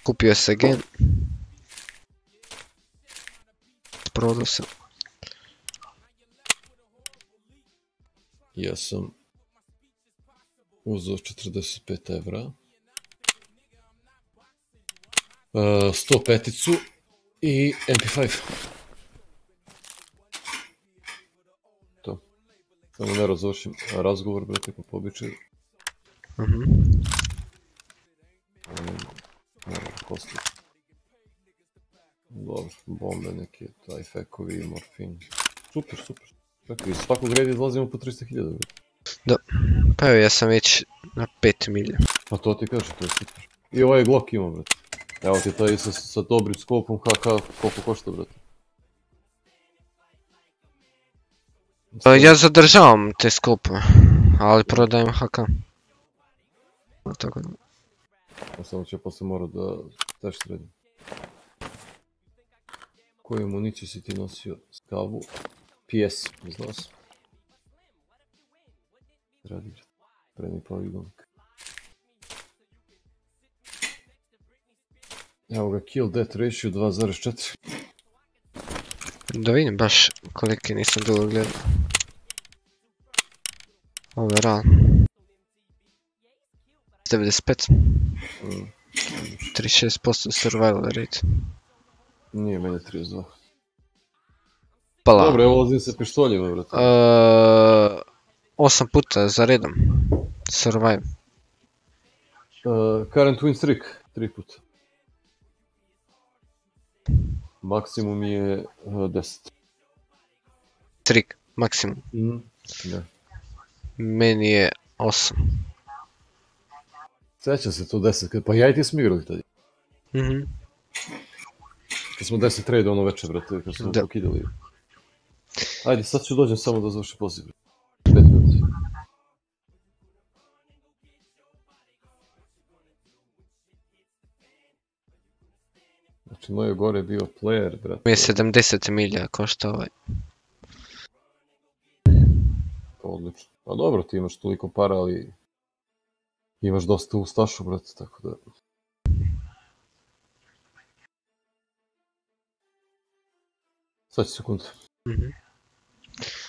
Kupio se gen. Prodao sam. Ja sam uzeo 45 evra. Uh, 105-icu i MP5. To. Samo ne razvršim razgovor, brate, po pobičaju. Mhm. Moram kosti. Dobro, bombe neke, taj fekovi, morfin. Super, super. Čekaj, iz svakog reda izlazimo po 300.000, brate. Da. Pa evo ja sam već na 5 milja. Pa to ti kažem, to je super. I ovaj Glock ima, brate. Evo ti taj sa, sa dobrim skopom, HK, koliko košta, brate. Pa ja zadržavam te skupe, ali prodajem HK. Tako da. Samo će posle morat da teš sredim. Koju municiju si ti nosio? Skavu? PS, znao sam. Radi. Prednji poligonik. Evo ga, kill death ratio 2.4. Da vidim baš koliki nisam dugo gledao. Overall. 95. Mm. 36% survival rate. Nije meni 32. Pala. Dobro, evo vozim se pištoljima, brate. Uh, osam puta za redom. Survive. Uh, current win streak, tri puta. Maksimum je uh, 10. Trik, maksimum. Mhm. Da. Meni je 8. Sjećam se to 10, kad- pa ja i ti smo igrali tada. Mhm. Kad smo 10 trade ono večer, brate, kad smo Da. pokidali. Ajde, sad ću dođem samo da završi poziv. 5 minuta. Znači, moj je gore bio player, brate. Mi je 70 milja košta ovaj. Odlično. Pa dobro, ti imaš toliko para, ali imaš dosta ustašu, brate, tako da... Sad ću sekundu. Mhm. Evo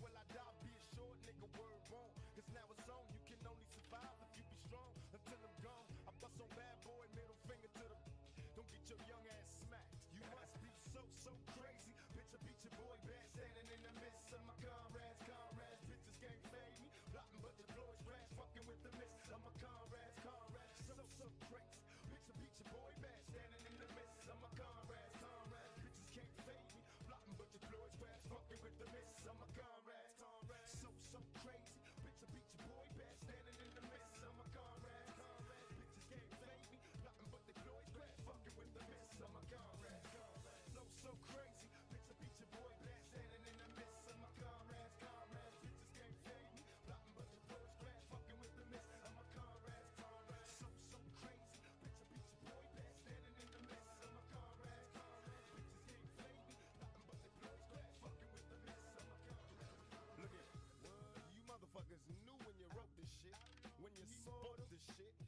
will I die? Be a short nigga, word wrong. Cause now it's on, you can only survive if you be strong. Until I'm gone, I bust on bad boy, middle finger to the. Don't get your young ass smacked. You must be so, so crazy. Bitch, I beat your boy bad, standing in the midst of my comrades, comrades. Bitches can't fade me. Plotting, but the glory's rash, fucking with the mist. I'm a. Fuck this shit.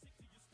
60,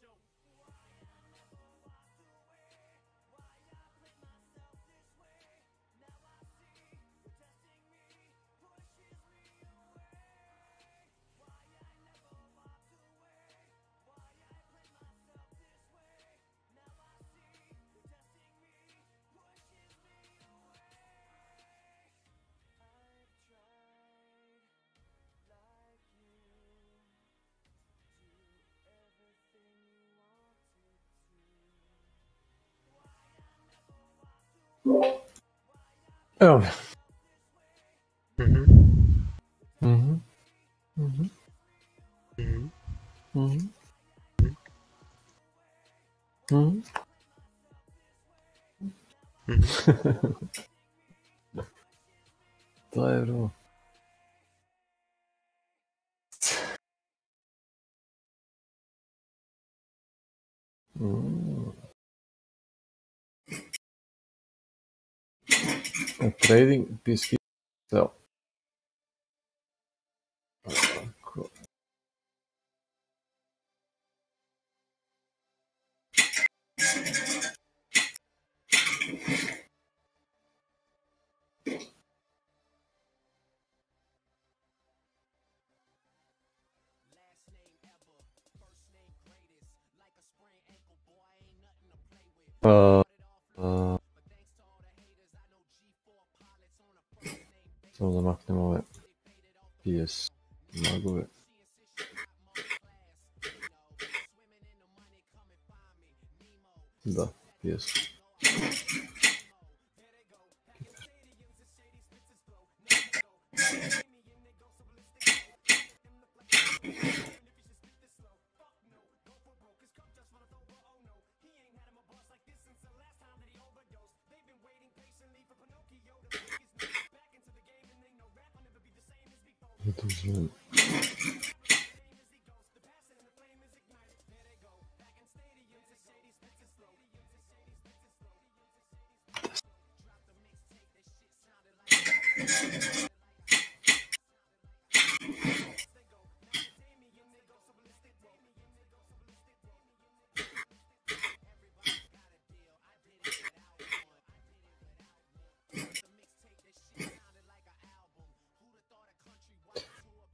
show. Me. Mhm. Mhm. Mhm. Mhm. Mhm. Mhm. Trading peacekeeping cell. Ovako. Uh, uh, samo da maknem ove PS magove. Da, PS.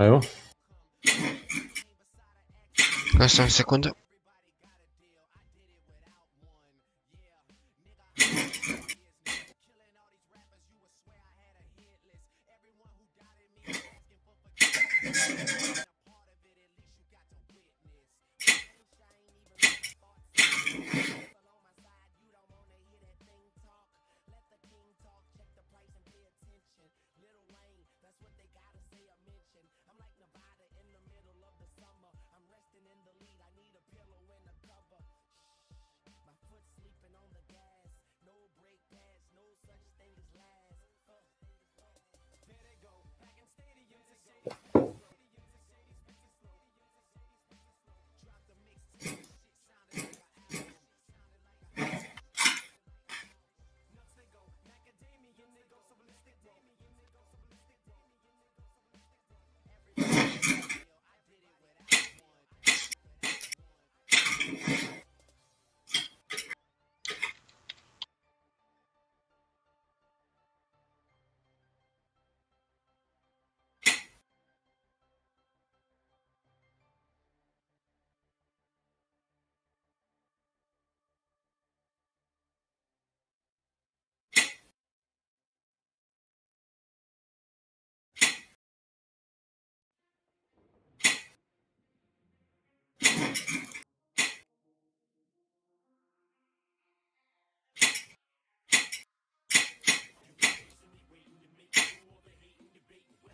Evo. Osam sekunda.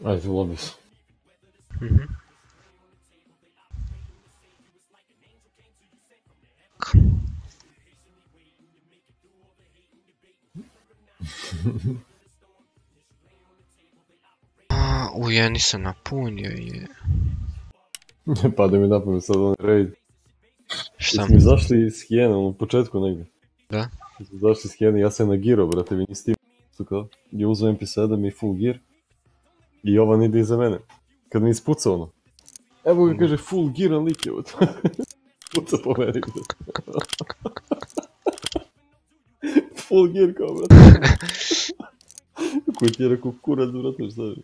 Ajde, ulobi se. Mhm. A, u, ja nisam napunio je. Ne pada mi na pamet sad onaj raid. Šta? Jesmo izašli iz Hijena u početku negdje. Da. Jesmo izašli iz Hijena, ja sam nagirao, brate, vi niste kao. Je uzeo MP7 i full gear. I Jovan ide iza mene. Kad mi ispuca ono. Evo ga kaže full gear lik je. Puca po meni. full gear kao, brate. Koji ti je rekao kurac, brate, šta je?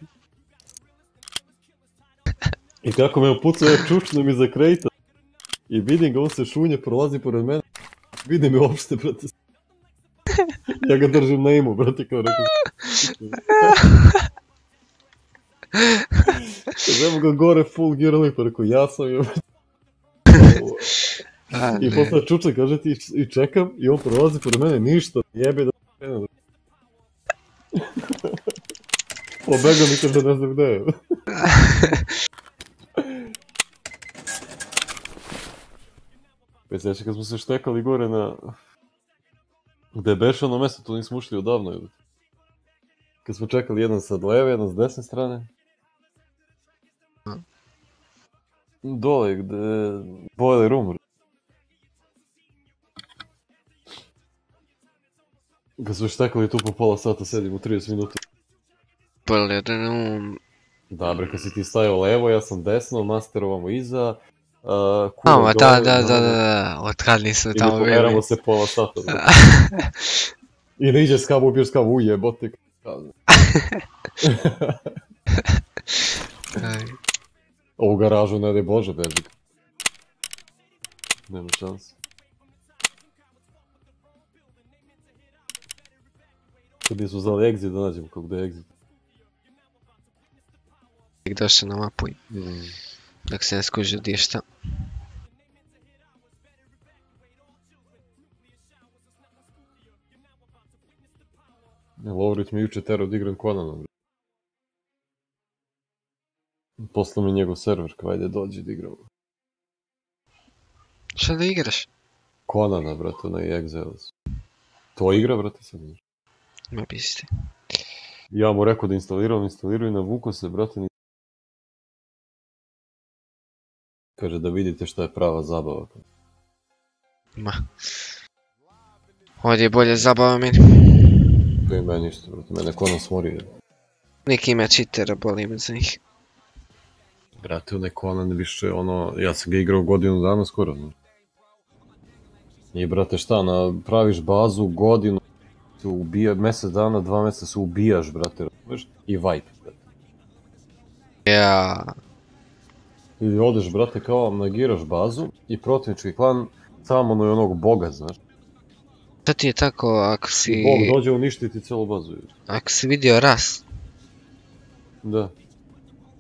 I kako me upucao, ja čučnem iza krejta. I vidim ga, on se šunje, prolazi pored mene. Vidim me uopšte, brate. Ja ga držim na imu, brate, kao rekao. Evo ga gore full gear lik, pa rekao, ja sam je. A, I posle čuče, kaže ti, i čekam, i on prolazi pored mene, ništa, jebe da krene. Pobegao mi kaže ne znam gde je. Već znači kad smo se štekali gore na... Gde je beš ono mjesto, tu nismo ušli odavno. jebote. Kad smo čekali jedan sa leve, jedan s desne strane. Dole gde... Boiler room. Kad smo štekali tu po pola sata, sedimo 30 minuta. Boiler Da, bre, kad si ti stajao levo, ja sam desno, master ovamo iza. Uh, Ama, da, da, da, da, od kad nisam I tamo bili. se pola sata. I ne iđe skavu, ubiješ skavu, ujebote. Aj. Ovu garažu ne daj Bože beži. Nema šanse. Kad nisu znali exit da nađemo kako da je exit. Došao na mapu Mm. Dok se ne skuži gdje je šta. Lovrić me juče igram Conana. bre. Poslao mi njegov server, kao ajde dođi da igramo. Šta da igraš? Conana, brate, na Exelos. To igra, brate, sad. Ma pisti. Ja mu rekao da instaliram, instalirao i navuko se, brate, ni... Kaže da vidite šta je prava zabava. Ma. Ovdje je bolje zabava meni. To je meni isto, brate, mene Conan smori. Neki ima cheatera, boli me za njih. Brate, onaj Conan više, ono, ja sam ga igrao godinu dana skoro, znaš. I brate, šta, napraviš bazu godinu, se ubija, mjesec dana, dva mjeseca se ubijaš, brate? I wipe, brate. Ja. Ili odeš, brate, kao negiraš bazu i protivnički klan samo ono je onog boga, znaš. To ti je tako ako I si... bog dođe uništiti cijelu bazu. Ako si vidio ras, Da.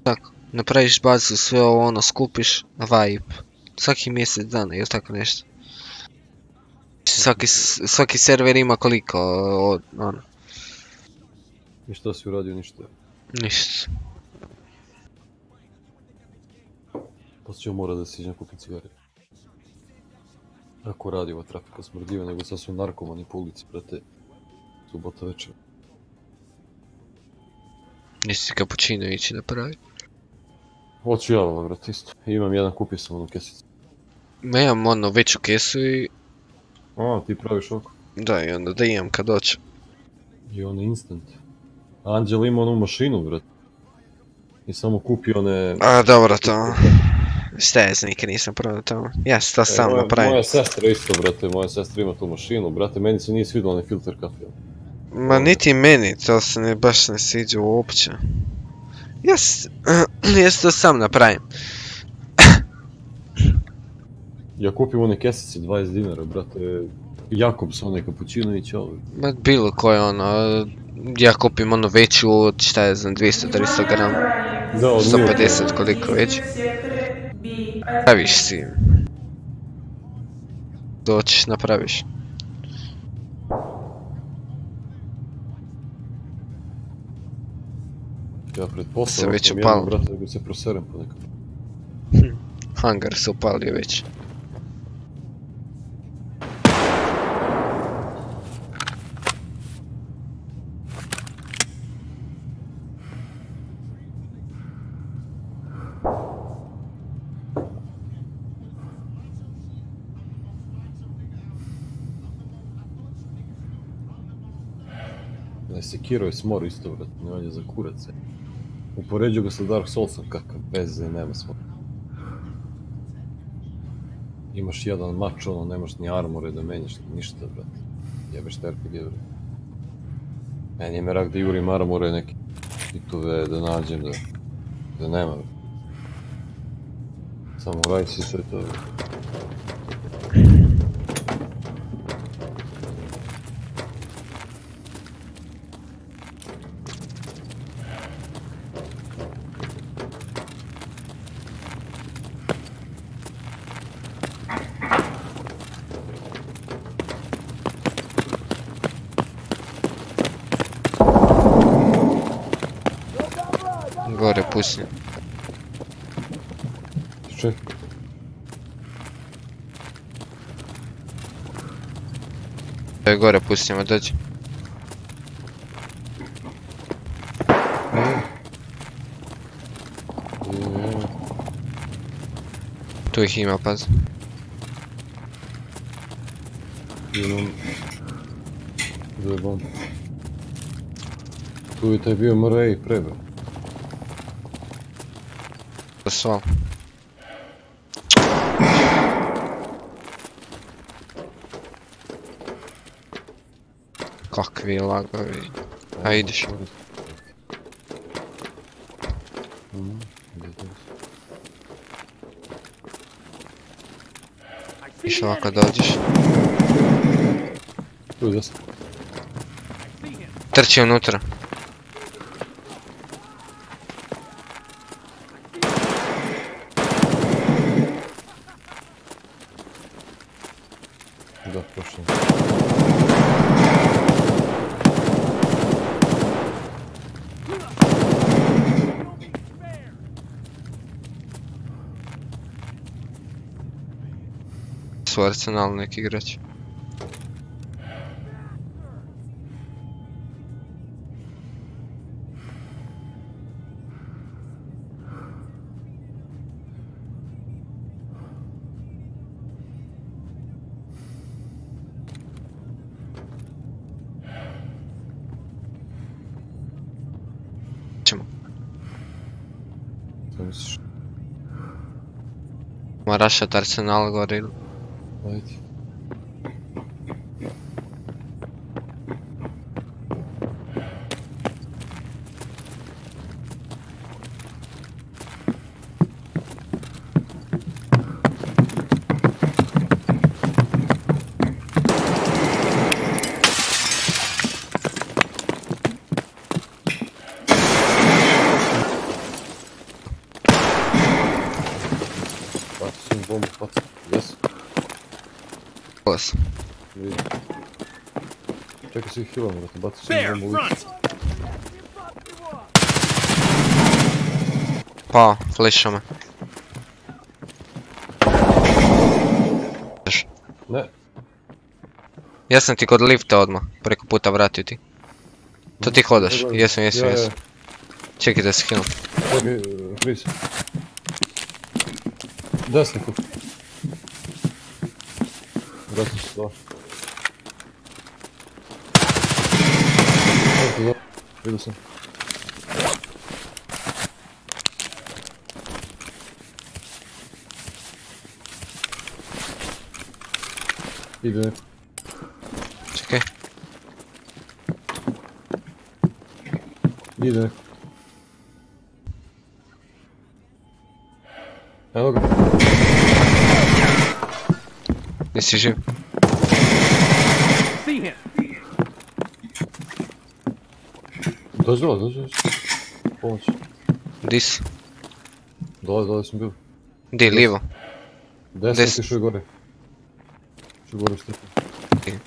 tako, napraviš bazu, sve ovo ono skupiš, vibe. Svaki mjesec dana, ili tako nešto. Svaki, svaki server ima koliko, od, ono, I šta si uradio, ništa. ništa. Poslije mora da si iđem kupiti cigare. Ako radi ova trafika smrdiva, nego sad su narkomani po ulici, brate. Subota večer. Nisi kapućino ići napravi. Hoću ja, vala, brate, isto. Imam jedan, kupio sam onu kesicu. Ma imam ono veću kesu i A, ti praviš oko. da, i onda da imam kad doćem. I on je instant. Anđel ima onu mašinu, brate. I samo kupi one... A, dobro to. Nikad nisam probao tamo. Ja sam to sam E, moja, napravim. Moja sestra isto, brate, moja sestra ima tu mašinu, brate, meni se nije svidjelo onaj filter kafe. Ma niti meni, to se ne, baš ne sviđa uopće. Ja, s- ja si to sam napravim. Ja kupim one kesice 20 dinara, brate. Jakobs, onaj kapućino i ćao. Ma bilo koje ono, ja kupim ono veću od šta je znam 200-300 grama. Da, od 150 koliko već. Praviš si. Doćiš, napraviš. Ja već ostavim upalo. jednu, brate, da se proserem ponekad. Hangar se upalio već. Sekiro je smor isto, brate, ne valja za kurac. je. Upoređuju ga sa Dark Soulsom, kakav veze nema smor. Imaš jedan mač, ono, nemaš ni armore da menjaš, ništa, brate. Jebeš te RPG, brate. Meni je merak da jurim armore neke hitove da nađem, da, da nema, brate. Samo rajci i sve to. Gore, pusti. Ček. To je gore, pustimo, dođi. Je, Tu ih ima, pazi. imam... Zajebam. Tu je taj bio Murray prebe. Sval. Kakvi lagovi. A ideš. Mhm, gdje to je? Iš ovako dođeš. Tu je desno. Trči unutra. Da, prošao. Su Arsenal neki igrač. Ćemo. To misliš? Ma rašat Arsenal gore ili? Ajde. Baci sam bombu, baci. Jes? Kolas. Vidim. Hilamo da te baci sam Bear, bombu u lice. front! Pa, flasha me. Ne, Ja sam ti kod lifta odmah, preko puta vratio ti. To ti hodaš, jesam, jesam, Ja, ja. jesam. Čekaj da se heal. čekaj, Chris. Desni tu. Desni dva. Evo ti dva. Vidio sam. Ide neko. Čekaj. Ide neko. Evo ga. Jesi živ? See him! Dođi, dođi. Pomoć. Di si? Dole, dole sam bio. Di, lijevo? Desno ti je gore. Je gore što je.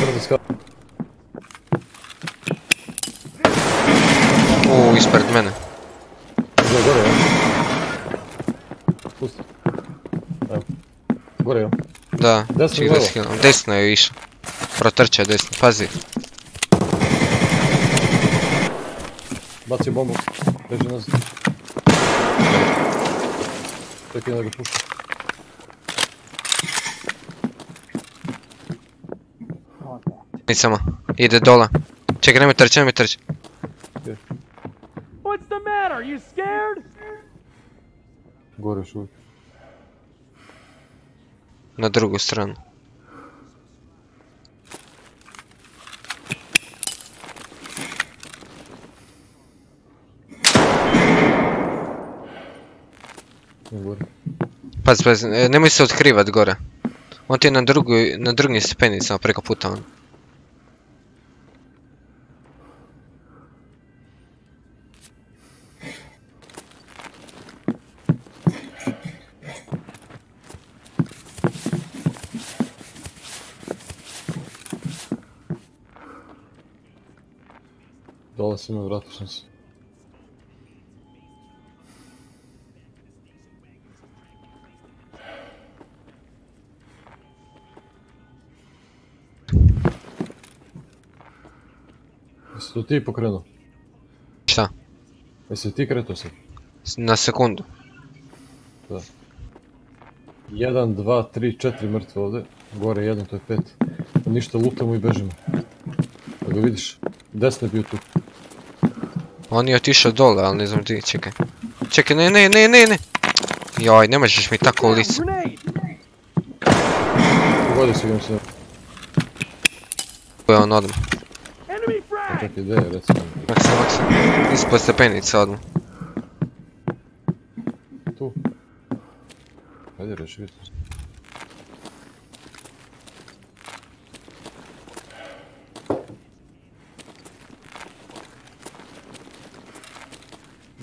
Brzo ska... U, ispred mene. Gore, gore, ja. Pusti. Evo. Gore, ja. Da, Desno čekaj i da healam. Desno je išao. Protrčao desno, pazi. Bacio bombu. Beži nazad. Čekaj da ga pušta. Nicama, ide dole. Čekaj, nemoj trči, nemoj trči. What's the matter? You scared? Gore još uvijek. Na drugu stranu. Pazi, pazi, e, nemoj se otkrivat gore. On ti je na, drugoj, na drugim stepenicama preko puta on. Me, vratio sam se. Jesi ti pokrenuo? Šta? Jesi ti kretao sad? Na sekundu. Da. 1, 2, 3, 4 mrtve ovdje. Gore jedan, to je pet. Ništa, lutamo i bežimo. Da ga vidiš. Desno je bio tu. On je otišao dole, ali ne znam di, čekaj. Čekaj, ne, ne, ne, ne, ne. Joj, ne možeš mi tako u lice. Pogodio si ga mi se. Tu je on odmah. Čak ideja, recimo. Maksa, maksa. Ispod stepenica odmah. Tu. Hajde, reši vidjeti.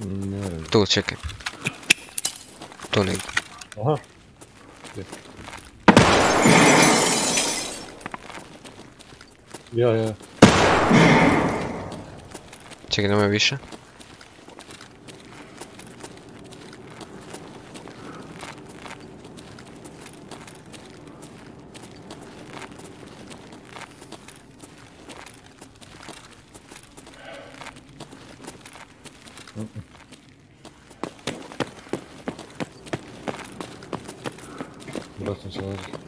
Ne, ne. Tu, čekaj. Tu negdje. Aha. Ja, ja. Čekaj, nemoj više. Vraćam se nazad.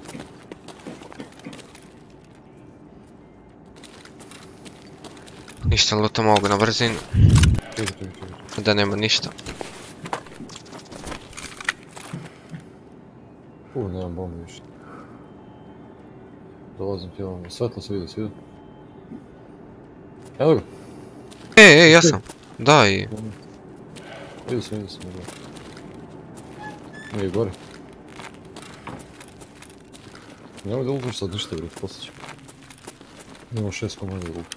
Lutam ovog na brzinu. Da nema ništa. U, nemam bombe više. Dolazim ti ovamo. Svetlo se vidi, se vidi. Evo ga. E, e, ja sam. Da, i... Vidi se, vidi se. Vidi. Nije gore. Nemoj da lutaš sad ništa, bro, poslije ću. Imamo šest komada da luta.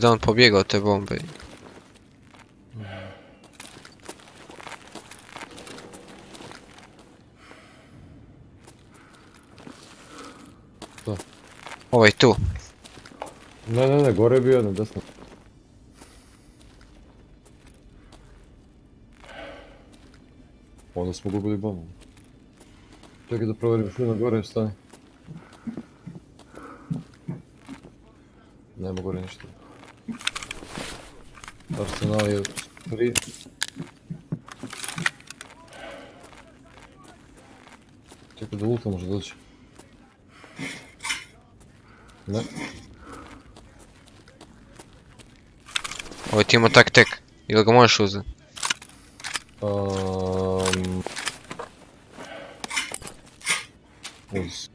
Da on pobjegao od te bombe. Da. Ovaj tu. Ne, ne, ne, gore je bio jedan, desno. Onda smo gubili bombu. Čekaj da provjerim što na gore stane. Nema gore ništa. Arsenal je free. Čekaj da luta može doći. Ne. Ovaj ti ima tak tek. Ili ga možeš uzeti? Um, uz.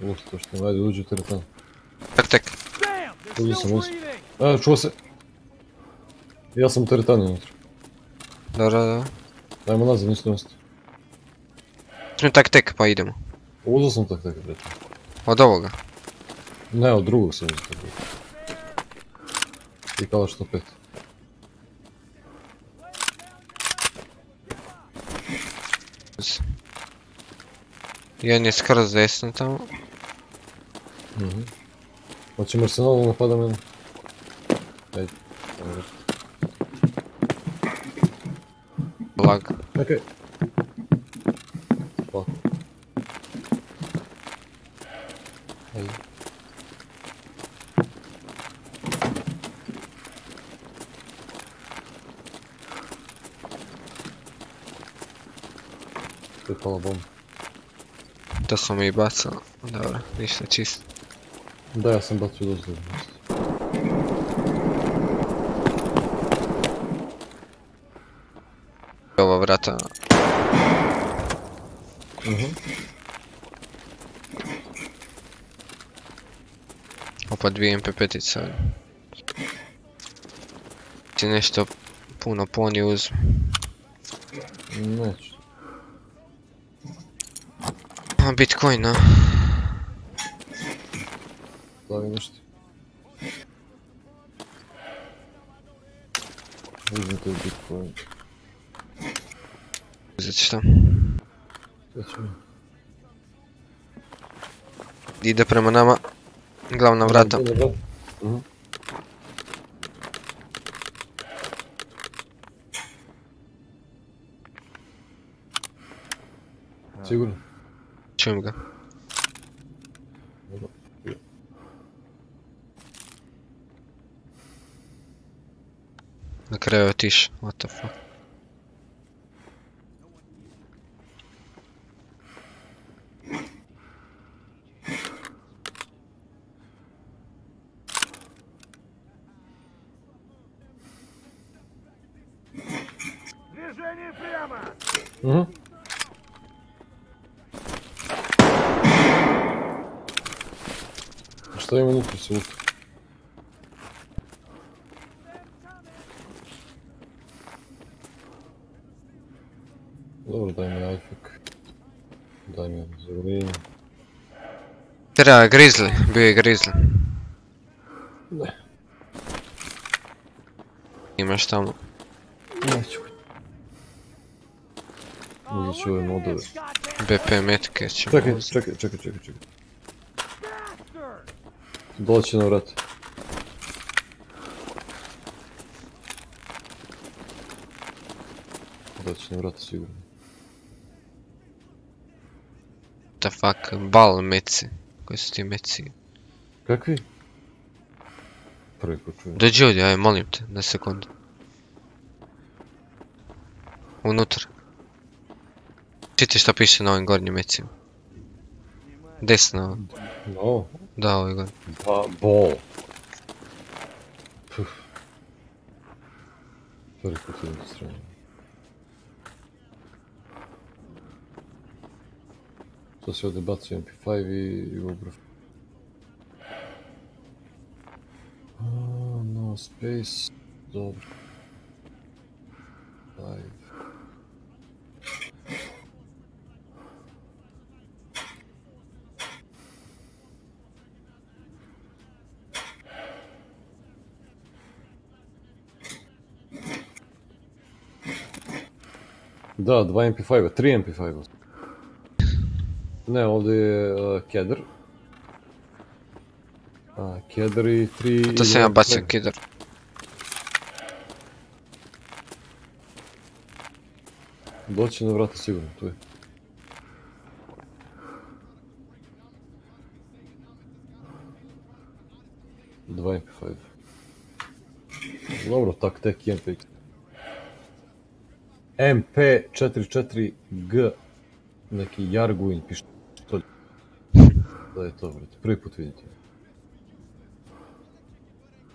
Uz to što najde uđu u teretan. Tak tek. Uđu sam uz. A, čuo se. Ja sam u teretani unutra. Dobro, dobro. Dajmo nazad, nisu mjesto. Uzmi tak tek pa idemo. Uzao sam tak tako reći. Od ovoga. Ne, od drugog sam uzao tako. I kao Lag. Okej. Polako. Ajde. To je pala bomba. To smo mi i bacali. Dobro, ništa čisto. Da, ja sam bacio dosta vrata. Mhm. Opa dvije MP5-ice. Ti nešto puno poni uzme. Neću. A Bitcoin, a? Stavi nešto. Uzmite Bitcoin. Uzet šta? Sve ću mi. Ide prema nama. Glavna vrata. Sigurno? Čujem ga. Na kraju je what the fuck. Treba Grizzly, bio je Grizzly. Ne. Imaš tamo. Neću. Uzet ću ove modove. BP metke ćemo Čekaj, čekaj, čekaj, čekaj, čekaj. Doći na vrat. Doći na vrat sigurno. What the fuck, bal meci. Koji su ti meci? Kakvi? Prvi put čujem. Dođi ovdje, aj molim te, na sekundu. Unutra. Čiti šta piše na ovim gornjim mecima. Desno. No. Da, ovaj gornji. Ba, bol. Puf. Prvi vidim stranu. Sad se ovdje baci MP5 i, i ubrv. A, no space. Dobro. Five. Da, dva MP5, tri MP5. Ne, ovdje je uh, Kedr. A, Kedr i tri... To sam ja bacio MP5. kidar. Doći na vrata sigurno, tu je. Dva MP5. Dobro, tak tek i MPX. MP44G neki Jarguin pištolj. Da je to, brate, prvi put vidite.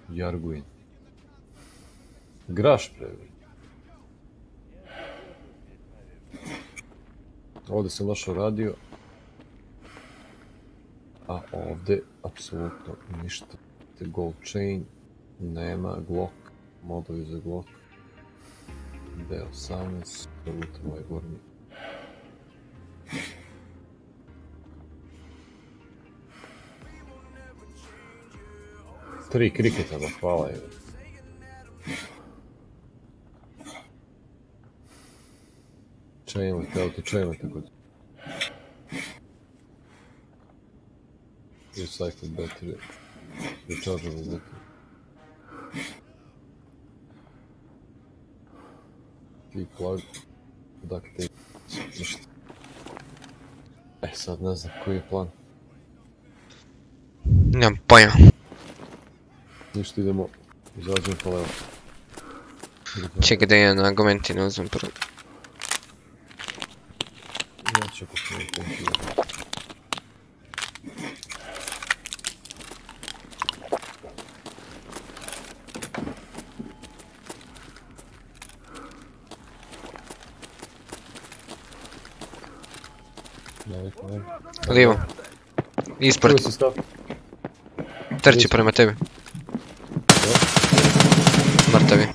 Jarguin. Graš pre, brate. Ovdje sam našao radio. A ovdje, apsolutno ništa. Gold chain, nema Glock, modovi za Glock. D18, lutam ovaj gornji. Tri kriketa, ba hvala evo ti chainlet kod. Recycled battery. Rechargeable battery. T-plug. Duct tape. Ništa. E sad ne znam koji je plan. Nemam pojma. Ništa idemo. Izađem po levo. Čekaj da idem na argumenti, ne uzmem prvo. Ja ću pokrenuti kompjuter. Lijevo. Ispred. Trči prema tebi. Mrtav je.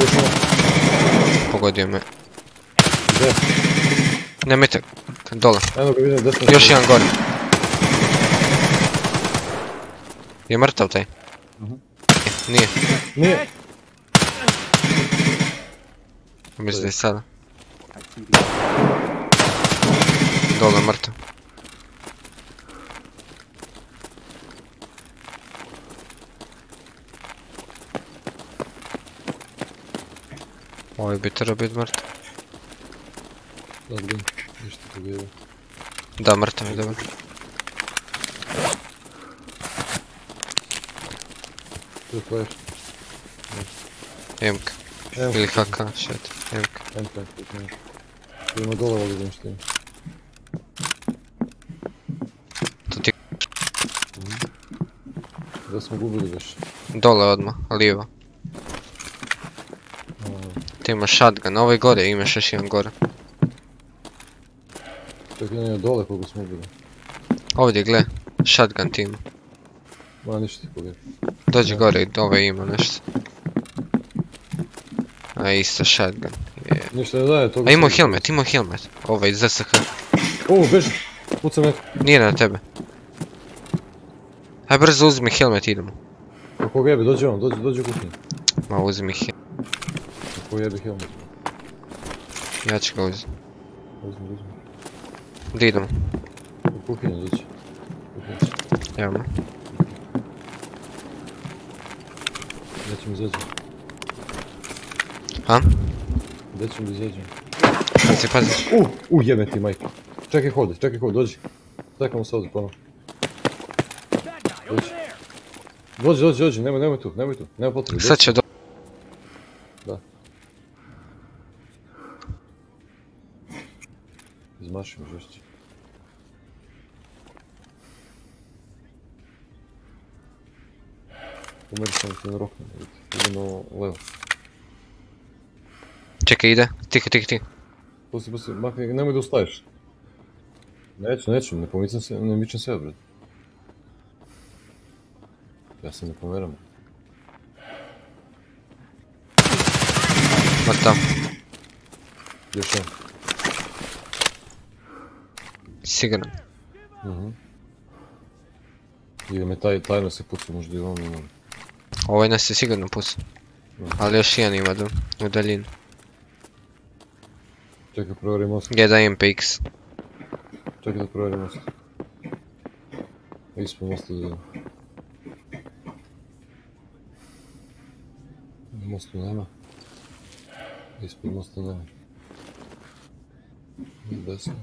Još ono. Pogodio me. Gdje? Nemojte. Dole. Eno ga vidim, desno. Još jedan gore. Je mrtav taj? Nije. Nije. Mislim da je sada. Dole mrtav. Ovaj bi trebao biti mrtav. Da, vidim, ništa pogledao. Da, mrtav je dobro. Tu je player. MK. Evo. Ili HK, shit. MK. MK, tu ima. Tu ima dole ovdje vidim što ima. To ti Da smo gubili baš. dole odmah, lijevo. Ti imaš shotgun, ovaj gore, imaš još jedan gore. Čak jedan je dole koliko smo ubili. Ovdje, gle, shotgun ti ima. Ma ništa ti pogledaj. Dođi gore, ovaj ima nešto. A isto shotgun. Je. Ništa ne daje toga. A imao helmet, imao helmet. Ovaj ZSH. O, beži! Pucam neko. Nije na tebe. Aj brzo uzmi helmet, idemo. Kako jebe, dođe on, dođe, dođe u kuhinju. Ma uzmi helmet. Kako jebe helmet. Ja ću ga uzeti. Uzmi, uzmi. Gdje idemo? U kuhinju. Kuhinju. Evo me. Gdje ćemo izađem? A? Gdje ćemo izađem? Pazi, pazi. U, u jebe ti majko. Čekaj hodi, čekaj hodi, dođi. Čekamo se ovdje ponovno. Dođi. Dođi, dođi, dođi, nemoj, nemoj tu, nemoj tu, nema potrebe. Sad će do... Čekaj, ide. Tiho, tiho, tiho. Pusti, pusti, makni, nemoj da ustaviš. Neću, neću, ne pomicam se, ne mičem se, bre. Ja se ne pomeram. Mrtav. Još jedan. Sigurno. Mhm. Ili me taj, tajno se puca, možda i on ima. Ovaj nas je sigurno pucao. Ali još jedan ima do, u daljinu. Čekaj, provjerim most. Jedan MPX. Čekaj da provjerim most. Ispod mosta. Na mostu nema. Ispod mosta nema. Desno.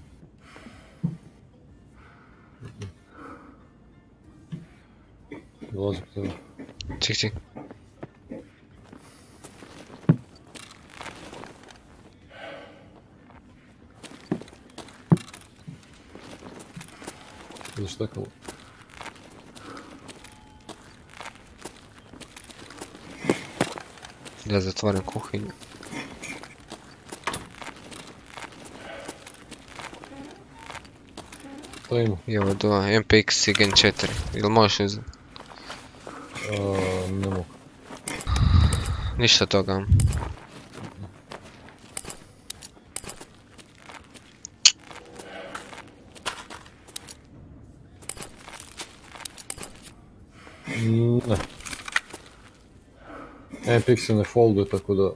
Dolazi po tebe. Ček, ček. Ideš tako. Da zatvorim kuhinju. To ima. Dva, MPX Gen 4. Ili možeš uzeti? Ne mogu. Ništa toga. Mm, Ne. MPX se ne folduje, tako da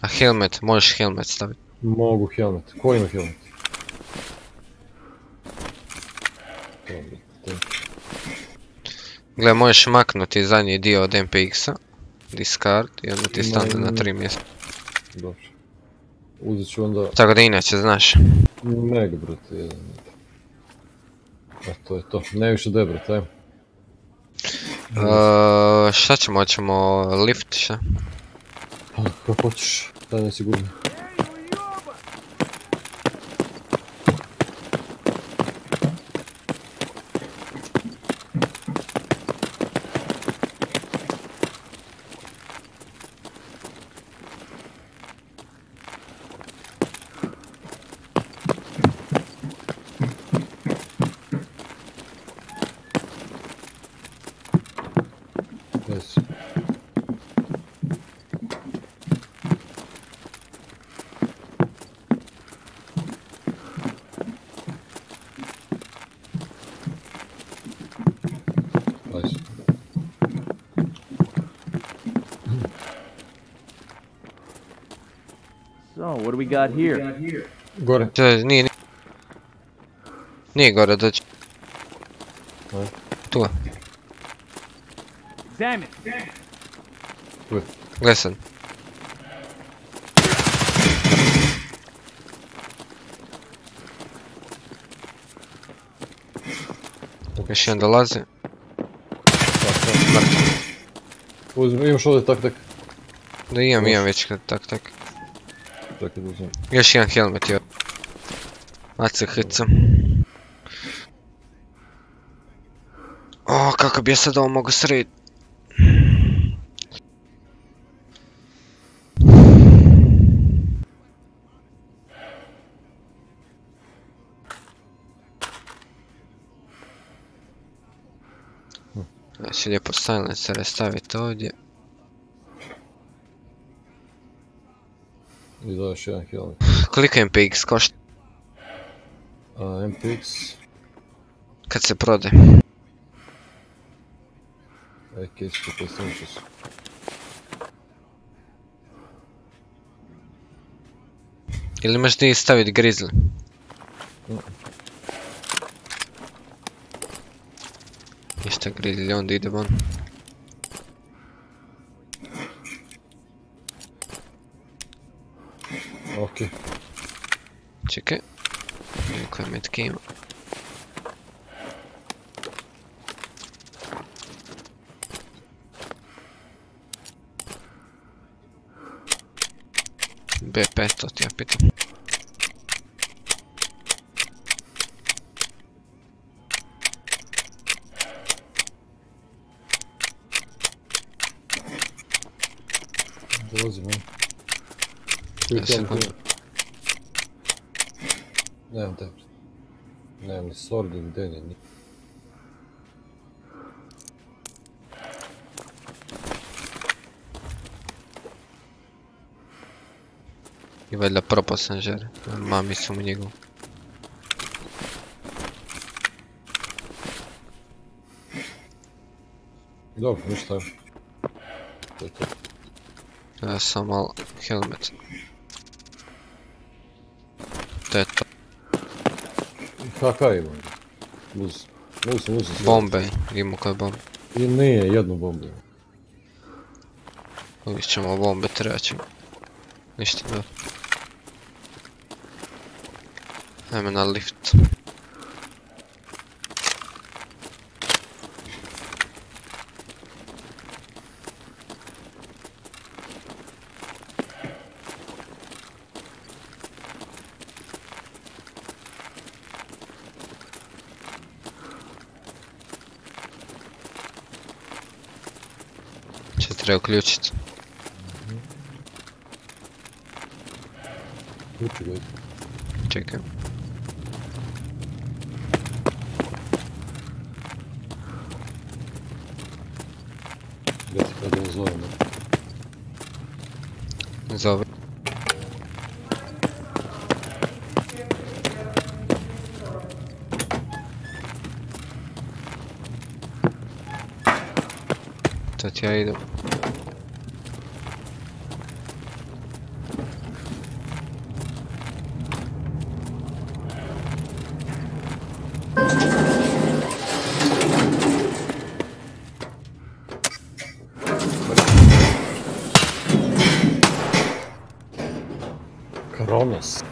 A helmet, možeš helmet staviti. mogu helmet. Ko ima helmet? Gle, možeš maknuti zadnji dio od MPX-a. Discard i onda ti stane na tri mjesta. Dobro. Uzet ću onda Tako da inače, znaš. Meg, brate, jedan. A to je to. Ne više D, brate, ajmo. Šta ćemo, hoćemo lift, šta? Kako hoćeš, daj ne sigurno. Yes. Nice. So, what do we got here? Gore. To je- nije, nije. Nije gore, dođi. Ajde. Tu je. Examine. Tu je. Gle sad. Još jedan dolazi. Uzmi, imaš ovdje tak tak. Da imam, Može. imam već kad tak tak. Čekaj da uzmem. Još jedan helmet je. ACHC. O, kako bi ja sad ovo mogu srediti. Znači lijepo silencer još jedan helmet. Koliko MPX košta MPX, kad se prode? AK 150 su. Ili imaš ti staviti grizzly? Ništa grizzly, onda idemo on. Ok. Čekaj. Vidim koje metke ima. B5, to ti ja pitam. Dolazim, on. Koji Ja helmet sekund. ima? Nemam te. Nemam ni sword, ni denje, ni... I valjda propao sam žer. Mamicu mu njegovu. Dobro, ništa. To je to. Ja sam malo helmet. HK imam. Uz. Uzeti. sve. Bombe, imamo koje bombe. I nije, jednu bombu. Uvijek ćemo bombe, trebat ćemo. Ništa, da. Ajme na lift. Će treba uključiti. Uči ga. Čekaj. Gdje ti kada ga zovem. Dobro. Sad ja idem. Kronos.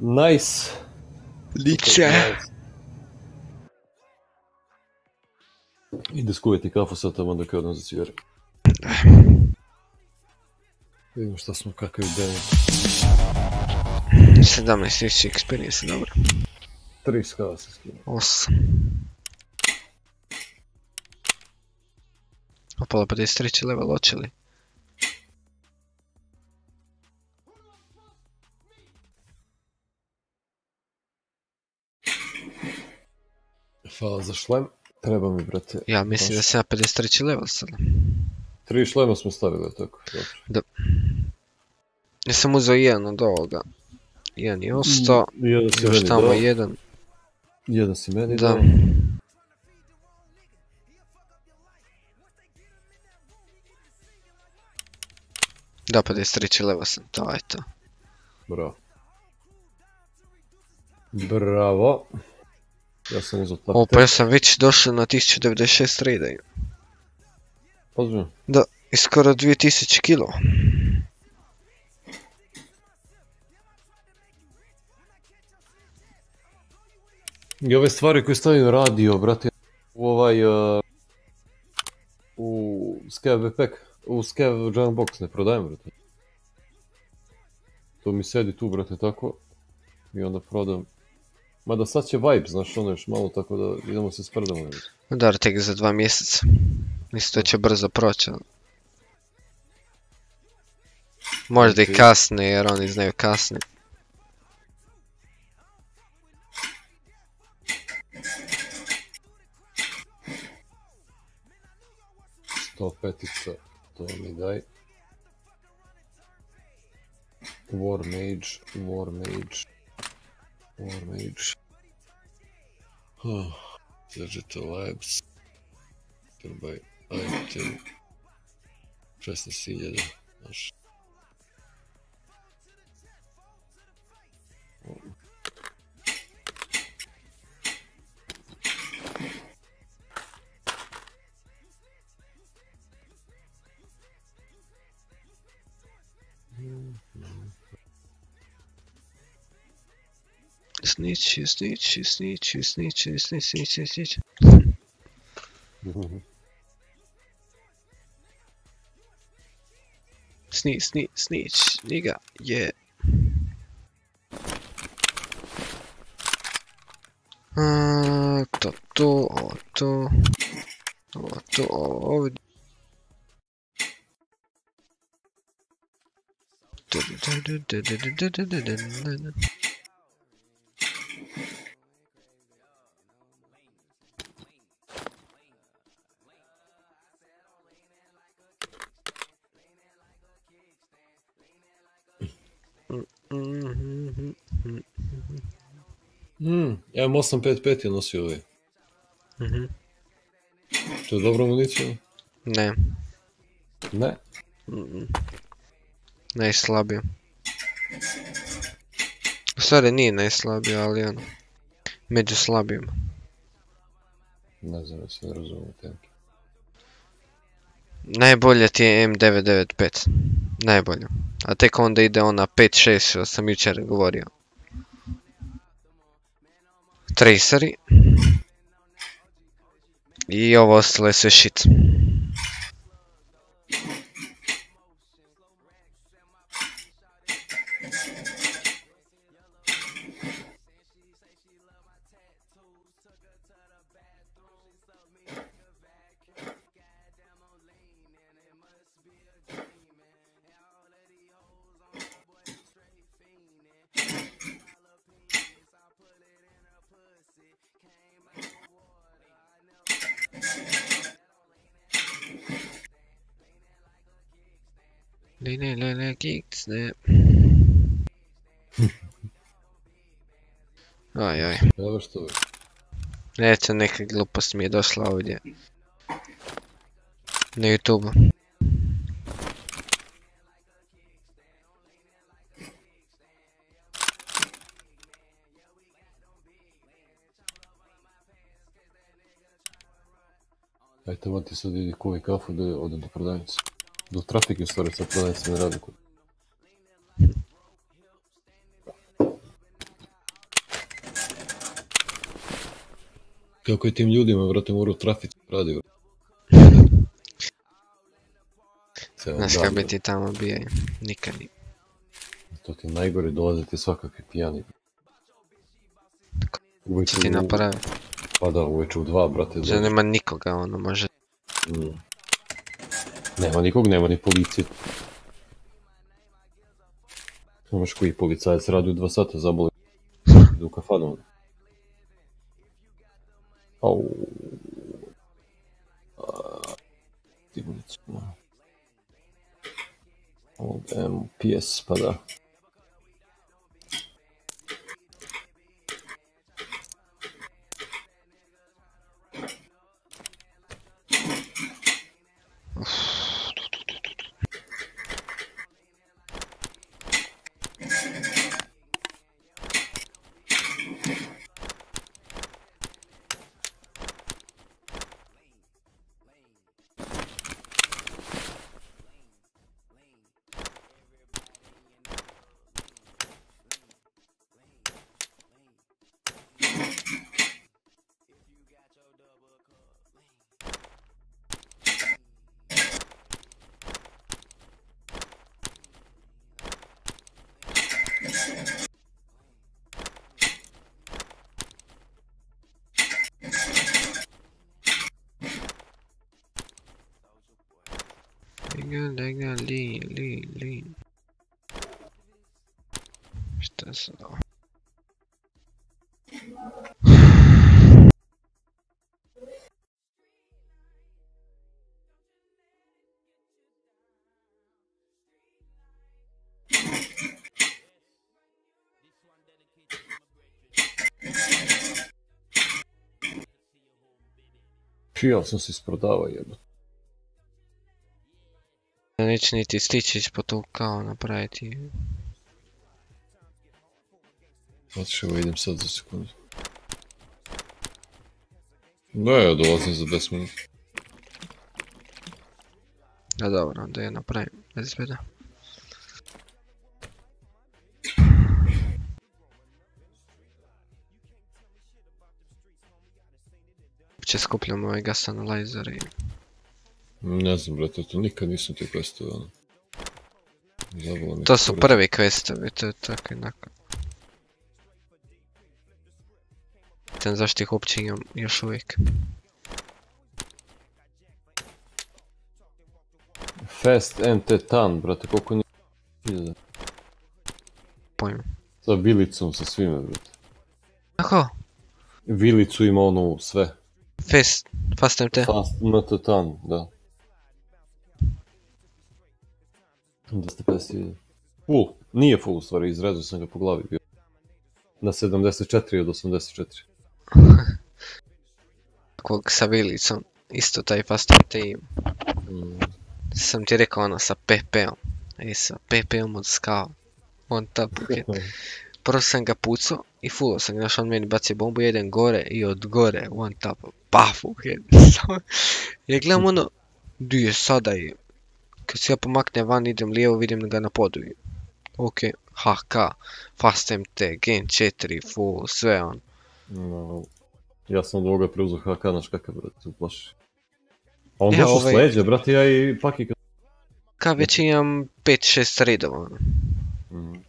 nice. Ide skuvati kafu sad tamo da kao za cvijere. Vidimo šta smo, kakav ideja. 17.000 experience, dobro. Tri skava se skinu. 8. Opalo 53 level, hoće li? Hvala za šlem. Treba mi, brate. Ja mislim da sam ja 53 level sada. Tri šlema smo stavili, tako. Dobro. Da. Ja sam uzeo jedan od ovoga. Jedan je ostao. Mm, jedan si Još tamo dao. jedan. Jedan si meni Da. dao. Da, 53 level sam, to je to. Bravo. Bravo. Ja sam uzao O, takte. pa ja sam već došao na 1096 reda. Ozbiljno? Da, i skoro 2000 kilo. I ove stvari koje stavim radio, brate, u ovaj... Uh, u Scav backpack, u Scav junk box ne prodajem, brate. To mi sedi tu, brate, tako. I onda prodam. Mada sad će vibe, znaš, ono još malo tako da idemo se sprdamo. Udar tek za dva mjeseca. Mislim to će brzo proći. ali. Možda i kasne jer oni znaju kasne. Sto petica, to mi daj. War Mage, War Mage, War Mage. Huh. Digital Labs. Turbaj item. 16.000. Znaš. Snitch, snitch, snitch, snitch, snitch, snitch, snitch. Snitch, snitch, snitch, nigga, yeah. A, to tu, ovo tu, ovo tu, ovo ovdje. Mm, ja imam 855 je nosio ovaj. Mhm. To je dobra municija? Ne. Ne. Mm. Najslabije. U stvari nije najslabije, ali ono. Među slabijima. Ne znam, se ne razumijem tenke. Najbolje ti je M995. Najbolje. A tek onda ide ona 5.6 što sam jučer govorio. Traceri. I ovo ostalo je sve shit. Geeks ne. Aj aj. Evo što je. Neće neka glupost mi je došla ovdje. Na YouTube. Ajte, on ti sad idi kuvi kafu da ode do prodavnice. Do trafike u stvari sa prodavnice ne radi kod. Kako je tim ljudima, vrate, moraju trafici radi. Cijeli Znaš kako bi ti tamo bio? Nikad ni. To ti najgore dolaze ti svakakvi pijani. Što ti u- napravi? Pa da, uveče u dva, brate. Dođe. nema nikoga, ono može. Mm. Nema nikog, nema ni policije. Znaš koji policajac radi u dva sata, zaboli. Idu u kafanu. Au. A, Sigurnicu. Ovdje PS, pa da. Čijal sam se isprodavao jedno. Neće niti stići ispod tog kao napraviti. Evo idem sad za sekundu. Da, ja dolazim za 10 minuta. Da dobro, onda je napravim, bez veda. Uopće skupljamo ovaj gas analyzer i... Ne znam, brate, to nikad nisam ti ono. Mi To su kurac. prvi questovi, to je tako jednako. Ten zašto ih uopće imam još uvijek. Fast and Tetan, brate, koliko nije... Pojma. Sa vilicom, sa svime, brate. Kako? Vilicu ima ono sve. Fast, fast MT. Fast na Tetan, da. 250 hiljada. Full, nije full u stvari, izrezao sam ga po glavi bio. Na 74 od 84. Kog sa vilicom. Isto taj fast MT im. Mm. Sam ti rekao ono sa PP-om. I sa PP-om od skava. On top hit. Prvo sam ga pucao i fullo sam ga, znaš on meni bacio bombu, jedan gore i od gore, one tap, paf u head. Samo- ja gledam ono, di je sada je. Kad se ja pomaknem van, idem lijevo, vidim ga na podu. i, Ok, HK, Fast MT, Gen 4, full, sve on. No, ja sam od ovoga preuzeo HK, znaš kakav, brate, uplaši. A on E, došao ovaj- s leđa, brate, ja i paki Ka već imam 5-6 redova. ono. Mhm.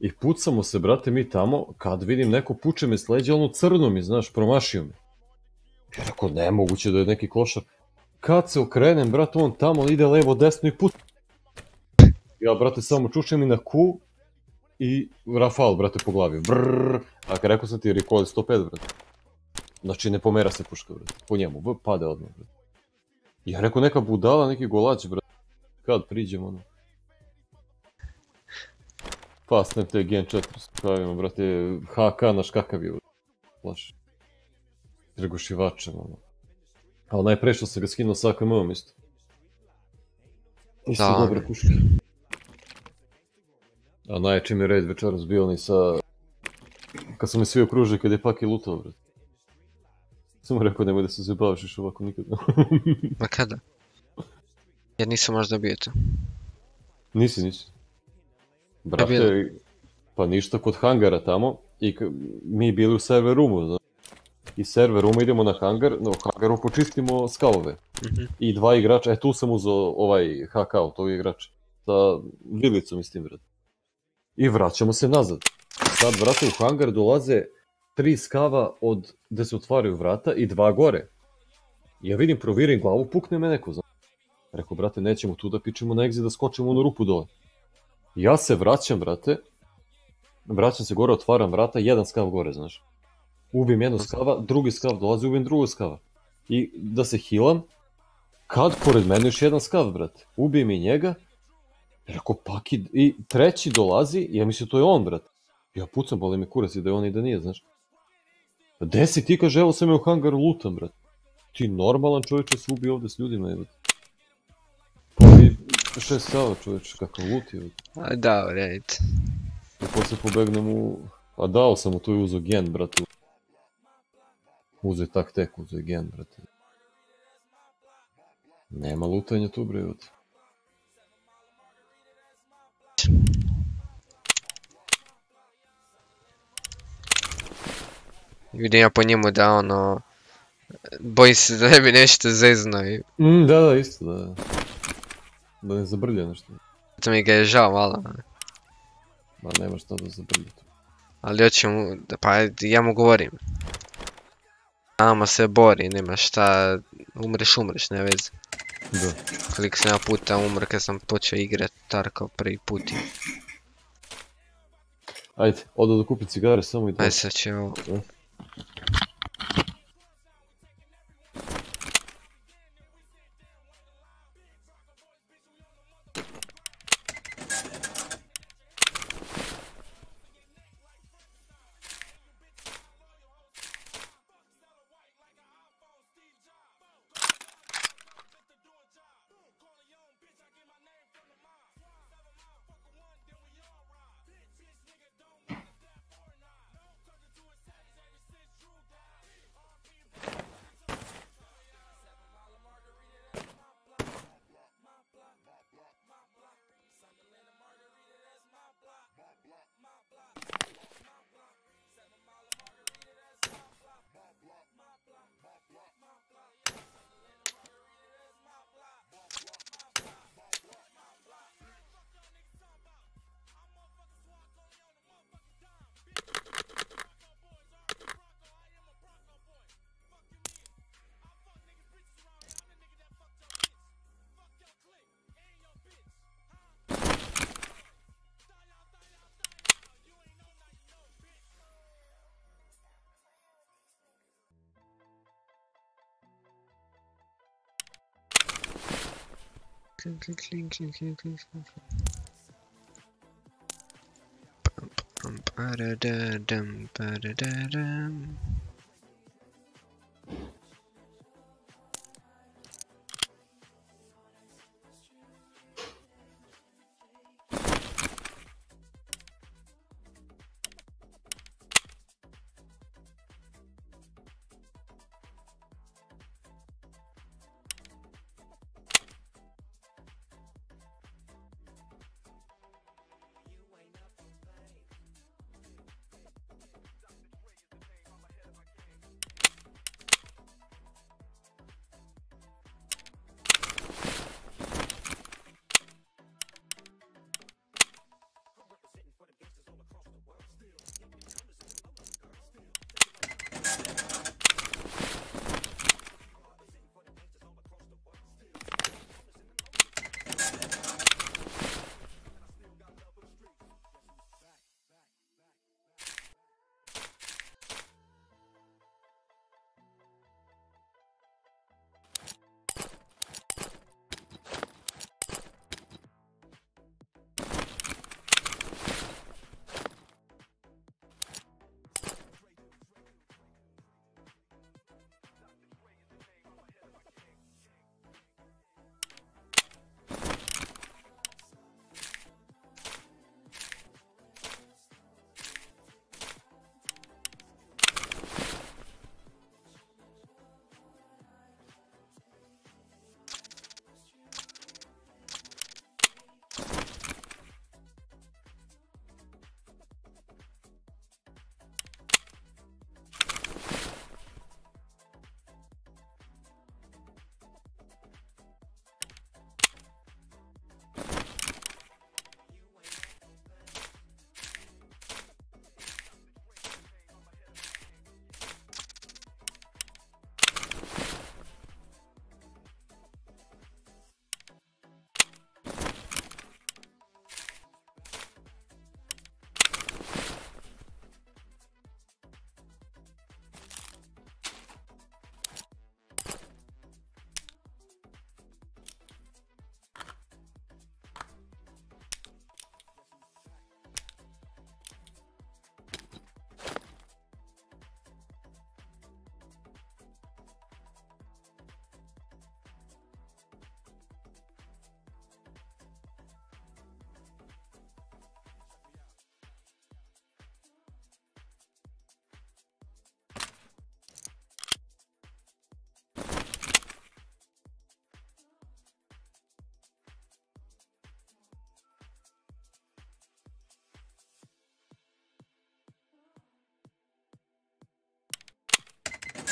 I pucamo se, brate, mi tamo, kad vidim neko puče me s leđa, ono crno mi, znaš, promašio me. Ja rekao, nemoguće da je neki klošar. Kad se okrenem, brate, on tamo ide levo, desno i put. Ja, brate, samo čušem i na Q i Rafal, brate, po glavi. Brrrr. A kad rekao sam ti recoil 105, brate. Znači, ne pomera se puška, brate. Po njemu, pade odmah, brate. Ja rekao, neka budala, neki golać, brate. Kad priđemo, ono. Fast MT Gen 4 stavimo, brate, HK naš kakav je, plaš. Tregošivačem, ono. Ali najpre što sam ga skinuo sa AKM-om isto. Isto Da. dobre puške. A najjači mi raid večeras bio onaj sa... Kad sam me svi okružili kad je Paki lutao, brate. Samo rekao nemoj da se zabavaš još ovako nikad. Ma kada? Jer nisam možda dobio to. Nisi, nisi. Brate, pa ništa kod hangara tamo i mi bili u server roomu, znaš. I server roomu idemo na hangar, no hangaru počistimo skavove. Mhm. I dva igrača, e tu sam uzeo ovaj HK od tog igrača. Sa vilicom i s tim, brate. I vraćamo se nazad. Sad, brate, u hangar dolaze tri skava od gde se otvaraju vrata i dva gore. Ja vidim, provirim glavu, pukne me neko, znaš. Rekao, brate, nećemo tu da pičemo na exit da skočimo u onu rupu dole. Ja se vraćam, brate. Vraćam se gore, otvaram vrata, jedan skav gore, znaš. Ubijem jednog skava, drugi skav dolazi, ubijem drugog skava. I da se hilam, kad pored mene još jedan skav, brate. Ubijem i njega. Rekao, paki, i treći dolazi, ja mislim to je on, brate. Ja pucam, boli me kurac i da je on i da nije, znaš. Gde si ti, kaže, evo sam je u hangaru lutam, brate. Ti normalan čovječe se ubi ovde s ljudima, brate. I šest skava, čovječe, kakav lut je. A da, red. I posle pobegnem u... A dao sam mu tu i uzo gen, brate. Uzo je tak tek, uzo je gen, brate. Nema lutanja tu, bre, brate. Vidim ja po njemu da ono... Bojim se da ne bi nešto zezno i... Mm, da, da, isto, da. Da ne zabrlja nešto. To mi ga je žao malo. Ma nema šta da zabrlja tu. Ali hoću mu... Pa ja mu govorim. Nama se bori, nema šta... Umreš, umreš, ne veze. Da. Koliko sam ja puta umro kad sam počeo igrat Tarkov prvi put. Ajde, odo da kupi cigare samo i to. Ajde sad će ovo. Da.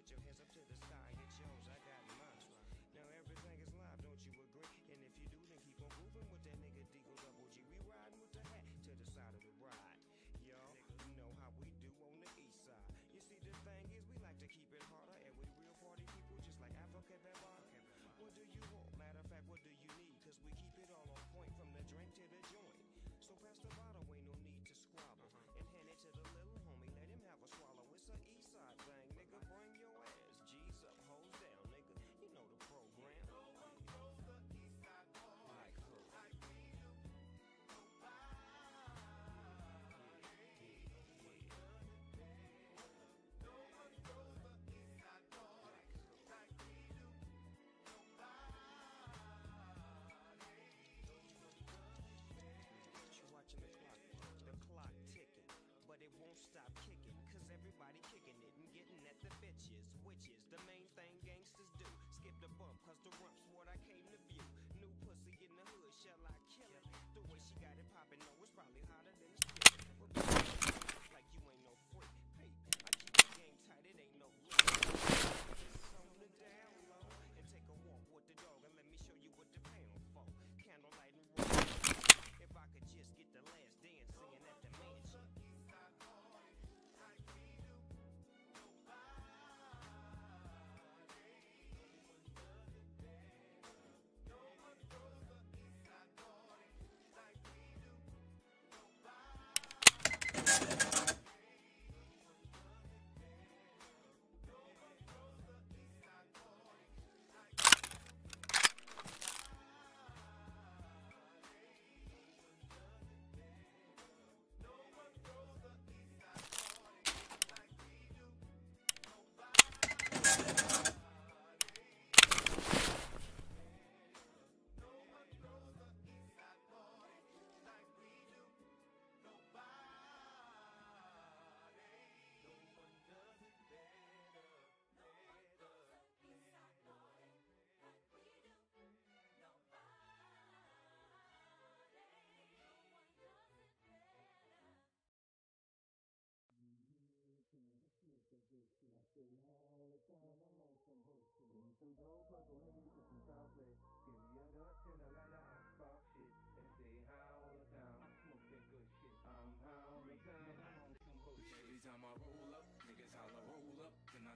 Put your hands up to the sky, get yours, I got mine. Now everything is live, don't you agree? And if you do, then keep on moving with that nigga Deagle Double G. We riding with the hat to the side of the ride. Yo, you know how we do on the east side. You see, the thing is, we like to keep it harder, and we real party people just like Africa Bamba. What do you want? Matter of fact, what do you need? Cause we keep it all on point from the drink to the joint. So pass the bottle bitches, the main thing gangsters do. Skip the bump, cause the rump's what I came to view. New pussy in the hood, shall I kill it? The way she got it poppin', no, it's probably high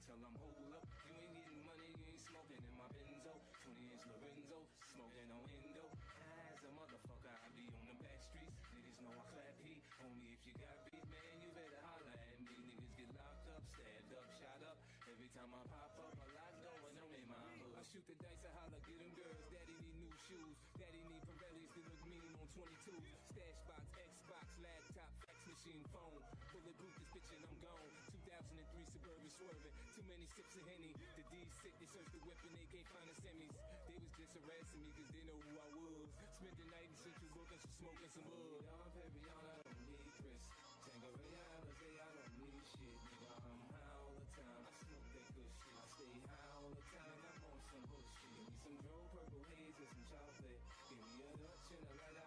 till I'm up. You ain't getting money, you ain't smoking in my Benzo. 20 inch Lorenzo, smoking on endo. window. as a motherfucker, I be on the back streets. Niggas know I clap heat. Only if you got beef, man, you better holler. at me. Niggas get locked up, stabbed up, shot up. Every time I pop up, a lot going on in my hood. I shoot the dice, I holler, get them girls. Daddy need new shoes. Daddy need Pirellis to look mean on 22. Stash box, Xbox, laptop, machine, phone. Bulletproof this bitch and I'm gone. 2003 Suburban swerving. Too many sips of Henny. The D's sick, they searched the whip and they can't find the semis. They was just harassing me cause they know who I was. Spent the night in Central Booking, some smoking some bud. I'm Perion, I don't need Chris. Tangeray, Alizé, I don't need shit. Nigga, I'm high all the time. I smoke that good shit. I stay high all the time. I'm on some bullshit. Give me some dro, purple haze and some chocolate. Give me a Dutch and a lighter,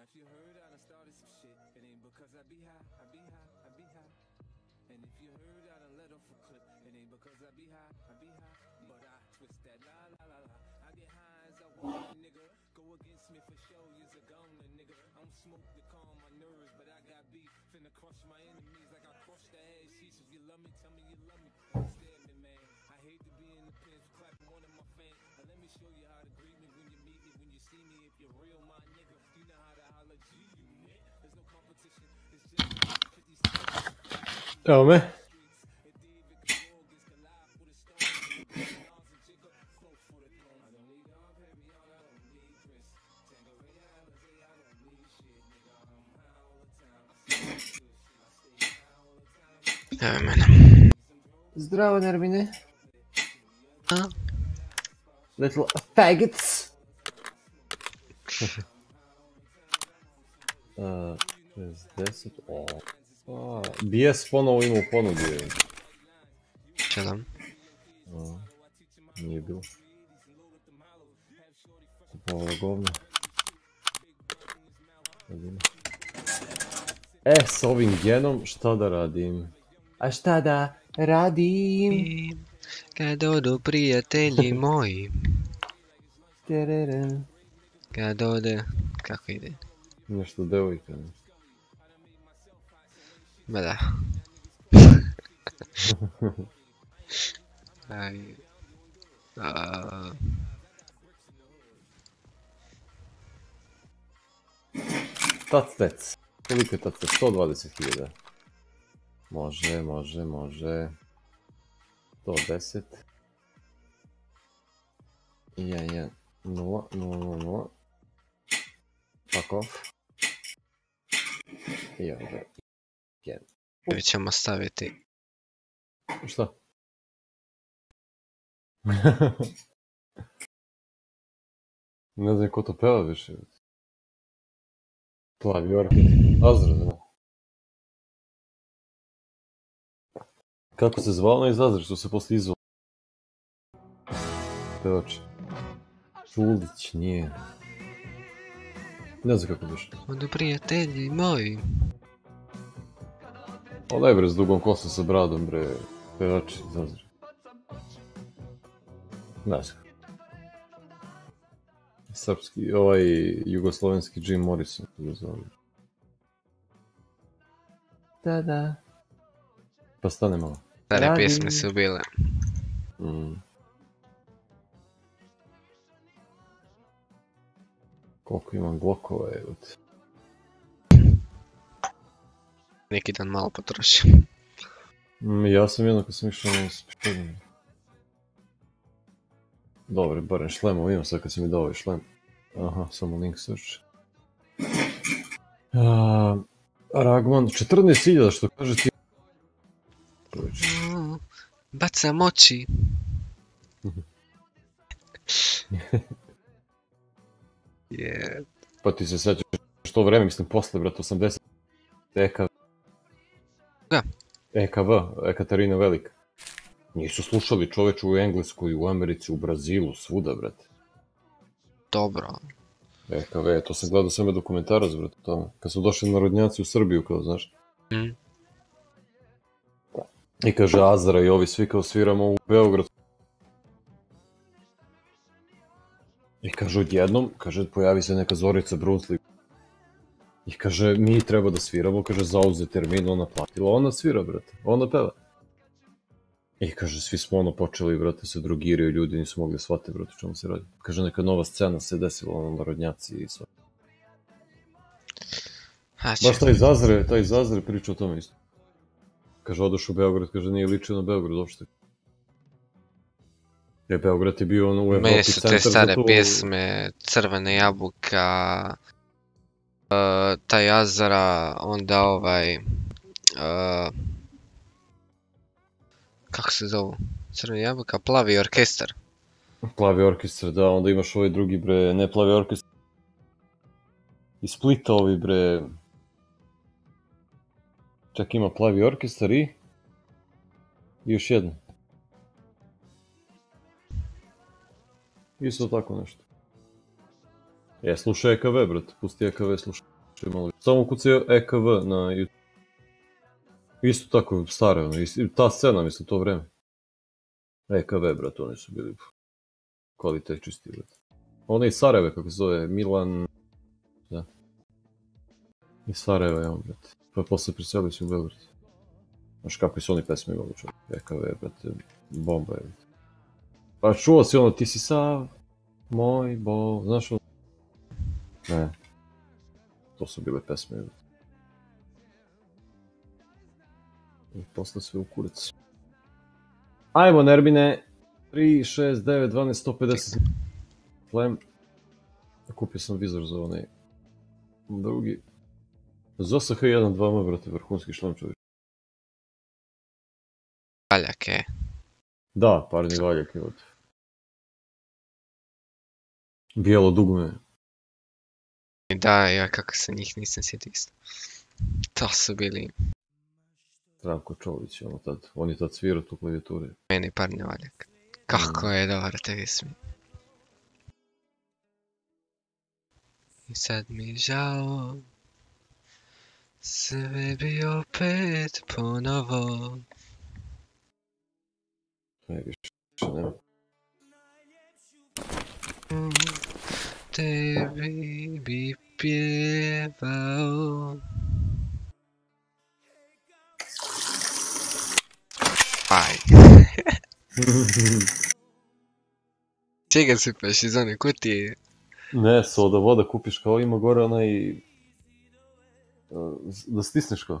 Now if you heard I done started some shit, it ain't because I be high. I be high. I be high. And if you heard I done let off a clip, it ain't because I be high, I be high, but I twist that la la la la. I get high as I want, nigga. Go against me for show, you's a goner, nigga. I'm smoke to calm my nerves, but I got beef. Finna crush my enemies like I crushed the ass sheets. If you love me, tell me you love me. Understand me, man. I hate to be in the pins clapping one of my fans. But let me show you how to greet me when you meet me, when you see me. If you're real, my nigga, Oh man. Zdrowe nerwiny. Little faggots. Uh, 60, o. A, DS ponovo ima u ponudi. je. Sedam. A, nije bilo. Kupovalo govno. E, s ovim genom šta da radim? A šta da radim? Kad odu prijatelji moji. Tereren. Kad ode... Kako ide? Nešto devojka. ne? Ma da. Aj. A, Tactec. Koliko je tactec? 120.000. Može, može, može. 110. 1, 1, 0, 0, 0, 0. Fuck off. Я уже. Я... Причем оставит и... Что? Не знам каквото пева пела Плави орките. Азра, Како се звала на изазра, што се после изва? Певач. Чулич, ние. Ne znam kako biš. Odu prijatelji moji. Onaj bre s dugom kosom sa bradom bre. Pevač iz Azra. Ne znam. Srpski, ovaj jugoslovenski Jim Morrison. ga zove. Da, da. Pa stane malo. Stare pjesme su bile. Mm. Koliko imam glokova, evo te. Neki dan malo potroši. Mm, ja sam jedno kad sam išao na spištenje. Dobro, barem šlemov imam sad kad si mi dao ovaj šlem. Aha, samo link search. A, Ragman, 14.000 što kaže ti. Mm, Bacam oči. Je. Pa ti se sjećaš što vreme, mislim posle, brat, 80. EKV. Da. EKV, Ekaterina Velika. Nisu slušali čoveče u Engleskoj, u Americi, u Brazilu, svuda, brate. Dobro. EKV, to sam gledao sve dokumentarac, brate, o tome. Kad su došli narodnjaci u Srbiju, kao, znaš. Mm. I kaže Azra i ovi svi kao sviramo u Beogradu. I kaže odjednom, kaže pojavi se neka Zorica Brusli. I kaže mi treba da sviramo, kaže zauze termin, ona platila, ona svira brate, ona peva. I kaže, svi smo ono počeli, brate, se drogiraju, ljudi nisu mogli shvatiti, brate, čemu se radi. Kaže, neka nova scena se desila, ono, narodnjaci i sve. Baš taj Zazre, taj Zazre priča o tome isto. Kaže, odoš u Beograd, kaže, nije ličio na Beograd uopšte. Jer Beograd je bio ono u Evropi Meni su te stare to- pjesme, Crvena jabuka, uh, taj Azara, onda ovaj, uh, kako se zovu, Crvena jabuka, Plavi orkestar. Plavi orkestar, da, onda imaš ovaj drugi bre, ne plavi orkestar. Iz Splita ovi bre... Čak ima plavi orkestar i... I još jedno. Isto tako nešto. E, slušaj EKV, brate, pusti EKV, slušaj malo. Samo kucaj EKV na YouTube. Isto tako, stare, ono, ta scena, mislim, to vreme. EKV, brate, oni su bili kvalitet čisti, brate. Ona iz Sarajeva, kako se zove, Milan... Da. Iz Sarajeva, ja, brate. Pa posle preselili se u Beograd. Znaš kakvi su oni pesme imali čovjek, EKV, brate, bomba je. Pa čuo si ono, ti si sav, moj bo, znaš ono? Ne. To su bile pesme. I posle sve u kurac. Ajmo, Nerbine, 3, 6, 9, 12, 150 flem. Kupio sam vizor za onaj drugi. ZSH 1, 2 brate, vrhunski šlem čovječ. Valjak je. Da, parni valjak je od... Bijelo dugme. Da, ja kako se njih nisam sjetio isto. To su bili Zdravko Čović, ono tad, on je tad svirao tu klavijaturi. meni parni valjak. Kako je dobar te pjesme. I sad mi je žao, sve bi opet ponovo. Ne, više nema. тебе би певал. Ай. Чега си пеше, Зони, кой ти е? Не, сладово да купиш као, има горе она и... Да стиснеш као.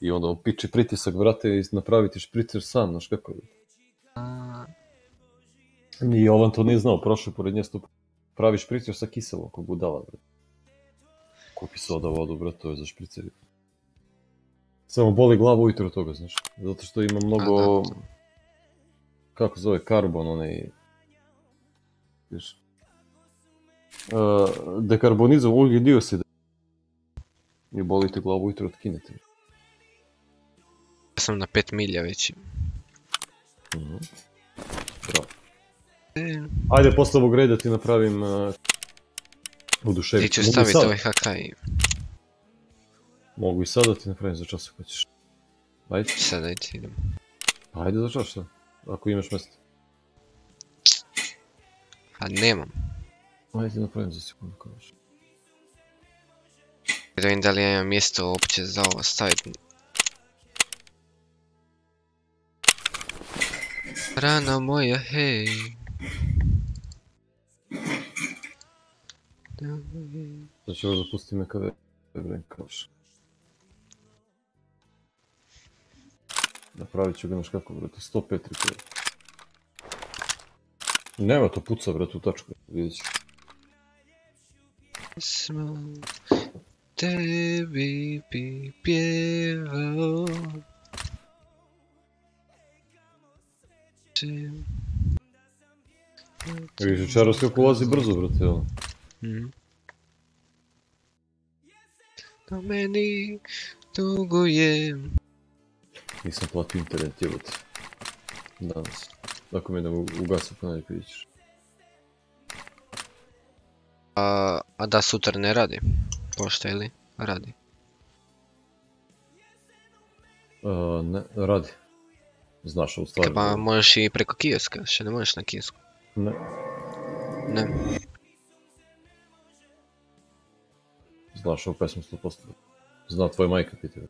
И onda opiči pritisak, vrate, i napraviti špricer sam, znaš kako je. Ni Jovan to nije znao, prošao pored nje stupa. Pravi špricer sa kiselom, kog budala, bre. Kupi soda vodu, bre, to je za špricer. Samo boli glavu ujutro toga, znaš. Zato što ima mnogo... Kako zove, karbon, onaj... Viš, uh, dekarbonizovan ugljen dioksid. I boli te glavu ujutro od kinete. Ja sam na 5 milja već. Mhm. Bravo. Ajde, posle ovog reda ti napravim uh, oduševit. Ti ću staviti ovaj HK i Mogu i sad da ti napravim za čas ako ćeš. Ajde. sad ajde idem. Ajde za čas. Ako imaš mjesto. A nemam. Ajde napravim za sekundu kao još. Da vidim da li ja imam mjesto uopće za ovo staviti. Rana moja, hej. Sad ću ovo zapustiti me kada je kao što. Napravit ću ga naš kako, brate, 105 repair. Nema to puca, brate, u tačku, vidjet ću. Smo tebi bi pjevao. Vidiš, čaros kako ulazi brzo, brate, ono. Mhm. Da meni dugujem. Nisam platio internet, jebote. Danas. Ako mi da ugasi pa najbolje vidjet A, a da sutra ne radi? Pošta ili? Radi. Uh, ne, radi. Znaš ovu stvar. Pa možeš i preko kioska, što ne možeš na kiosku. Ne. Ne. Znaš ovu pesmu 100%. Zna tvoj majka, piti.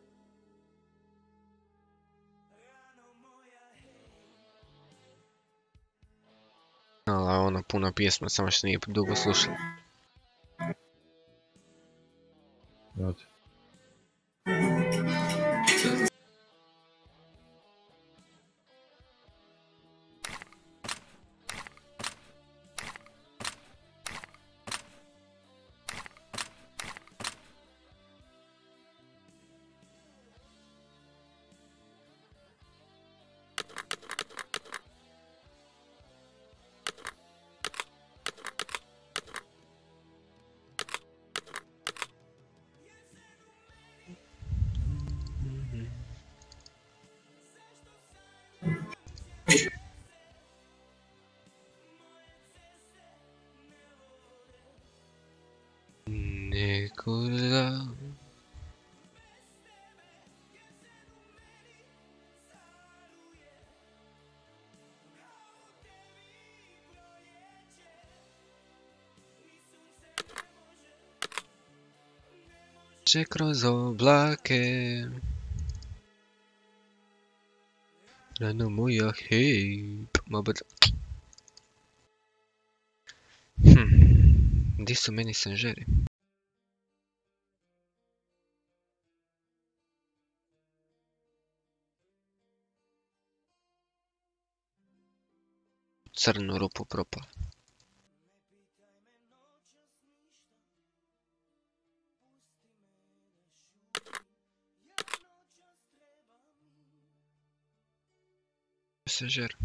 Znala ona puna pjesma, samo što nije dugo slušala. Znate. Że kroz oblake. Rano moja hej. Ma bada Hm. Gdje su meni sanžeri? Crnu rupu propala Sanžer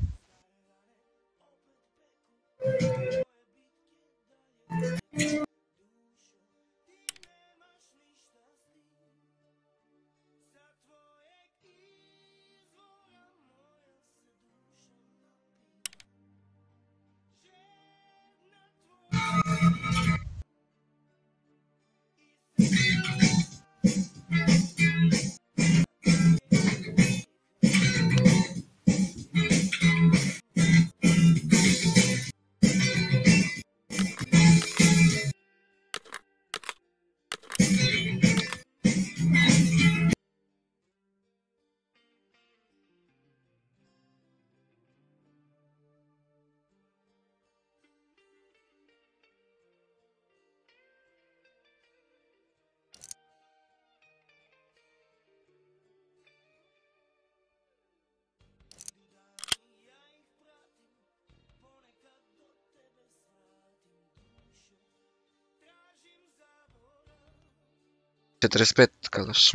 Četrdeset pet kažeš.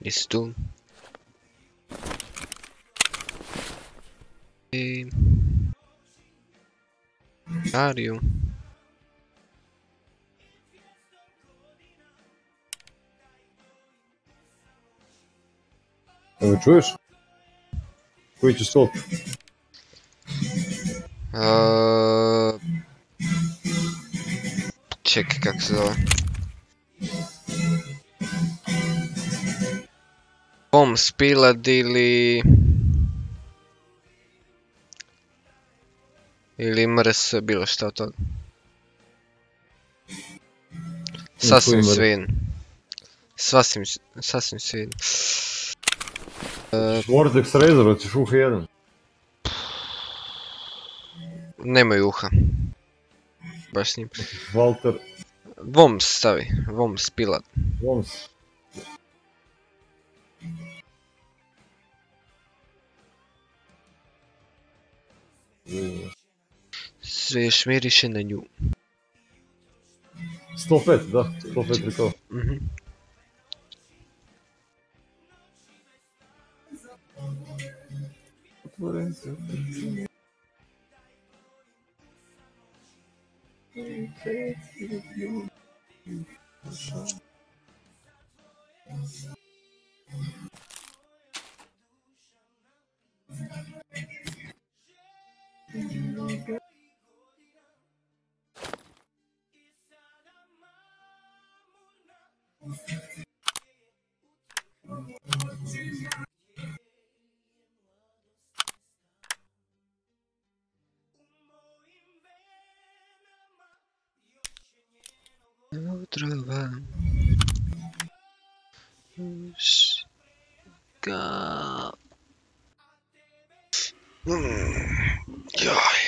Jesi tu? I... Evo čuješ? Koji će skop? Uh, čekaj, kako se zove? Bom spilad ili... Ili mrs, bilo šta od toga. Sasvim svejedno. Sasvim, sasvim svejedno. Vortex Razor, hoćeš uh jedan. nemoj uha. Baš s njim. Walter Voms stavi, Voms pilad. Worms. Sve još miriše na nju. 105, da, 105 rekao. Mhm. coração então. Thank you. Ga... Mm, Joj.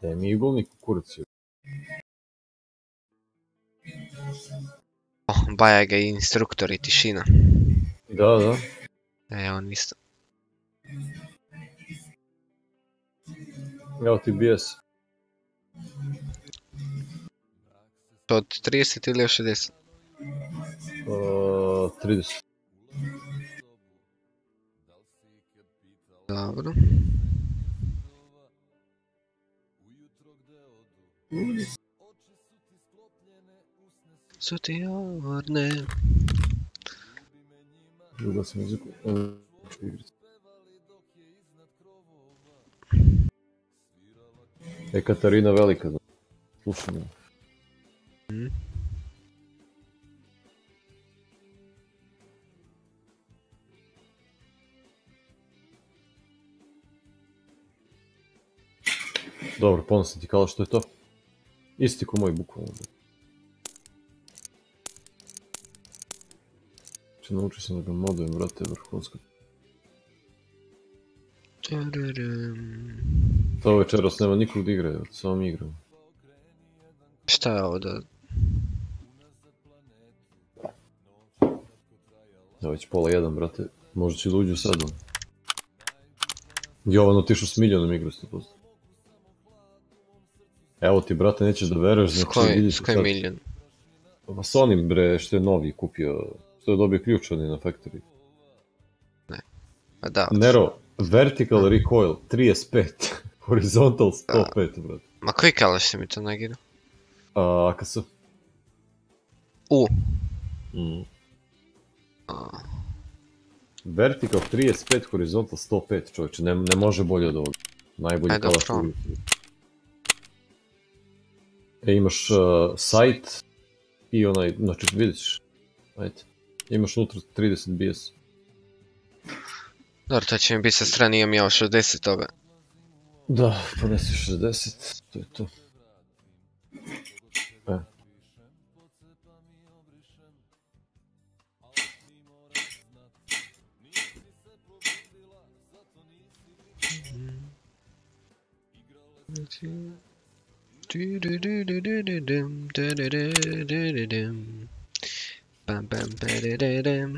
Da mi igolnik kurac je. Oh, baja ga i instruktor i tišina. Da, da. E, on isto. Evo ti bijes. Od 30 ili od 60? Uh, 30. Dobro. Su ti orne. Druga sam muziku. E, Katarina Velika. Slušam. Mhm. Dobro, ponosan ti kao što je to. Isti ko moj, bukvalno. Če naučio sam da ga modujem, brate, vrhunsko. To večeras nema nikog da igra, samo mi igramo. Šta je ovo da... Da, već pola jedan, brate. Možda će da uđu sad, on. Jovan otišao s milionom igru 100%. Evo ti, brate, nećeš da veruješ, S znači koji, vidite s kojim sad. Pa s onim, bre, što je novi kupio, što je dobio ključ oni na factory. Pa da. Nero, vertical recoil 35, horizontal 105, brate. Ma koji kalaš si mi to negirao? A, AKS. U. Mm. Vertical 35, horizontal 105, čovječe, ne, ne može bolje od ovoga. Najbolji Aj, dobro. kalaš u igri. E, imaš uh, sight i onaj, znači vidiš, ajde, imaš unutra 30 BS. Dobro, to će mi biti sa strane, imam ja 60 toga. Da, ponesi 60, to je to. E. Bam, bam, badadadam.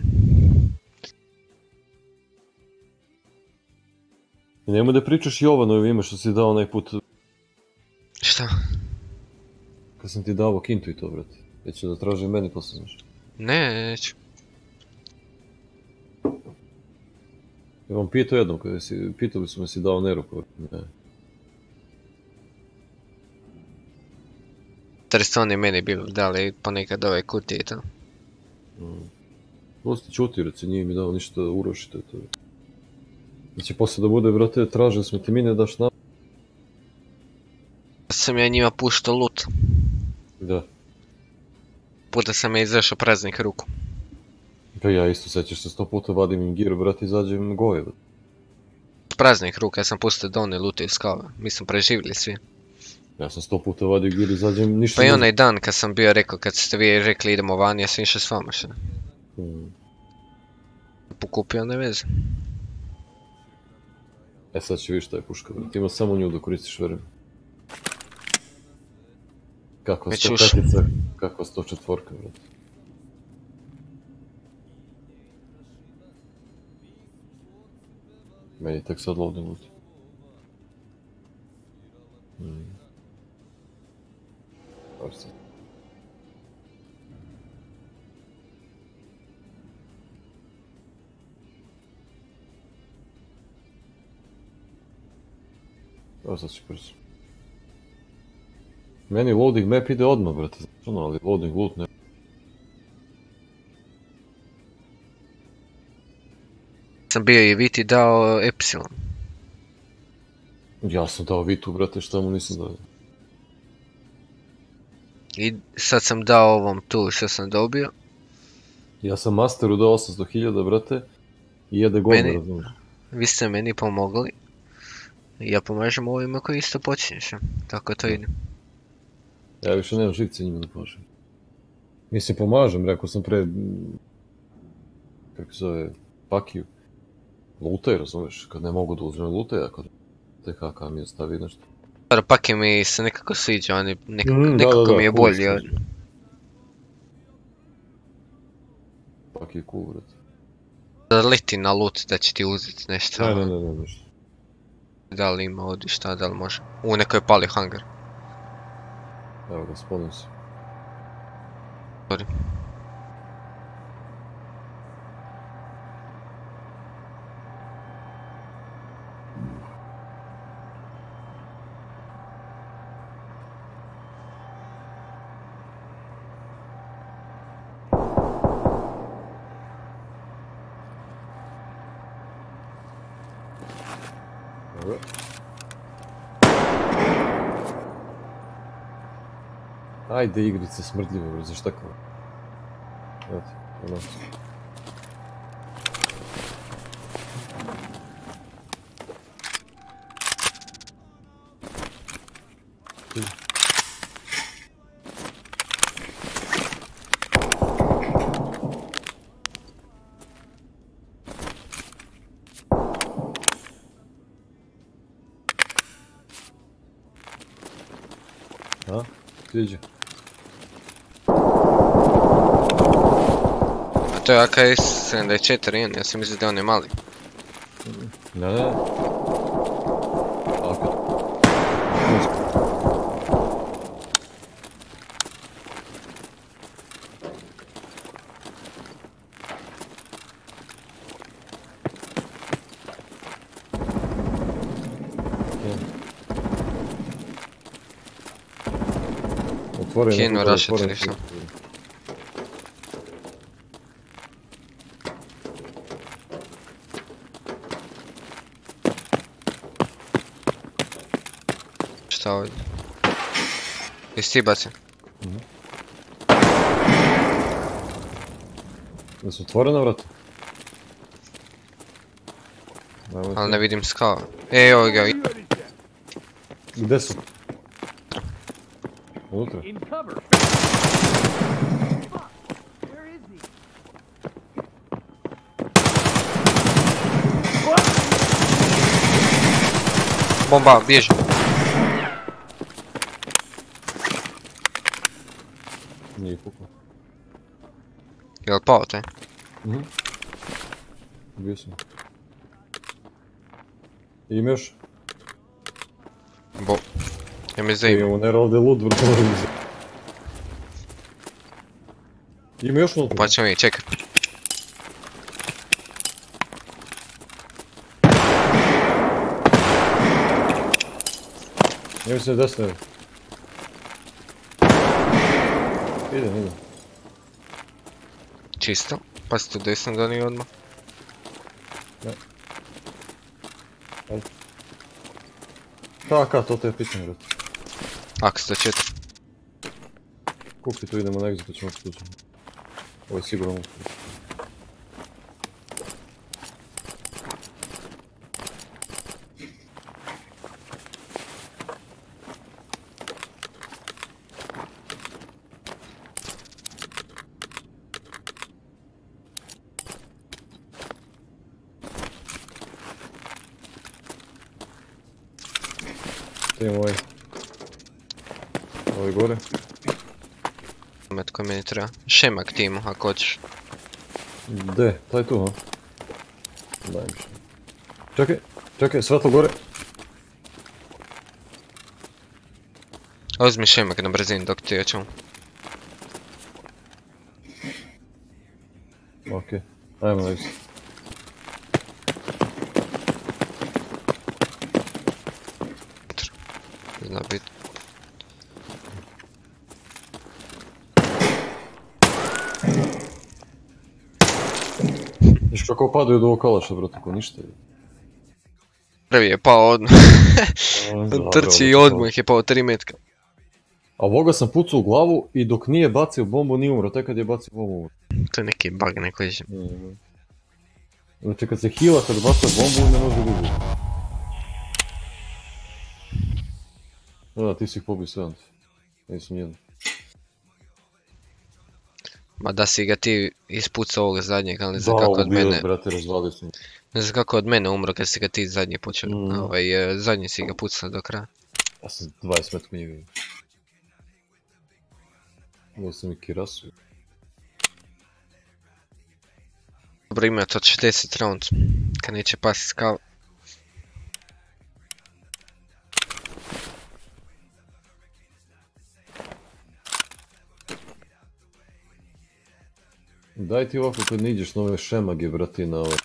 I nemoj da pričaš Jovanovi ime što si dao onaj put, Šta? kad sam ti dao kintu i to, brate. Već će da traži meni posle, znaš. Ne, neću. Ja vam pitao jednom, kada si, pitali su me si dao Neru, kao, ne. Tr oni meni bili dali ponekad ove kutije i to. Pusti čuti, reci, nije mi dao ništa uroši, to. Znači, posle da bude, brate, tražili smo ti mi ne daš nam. Sam ja njima puštao lut. Da. Puta sam ja izašao praznih ruku. Pa ja isto, sećaš se sto puta vadim im gir, brate, izađem goje, brate. Praznih ruka, ja sam pustio da oni lute iz kave. Mi smo preživjeli svi. Ja sam sto puta vadio gir, izađem, ništa Pa i onaj dan kad sam bio rekao, kad ste vi rekli idemo van, ja sam išao s vama šta. Mm. Pokupio ne veze. E sad će vidiš šta je puška, brate. Ima samo nju da koristiš, verujem. Kakva sto ušao. petica, kakva sto četvorka, brate. Meni tek sad loading luti. Mm. Evo sad će brzo. Meni loading map ide odmah, brate, ono, ali loading loot ne. Sam bio i Viti dao Epsilon. Ja sam dao Vitu, brate, šta mu nisam dao. I sad sam dao ovom tu što sam dobio. Ja sam masteru do 800.000, brate, i jede govno, Meni- razumiješ. Vi ste meni pomogli. Ja pomažem ovima koji isto počinješ. Tako to ide. Ja više nemam živce njima da pomažem. Mislim, pomažem, rekao sam pre... Kako se zove... Pakiju. Lutaj, razumiješ, kad ne mogu da uzmem lutaj, ako THK mi ostavi nešto. Dobro, pake mi se nekako sviđa, oni nekako, Mm, nekako da, da, mi je bolji. Pak je cool, brate. Da leti na lut da će ti uzeti nešto. Ne, ne, ne, ne, ništa. Da li ima ovdje šta, da li može. U, neko je pali hangar. Evo ga, spodim se. Sorry. Dobro. Ajde igrice smrdljive, bre, za šta kao? Evo to je AKS 74, jen, ja sam mislio da je on je mali. Ne, ne. Ako. Otvori Kino, nekoga, rašetili otvori su. nekoga. Šta ovdje? Jesi ti bacio? Da su otvorena vrata? Ajmo Ali ti. ne vidim skala. E, evo ga. Gde su? Unutra. In cover. Bomba, bježi. Nije pukao. Jel pao taj? Mhm. Bio sam. Ima još? Bo. Ja mi Ima zaima. u Nero ovdje lud vrlo Ima još unutra? Pa ćemo vidjeti, čekaj. Ja mislim da je desno je. Idem, idem. Čisto. Pa si tu desno donio odmah. Kaka, to te je pitanje, brate. Se to četiri. Kupi tu idemo na exit pa ćemo skući. Ovo je sigurno unutra. Idemo ovaj. Ovaj gore. Treba. Šemak timu, ako hoćeš. Gde? Taj tu, ha? Daj mi še. Čekaj, čekaj, svetlo gore. Uzmi šemak na brzini dok ti ćemo. Okej, ajmo na exit. Zna bit. Viš kako padaju ovog kalaša, brate, ko ništa. je. Prvi je pao odmah. Trči i odmah je pao 3 metka. A ovoga sam pucao u glavu i dok nije bacio bombu nije umro, tek kad je bacio bombu umro. To je neki bug neko je. Znači kad se hila, kad baca bombu, ne može gubi. Da, ti si ih pobio sve. Nisam nijedan. Ma da si ga ti ispucao ovog zadnjeg, ali ne znam kako od ubio, mene... brate, razvalio sam. Ne znam kako od mene umro kad si ga ti zadnji počeo. Mm. Ovaj, e, zadnji si ga pucao do kraja. Ja sam 20 metku njega. Ovo sam i kirasu. Dobro ima to 60 round. Kad neće pasti skala. Daj ti ovako kad ne iđeš na ove šemage, brati, na ove...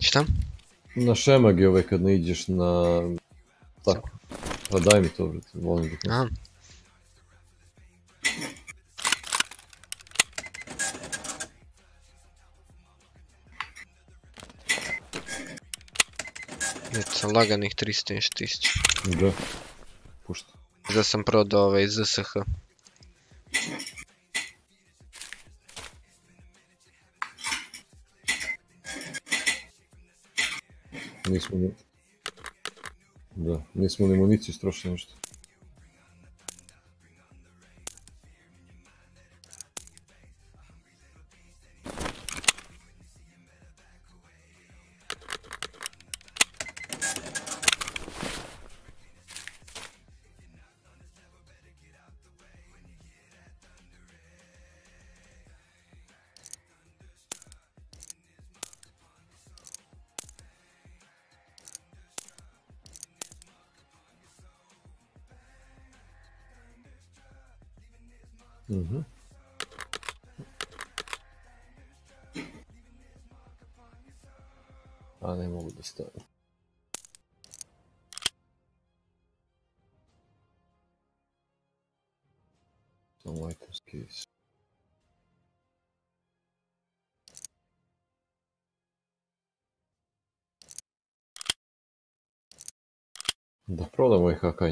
Šta? Na šemage ove kad ne iđeš na... Tako. Pa daj mi to, brate, volim da Aha. Eto, laganih 300 nešto tisuća. Da. Pušta. Da sam prodao ovaj ZSH. Nismo ni... Da, nismo ni municiju strošili nešto.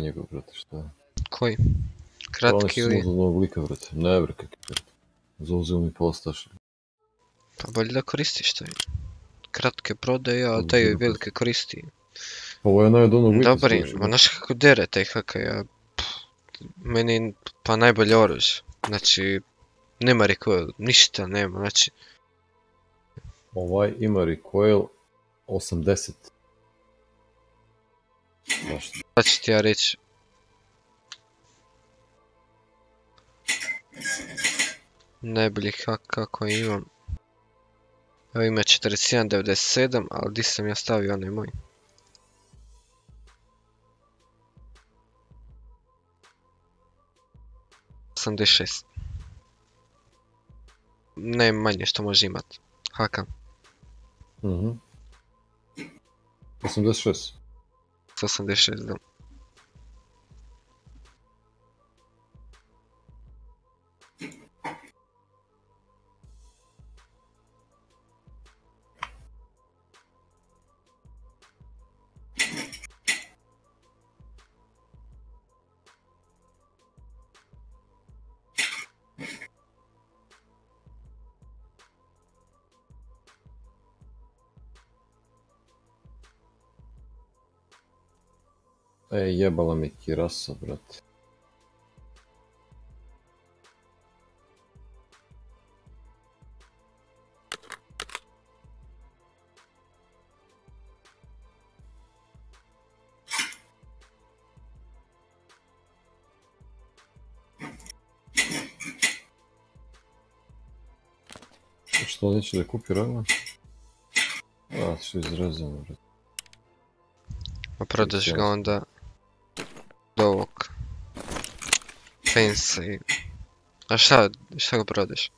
Njegov, brate, šta je? Koji? Kratki ili? za novog lika, brate. Ne, bre, kakvi, brate. Zauzeo mi postaš. Pa bolje da koristiš taj. Kratke prodaje, a taj velike koristi. Pa ovo je onaj od onog lika. Dobri, ma znaš kako dere taj HK, ja... pff, Meni pa najbolje oružje. Znači, nema recoil, ništa nema, znači... Ovaj ima recoil 80. Zašto? Sad ću ti ja reći. Najbolji HK koji imam. Evo ima 41.97, ali di sam ja stavio onaj moj. Šest. Najmanje što može imat. HK. Mhm. 86. 86, da. E, jebala mi kirasa, brate. Što neće da kupi ragna? A, što je izrezano, do ovog fence i... A šta, šta ga prodaš?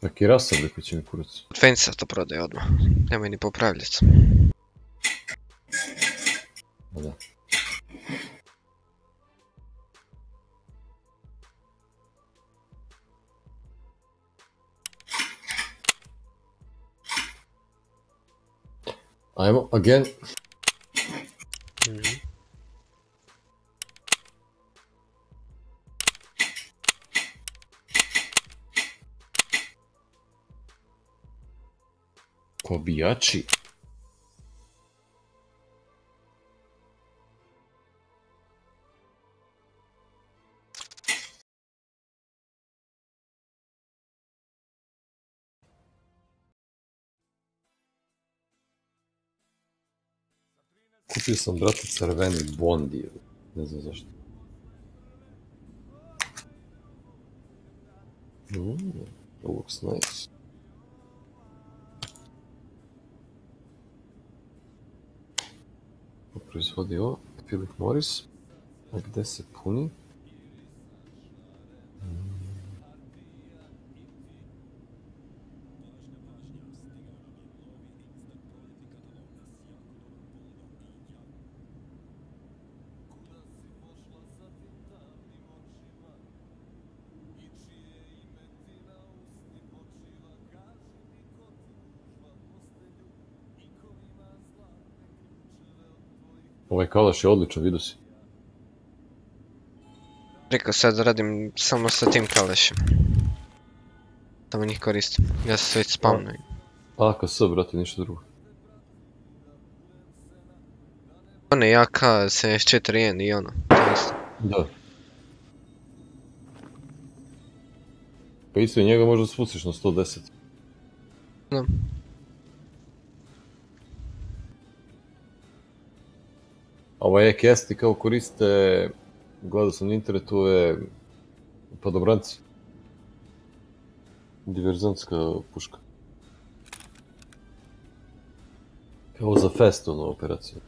Pa kirasa, bre, koji će mi kurac. Od fence to prodaj odmah. Nemoj ni popravljati. Da. Ajmo, again. Pobijači. Kupio sam, brate, crveni bondi. Ne znam zašto. Mm, looks nice. Ko proizvodi ovo? Philip Morris. A gde se puni? Ovaj kalaš je odličan, vidio si. Rekao sad radim samo sa tim kalešem. Samo njih koristim. Ja sam se već spavnuo. AKS, brate, ništa drugo. One AK 74N i ono. To isto. Da. Pa isto i njega možda spustiš na 110. Da. A ovaj EKS kao koriste, gledao sam na internetu, ove padobranci. Diverzantska puška. Kao za fest, ono, operaciju.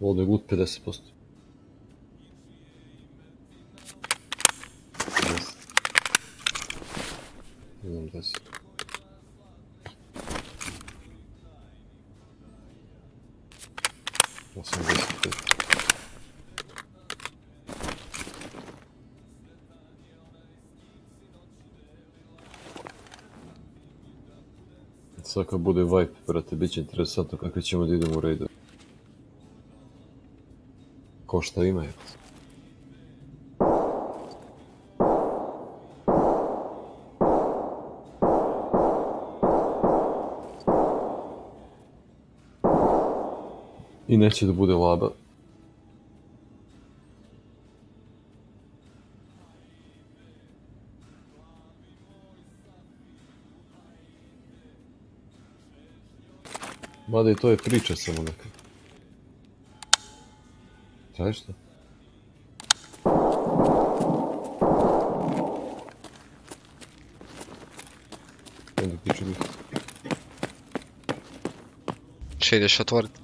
Ovdje je gut 50%. Si. Osamdeset pet. Sad kad bude vibe, brate, bit će interesantno kakvi ćemo da idemo u raidu. Ko šta ima je. I neće da bude laba. Mada i to je priča samo neka. Tražiš to? Onda ti ću biti. Če ideš otvorit?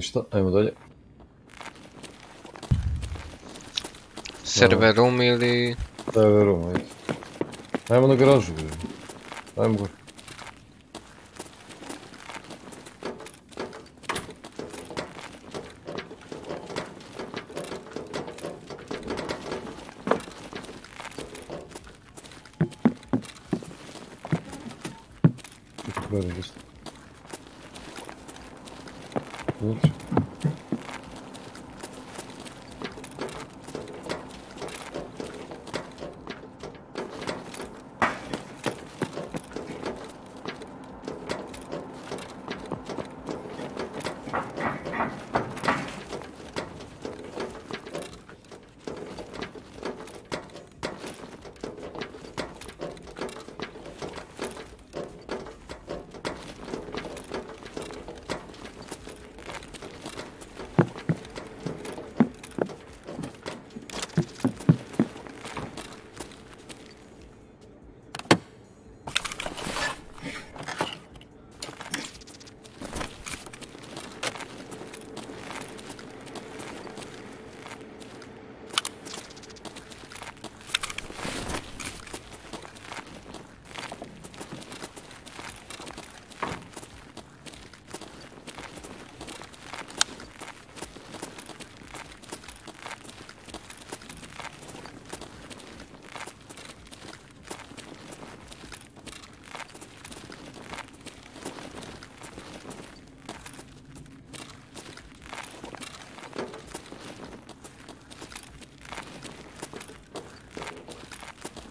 Ništa, ajmo dalje. Server room ili... Server room, ajde. Ajmo na garažu. Ajmo gore. Čekaj, provjerim isto. Unutra.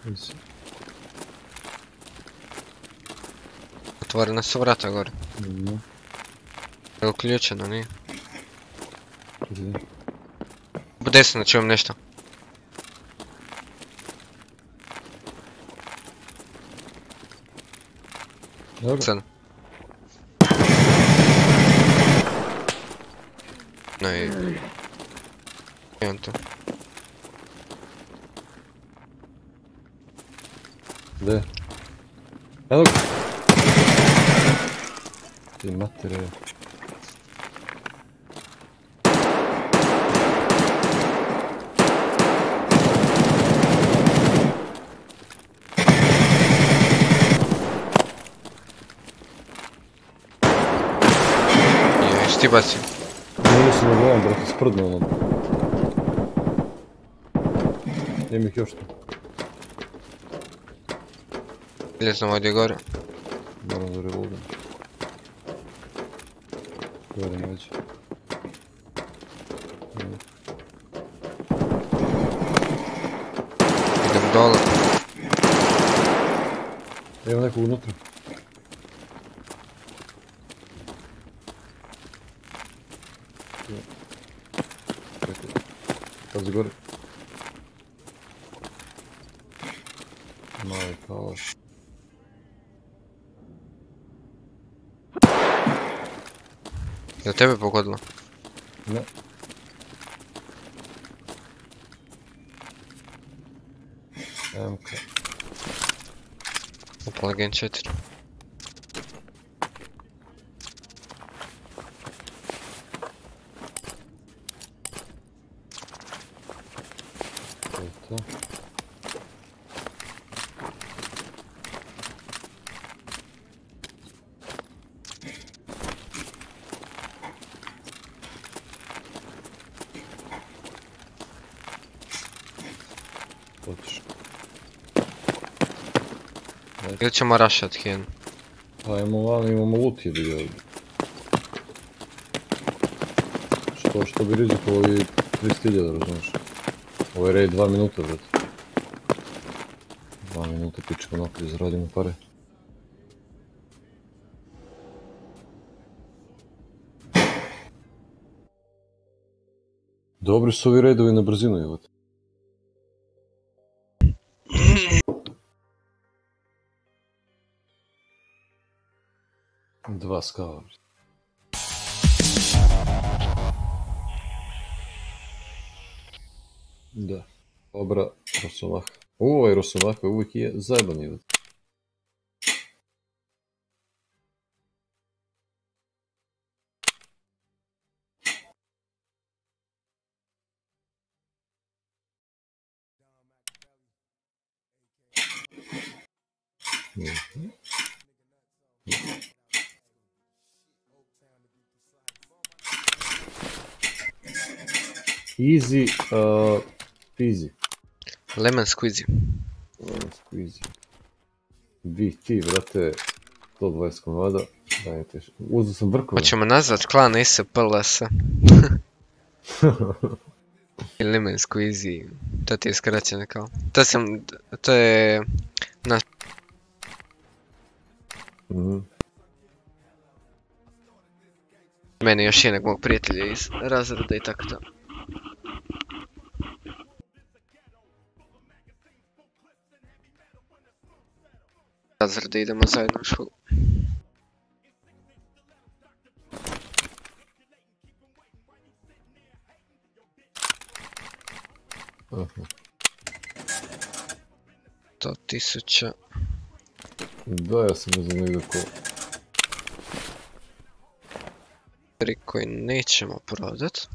Mislim. Otvorena su vrata gore. Mhm. Je li uključeno, nije? Gdje? Desno čujem nešto. Dobro. Sad. No i... I on tu. Gdje? Evo ga. Ti matere. Ješ ti bacio? Nije se ne gledam, brate, sprdno ono. Ima ih entered Ćemo rašat Hen? Pa imamo van, imamo loot je. Što, što bi rizikovao i 300.000, razumiješ? Ovo je raid 2 minuta, brate. 2 minuta pičemo naprijed, zaradimo pare. Dobri su ovi raidovi na brzinu, evo. Skava. Da. Dobra, Rosomah. Ovaj Rosomah uvijek je zajeban Easy, uh, easy. Lemon squeezy. Lemon squeezy. Bi ti, brate, 120 komada. Dajte, uzeo sam brkove. Hoćemo nazvat klan SPLS. Lemon Squeezy. To ti je skraćeno kao. To sam, to je na Mhm. mene još jednog mog prijatelja iz razreda i tako to. Razrede idemo zajedno u školu. Aha. To tisuća. Da, ja sam ne znam negdje ko... Tri koji nećemo prodat.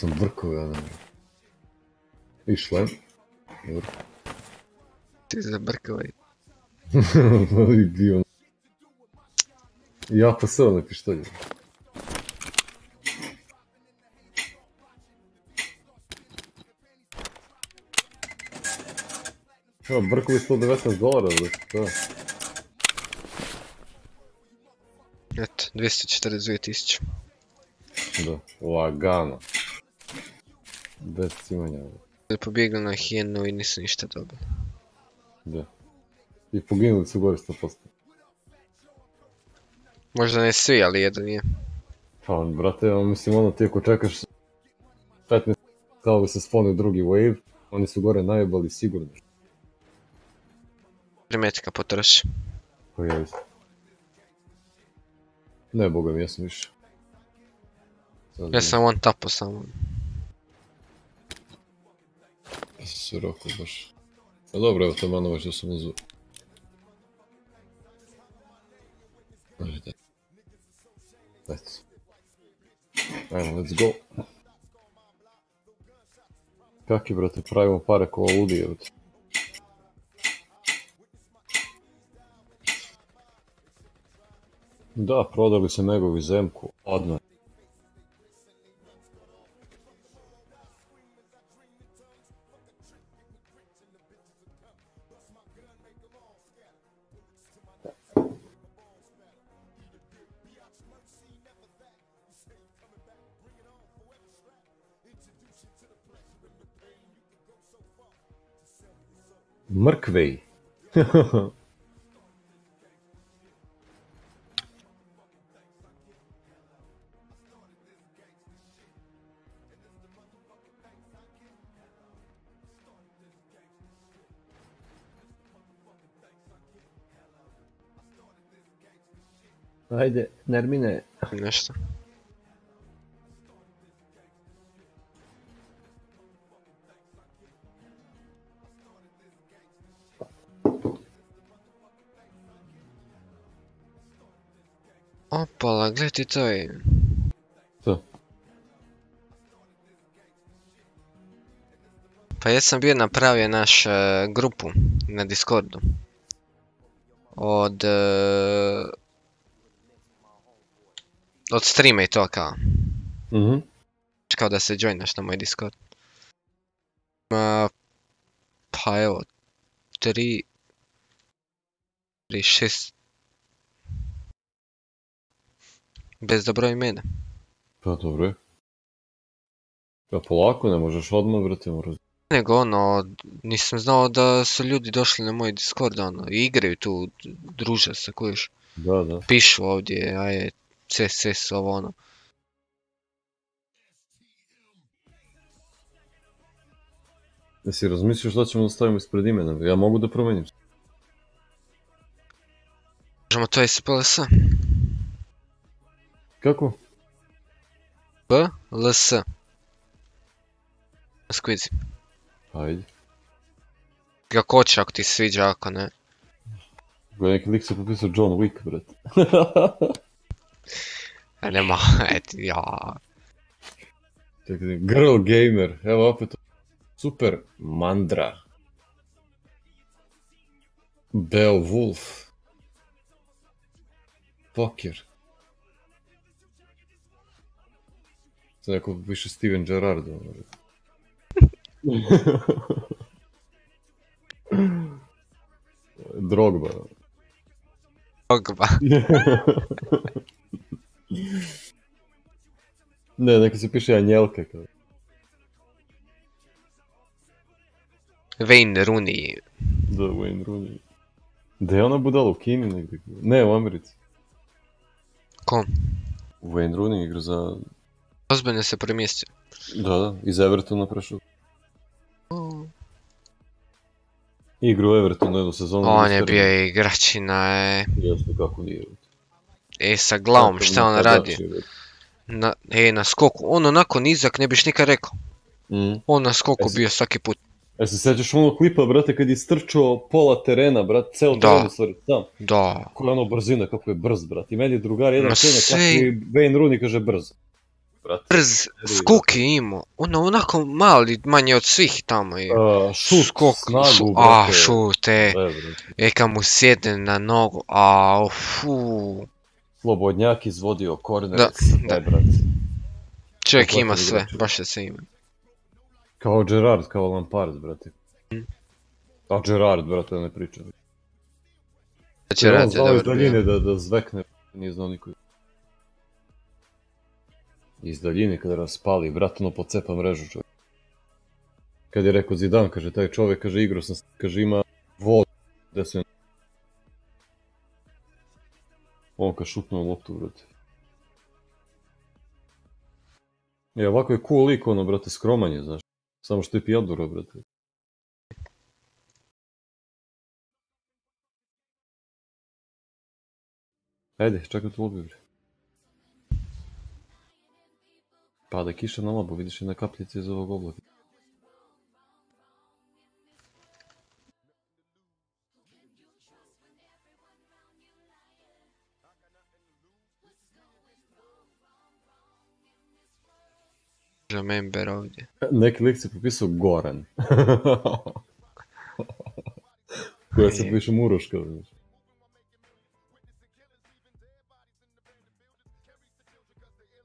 Sam brkove, ne znam. I šlem. Dobro. Ti zabrkovaj. I bio. Ja pa se ne pištolje. Evo, brkovi 119 dolara, da. da. Eto, 242 tisuće. Da, lagano. Bez cimanja. Pobjegli na hijenu i nisu ništa dobili. Da. I poginuli su gore 100%. Možda ne svi, ali jedan je. Pa, brate, ja mislim, ono, ti ako čekaš 15 kao se sponi drugi wave, oni su gore najebali sigurno. Primetka potroši. Pa ja isto. Ne, boga mi, ja sam više. Sad Ja sam one tapo samo. Rokao baš. A dobro, evo, to je manova što sam uzeo. Ajde. Eto. Ajmo, let's go. Kaki, brate, pravimo pare ko ludi, evo. Da, prodali se Megovi zemku, odmah. Mrkvej. Ajde, Nermine, Nešto. Opala, gledaj ti to je. To. Pa ja sam bio napravio naš e, grupu na Discordu. Od... e, od streama i to kao. Mhm. Kao da se joinaš na moj Discord. Ma, pa evo, tri... Tri, šest... Bez da brojim mene. Pa dobro je. Pa polako, ne možeš odmah, brate, moraš... Nego ono, nisam znao da su ljudi došli na moj Discord, ono, i igraju tu, druže se, kojiš. Da, da. Pišu ovdje, aje, CSS, ovo ono. Jesi razmislio šta ćemo da stavimo ispred imena? Ja mogu da promenim. Možemo to SPLS? Kako? B, LS. Squeezy. Ajde. Kako hoćeš ako ti sviđa, ako ne. Gledaj, neki lik se popisao John Wick, brate. A nema, et, ja. Čekaj, Girl Gamer, evo opet. Super Mandra. Beowulf. Poker. Sad neko više Steven Gerrard. ono. Drogba. Pogba. ne, neka se piše Anjelka. Kao. Wayne Rooney. Da, Wayne Rooney. Da je ona budala u Kini negdje? Ne, u Ozbiljno se premjestio. Da, da, iz Evertona prešao. Igra u Evertonu jednu sezonu. On je bio igračina, e. Jasno kako nije. E, sa glavom, Kako šta on radi? Na, e, na skoku. On onako nizak, ne biš nikad rekao. Mm. On na skoku Jesi- bio svaki put. E se sjećaš onog klipa, brate, kad je strčao pola terena, brate, ceo Da. teren stvari, sam. Da. Kako je ono brzina, kako je brz, brate. I meni je drugar jedan sve- kako je Wayne Rooney kaže brz. Brate. Brz, skok je imao. Ono onako mali, manje od svih tamo je. Šut, Skok, snagu, šu- a, brate. šut, e. Brate. E, kad mu sjedne na nogu, a, fu. Slobodnjak izvodio korner, Da, da. brate. Čovjek ima je sve, baš je sve ima. Kao Gerard, kao Lampard, brate. A Gerard, brate, da ne pričam. Da iz dobro. da, da zvekne, nije znao niko. Iz daljine kada raspali, vratno pocepa mrežu čovjek. Kad je rekao Zidan, kaže, taj čovjek, kaže, igrao sam, kaže, ima vodu, gde se... On kad loptu, brate. E, ovako je cool lik, ono, brate, skroman je, znaš. Samo što je pijaduro, brate. Ajde, čekaj tu lobi, bre. Pada kiša na labu, vidiš jedna kapljica iz ovog oblaka. Za member ovdje. Neki lik se popisao Goran. Koja se piše Muroška, znaš.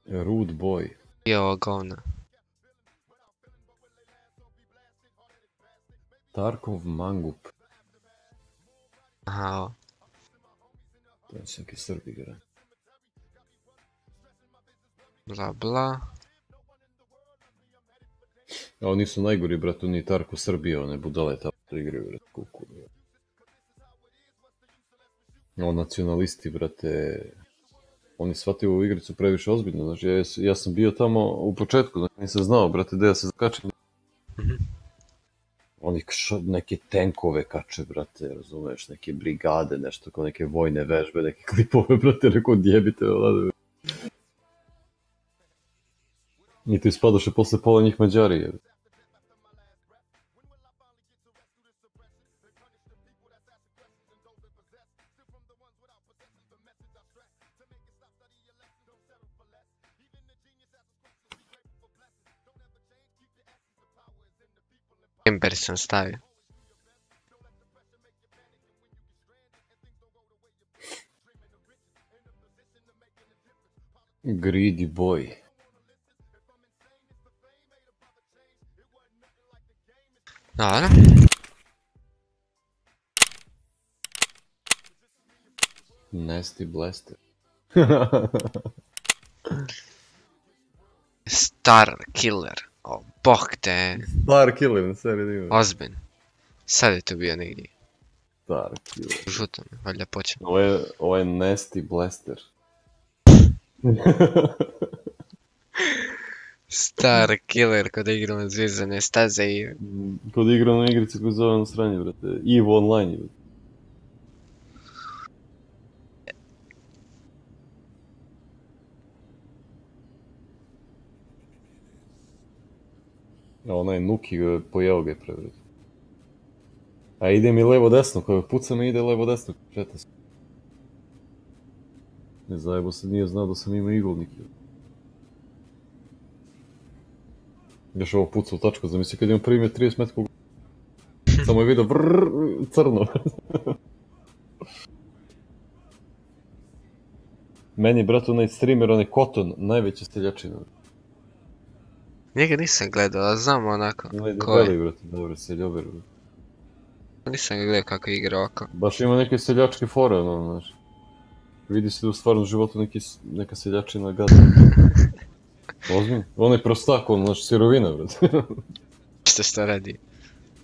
Rude boy. Ovo govna. Tarkov Mangup. Aha, ovo. To je neki Srbi igra. bla bla. A oni su najgori, brate, oni Tarko Srbije, one budale tamo da igraju, brate, kuku. O, nacionalisti, brate, oni shvataju ovu igricu previše ozbiljno, znači ja, ja sam bio tamo u početku, znači nisam znao, brate, gde ja se zakačim. Oni kš- neke tenkove kače, brate, razumeš, neke brigade, nešto kao neke vojne vežbe, neke klipove, brate, rekao djebite, ovdje. I ti spadaše posle pola njih Mađari, je. Member sam stavio. Greedy boy. Dobro. Nasty Blaster. Star Killer. O, bok te. Star Killer, na seriji ima. Ozbiljno. Sad je to bio negdje. Star Killer. Žuto mi, valjda počne. Ovo je, ovo je Nasty Blaster. Star Killer kod igramo zvijezdane staze i... Kod igra na igrici koju zove na sranje, brate. EVO Online, brate. A onaj Nuki ga je pojeo ga je pre, brate. A ide mi levo desno, kao puca mi ide levo desno, šeta se. Ne zajebo se, nije znao da sam imao igolnik. Još ovo puca u tačku, zamisli kad imam primjer 30 metrov Samo je vidio vrrr, crno. Meni, brat, onaj streamer, onaj Koton, najveća seljačina. Njega nisam gledao, a znam onako Onaj ko je. debeli, brate, dobro, seljover. brate. Nisam ga gledao kako igra ovako. Baš ima neke seljačke fore, ono, znaš. Vidi se da u stvarnom životu neki, neka seljačina gada. Ozmi? On je prostak, on, znaš, sirovina, brate. Šta šta radi?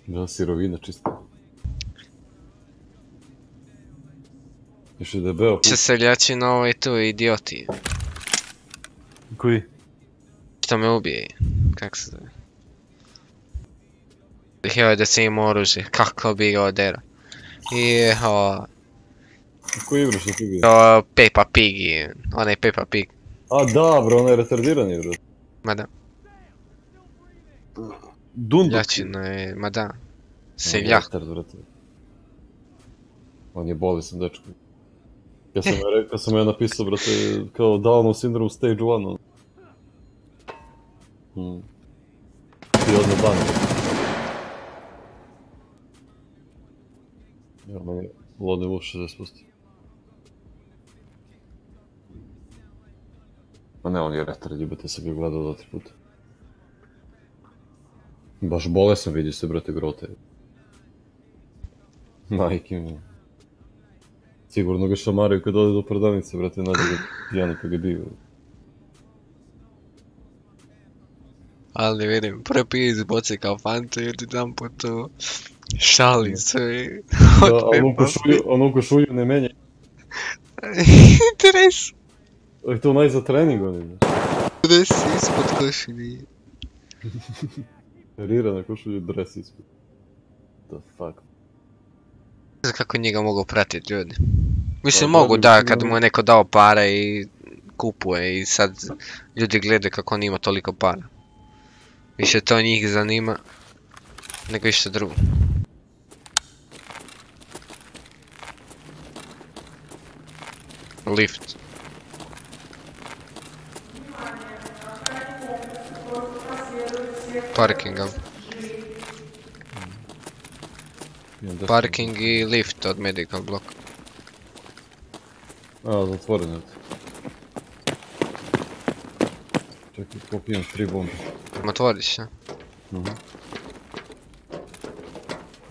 da, sirovina, čisto. Još je debeo. Se seljači na ovaj tu idioti. Koji? Što me ubije. Kako se zove? Htio da se ima oružje, kako bi ga odera. I o, Koji igraš na tubi? o Peppa Pig, i onaj Peppa Pig. A da, bro, on je retardirani, bro. Ma da, Dunduk. ljačina je, ma da. Je brate. On je bolesan dečko. Ja sam ja sam ja napisao, brate, kao Downov syndrome stage 1. Hmm. I odmah ban. Ja, meni lode uši 60%. Ma ne, on je retard, jebate, sam ga gledao dva, tri puta. Baš bolesan vidi se, brate, grote. Majke mi. Sigurno ga šamaraju kad ode do prodavnice, brate, nađe ga pijano kad ga bio. Ali vidim, prvi izboci kao fantu i jedan put tu šali Da, a ono Peppa košulju, ne menja. Dres, A to naj za trening oni. dres ispod košulji. Rira na košulju dres ispod. The fuck. Ne znam kako njega mogu pratiti ljudi. Mislim Pa, mogu da, kad mu je neko dao pare i kupuje i sad ljudi gledaju kako on ima toliko para. Više to njih zanima nego išta drugo. Lift. Parking. Parking i lift od medical block. A, zatvoreno je. Čekaj, imam? Tri bombe. Otvoriš se. Mhm.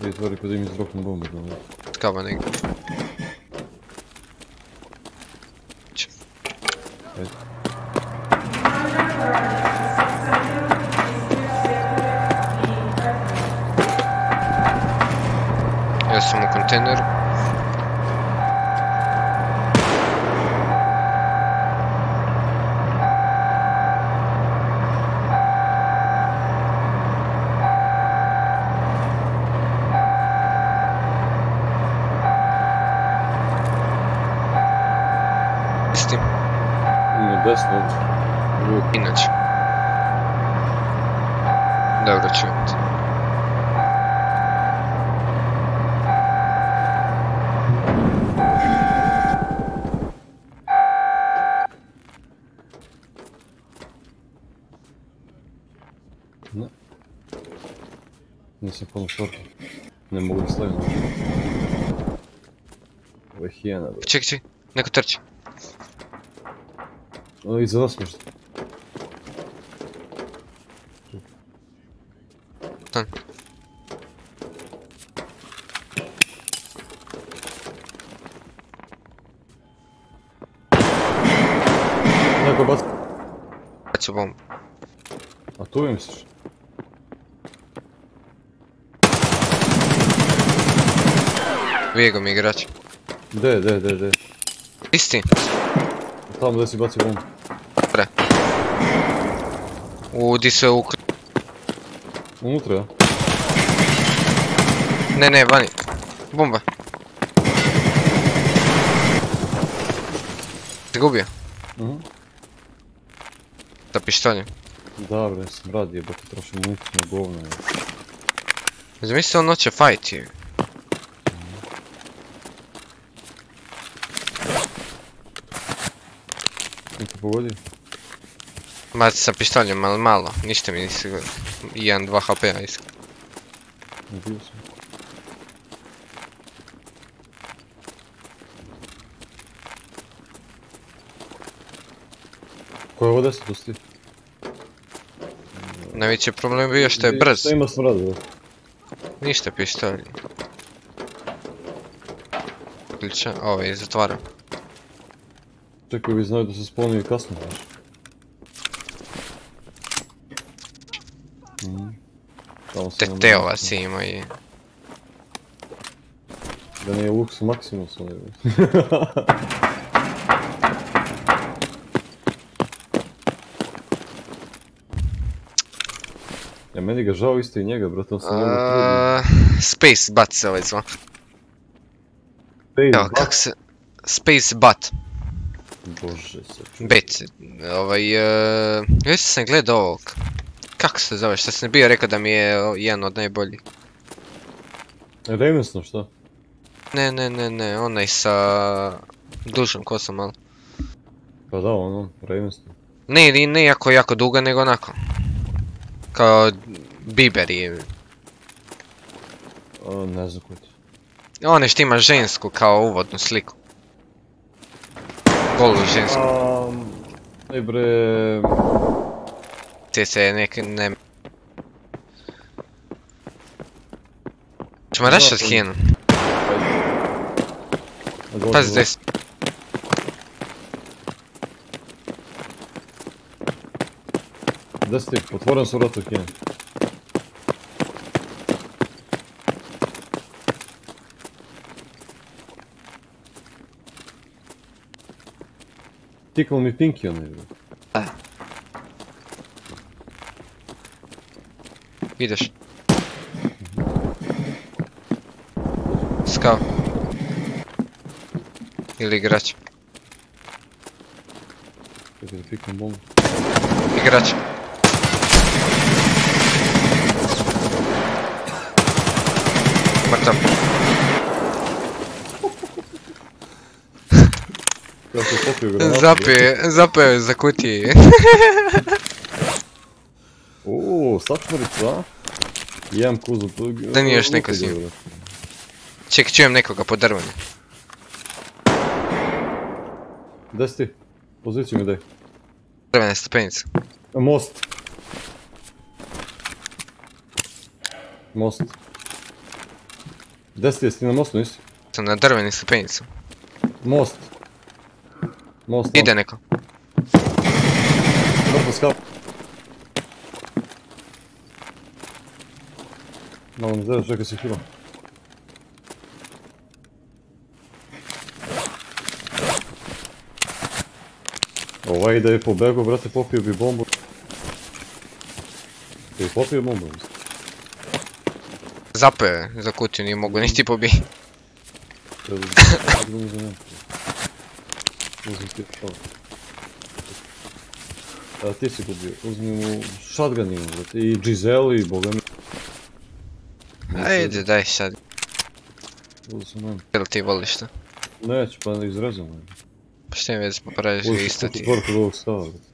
I otvori kod im izdroknu bombe. Da, Skava negdje. Ajde. Hijena, bro. Ček, ček, neko trči. O, iza nas možda. Stan. Neko bac... Bacio bombu. A tu je misliš? Vijego mi igrač. De, de, de, de. Isti. Tamo gdje si bacio bombu. Pre. U, di se u... Unutra, ja? Ne, ne, vani. Bomba. Izgubio. Mhm. Sa pištoljem. Da, bre, sam rad jebate, trošim municiju na govno. Zamisli on noće fight je. Pogodio? Ma sa pištoljem, ali malo, ništa mi nisi... 1-2 HP-a iskri. Ne bio sam. Ko je ovo deset dosti? Najveći problem bio što je brz. Šta ima smrad? Ništa pištolj. Ključa, ovaj, zatvaram. Čekaj, vi znaju da se spawnuju kasno, znaš. Mhm. Se nam- Teteova si ima i... Da nije Lux Maximus, onaj. Ja, meni ga žao isto i njega, brate, on se njemu trudi. A, Space Bat se ovaj zva. Space Evo, kako se... Space Bat. Bože. Bet. Ovaj... Uh, Već sam gledao ovog. Kako se zove, što sam bio rekao da mi je jedan od najboljih. Ravensno, šta? Ne, ne, ne, ne, onaj sa... Dužom kosom, malo. Pa da, ono, Ravensno. Ne, ne, ne jako, jako duga, nego onako. Kao Bieber je. Ne znam ko je to. One što ima žensku kao uvodnu sliku. Кол женско. Ай бре... Те се е нека не... Ще ме раш от хиена. Пази дес. Десни, отворен сурот от хиена. Kine. Tiknuo mi Pinky onaj. bre. Ideš. Skav. Ili igrač. Čekaj da piknem bombu. Igrač. Ja sam popio granatu. Zapeo, zapeo je za kutije. Uuu, sačmarica, a? Jem kuzu. Da nije još neko bre. Ček, čujem nekoga po drvenu. Gdje si ti? Poziciju mi daj. Drvene stepenice. Most. Most. Gdje si? Jesi na mostu, nisi? Sam na drvenim stepenicama. Most. Most. Ide neko. Mrtvo skap. Malo mi zadaš, čekaj se hila. Ovaj da je pobegao, brate, popio bi bombu. Je popio bombu? mislim. Zapeo je za kutiju, nije mogu niti pobi. Treba da- da mi zanima. Uzmi ti ovo. A ti si pobio, uzmi mu shotgun ima, brate, i Giselle i boga mi. Ajde, daj sad. Uzmi sam nam. Jel ti voliš to? Neću, pa ne izrezam. Pa šta im već popraviš Uzmi isto ti. Tvor kod ovog stava, brate.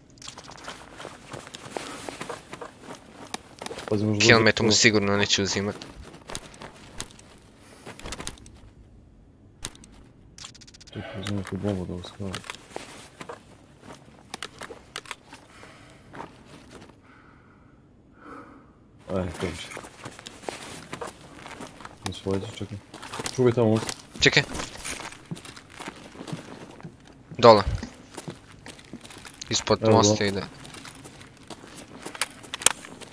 Pazi, možda... Kilometru mu sigurno neću uzimat. Neku bombu da stava. Aj, dođe. Ne svojeđe, čekaj. Čuvaj tamo most. Čekaj. Dole. Ispod mosta ide.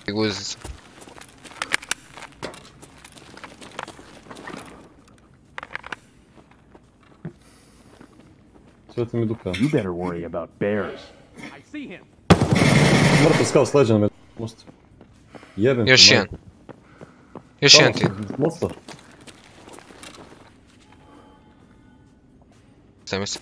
I guzica. Sve ti mi duka. You better worry about bears. I see him. Mrtvo skal s leđa na me most. Jebem ti, Još jedan. majku. Još Tamo jedan ti. si,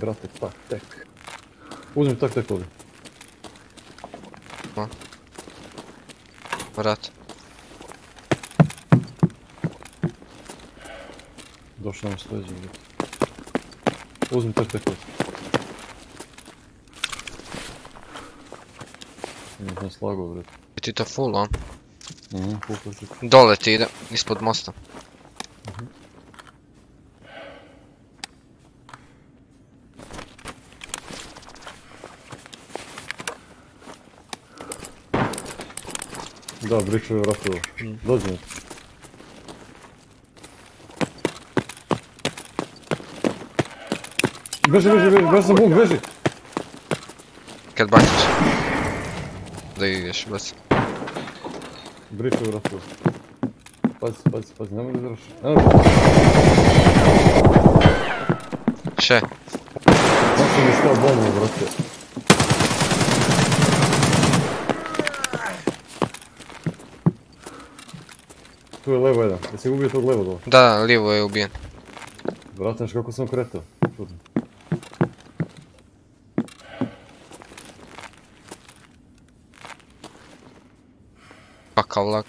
Brate, tek. Uzmi tak, tek ovdje. Ma. Vrat. Došao nam sleđe, brate. Uzmi tak, tek ovdje. Nisam slagao, brate. I ti to full, a? Mhm, full ček. Dole ti ide, ispod mosta. Da, Bričo je vratilo. Dođi mi. Beži, beži, beži, beži sam bum, beži! Kad baciš. Da ideš, baci. Bričo je vratilo. Pazi, pazi, pazi, nemoj da završi. Nemoj da Še? Kako sam mi stao bombu, brate. Tu je levo jedan, jesi ubio tog levo dole? Da, lijevo je ubijen. Brate, znaš kako sam kretao? Čudno. Kakav lag.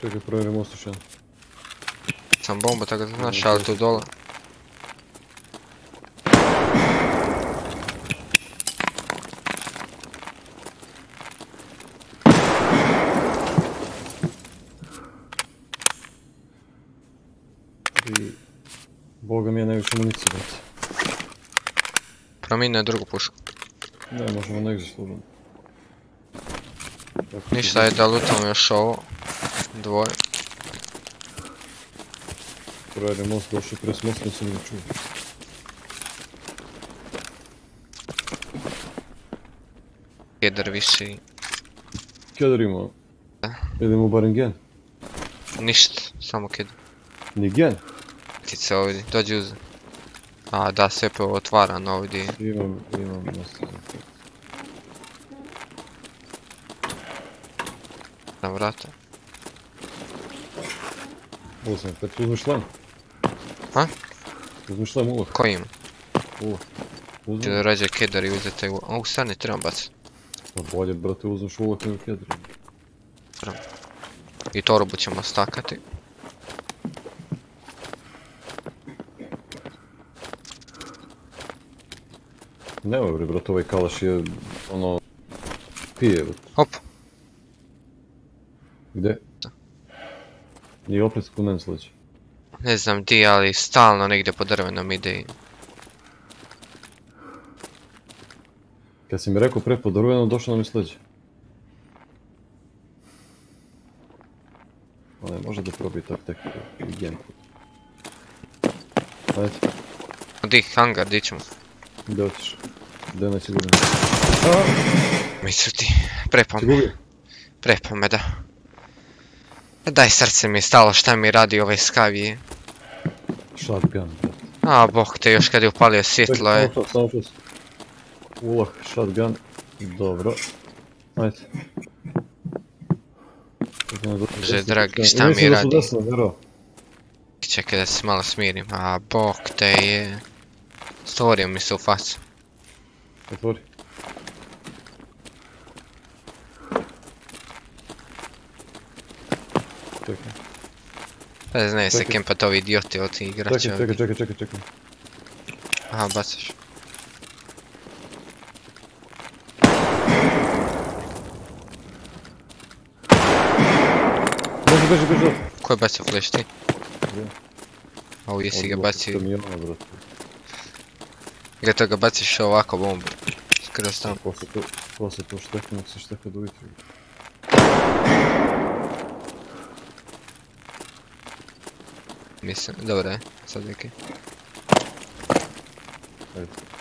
Čekaj, provjerim jedan. Sam bomba, tako da znaš, ali tu dole. I... Boga mi je najviše municije, brate. Promijeni na drugu pušku. Ne, možemo na exit služeno. Ništa je da lutamo još ovo. Dvoje. Provjerim most, došao pres most, nisam ni čuo. Keder visi. Keder imao. Idemo barem gen. Ništa, samo keder. Ni gen? Ptica ovdje, dođi uzem. A da, sve je otvarano ovdje. Imam, imam. Na vrata. Uzmem, kad uzmeš šlem. Ha? Uzmeš šlem uloh. Koji ima? Uloh. Ti da rađe keder i uzete u... A u stani trebam bacit. Pa bolje, brate, uzmeš uloh nego. Trebam. I torbu ćemo stakati. Nemoj bre, brate, ovaj kalaš je, ono, pije. brate. Hop. Gdje? I opet kod mene. Ne znam di, ali stalno negdje po drvenom ide i... Kad si mi rekao pre po drvenu, došao nam je sledeći. Ali može da probi tak tek i gen. Ajde, Di, hangar, di ćemo? gdje hoćeš? Gdje je najsigurniji? Micu ti, prepao me. Prepao me, da. E, Daj, srce mi je stalo, šta mi radi ovaj skavije. Shotgun, brate. A, bog te, još kad je upalio svjetlo je. Samo čas, samo čas. Shotgun. Dobro. Ajde. Že, dragi, šta mi radi? Čekaj da se malo smirim. A, bog te je. Stvorio mi se u facu. Otvori. Čekaj. Ne znam se kempat ovi idioti od tih igrača. Čekaj, čekaj, čekaj, čekaj, čekaj. Aha, bacaš. Beži, beži, beži. Ko je bacio flash ti? Ja. Au, jesi ga bacio. kamiona, brate. Gdje to ga baciš ovako bombu. Skroz tamo. Ko se to, ko se to šteka, nek se šteka do ujutru. Mislim, dobro je. Sad neki. Ajde.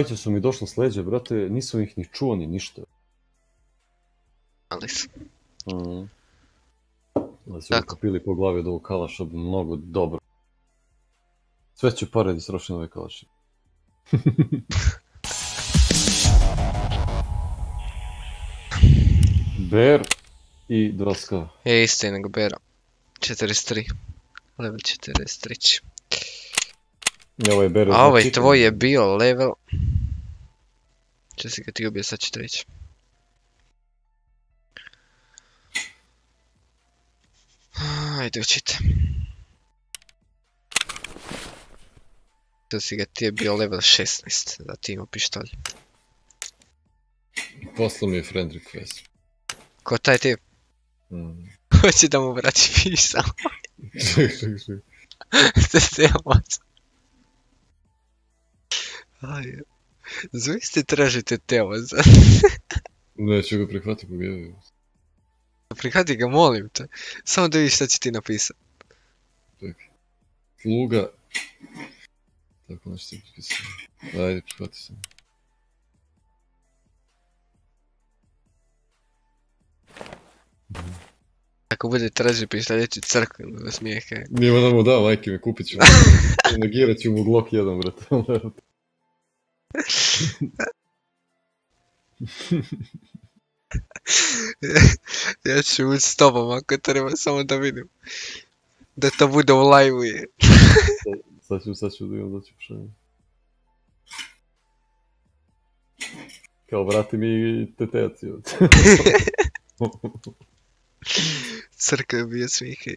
Dvojice su mi došli s leđa, brate, nisam ih ni čuo ni ništa. Ali su. Mm. Da su kupili po glavi od ovog kalaša mnogo dobro. Sve će pare da sroši na ove kalaše. Bear i dva ska. Je isto je nego Bera. 43. Level 43. I ovaj je A ovaj znači- tvoj je bio level... Če si ga ti ubio, sad ti reći. Ajde učite. Ga ti je bio level 16, da ti imao pištolj. Poslao mi je friend request. Ko taj tip? Mm. Hoće da mu vrati pisao. Ček, ček, ček. Se emoc. Aj. Zamislite tražite Teo za... Neću ga prihvatiti je. Prihvati ga, molim te. Samo da vidiš šta će ti napisat. Čekaj. Sluga. Tako nešto ti pisao. Ajde, prihvati sam. Ako bude tražio pištolj, ću crknu smijeha. Nije da mu da, majke mi, kupit ću mu. Negirat ću mu Glock 1, brate. ja ću ući s tobom ako treba, samo da vidim. Da to bude u live je. sad ću, sad ću da imam, pošaljem. Kao, vrati mi teteac, jel? Crkve bio smijeha.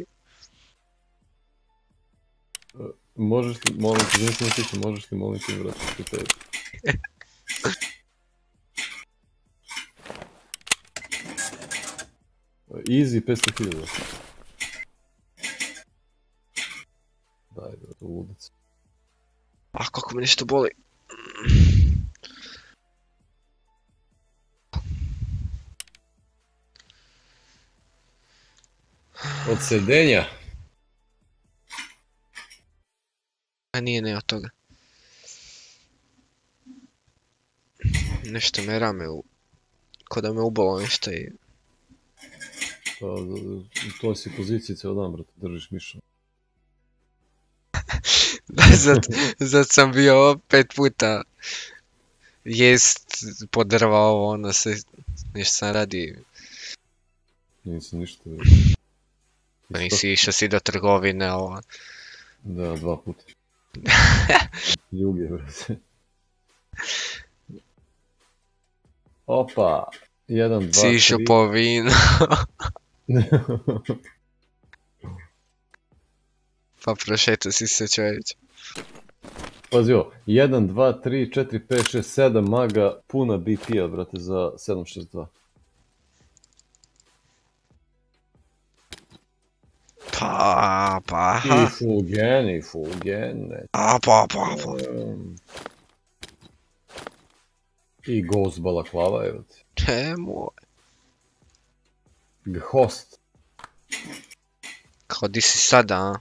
Možeš li, molim te, nisam slično, možeš li molim te vratiti teteac? Easy 500.000. Daj, brate, ludica. A kako me nešto boli. Od sedenja. A nije ne od toga. Nešto me rame u... Ko da me ubolo nešto i... Pa, u toj si poziciji cijel dan, brate, držiš miša. Da, zad, zad sam bio pet puta jest po drva ovo, ono se, nešto sam radi. Nisam ništa... Pa nisi išao si do trgovine, ovo. Da, dva puta. Ljuge, brate. Opa! Jedan, dva, Si išao po vino. pa prošetao si se čovječe. Pazi ovo, 1, 2, 3, 4, 5, 6, 7 maga, puna BP-a, brate, za 762. Pa, pa, I aha. full gen, i full gen. ne. A, pa, pa, pa. Um, I Ghost balaklava, evo ti. Moj. Host. Kao di si sada, a?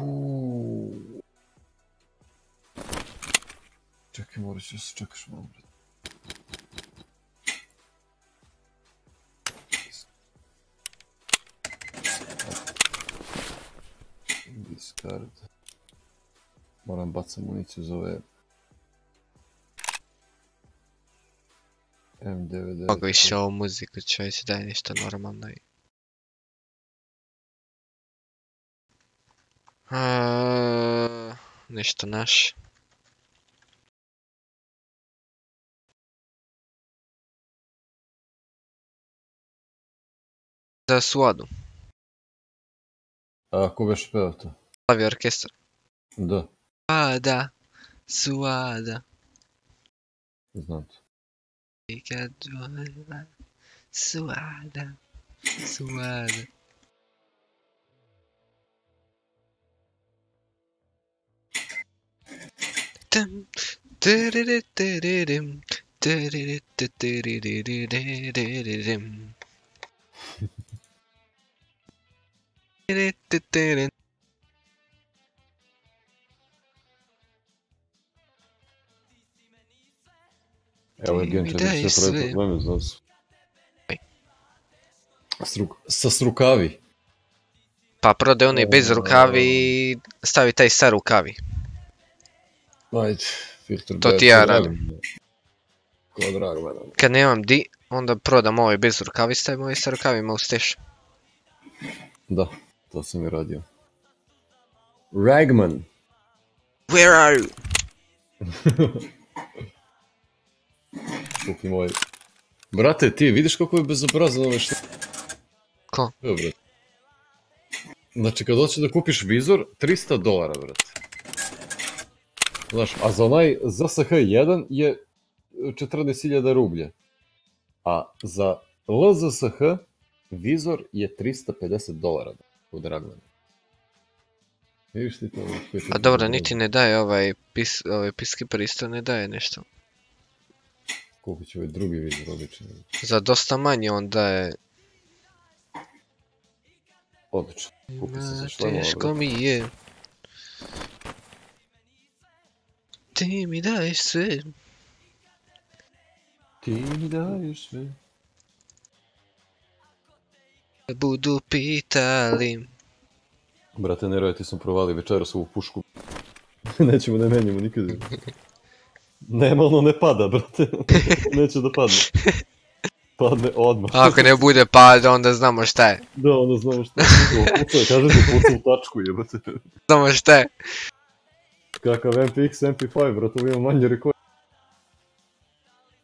Uuu. Čekaj, morat ću da se čekaš malo, brate. Discard. Moram bacam municiju za ove... M99. Mogu više ovu muziku, čovječe, daj nešto normalno. i- A, nešto naš. Za suadu. A ko beš peo to? Plavi orkestar. Da, Suada, suada. znam to. I kad dvojila, suada, suada. Evo je Ti Gen mi 4 daj sve pravi probleme za nas. Struk, sa strukavi. Pa prodaj onaj bez rukavi i stavi taj sa rukavi. Ajde, filter To ti ja radim. Ko drag mene. Kad nemam di, onda prodam ovaj bez rukavi, stavim ovaj sa rukavima u steš. Da, to sam i radio. Ragman. Where are you? Kupim ovaj. Brate, ti vidiš kako je bezobrazan ovaj što... Ko? Evo, brate. Znači, kad hoćeš da kupiš vizor, 300 dolara, brate. Znaš, a za onaj ZSH 1 je 14.000 rublje. A za LZSH vizor je 350 dolara u Dragmanu. Vidiš ti to? Pa dobro, niti ne daje ovaj pis, ovaj peacekeeper isto ne daje nešto. Kupit ću ovaj drugi vizor, običan. Za dosta manje on daje. Odlično. Kupit se za šlemova, Teško mi je. Ti mi daješ sve. Ti mi daješ sve. Budu pitali. Brate, ne ti sam provali večeras ovu pušku. Nećemo da menjamo nikad. Nema, ono ne pada, brate. Neće da padne. Padne odmah. Ako ne bude pad, onda znamo šta je. Da, onda znamo šta je. Pucao, kaže ti pucao u tačku, jebate. Znamo šta je. Kakav MPX, MP5, brate, ima manje rekord.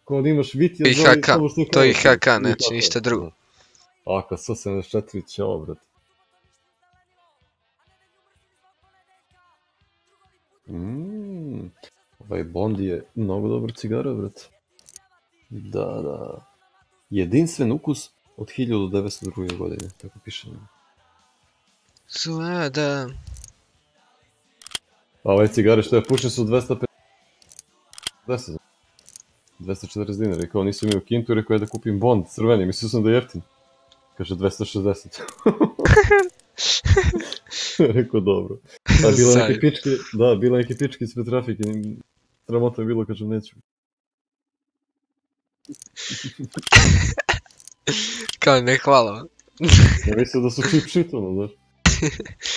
Kao da imaš vitija I HK, to i HK, znači ništa drugo. Aka, 174, ćao, brate. Mm, ovaj Bond je mnogo dobar cigara, brate. Da, da. Jedinstven ukus od 1902. godine, tako piše. Suada. A ove cigare što ja pušim su 250... 10, 240 dinara. I kao nisam imao kintu rekao je da kupim Bond crveni, mislio sam da je jeftin. Kaže 260. rekao dobro. A bilo neke Zajeb. pičke, da, bilo neke pičke ispred trafike. Sramota je bilo, kažem neću. Kao ne hvala vam. Ja mislio da su cheap shit, ono, znaš.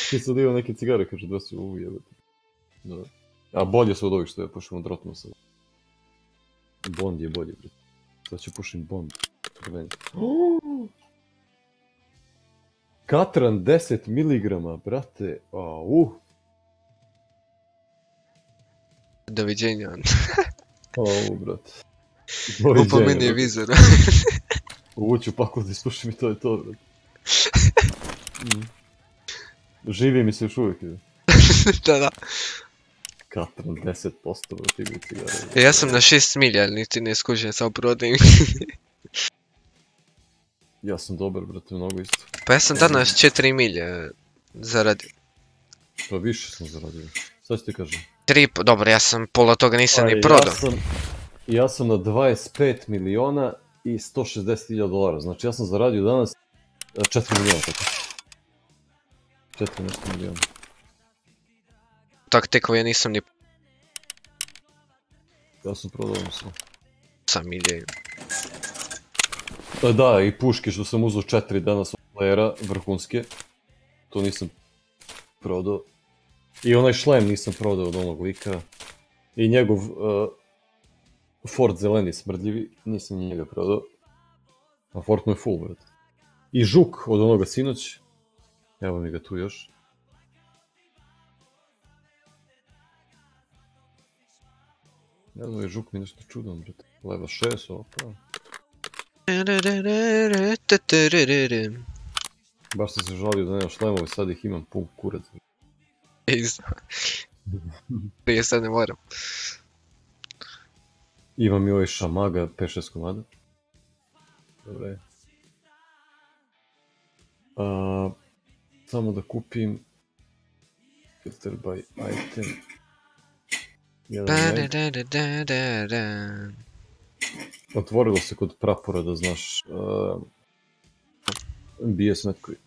Ti sad imao neke cigare, kaže 200, uuu jebate. Da. A bolje su od ovih što ja pušim od Rotmusa. Bond je bolje, bre. Sad ću pušim Bond. Katran 10 mg, brate. A, uh. Doviđenja. Au, brate. Upomeni je vizor. Uvuću paklu da ispušim i to je to, brate. Mm. Živi mi se još uvijek. je. da, da. Katran 10%, brate, igri cigare. E, ja sam na 6 milija, ali niti ne skužim, samo prodajem. Ja sam dobar, brate, mnogo isto. pa ja sam danas 4 milije zaradio. Pa više sam zaradio. Sad ću ti kažem. Tri, dobro, ja sam pola toga nisam Pa ni ja prodao. sam, ja sam na 25 miliona i 160 hiljada dolara. Znači ja sam zaradio danas e, 4 miliona. Tako. 4 nešto miliona. Tak tekove ja nisam ni Ja sam prodao ono sve. sa milije. E, Da, i puške što sam uzeo 4 danas od playera, vrhunske. To nisam prodao. I onaj šlem nisam prodao od onog lika. I njegov uh, Ford zeleni smrdljivi, nisam njega prodao. A Ford mu je full, brate. I žuk od onoga sinoć. Evo mi ga tu još. Ne znam, ovaj žuk mi je nešto čudan, brate. Leva 6, opa. Baš sam se žalio da nemam šlemove, sad ih imam pun kurac. Isto. Prije sad ne moram. Imam i ovaj šamaga, 5-6 komada. Dobro je. A, samo da kupim filter by item. Jedan mag. Da-da-da-da-da-da. Otvorilo se kod prapora da znaš uh, BS metkovi.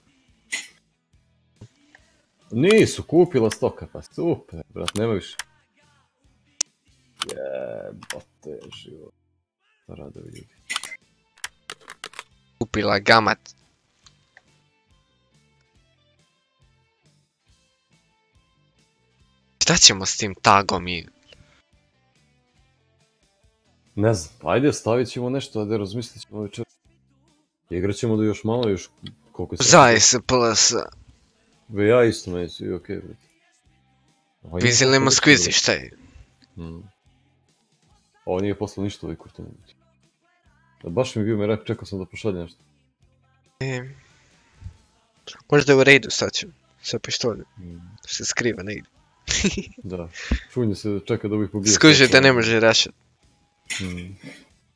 Nisu, kupila stoka, pa super, brat, nema više. Jebote, život. Šta rade ovi ljudi? Kupila gamat. Šta ćemo s tim tagom i... Ne znam, ajde stavit ćemo nešto, ajde razmislit ćemo večer. Igrat ćemo da još malo, još koliko se... Zaj se plus. Be, ja isto su i okej, nije Vizilimo poslao skvizi, šta je? brat. Mm. Ovo nije poslao ništa ovaj kurtinović. Da baš mi bio me rep, čekao sam da pošalje nešto. E, Možda je u redu sad ću. Sa pištoljem. Mm. Se skriva negdje. Da, šunje se čeka da uvijek pobije. Skuži da ne može rašat. Mm.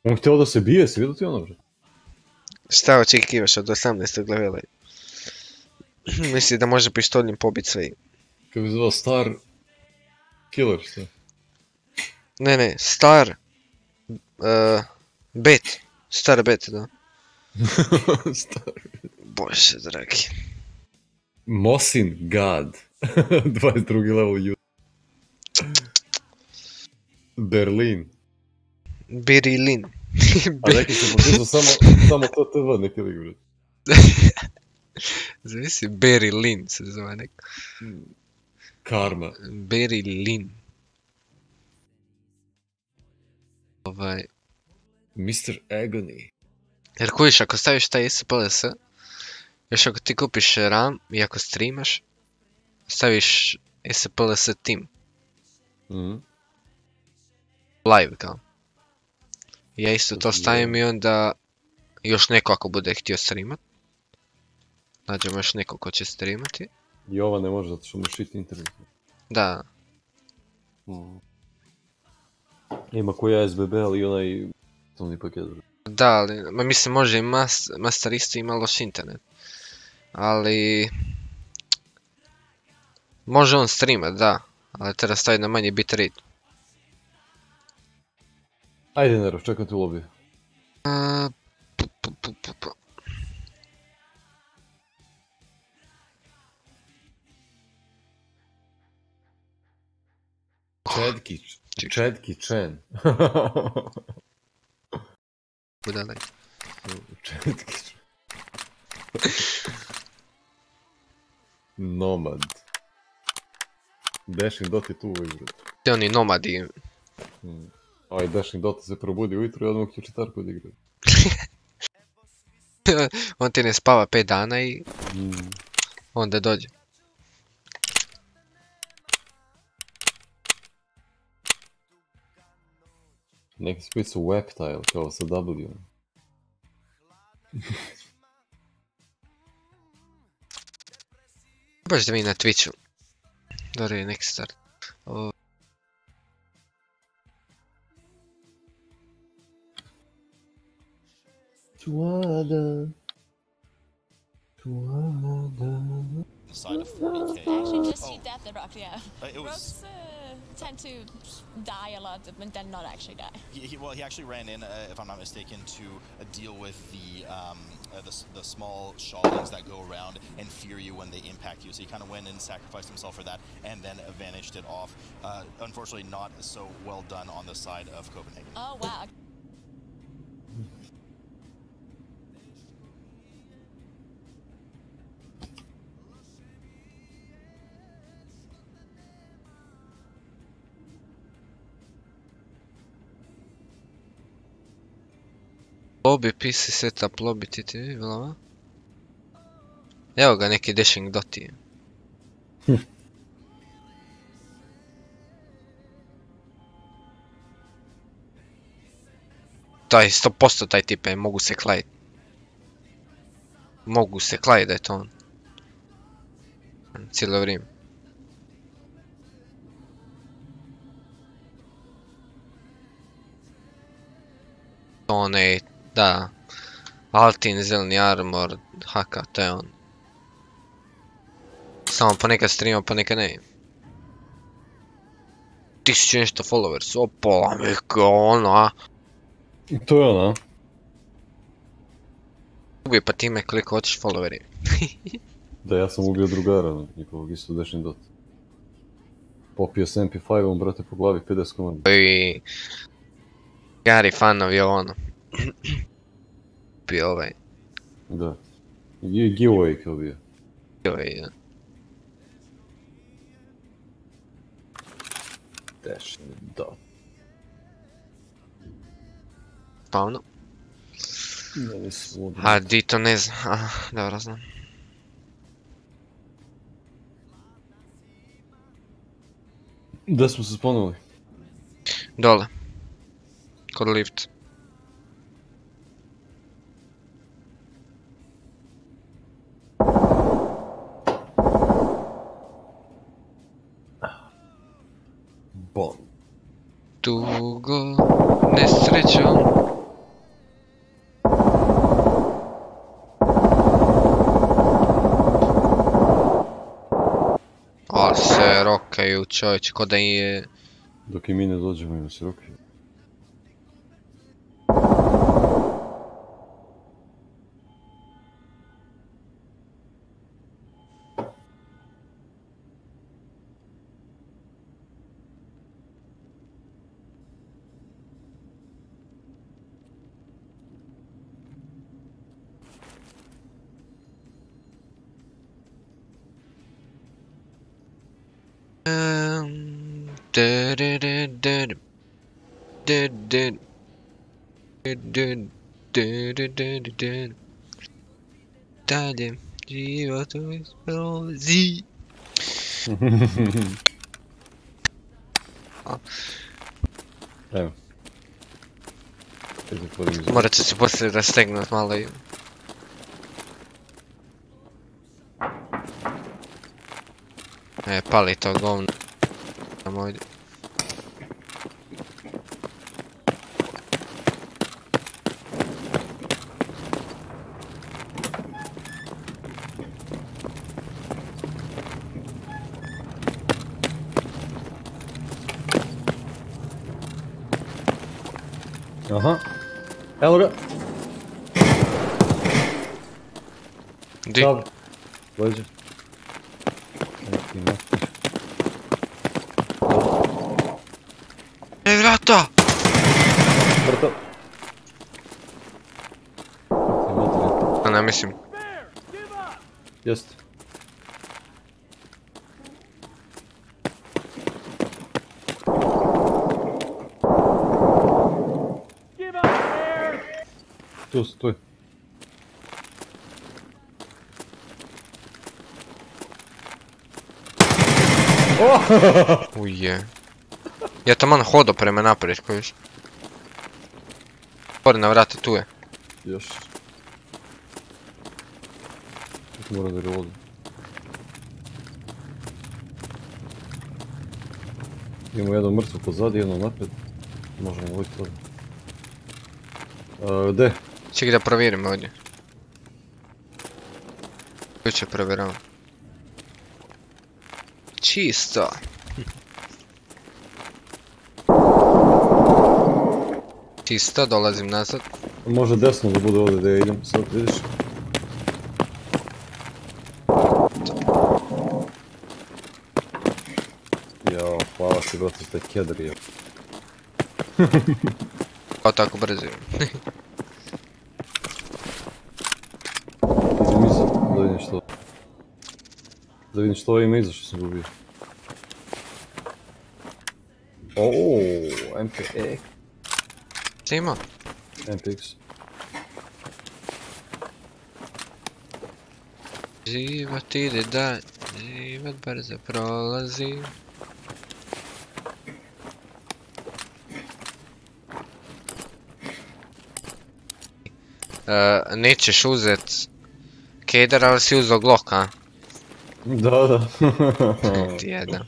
On htio da se bije, si vidio ti ono, brat? Šta očekivaš od 18. levela? Misli da može pištoljem pobit sve. Kako bi zvao Star Killer, šta? Ne, ne, star... Uh, bet. Star bet, da. Star. Bože, dragi. Mosin God. 22. level. Berlin. Berilin. A neki se potpisao samo, samo to TV neki lik, brat. Zavisi, Berilin se zove nek. Karma. Berilin. Ovaj, Mr. Agony. jer kojiš, ako staviš taj SPLS, još ako ti kupiš RAM i ako streamaš, staviš SPLS team, Mhm. live kao. Ja isto to sam stavim i onda još neko ako bude htio streamat. Nađemo još neko ko će streamati. I ova ne može zato što mu shit internet. Da, Mhm. Ima koji ASBB, ali i onaj... Osnovni paket, da, ali, ma mislim može i mas, Master isto ima loš internet. Ali... Može on streamat, da. Ali treba staviti na manji bitrate. Айде, Неров, чакам те лоби. А... Четки, четки, чен. Подадай. Четки, чен. Номад. Дешин доти ту играт. Те они номади. Hmm. Ovaj Dashing Dot se probudi ujutro i odmah će čitarku odigra. on ti ne spava 5 dana i Mm. onda dođe. Neki su pisao Webtile, kao sa W. Baš da mi na Twitchu. Dobro je next start. O, Tuada. Tuada. side of 40k. Actually, just shoot at the rock, yeah. Uh, it was- Rocks uh, tend to die a lot, but then not actually die. He, he, well, he actually ran in, uh, if I'm not mistaken, to uh, deal with the um, uh, the, the small shawlings that go around and fear you when they impact you. So he kind of went and sacrificed himself for that, and then vanished it off. Uh, unfortunately, not so well done on the side of Copenhagen. Oh wow. Lobby PC setup, lobby TTV, glava. Evo ga neki dashing doti. Taj 100% taj tip je, mogu se klajit. Mogu se klajit da je to on. Cijelo vrijeme. Onaj, da. Altin, zeleni armor, haka, to je on. Samo ponekad streama, ponekad ne. Tisuće nešto followers, o pola mi ono, a. I to je ona. Ubije pa time koliko hoćeš followeri. Da, ja sam ubio drugara, njihovog isto dešni dot. Popio s MP5-om, brate, po glavi 50 komada. I... Gari fanovi ono. Bio ovaj. Da. Gi- Giveaway kao bio. Ovaj, ja. Dešni dot. Spavno. A di to ne znam. Aha, dobro znam. Gdje smo se sponuli? Dole. Kod lift. Bon. Dugo nesrećom. A se rokaju čovječ, ko da je... Dok i mi ne dođemo ima se ruke. Život u eksplozi. Evo. Kaj zatvorim iz... Morat će se poslije rastegnut malo i... E, pali to govno. Tamo. Evo ga. Di? Dobro. Dođe. Neki napiš. E, vrata! Brto. A ne mislim. Jest. Tu, stój. Uje. Ja taman hodo prema naprijed, kojiš. Otvori na vrata, tu je. Još. Mora da reloadi. Imamo jedno mrtvo pozadi, jedno napred. Možemo voditi to. Uh, gde? Čekaj da provjerim ovdje. Ključe provjeravam. Čisto. Čisto, dolazim nazad. Može desno da bude ovdje gdje ja idem, sad vidiš. Jao, hvala ti brate, kedar je. Kao tako brzo. Iđi mi sad, da vidim što. Da vidim što ima iza što sam gubio. Oooo, MPX. Šta ima? MPX. Život ide dalje, život brzo prolazi. E, nećeš uzet Keder, ali si uzeo Glock, a? Da, da. Ti jedan.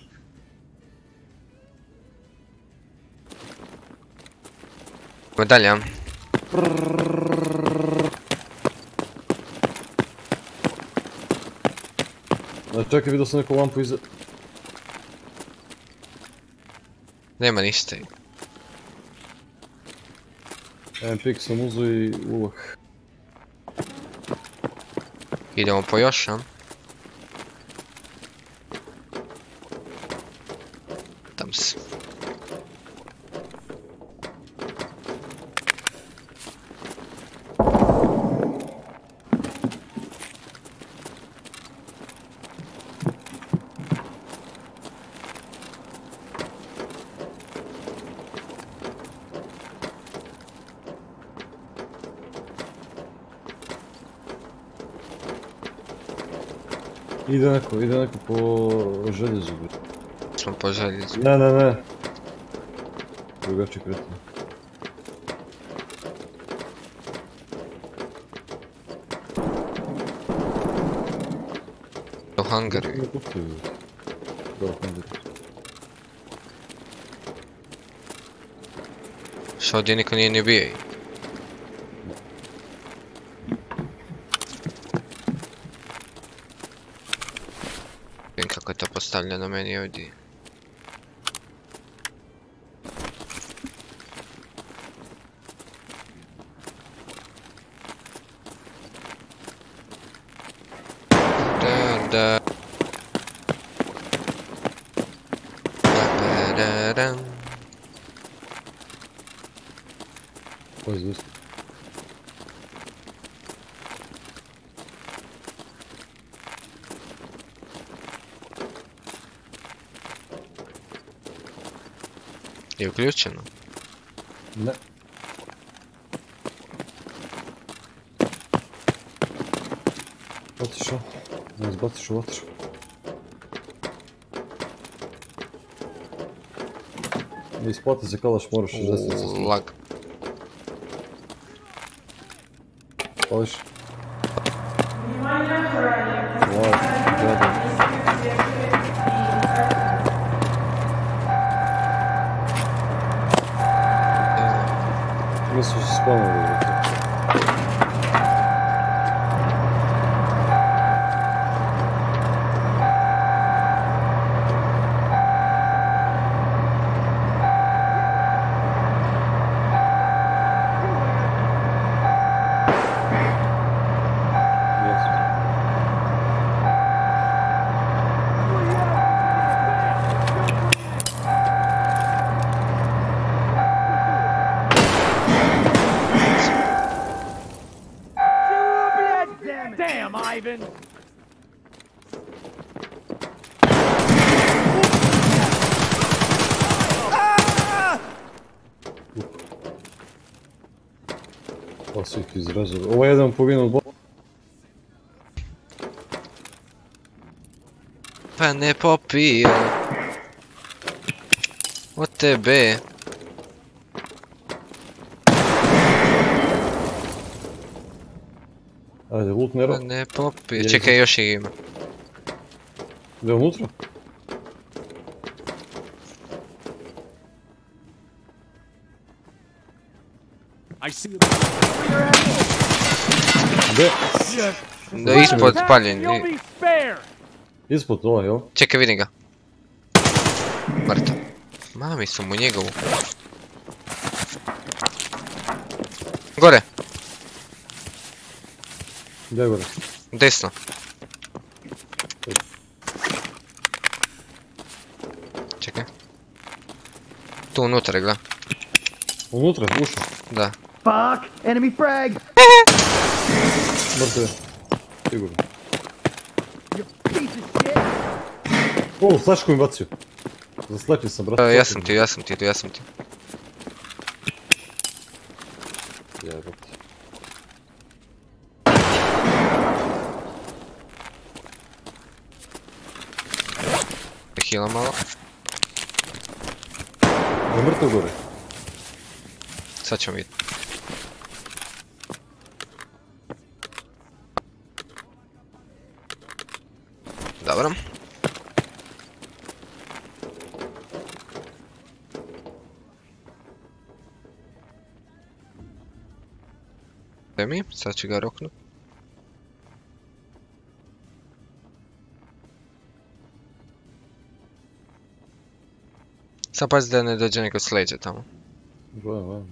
Idemo dalje, a? A čekaj, vidio sam neku lampu iza... Nema ništa. Jedan pik sam uzu i. Idemo po još, a? Tam se. Ide neko, ide neko po željezu. Smo po željezu. Ne, ne, ne. Hangaru. Ne kupuju. Da, u hangaru. Što ovdje niko nije ni bio. Kako je to postavljeno включено? Да. Wat is zo? Dat is wat is wat. Не спати за калаш можеш засвітити. Лак. Калаш. Izrezali. Ovo je jedan poginuo bo... Pa ne popio. Od tebe. Ajde, loot Nero. Pa ne popio. Čekaj, još ih ima. Ide unutra? Gdje? Da ispod paljen. You'll be spared! Ispod toga, jel? Čekaj, vidim ga. Mrtav. Mami su mu njegovu. Gore, Gdje je gore? desno. Čekaj. Tu unutra, gledaj. Unutra, ušao. Da. Fuck! Enemy frag! Mrtve. Sigurno. Piece of shit! O, flašku mi bacio. Zaslepio sam, brate. E, ja sam ti, ja sam ti, ja sam ti. Jebote. Hila malo. Je saçı garoklu. Zapłać dany do dziennego slajdzie tam. Wow, wow,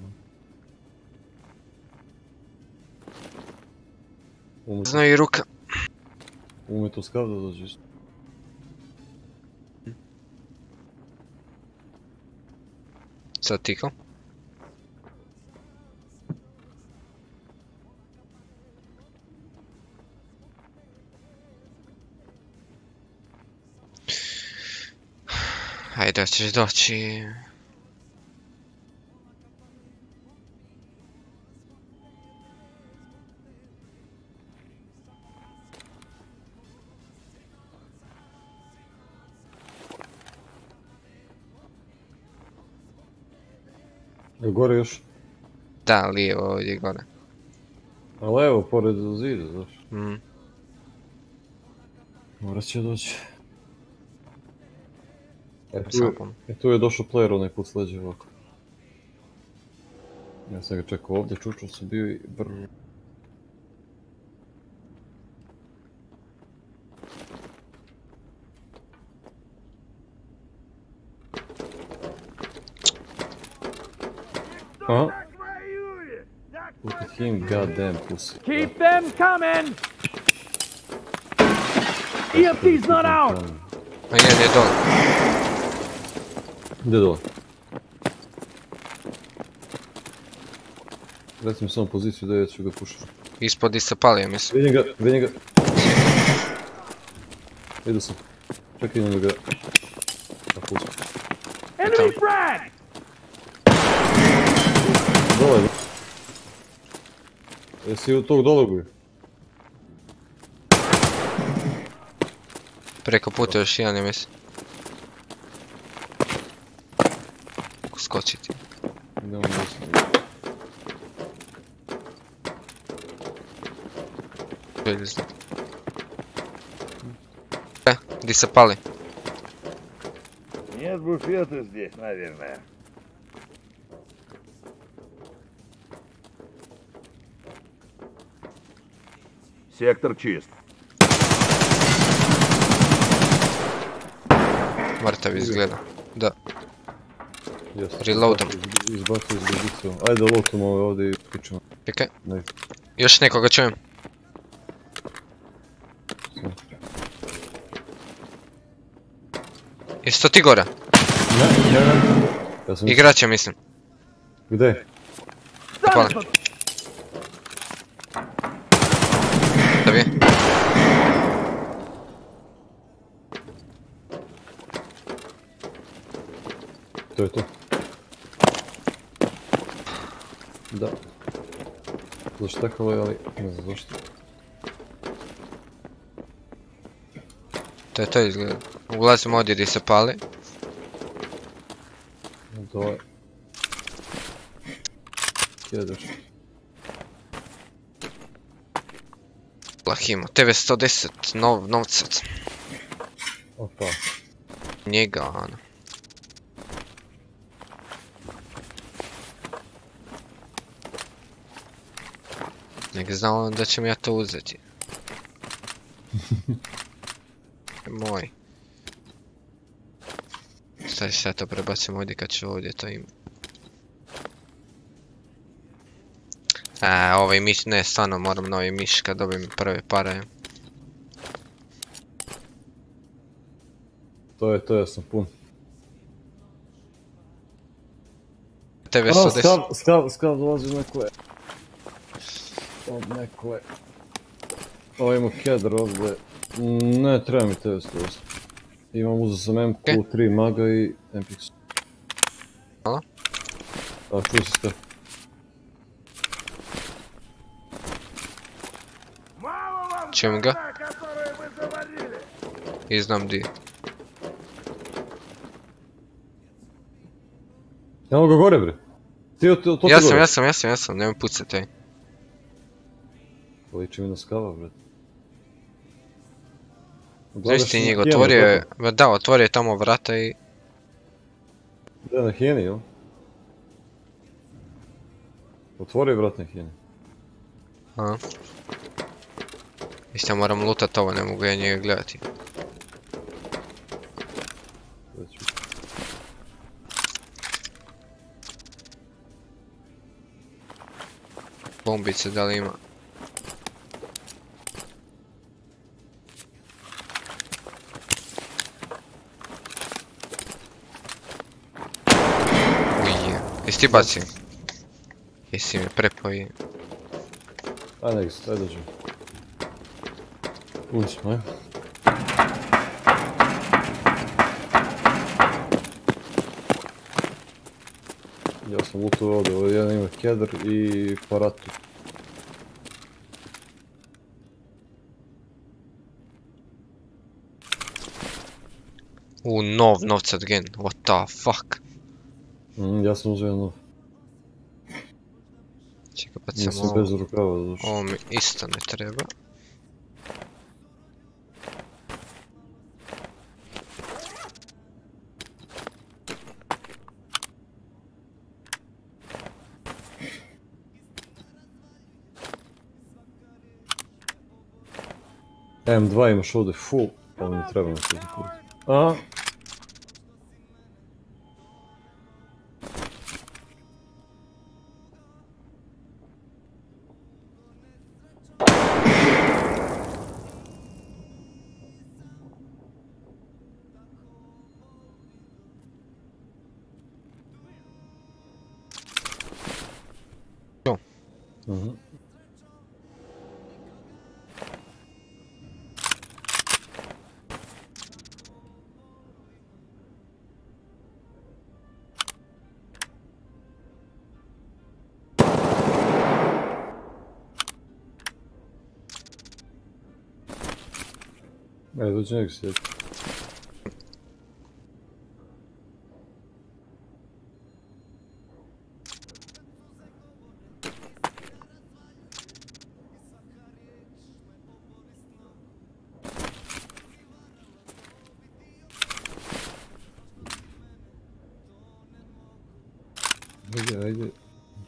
wow. No i ruka. Umie to skawda dożyć. Co, Ajde, da ćeš doći. Je gore još? Da, lijevo ovdje gore. Ali evo, pored zida, znaš. Mm. E tu, e tu je došao player onaj put sleđe ovako. Ja sam ga čekao ovdje, čučao sam bio i brr. Aha. Look at him, goddamn pussy. Keep them coming! EMP's not out! A jedan je dole. Gdje dole? Reci mi samo poziciju da ja ću ga pušati. Ispod di se palio, mislim. Vidim ga, vidim ga. Idu sam. Čekaj idem da ga... Da pustim. Enemy frag! Dole, da. Jesi u tog dole bio? Preko puta još jedan, ja mislim. присыпалы. Нет буфета здесь, наверное. Сектор чист. Марта без гляда. Да. Релоудом. Ай да локтом, овде включено. Яке? Još nekoga čujem. Jesi to ti gore? Ne, ne, ne. Ja sam... Igrače mislim. Gdje? Hvala. Da bi. To je to. Da. Zaštekalo je, ali ne znam zašto. To je to izgleda. Ulazimo ovdje gdje se pali. Dole. Kjedeš. Lahimo. TV 110. Nov, novcat. Opa. Njega, ano. Nek znao da ćem ja to uzeti. Moj sad šta to prebacimo ovdje kad ću ovdje to ima. A, ovaj miš, ne, stvarno moram novi miš kad dobijem prve pare. To je, to ja sam pun. Tebe ono, su deset... Skav, skav, skav dolazi nekle. Od ono, nekle. Ovo ima kedar ovdje. Ne, treba mi tebe 108. Имам уз за мен Q3 мага и MPX. А? Да, чуй се сте. Чем га? И знам ди. Няма го горе, бре. Ти от, от, от, от, от, от, от, от, от, от, от, от, от, bre. Znaš ti njega, otvorio je, da, otvorio je tamo vrata i... Da, na hijeni, jel? Otvori vrat na hijeni. A. Isto moram lutat ovo, ne mogu ja njega gledati. Bombice da li ima? Ti bacim. Jesi mi prepoji. Ajde, nek se, ajde dođe. Uđi smo, ajde. Ja sam lutao ovdje, ovdje jedan ima kedr i paratu. U, nov, novcat again. What the fuck? Mm, ja zdążyłem, no. Ciekawe Nie jestem bez co rukała już. o mi istany треба. М2 им шоуды, фу, он не треба на А, Ajde, dođe nek sjeti. Ajde, ajde.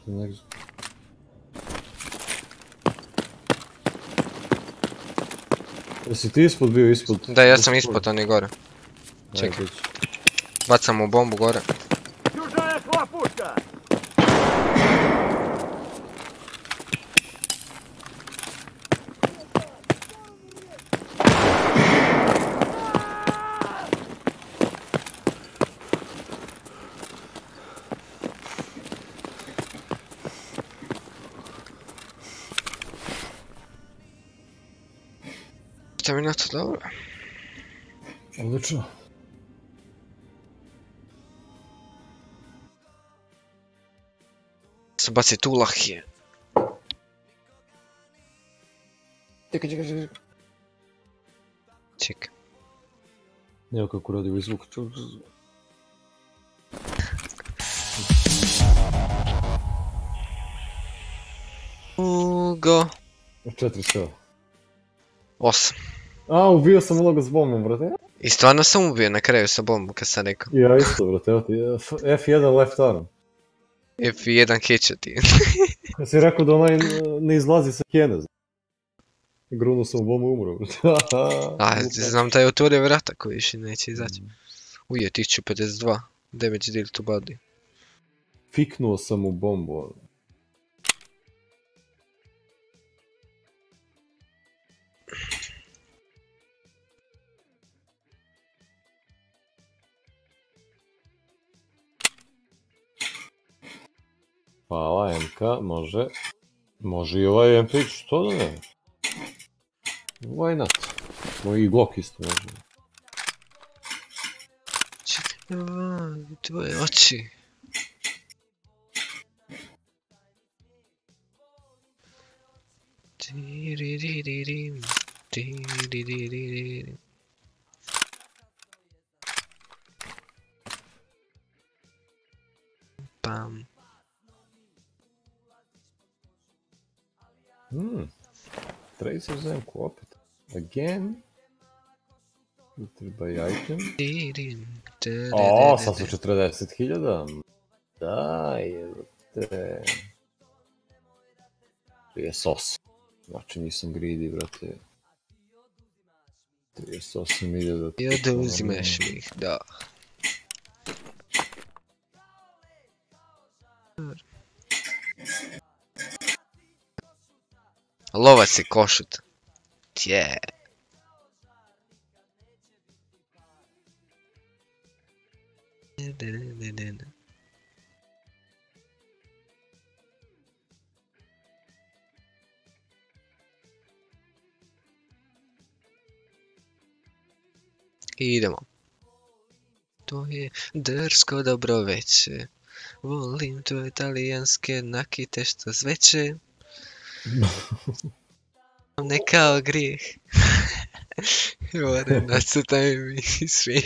To nek... Jesi ti ispod bio ispod? Da, ja sam ispod, on je gore. Čekaj. Bacam mu bombu gore. Šta mi na to dobro? Odlično. Se baci tu lahije. Čekaj, čekaj, čekaj. Čekaj. Evo kako radi ovaj zvuk. Ču- Ugo. Četiri seo. Osam. A, ubio sam mnogo s bombom, brate. I stvarno sam ubio na kraju sa bombom kad sam rekao. Ja isto, brate, evo ti. F- F1 left arm. F1 keća ti. Ja si rekao da onaj ne izlazi sa kjene. Grunuo sam u bombu i umro, brate. A, znam da je otvorio vrata koji više neće izaći. Uje, 1052. Damage deal to body. Fiknuo sam u bombu. Ono. Hvala, MK, može. Može i ovaj MP, što da ne? Why not? Moj Glock isto može. Čekaj, tvoje oči. Tiriririm, tiriririm. Pam. Hmm. Tracer zemku opet. Again. Filter by item. O, sad su 40.000. Da, jebote. Je sos. Znači nisam greedy, brate. 38.000. I oduzimaš mi ih, da. Lovac je košut. Tje. I idemo. To je drsko dobro veće. Volim tvoje italijanske nakite što zveće. Ne kao grijeh. More nacrtaj mi smijeh.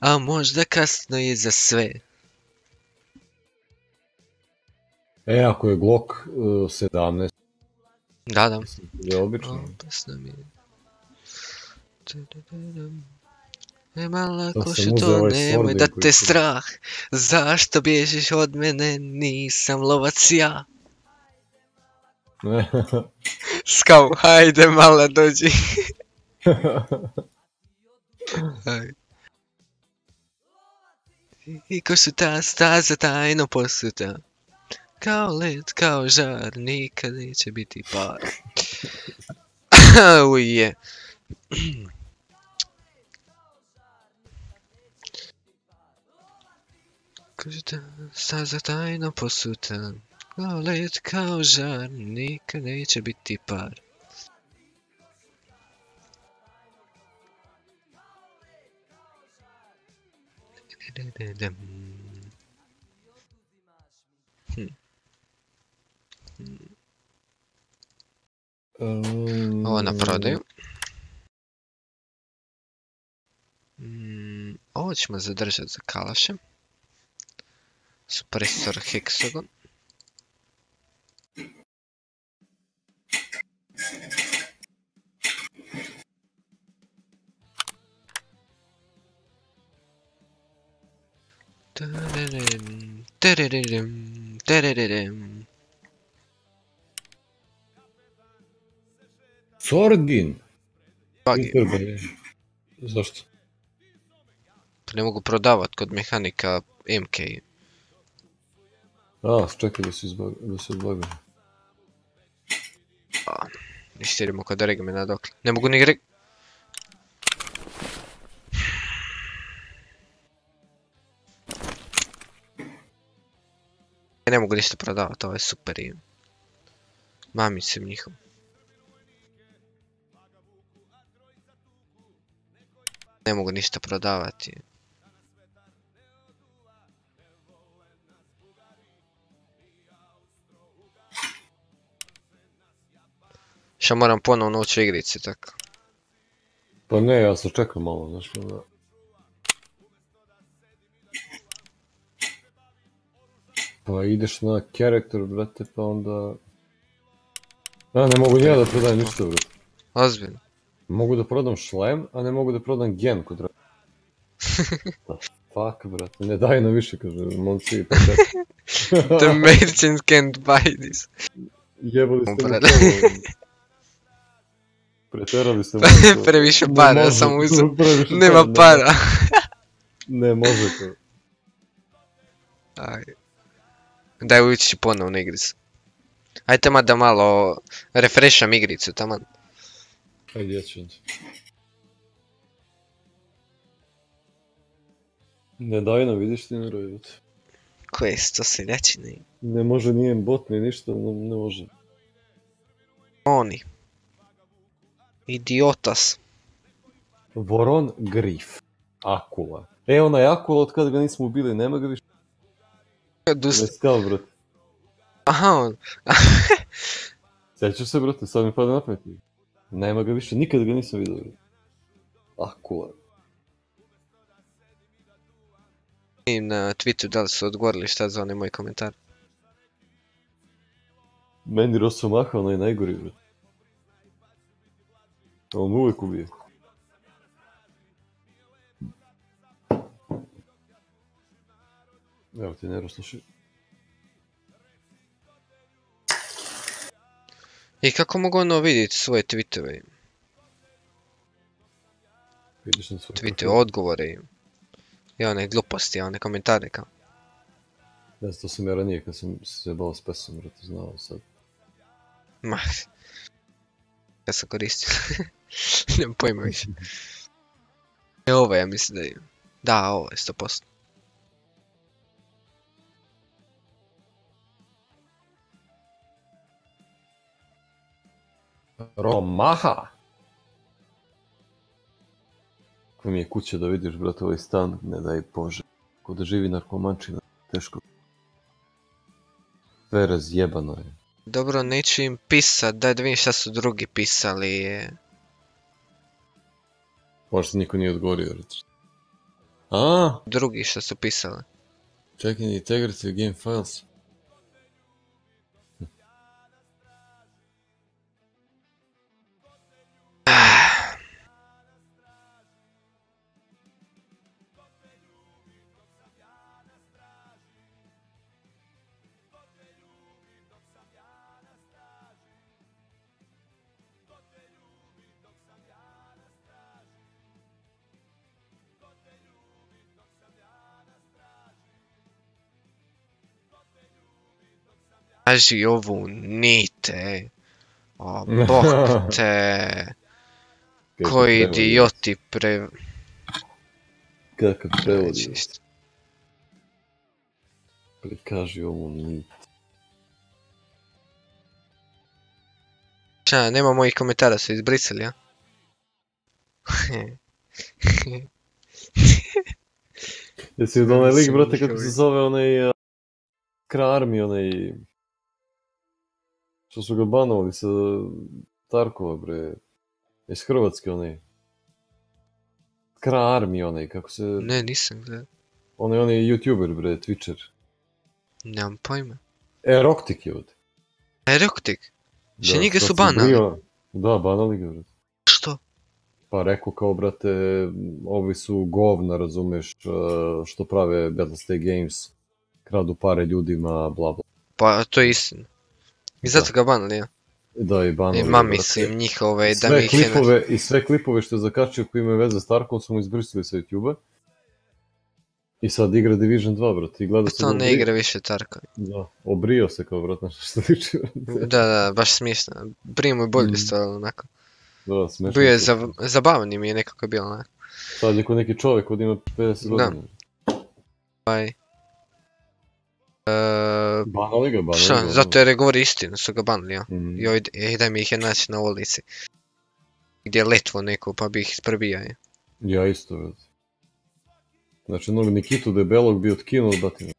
A možda kasno je za sve. E, ako je Glock uh, 17, Da, da. je obično. Opasno mi je. Nema lako što ovaj nemoj da te strah. Zašto bježiš od mene, nisam lovac ja. Skau, hajde mala dođi. I ko su ta staza tajno posuta. Kao led, kao žar, nikad neće biti par. Uje. Kaže ta staza tajno posuta. Kao led, kao žar, nikad neće biti par. Hm. Um, Ovo na prodaju. Mm, ovo ćemo zadržati za kalaše. Supresor hexagon. Tararem, Защо? Поне му продават код механика MK. A, čekaj da se izbag... da se odbagam. Ništa idemo kod regimena dokle. Ne mogu ni reg... Ne mogu ništa prodavat, ovo je super im. Mamicem njihov. Ne mogu ništa prodavati. Šta moram ponovno ući u igrice, tako. Pa ne, ja sam čekao malo, znaš, onda... Pa ideš na character, brate, pa onda... A, ne mogu ni ja da prodajem ništa, brate. Ozbiljno. Mogu da prodam šlem, a ne mogu da prodam gen kod Da, Fuck, brate, ne daj nam više, kaže, momci, pa The merchant can't buy this. Jebali ste mi. Preterali ste. Previše para, može, sam previše Nema ne para. Ne može to. Aj. Daj ući ponovno u igricu. Ajde ma da malo refresham igricu, taman. Ajde, ja ću. Ne daj nam, vidiš ti ne rojut. Koje su to seljačine? Ne može nije bot ni ništa, ne, ne može. Oni. Idiotas. Voron Grif. Akula. E, onaj Akula, od kada ga nismo ubili, nema ga više. Dus... Ne skal, brate. Aha, on. Sjećaš se, brate, sad mi pada na pamet. Nema ga više, nikad ga nisam vidio. Akula. Na Twitteru da li su odgovorili šta za onaj moj komentar. Meni Rosomaha, onaj najgori, brate. On uvijek ubije. Evo ti Nero, slušaj. I kako mogu ono vidjeti svoje tweetove? Vidiš na svoj Tweete, profil. odgovore im. I one gluposti, one komentare kao. Ne znam, to sam ja ranije kad sam se bao s pesom, brate, znao sad. Ma, ja sam koristio. Nemam pojma više. E, ovo ja mislim da je. Da, ovo je 100%. Romaha! Kako mi je kuća da vidiš, brate, ovaj stan, ne daj Bože. Ko da živi narkomančina, teško. Sve razjebano je. Dobro, neću im pisat, daj da vidim šta su drugi pisali. Možda niko nije odgovorio. A, Drugi što su pisali. checking integrity game files. Kaži ovu nite. O, bok te. Kako Koji prevodi? idioti pre... Kakav prevod je? Čisto. Prikaži ovu nit. Šta, nema mojih komentara, su izbrisali, a? Jesi vidio onaj lik, brate, kako se zove onaj... Uh, Kra Army, onaj... Što su ga banovali sa Tarkova, bre. Iz Hrvatske, onaj. Kra Army, onaj, kako se... Ne, nisam gledao. Onaj, onaj youtuber, bre, twitcher. Nemam pojma. Eroktik je ovdje. Eroktik? Še njega sad su banali? brio- Da, banali ga, brate. Što? Pa rekao kao, brate, ovi su govna, razumeš, uh, što prave Battlestate Games, kradu pare ljudima, bla bla. Pa, to je istina. I zato ga banali, ja? Da, i banali. I mami su im njihove, da mi klipove, I sve klipove što je zakačio koji imaju veze s Tarkom su mu izbrisali sa YouTube-a. I sad igra Division 2, brate, i gleda se To ne obri- igra više Tarko. Da, obrio se kao, brate, nešto što liči. Da, da, baš smiješno. Prije mu je bolje Mm. stvarno, onako. Da, smešno. Bio je zav... zabavan mi je nekako bilo, onako. Sad je ko neki čovjek od ima 50 Da. godina. Ovaj... E, Banali ga, banali Šta, zato jer je govori istinu, su ga banili, ja. Mhm. I ovaj, e, da mi ih je naći na ulici. Gdje je letvo neko, pa bi ih je. Ja isto, brate. Znači, onog Nikitu debelog bi otkinuo od batina.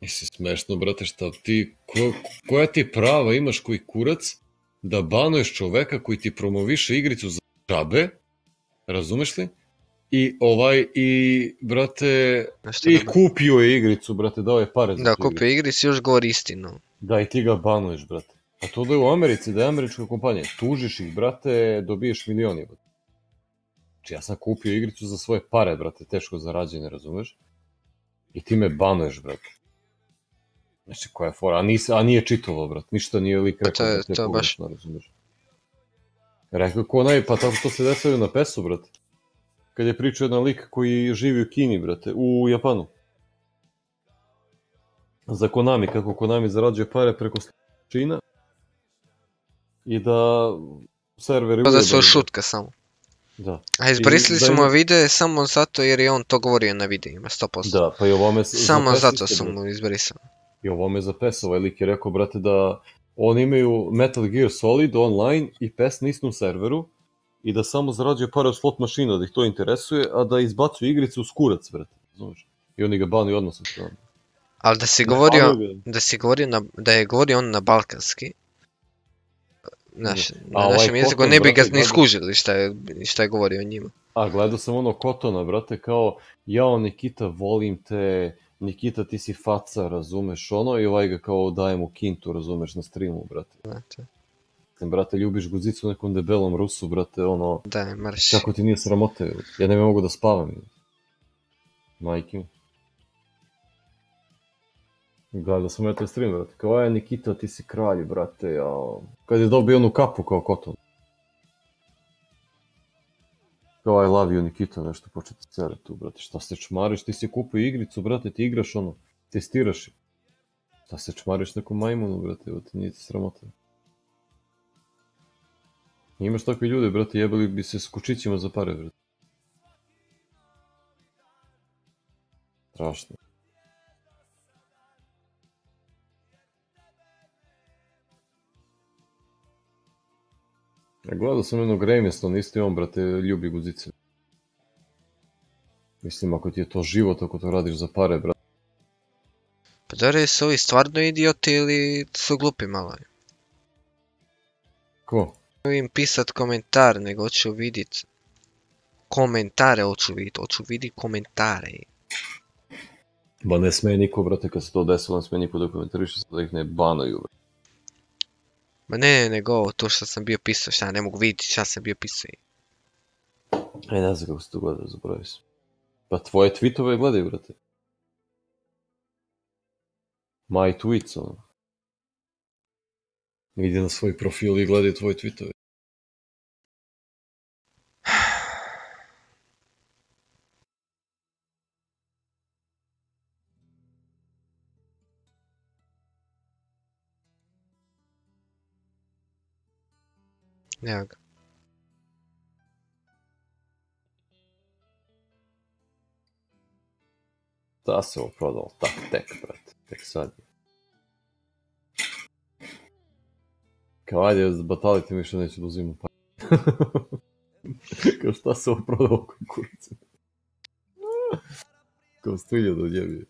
Mislim, smešno, brate, šta ti, ko, koja ti prava imaš koji kurac da banuješ čoveka koji ti promoviše igricu za džabe, razumeš li? I ovaj, i, brate, Nešto i dobro. kupio je igricu, brate, dao je pare za Da, kupio igricu. i još govori istinu. Da, i ti ga banuješ, brate. A to da je u Americi, da je američka kompanija. Tužiš ih, brate, dobiješ milioni. Brate. Znači, ja sam kupio igricu za svoje pare, brate, teško zarađene, razumeš? I ti me banuješ, brate. Znači, koja je fora? A, nis, a nije čitovo, brate. Ništa nije lik Pa rekao. to je- to je baš- razumeš? Rekao ko naj, pa tako to se desilo i na PES-u, brate. Kad je pričao jedan lik koji živi u Kini, brate, u Japanu. Za Konami, kako Konami zarađuje pare preko Čina. I da serveri Pa da su šutka samo. Da. A izbrisali I su da mu ima- videe samo zato jer je on to govorio na videima, 100%. Da, pa i ovome... Samo za zato brate. mu izbrisali. I ovome za PES, ovaj lik je rekao, brate, da oni imaju Metal Gear Solid online i PES na istom serveru i da samo zarađuje pare od slot mašina, da ih to interesuje, a da izbacuju igrice u skurac, brate, znaš. I oni ga banu odmah sa strane. Ali da si govorio, da si govorio na, da je govorio on na balkanski, naš, A na ovaj našem jeziku ne bi ga brate, ni skužili šta je, šta je govorio o njima. A, gledao sam ono Kotona, brate, kao, jao Nikita, volim te, Nikita, ti si faca, razumeš ono, i ovaj ga kao daje mu kintu, razumeš, na streamu, brate. Znate. Mislim, brate, ljubiš guzicu nekom debelom Rusu, brate, ono, Da, marš. kako ti nije sramote, ja ne mogu da spavam. Majke mi. Gledao sam ja taj stream, brate, kao, je Nikita, ti si kralj, brate, jao. Kad je dobio onu kapu kao Koton. Kao I love you Nikita, nešto početi cere tu, brate. Šta se čmariš, ti si kupio igricu, brate, ti igraš ono, testiraš je. Šta se čmariš nekom majmunu, brate, evo ti nije ti sramota. Imaš takvi ljude, brate, jebali bi se s kučićima za pare, brate. Strašno. Ja gledao sam jednog Remeston, isti on, brate, ljubi guzice. Mislim, ako ti je to život, ako to radiš za pare, brate. Pa dobro, jesu ovi stvarno idioti ili su glupi malo? Ko? Im pisat komentar, nego hoću vidit komentare, hoću vidit, hoću vidit komentare. Ba ne smije niko, brate, kad se to desilo, ne smije niko da komentariše, sad da ih ne banuju, brate. Ma ne, nego ovo, to što sam bio pisao, šta ne mogu vidjeti šta sam bio pisao. E, ne znam kako se to gleda, zaboravio sam. Pa tvoje tweetove gledaj, brate. My tweets, ono. Ide na svoj profil i gledaj tvoje tweetove. Evo ga. Da se ovo prodalo, tak, tek, brate, tek sad. Kao ajde, bataliti mi više neću da uzimam pa. Kao šta se ovo prodalo konkurenciju? Kao stilja do djevi.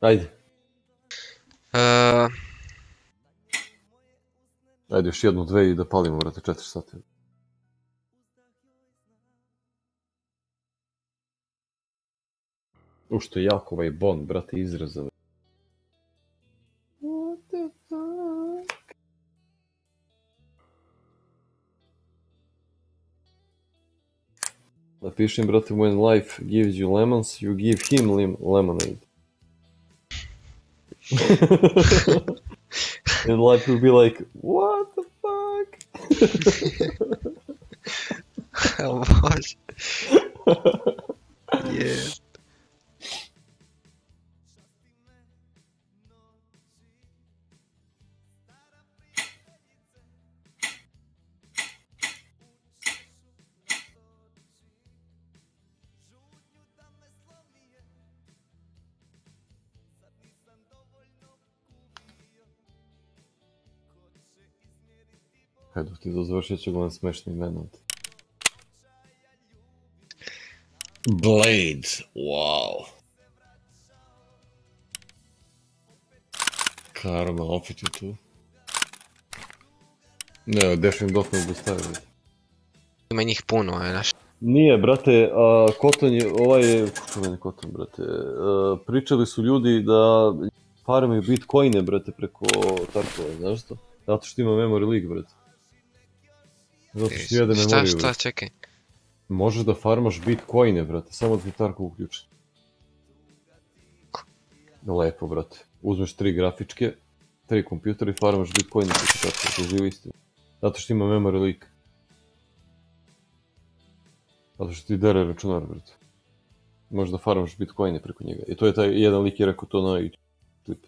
Ajde. Uh, Ajde još jednu, dve i da palimo, brate, četiri sata. U što je jako ovaj Bond, brate, izrazove. Napišem, brate, when life gives you lemons, you give him lim lemonade. and life would be like, what the fuck? Evo može. Je. Kaj dok ti to završit ću gledam smešni imenom. Blades, wow. Karma, opet je tu. Ne, definitivno dok ne stavili. Ima njih puno, je, znaš. Nije, brate, a, Koton je, ovaj je, kako meni Koton, brate, a, pričali su ljudi da farmaju bitcoine, brate, preko Tarkova, znaš to? Zato što ima memory leak, brate. Zato što jede Šta, memoriju, šta, brate. čekaj. Možeš da farmaš bitcoine, brate, samo da ti Tarkov uključi. Lepo, brate. Uzmeš tri grafičke, tri kompjutora i farmaš bitcoine preko Tarkova, to istina. Zato što ima memory leak. Zato što ti dere računar, brate. Možeš da farmaš bitcoine preko njega. I to je taj jedan lik je rekao to na YouTube klip.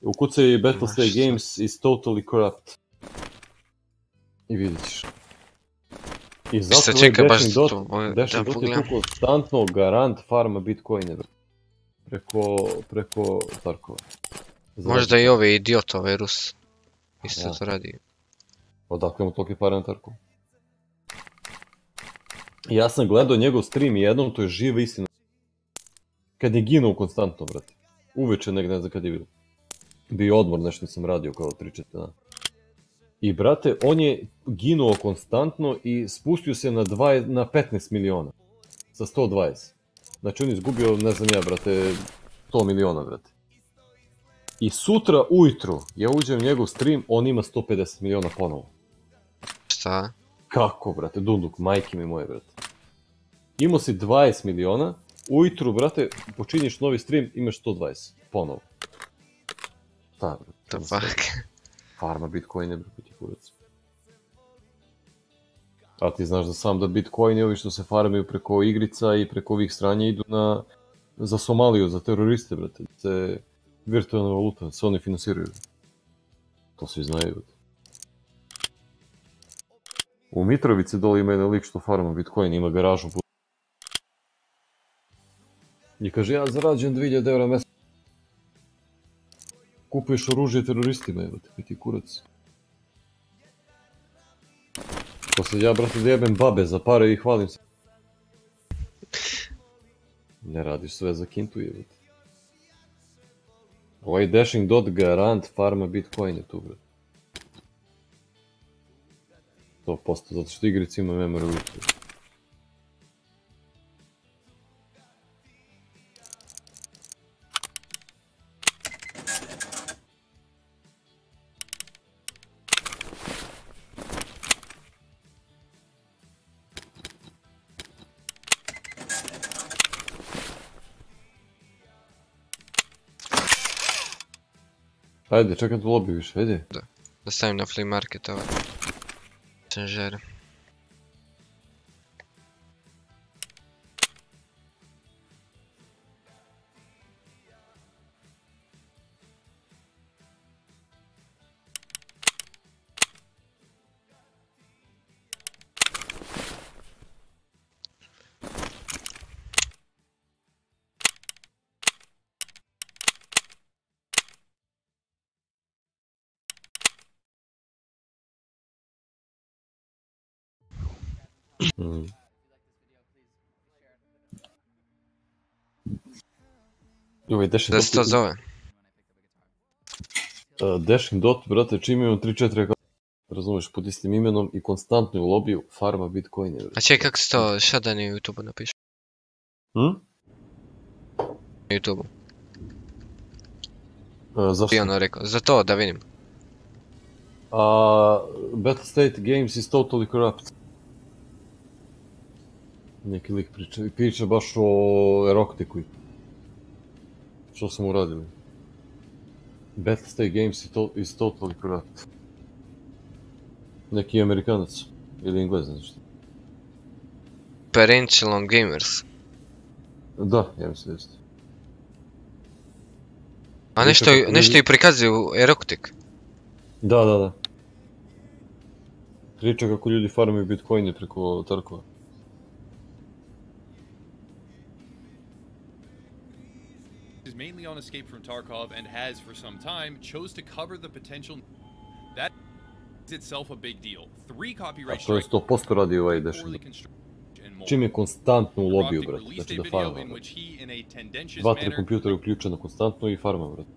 Ukucaj Battlestate Games is totally corrupt. I vidjet ćeš. I zato ovaj čekaj, baš Dot, to, Dashing da Dot je tu konstantno garant farma bitcoine. Preko, preko Tarkova. Možda i ove idiot, ovaj Rus. Isto to radi. Odakle mu toliki pare na Tarkovu? Ja sam gledao njegov stream jednom, to je živa istina. Kad je ginuo konstantno, brate. Uveče negdje, ne znam kad je bilo. Bio odmor, nešto nisam radio kao 3-4 dana. I brate, on je ginuo konstantno i spustio se na, 20, na 15 miliona. Sa 120. Znači on je izgubio, ne znam ja, brate, 100 miliona, brate. I sutra ujutro, ja uđem u njegov stream, on ima 150 miliona ponovo. Šta? Kako, brate, Dunduk, majke mi moje, brate. Imao si 20 miliona, ujutru, brate, počinješ novi stream, imaš 120, ponovo. Da, brate. The fuck? Farma Bitcoine, brate, ti kurac. A ti znaš da sam da Bitcoini, ovi što se farmaju preko igrica i preko ovih stranja idu na, za Somaliju, za teroriste, brate. Se virtualna valuta, se oni finansiraju. To svi znaju. U Mitrovici dole ima jedan lik što farma Bitcoin, ima garažu. I kaže, ja zarađujem 2000 eura mjesečno. Kupuješ oružje teroristima, evo te, ti kurac. Poslije ja, brate, da jebem babe za pare i hvalim se. Ne radiš sve za kintu, jebate. Ovaj dashing dot garant farma Bitcoin je tu, brate. 100%, zato što igrica ima memory Ajde, čekam tu lobby više, ajde. Da. Da stavim na flea market ovaj. Sanžere. Mm. Ovaj Dashing Da se to Dot- zove? Uh, Dashing Dot, brate, čim imam 3-4 akaunt, razumeš, pod istim imenom i konstantno u lobiju farma Bitcoin. je, A čekaj, kako se to, šta da na YouTube napiše? Hm? Na YouTube. Uh, zašto? Bi ono rekao, za to da vidim. A Battlestate Games is totally corrupt. Neki lik priča, priča baš o Eroktiku. Što smo uradili. Battlestate Games is, to, is totally corrupt. Neki Amerikanac. Ili Englez, ne. Perenchilon Gamers. Da, ja mislim da jeste. A nešto, nešto i prikazuju Eroktik. Da, da, da. Priča kako ljudi farmaju bitcoine preko Tarkova. Is mainly on escape from Tarkov and has for some time, chose to cover the potential. That is itself a big deal. Three A copyright to je strikes 100% radi ovaj Dashing Dot. Čim je konstantno u lobiju, brate, znači da farma, brate. which he, in a tendentious Dva, tri manner, kompjutera uključeno konstantno i farma, brate.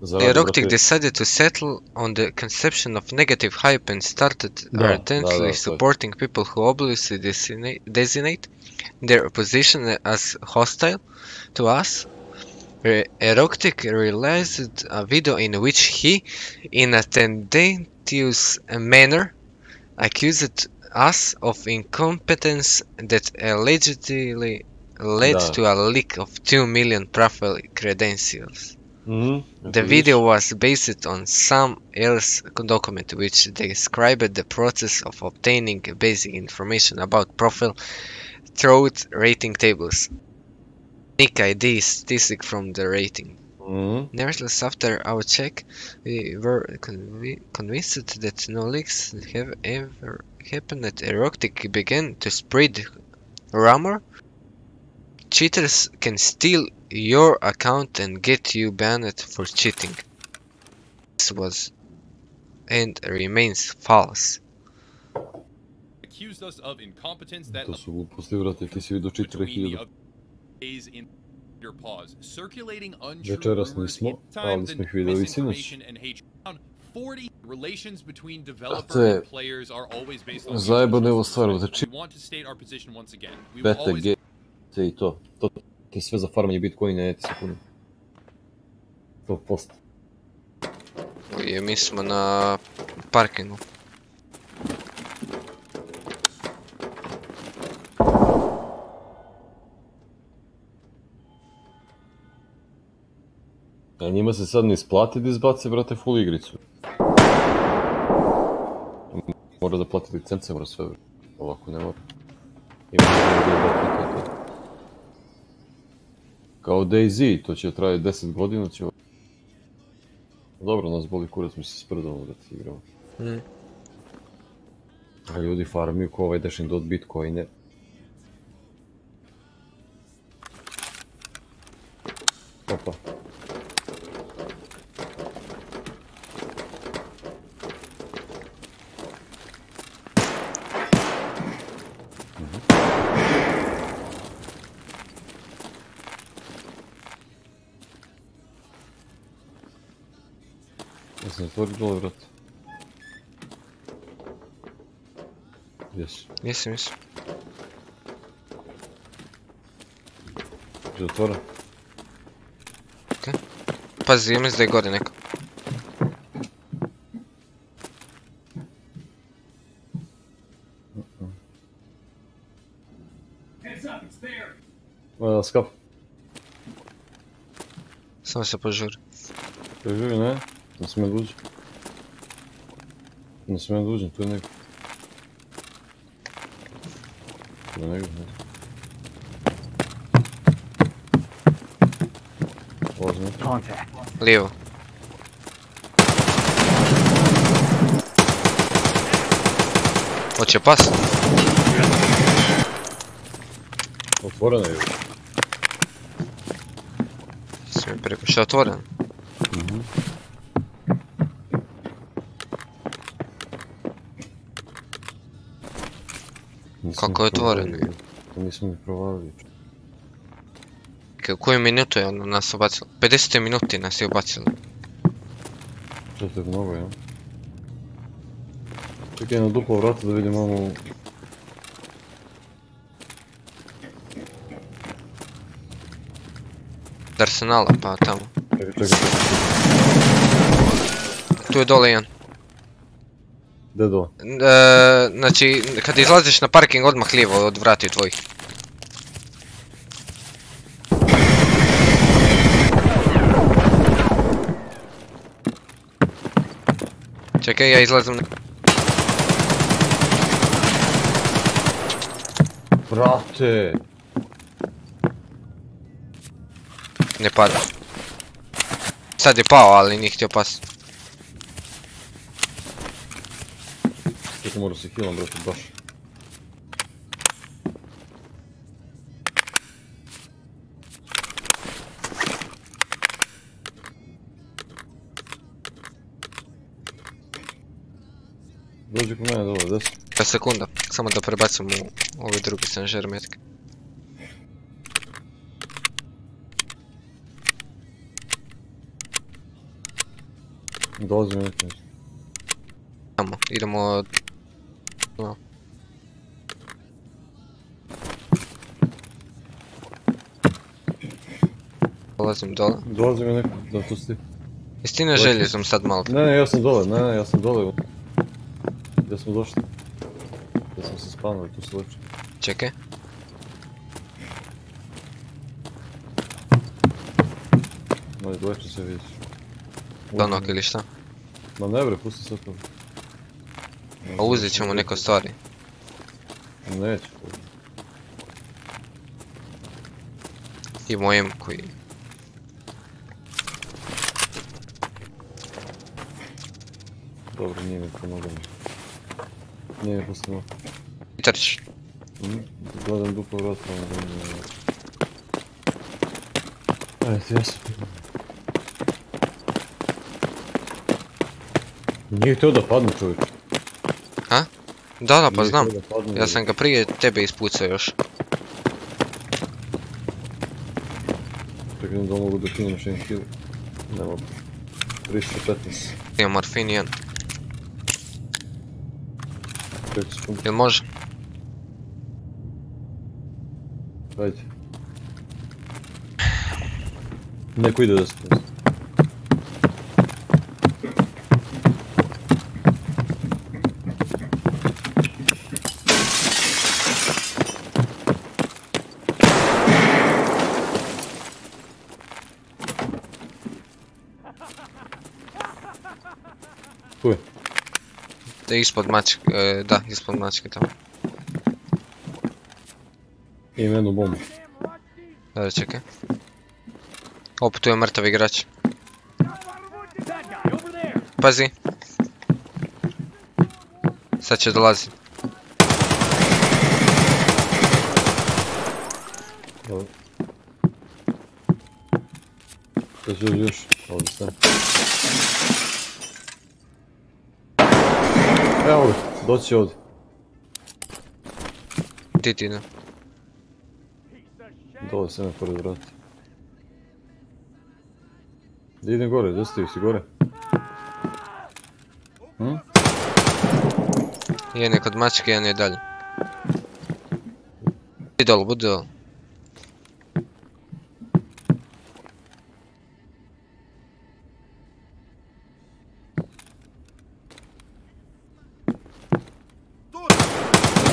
Zaradi, decided to settle on the conception of negative hype and started Da, da, ardently da, to supporting people who obviously designate, designate their opposition as hostile to us. Re- Eroktik realized a video in which he, in a tendentious manner, accused us of incompetence that allegedly led Da. to a leak of 2 million profile credentials. Mhm, The video was based on some else document which described the process of obtaining basic information about profile through rating tables. Nick ID statistic from the rating. Mhm. Nevertheless, after our check, we were convi- convinced that no leaks have ever happened. That Erotic began to spread rumor. Cheaters can steal your account and get you banned for cheating. This was and remains false. accused us of incompetence that To su gluposti, brate, ti si vidio čitire between Večeras nismo, in ali smo ih vidjeli sinoć. misinformation and hatred. Around 40 relations between developer to je and players are always based on Zajebana je ova stvar, brate, We čim want to state our position once again. We will bete, always i to. To je sve za farmanje bitcoina, ne ti se puno. 100%. I mi smo na parkingu. A njima se sad ne isplati da izbace, brate, full igricu. Mora da plati licence, mora sve. Ovako ne mora. Ima da izbaci to, to. Kao DayZ, to će trajati 10 godina, će... Dobro, nas boli kurac, mi se sprdamo, brate, igramo. Mm. A ljudi farmiju ko ovaj dešin dot bitcoine. Opa. Ja sam zatvori dole vrat. Jesi. Jesam, jesam. Zatvora. Pazi, ja mislim da je gore neko. Uh, skap. Samo se požuri. Preživi, ne? Ne smije da uđe. Ne smije da uđem, tu je neko. Tu je neko, ne znam. Ozme. Contact. Lijevo. Hoće pas? Otvoreno je. Sve preko. Šta je otvoreno? Kako je otvoreno? To nisam ni u koju minutu je ono nas ubacilo? 50 minuti nas je ubacilo. To je mnogo, ja? Čekaj na duplo vrata da vidim ono... Arsenala, pa tamo. Čekaj, čekaj, čekaj. Tu je dole jedan. Gdje dole? E, znači, kad izlaziš na parking odmah lijevo od vrati tvojih. Čekaj, ja izlazim na... Brate! Ne pada. Sad je pao, ali nije htio pas. Čekaj, moram se healam, brate, baš. Dođi ko mene dole, gdje si? 5 sekunda, samo da prebacim u ovaj drugi sanžer metke. Dolazi mi neki. Tamo, idemo... Dolazim dole. Dolazi mi neko, da tu si ti. Jesi ti na željezom sad malo? Ne, ne, ja sam dole, ne, ne, ja sam dole. Gdje smo došli? Gdje smo se spanuli, tu se leči. Čekaj. Moj, leči se vidiš. Donok ili šta? Ma ne bre, pusti sve to. A uzet ćemo neko stvari. Neću. I mojem koji... onda mi... Ajde, ja sam... Nije htio da padne čovječ. A? Da, da, pa Nije znam. htio da padne, Ja sam ga prije tebe ispucao još. Čekaj da mogu da kinem još jedan kill. Ne mogu. 315. Imam morfin jedan. 5 sekundi. Jel može? Ajde. Neko ide da ispod mačke, e, da, ispod mačke tamo. Imam jednu bombu. Da, da čekaj. Opet tu je mrtav igrač. Pazi. Sad će dolazit. Još, još ovdje sam. Doći ovdje. Di ti ide? Dole sam ja pored vrata. Gdje idem gore, dostavio si gore? Hm? Jedan je kod mačke, jedan je dalje. Budi dol, budi.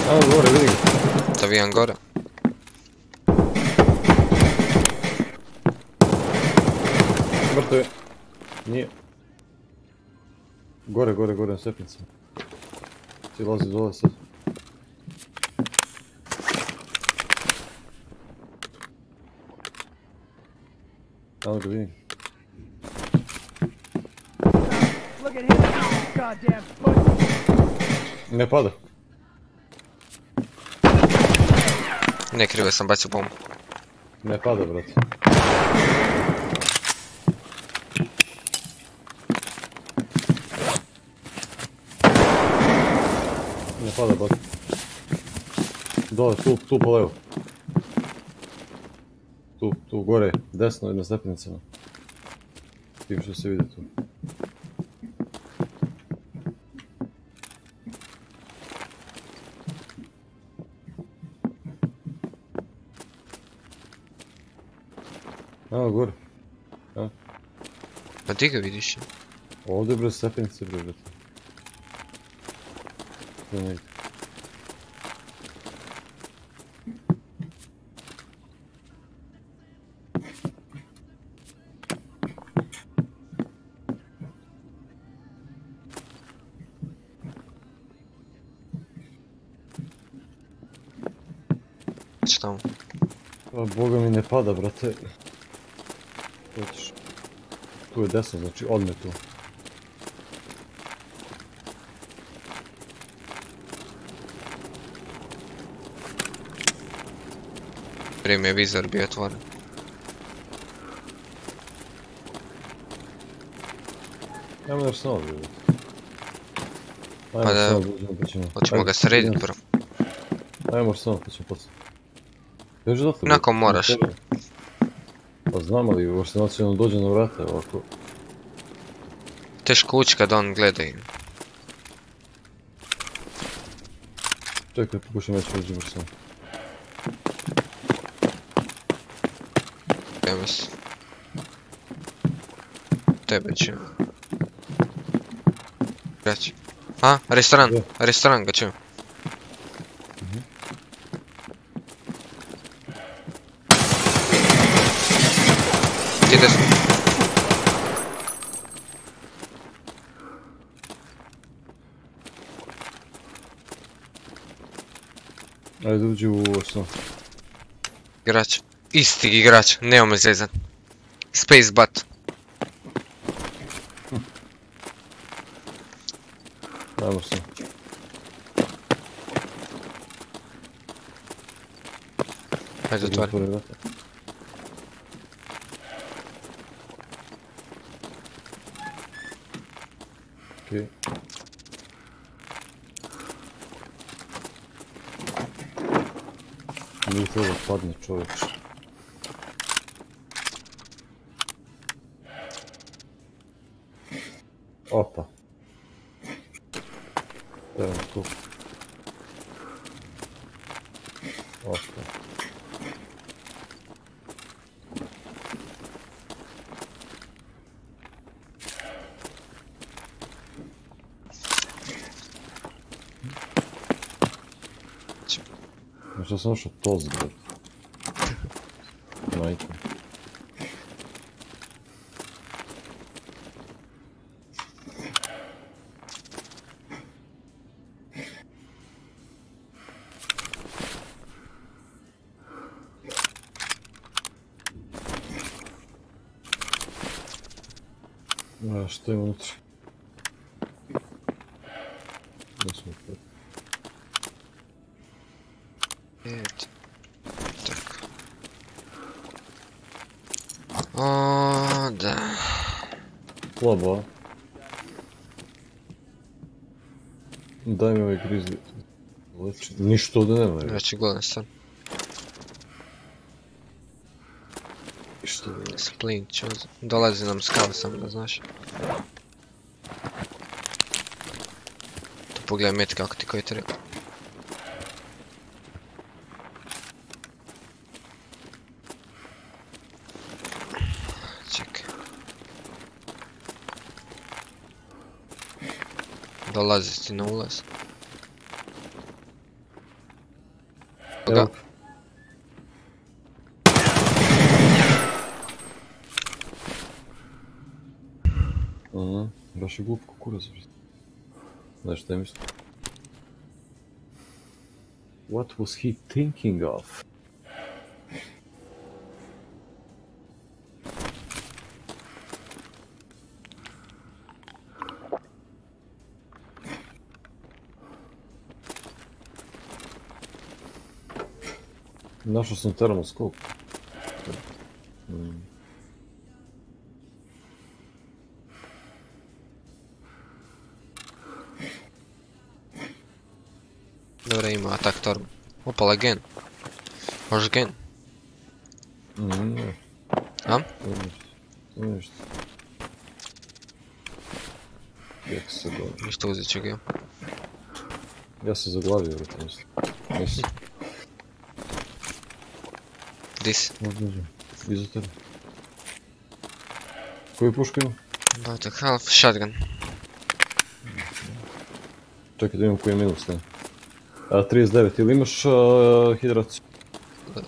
Evo gore, vidi ga. Gore. Mrtav je. Nije. Gore, gore, gore na stepnicama. Silazi dole sad. Evo ga vidim. Ne pada. Не, криво, sam bacio bombu. Не пада, брат. Не пада, брат. Доле, ту, ту полево. Ту, ту горе, десно, една степеница. Тим ще се види тук. Pa di ga vidiš? Ovdje bre stepenice bre brate. Tu negdje. Šta tamo? Pa boga mi ne pada brate. Hoćeš. Tu je desno, znači odme tu. Prije mi je vizor bio otvoren. Ajmo da se ovdje brate. Pa da-. Hoćemo ga sredit idemo. prvo. Ajmo samo pa ćemo poslije. Još zato Onako moraš. Pa znam ali uopšte nacionalno dođe na vrata ovako. Teško ući kad on gleda i... Čekaj, pokušam već uđemo samo. Ja mislim. Tebe će. Grać. A, restoran, restoran ga čujem. Разчиташ. Айде уджи лошо. Играч. Исти играч. Немаме злезен. Спейсбат. Айде се. Айде отваря. To da padne čovječ. Opa. Evo tu. Opa. Možda sam ušao to zbog. Majko. A što je unutra? Da smo opet. Tak. O, O da. Slabo, a? Grizzly. Leči. Ništa ovdje nema. je godan sam. Ništa ovdje nema. Splint će uz... Dolazi nam skav sam da znaš. Tu pogledaj met kako ti koji treba. Čekaj. Dolazi ti na ulaz. Evo ga. Aha, baš je glup kukurac. Znaš šta je mislim? What was he thinking of? Našao sam termoskop. Mm. Dobra ima atak torm. Opala gen. Možeš gen. Mm, ne. A? To je ništa. To je ništa. Jak se dobro. Ništa uzet Дис. И за теб. Кой пушка има? Бата халф, шатган. Чакай да имам кое минус, не. А, 39. Или имаш а, хидрация? Е, да.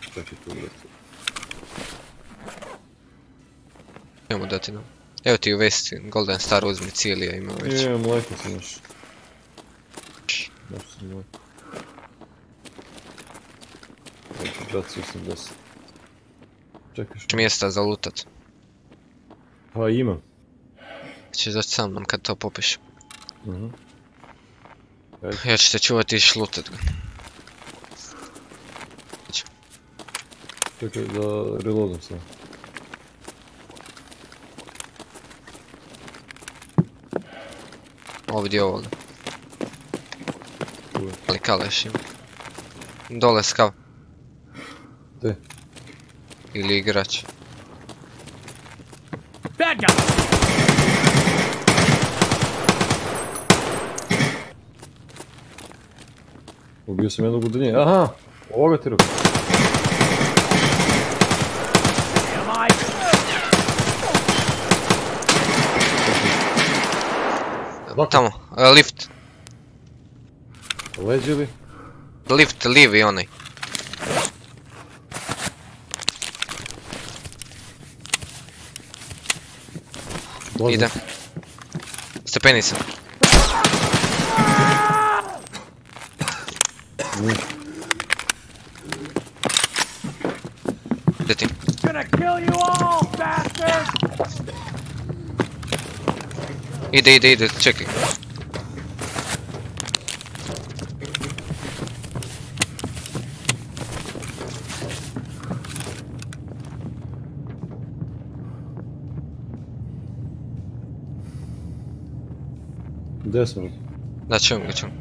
Чакай, хидрация. Няма да ти нам. Evo ti u Golden Star uzmi cijeli, ja imam već. Imam, lajko sam. 280. Czekasz. Czy mjesta za lutat Pa imam. Će doći sa mnom kad to popiš. Mhm. Mm ja ću te čuvati i šlutat ga. Čekaj da reloadam sam. Ovdje ovoga. Ali kaleš ima. Dole skav. Gdje? Ili igrač. Bad guy! Ubio sam jednog u daljini. Aha! Ovoga ti ruku. Tamo, lift. Leđi ili? Lift, livi onaj. Dolazi. Ide. Stepenica. Nije. Ide ti. Gonna kill you all, bastard! Ide, ide, ide, čekaj. Gdje smo? Da ćemo ga ćemo.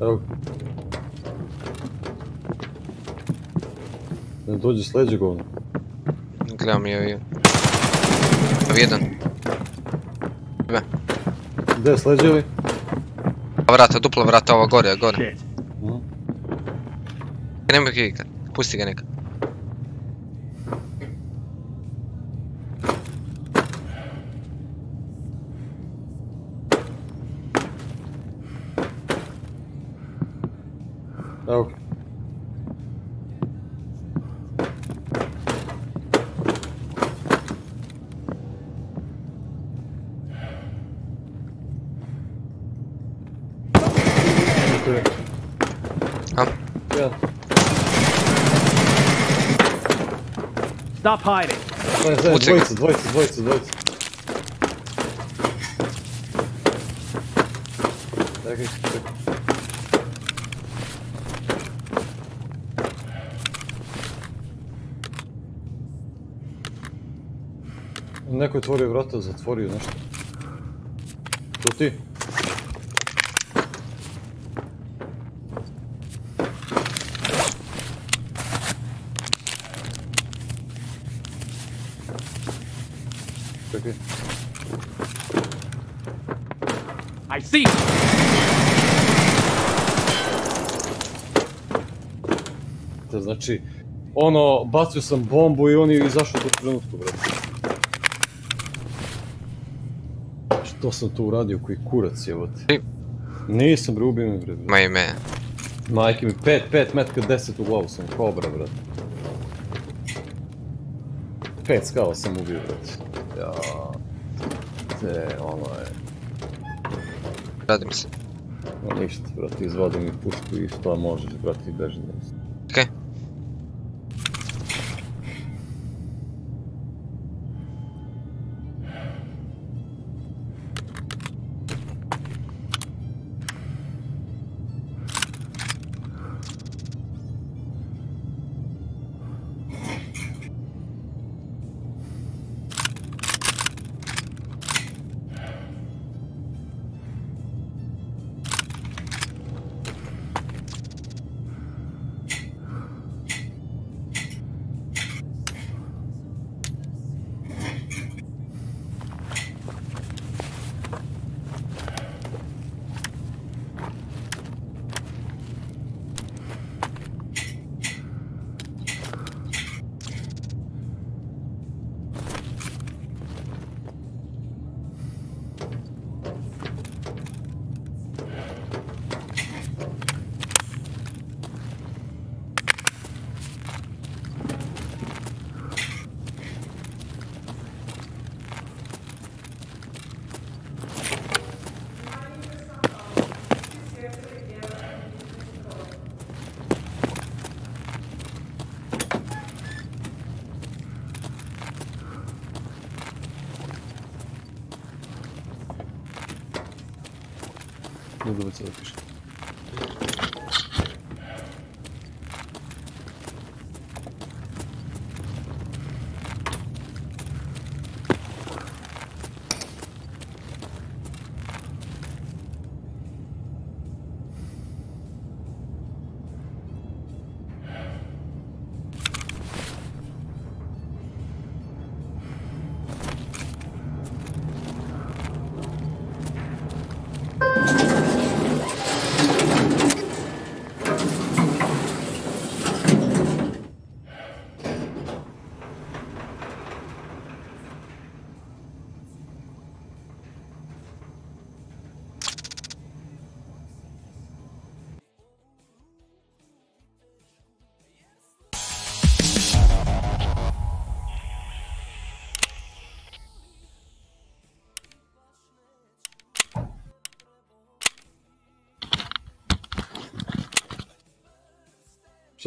Evo ga. Ne dođe s leđa govno. Gledam je je. Evo jedan. Be. Gdje s leđa ili? Vrata, dupla vrata, ova gore, gore. Shit. Mhm. Nemoj ga ikat. Pusti ga neka. Хайде. Двойца, двойца, двойца, двойца. Чакай. Някой твори врата, затвори нещо. То ти. Ono, bacio sam bombu i on je izašao u trenutku, brate. Što sam tu uradio koji kurac je, brate? Nisam bre, ubio me bre. Ma i me. Majke mi, 5, 5 metka, 10 u glavu sam, kobra, brate. 5 skala sam ubio, brate. Ja... Te, ono je... Radim se. Ma ništa, brate, izvadi mi pušku i što možeš, brate, i beži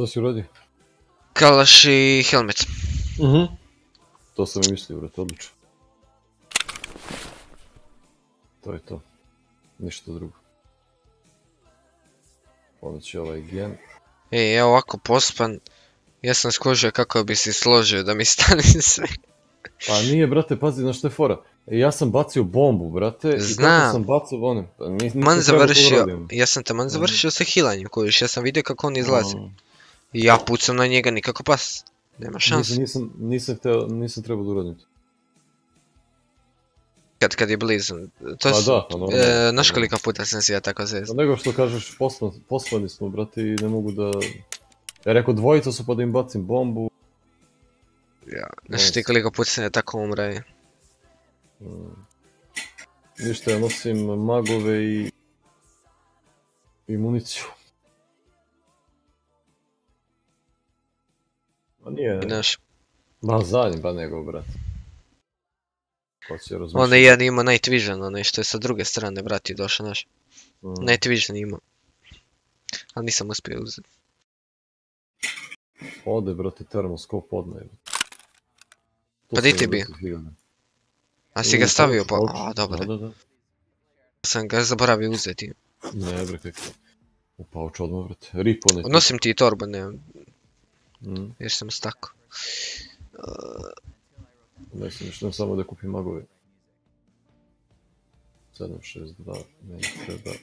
Što si uradio? Kalaš i helmet. Mhm. To sam i mislio, brate, odlično. To je to. Ništa drugo. Onda će ovaj gen. Ej, ja ovako pospan, ja sam skužio kako bi si složio da mi stane sve. Pa nije, brate, pazi na što je fora. E, Ja sam bacio bombu, brate, i kako Znam. sam bacao onim, pa Man završio, ja sam taman završio sa hilanjem kojiš, ja sam vidio kako on izlazi. Ja pucam na njega nikako pas. Nema šanse. Nisam, nisam, nisam, hteo, nisam trebao da uradim to. Kad, kad je blizu. To Pa su, da, pa normalno. e, znaš koliko puta sam se ja tako zezao? Pa nego što kažeš, poslan, poslani smo, brate, i ne mogu da... Ja rekao, dvojica su pa da im bacim bombu. Ja, znaš ti koliko puta sam ja tako umre. Mm. Ništa, ja nosim magove i... i municiju. Ma nije... Znaš. Ma zadnji, pa nego, razmišljati? Onda je jedan imao Night Vision, onaj što je sa druge strane, brati, došao, znaš. Mm. Night Vision imao. Ali nisam uspio uzeti. Ode, brate, termoskop odmah. Pa di ti bio? A si ga stavio pa... A, dobro. Da, da, da. Sam ga zaboravio uzeti. Ne, bre, kako. U pauč odmah, brate. Rip onaj. Nosim ti i torbu, ne, Mm. jer sam stako. Ne sam ništa, samo da kupim magove. 762, meni treba...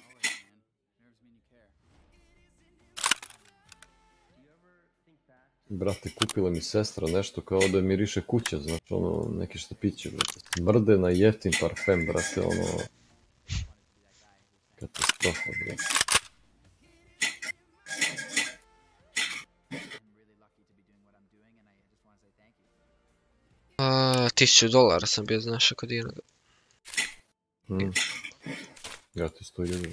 Brate, kupila mi sestra nešto kao da miriše kuća, znači ono, neki štapići, brate. Smrde na jeftin parfem, brate, ono... Katastrofa, brate. A, tisuću dolara sam bio znaš kod jednoga. Mm. Ja ti sto ljudi.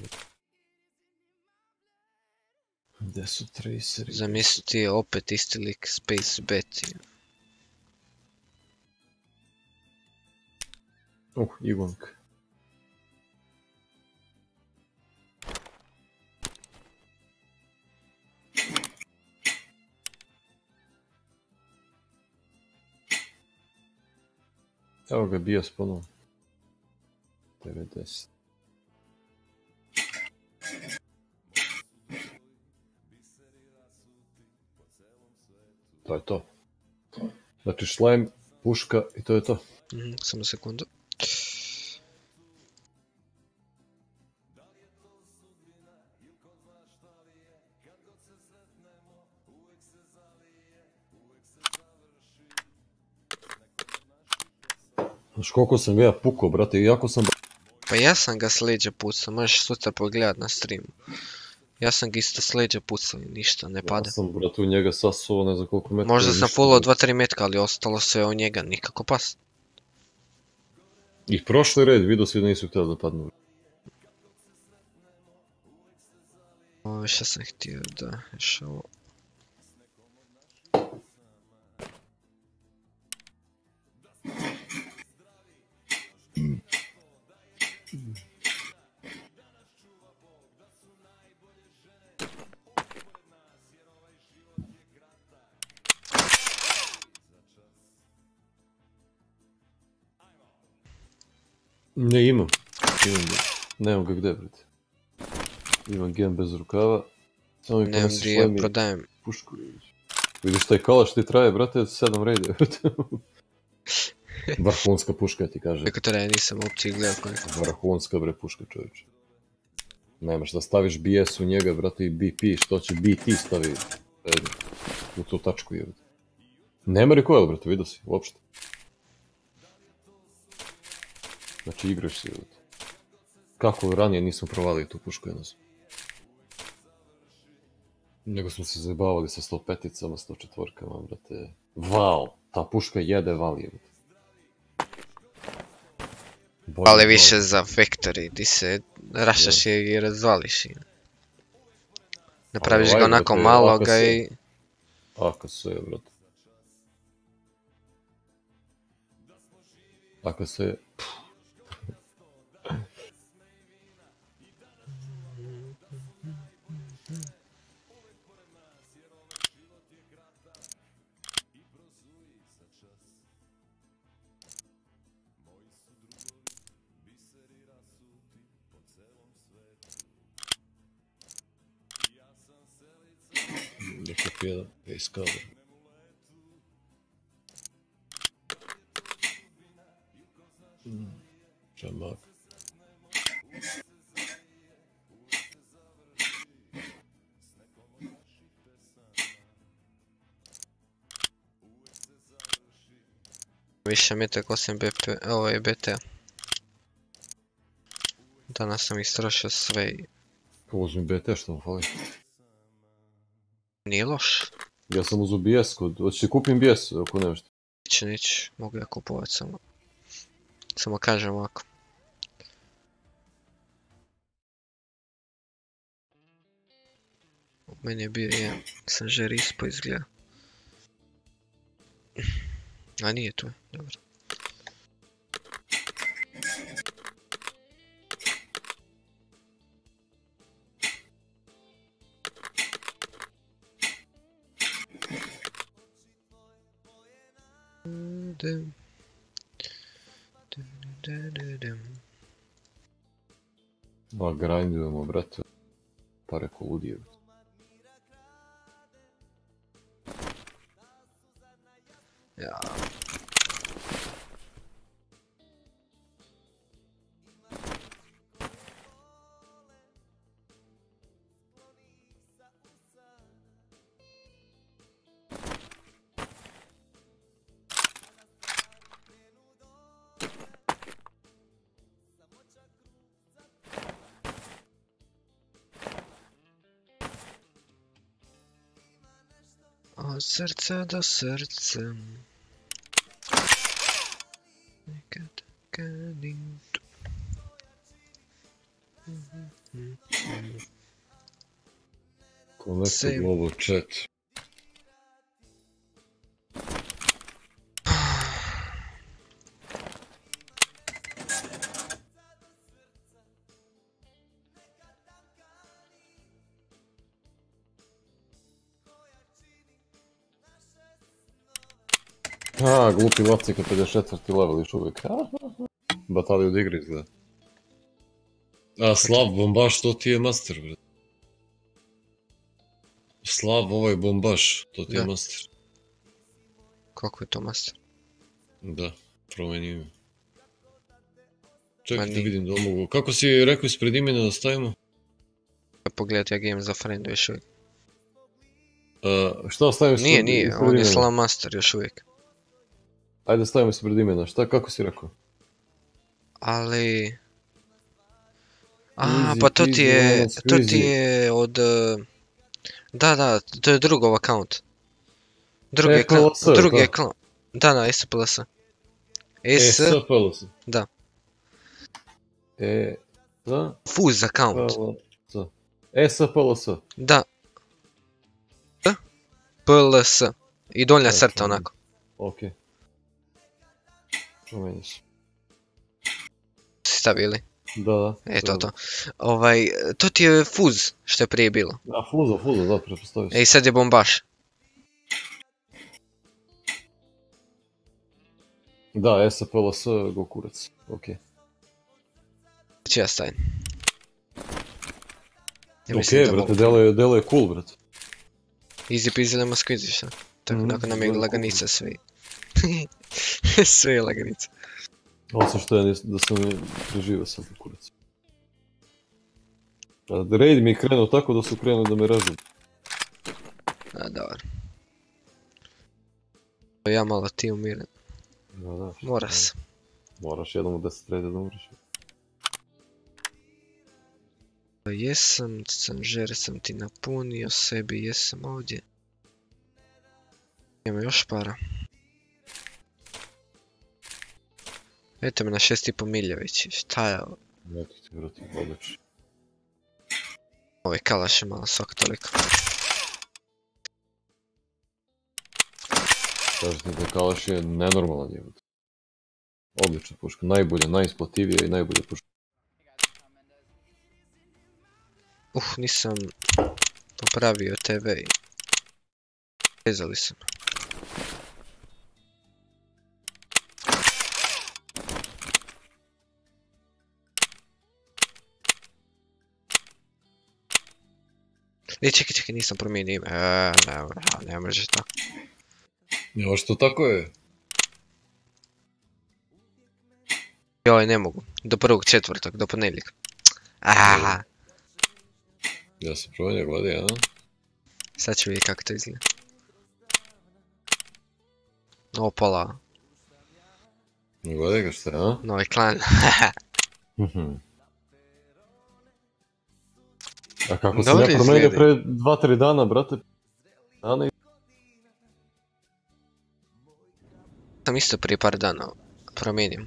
Gdje su traceri? Zamisli ti je opet isti lik Space Bet. Uh, Ivank. Evo ga, bio ponovo. 90. To je to. Znači šlem, puška i to je to. Mhm, samo sekundu. Znaš koliko sam ga ja pukao, brate, iako sam... Pa ja sam ga s leđa pucao, možeš sutra pogledat na streamu. Ja sam ga isto s leđa pucao i ništa, ne pada. Ja sam, brate, u njega sasuo ne znam koliko metara. Možda sam fulao brate. 2-3 metka, ali ostalo sve u njega, nikako pas. I prošli red, vidio si da nisu htjeli da padnu. Ovo šta sam htio da, još ovo. Ne imam. Imam ga. Nemam ga gde, brate. Imam gen bez rukava. Samo mi Nemam gdje ja prodajem. Pušku. Vidiš taj kalaš ti traje, brate, 7 rejde. Vrhunska puška ti kaže. Kako to ja nisam uopće gledao koliko. Vrhunska bre puška čovječe. Nemaš da staviš BS u njega, brate, i BP, što će BT stavi prednje. U tu tačku je. Nema recoil, brate, vidio si, uopšte. Znači igraš si, brate. Kako ranije nismo provalili tu pušku jednostavno. Nego smo se zajebavali sa 105-icama, 104-kama, brate. Val! Ta puška jede val. Bolje Ali više za Factory, di se rašaš je i razvališ i... Napraviš ovaj, ga onako brate, maloga AKS. i... AKS je, brate. AKS je... face cover. Mm, Čamak. Više metak osim BP, ovo je BT. Danas sam istrošio sve i Uzmi BT što mu fali. nije loš. Ja sam uzu kod... Hoćeš kupim BS ako nemaš? Neću, neću, mogu ja kupovat samo. Samo kažem ovako. Meni je bio jedan sanžer ispo izgleda. A nije tu, dobro. Ma grindujemo, brate. Pare ko srca do srca. Nekad kadim tu. Connect Same. global chat. Glupi lacika 54. level još uvijek. Bataliju od igre izgleda. A, Slav, bombaš, to ti je master, bre. Slav, ovaj bombaš, to ti je master. Kako je to master? Da, promeni ime. Čekaj da vidim da mogu. Kako si rekao ispred imena da stavimo? Pogledaj ja game za friendu još uvijek. Uh, šta stavimo Nije, nije, on je? Slav master još uvijek. Ajde stavimo ispred imena, šta, kako si rekao? Ali... A, Easy pa to ti je, to ti je od... eh, Da, da, to je drugov account. Drugi E, PLS, drugi je da. Da, SPLS. E, S, SPLS. da, E, da? fuz account. PLS. E, SPLS. Da. PLS. I donja E, crta čujem. onako. Ok. Promeniš. Si stavili? Da, da. E, to, to. Ovaj, to ti je fuz što je prije bilo. Da, fuzo, fuzo, da, pretpostavio sam. E, i sad je bombaš. Da, SPLS, go kurac. Ok. Ću ja stavim. Ja ok, mislim da brate, delo je, cool, brate. Easy peasy lemon squeezy šta. Tako Mhm, nakon nam je laganica sve. sve je laganica. Osim što ja nis, da sam preživio sam kurac. A raid mi je krenuo tako da su krenuli da me režu. A, dobro. Ja malo ti umiren. Da, da. Mora se. Moraš jednom u 10 reda da umreš. Pa Jesam, sanžer sam ti napunio sebi, jesam ovdje. Ima još para. Eto me na šest i po milje već, šta je ovo? Eto ti, brate, odlično. Ovaj kalaš je malo svak toliko. Kažem ti da Kalaš je nenormalan jebate. Odlična puška, najbolja, najisplativija i najbolja puška. Uh, nisam popravio TV i... Rezali sam. E, čekaj, čekaj, nisam promijenio ime. E, ne, ne, ne može to. Ja, što tako je? Joj, ne mogu. Do prvog četvrtog, do ponedjeljka. Aaaa, Ja sam promijenio gledaj, a? sad ću vidjeti kako to izgleda. Opala, Gledaj ga šta, a? novi klan. A kako sam ja izgleda. pre 2-3 dana, brate? Dana i... sam isto prije par dana promijenio.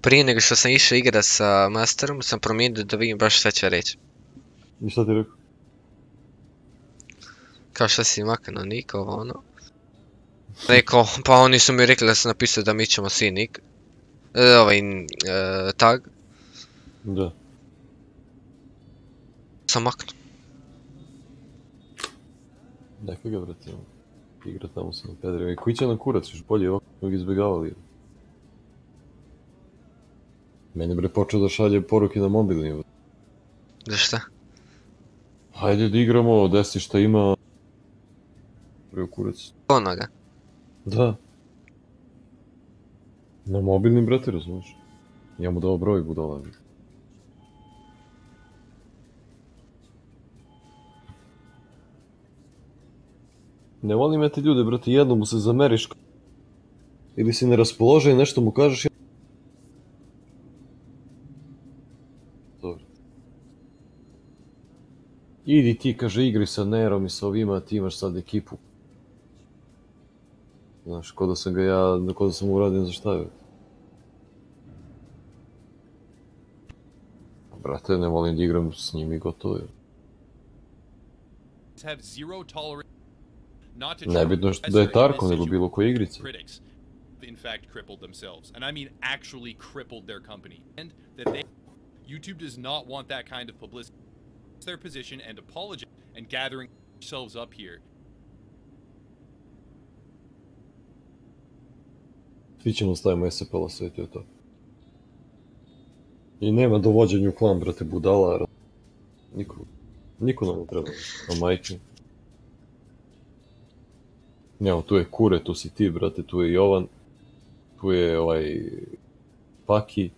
Prije nego što sam išao igrat sa Masterom, sam promijenio da vidim baš šta će reći. I šta ti rekao? Kao šta si maknuo nik, ovo ono. Rekao, pa oni su mi rekli da su napisali da mi ćemo svi nik. E, ovaj, e, tag. Da. Sam maknuo. Neka ga, ono, Igra tamo sa pedrima. I koji će nam kurac, još bolje ovako izbjegavali. Meni bre počeo da šalje poruke na mobilni. Da šta? Hajde da igramo, desi šta ima. Bre kurac. Onoga. Da. Na mobilnim, brate, razumiješ? Ja mu dao broj budala. Ja te ljude, brate, jednom mu se zameriš ili si ne raspoložen i nešto mu kažeš ja... Dobro. Idi ti, kaže, igri sa Nerom i sa ovima, ekipu. Znaš, ko da sam ga ja, ko da sam uradio za šta je. Brate, ne volim da igram s njim i gotovo je. have zero tolerance Nebitno što da je as Tarko, nego bilo koje igrice. in fact crippled themselves and i mean actually crippled their company and that they youtube does not want that kind of publicity it's their position and apologize and gathering themselves up here Svi ćemo stavimo SPL-a, sve to je to. I nema dovođenja u klan, brate, budala. Niko, niko nam ne treba, a majke. Evo, tu je Kure, tu si ti, brate, tu je Jovan, tu je ovaj Paki.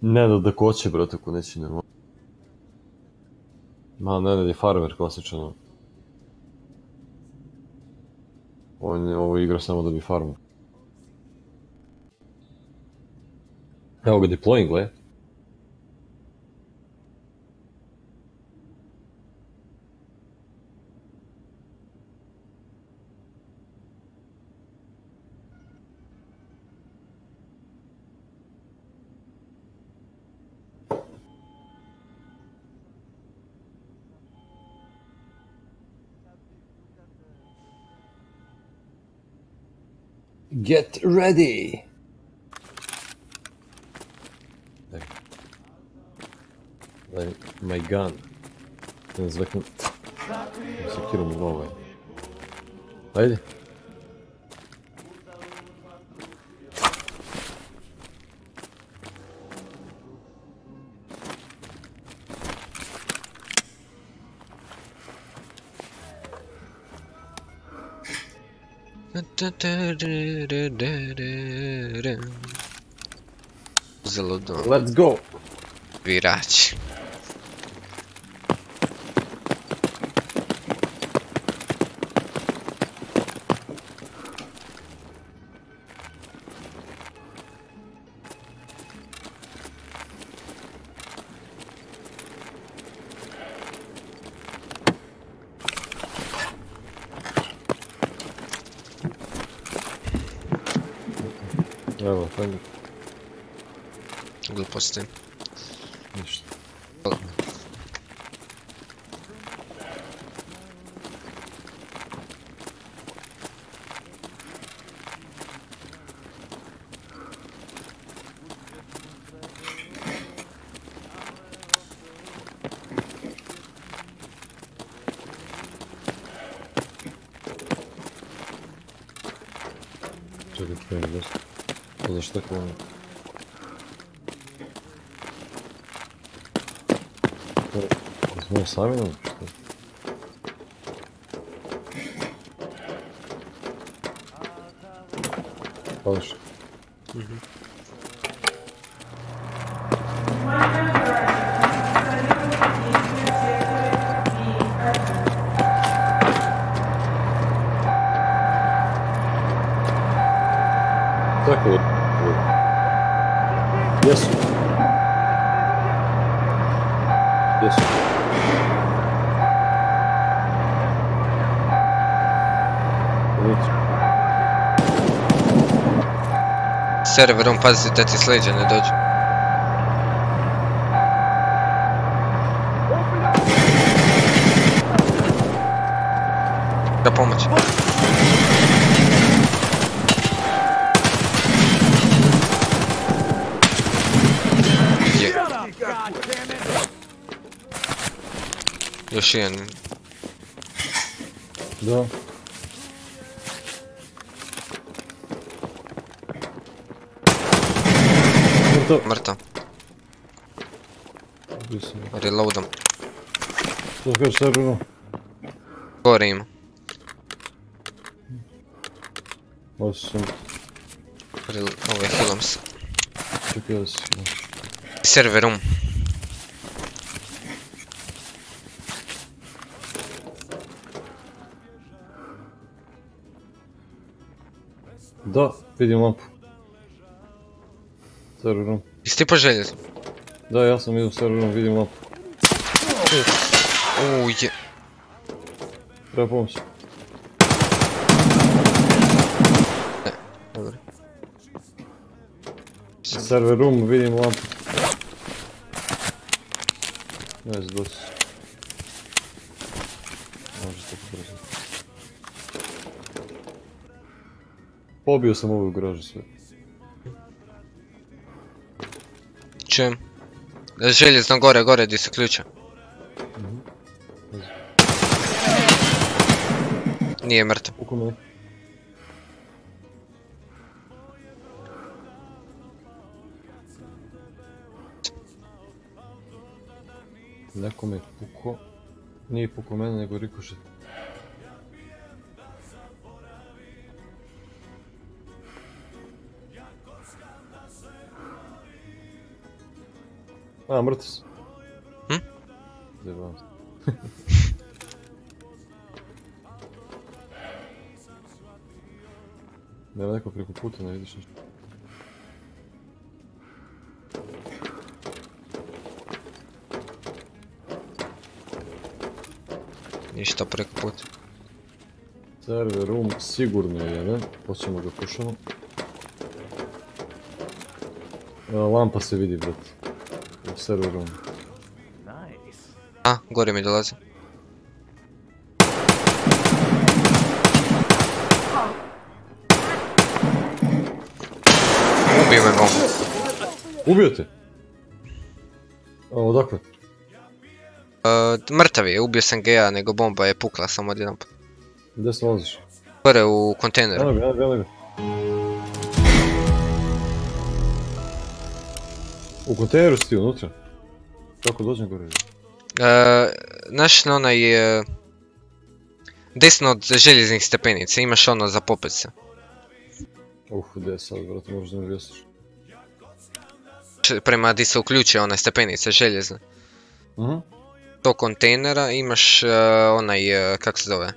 Nenad da koće, brate, ako neće normalno. Ma, Nenad je farmer, klasičan. ono. On je ovo igra samo da bi farmao. Evo ga deploying, gle. Get ready! Daj. Daj, my gun. Ten zveknem... Sekirom u glavu. Dobro. Let's go! Virač. Evo, fajno. Gluposti. Ništa. Čekaj, čekaj, dosta. Pa zašto tako ono? To- Smo sami nam, Da ti s leđa ne dođu. Da pomoć. Je. Još jedan. Da. Mrtav. Mrtav. Ubio sam ga. Reloadom. Što kažeš serveru? Gore ima. Ovo sam... Rel... Ovo je healam se. Čekaj da si... Serverom. Da, vidim lampu. Serverom. Jesi ti poželjen? Da, ja sam idu serverom, vidim lampu. Uuu, je. Treba pomoć. Dobro. Server room, vidim lampu. Ne znam, doći. ću. Može tako brzo. Pobio sam ovu gražu sve. Čujem. Željezno gore, gore, di se ključa. Nije mrtav. Neko me puko. Nije puko mene, nego rikošet. A, mrtav sam. Hm? Zajebavam se. Nema neko preko puta, ne vidiš ništa. Ništa preko puta. Server room sigurno je jedan, hoćemo ga pušamo. Lampa se vidi, brat. Server room. A, gore mi dolazi. Ubio me bombu. Ubio te? A, odakle? Uh, mrtav je, ubio sam ga ja, nego bomba je pukla samo odjednom. Gdje se nalaziš? Gore u kontejneru. Evo ga, evo ga, evo ga. U kontejneru si ti unutra? Kako dođem gore? Uh, znaš na onaj... Uh, desno od željeznih stepenica, imaš ono za popet se. Uf, gdje je sad, brate, možda objasniš. Č- Prema di se uključuje one stepenice željezne. Mhm. Do kontejnera imaš uh, onaj, uh, kak se zove?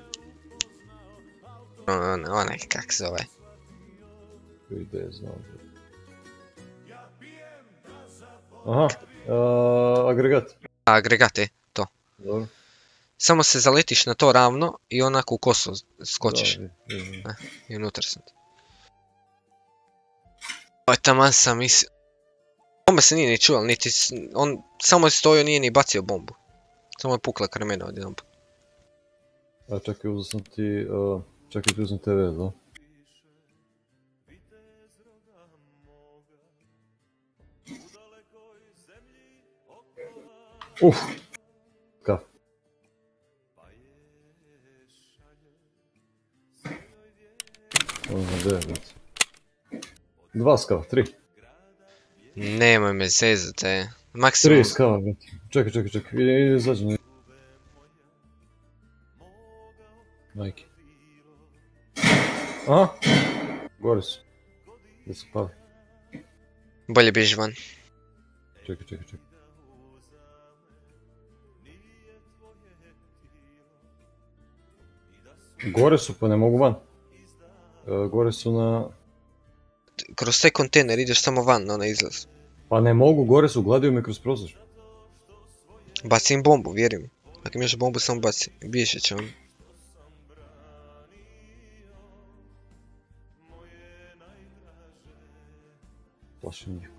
On- onaj, kak se zove? Gdje znam, Aha, a, agregat. Agregate, to. Dobro. Samo se zaletiš na to ravno i onako u kosu skočiš. Da, vidim. Eh, I unutra sam. Oj, taman sam mislio... Bomba se nije ni čula, niti... On samo je stojio, nije ni bacio bombu. Samo je pukla kraj mene odjednom. A čekaj, uzeo sam ti, a, čekaj ti uzem TV, da? Uf! Brate. Dva skava, tri. Nemoj me zezate. Tri Maksimum... skava, brate. Čekaj, čekaj, čekaj, idi, idi, izađem. Majke. Aha! Gore su. Pali? Bolje bježi van. Čekaj, čekaj, čekaj. Gore su, pa ne mogu van. E, gore su na... Kroz taj kontejner ideš samo van na onaj izlaz. Pa ne mogu, gore su, gledaju me kroz prozor. Baci im bombu, vjeruj mi. Ako imaš bombu, samo baci. Bježit će on. Plašim njih.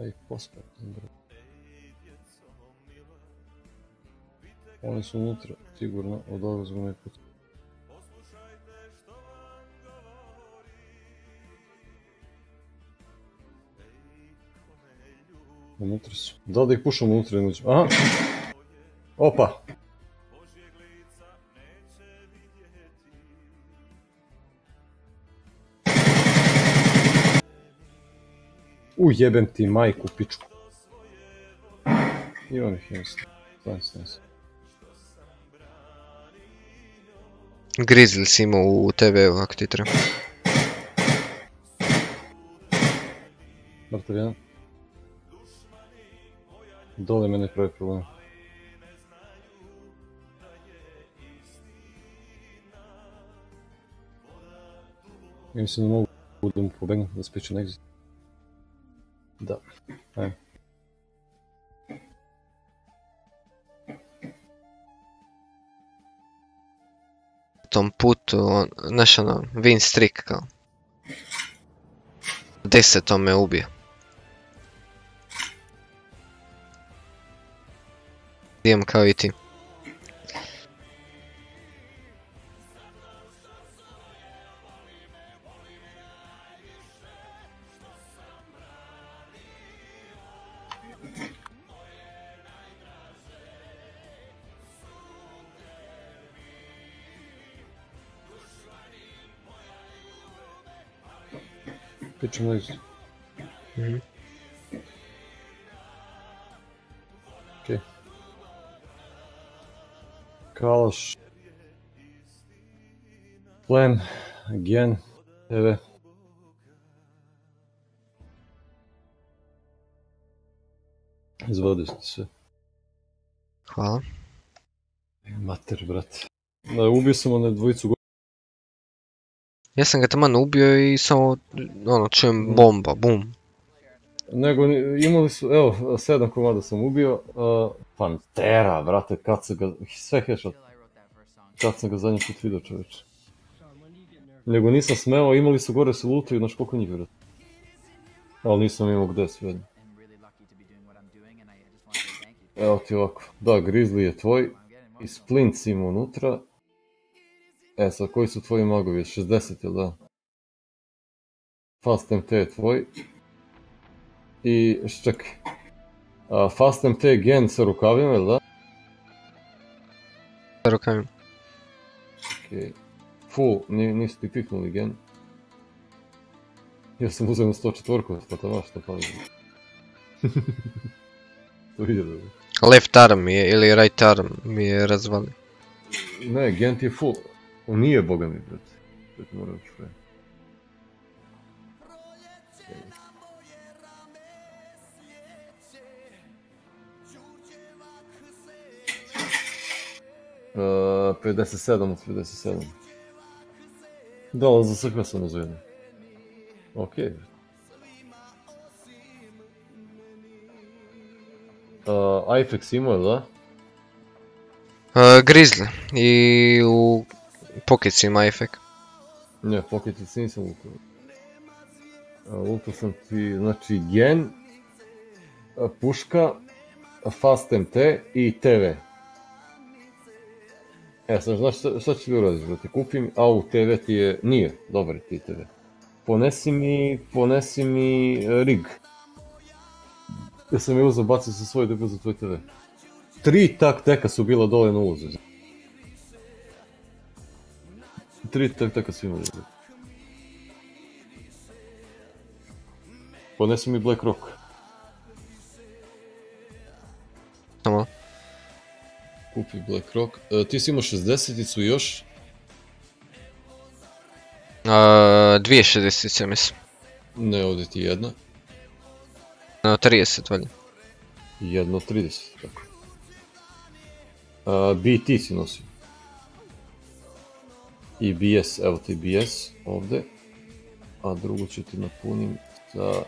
Aj, posprat, dobro. Oni su unutra, sigurno, od zvona i put. Unutra su. Da da ih pušam unutra uđem? Aha! Opa! U jebem ti majku pičku. Stani, stani se. Grizzly si imao u TV-u ako ti treba. Mrtav jedan. Dole mene pravi problem. Ja mislim da mogu da mu pobegnem, da spičem exit. Da, ajmo. tom putu, on, znaš ono, win streak kao. Desetom me ubio. Idem kao i ti. Exit. Mhm. Okej. Kalaš. Plan, again, TV. Izvadili ste sve. Hvala. Mater, brate. Da, ubio sam one dvojicu go... Ja sam ga taman ubio i samo, ono, čujem bomba, bum. Nego, imali su, evo, sedam komada sam ubio. Uh, Pantera, brate, kad sam ga, sve headshot. Kad sam ga zadnji put vidio, čovječe. Nego nisam smeo, imali su gore se lutaju, znaš koliko njih, brate. Ali nisam imao gde sve. Evo ti ovako, da, Grizzly je tvoj, i Splint si ima unutra. E sad, koji su tvoji magovi? 60, jel da? Fast MT je tvoj. I, čekaj. Fast MT gen sa rukavima, jel da? Sa rukavima. Okej. Full, ni, nisu ti piknuli gen. Ja sam uzeo na 104, pa tamo što pali. to vidio Left arm je, ili right arm mi je razvali. Ne, gen ti je full. On nije boga mi, brate. Brate, moram čujem. Uh, 57 od 57. Da, za sve sam uzeo jedno. Okej. Uh, Ifex imao, da? Uh, Grizzly i u Pockets ima efekt. Ne, Pocketice nisam lutao. A, Lutao sam ti, znači, Gen, Puška, Fast MT i TV. E, sad, znaš šta, šta ti uradiš, brate? Kupim, a u TV ti je, nije, dobar ti TV. Ponesi mi, ponesi mi e, rig. Ja sam je uzeo, bacio sa svoj da za tvoj TV. Tri tak teka su bila dole na ulazu. Tri tak teka su imali. brate. Ponesi mi Black Rock. Samo. Kupi Black Rock. E, ti si imao 60-icu još? Uh, dvije šestdesice mislim. Ne, ovdje ti jedna. No, 30 valjda. Jedno 30, tako. Uh, BT si nosio. I BS, evo ti BS ovdje. A drugu ću ti napunim sa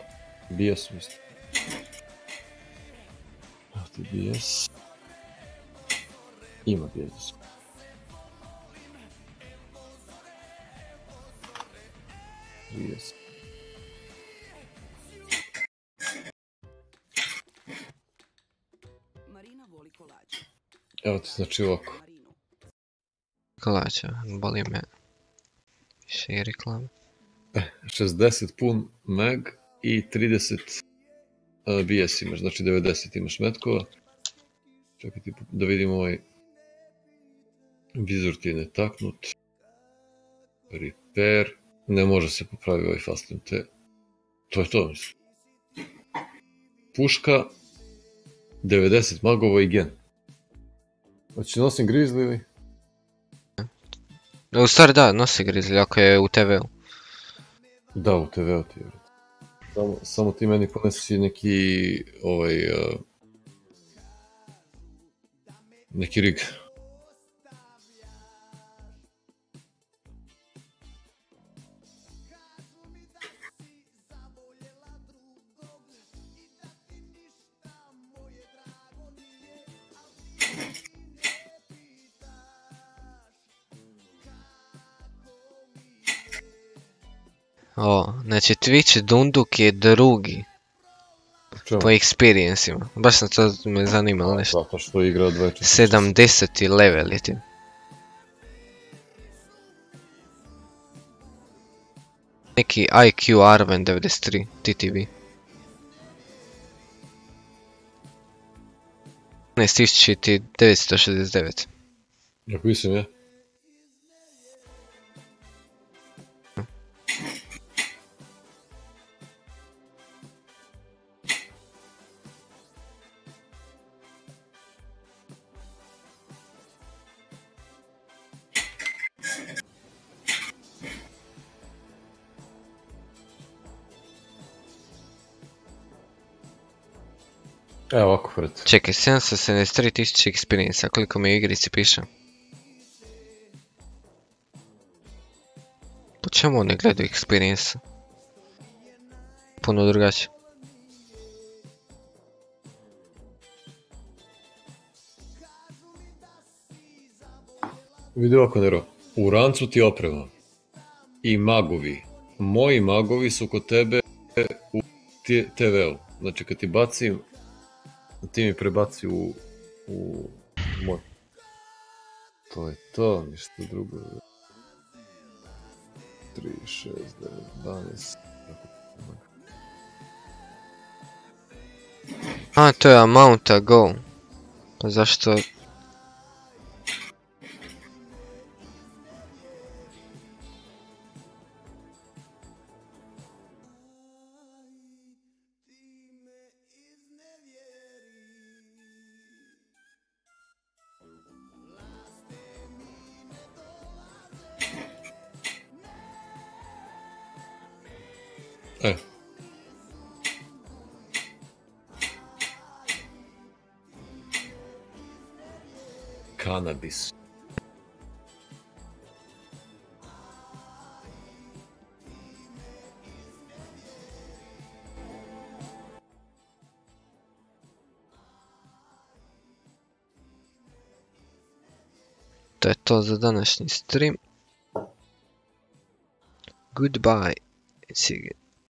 BS-om isto. Evo ti BS. Ima BS. BS. Evo ti znači ovako. Kolača, boli me. Više i reklame. 60 pun meg i 30 uh, BS imaš, znači 90 imaš metkova. Čekaj ti da vidim ovaj vizor ti je netaknut. Repair. Ne može se popraviti ovaj fast MT. To je to mislim. Puška. 90 magova i gen. Hoće nosim grizzly ili? U stvari da, nosi Grizzly ako je u TV-u. Da, u TV-u ti je. Samo, samo ti meni ponesi neki, ovaj, uh, neki rig. O, znači Twitch Dunduk je drugi. Čemu? Po experience-ima. Baš sam to me zanimalo nešto. Zato što igra od 24. 70. level je ti. Neki IQ Arven 93 TTV. 15969. Ja Evo ovako, Fred. Čekaj, 773 tisuće experience, koliko mi u igrici piše? Po čemu oni gledaju experience? Puno drugačije. Vidi ovako, Nero. U rancu ti oprema. I magovi. Moji magovi su kod tebe u TV-u. Znači kad ti bacim, ti mi prebaci u, u moj. To je to, ništa drugo. 3, 6, 9, 12. A, to je amount a go. Pa zašto? Kanabis. To je to za današnji stream. Goodbye. See you.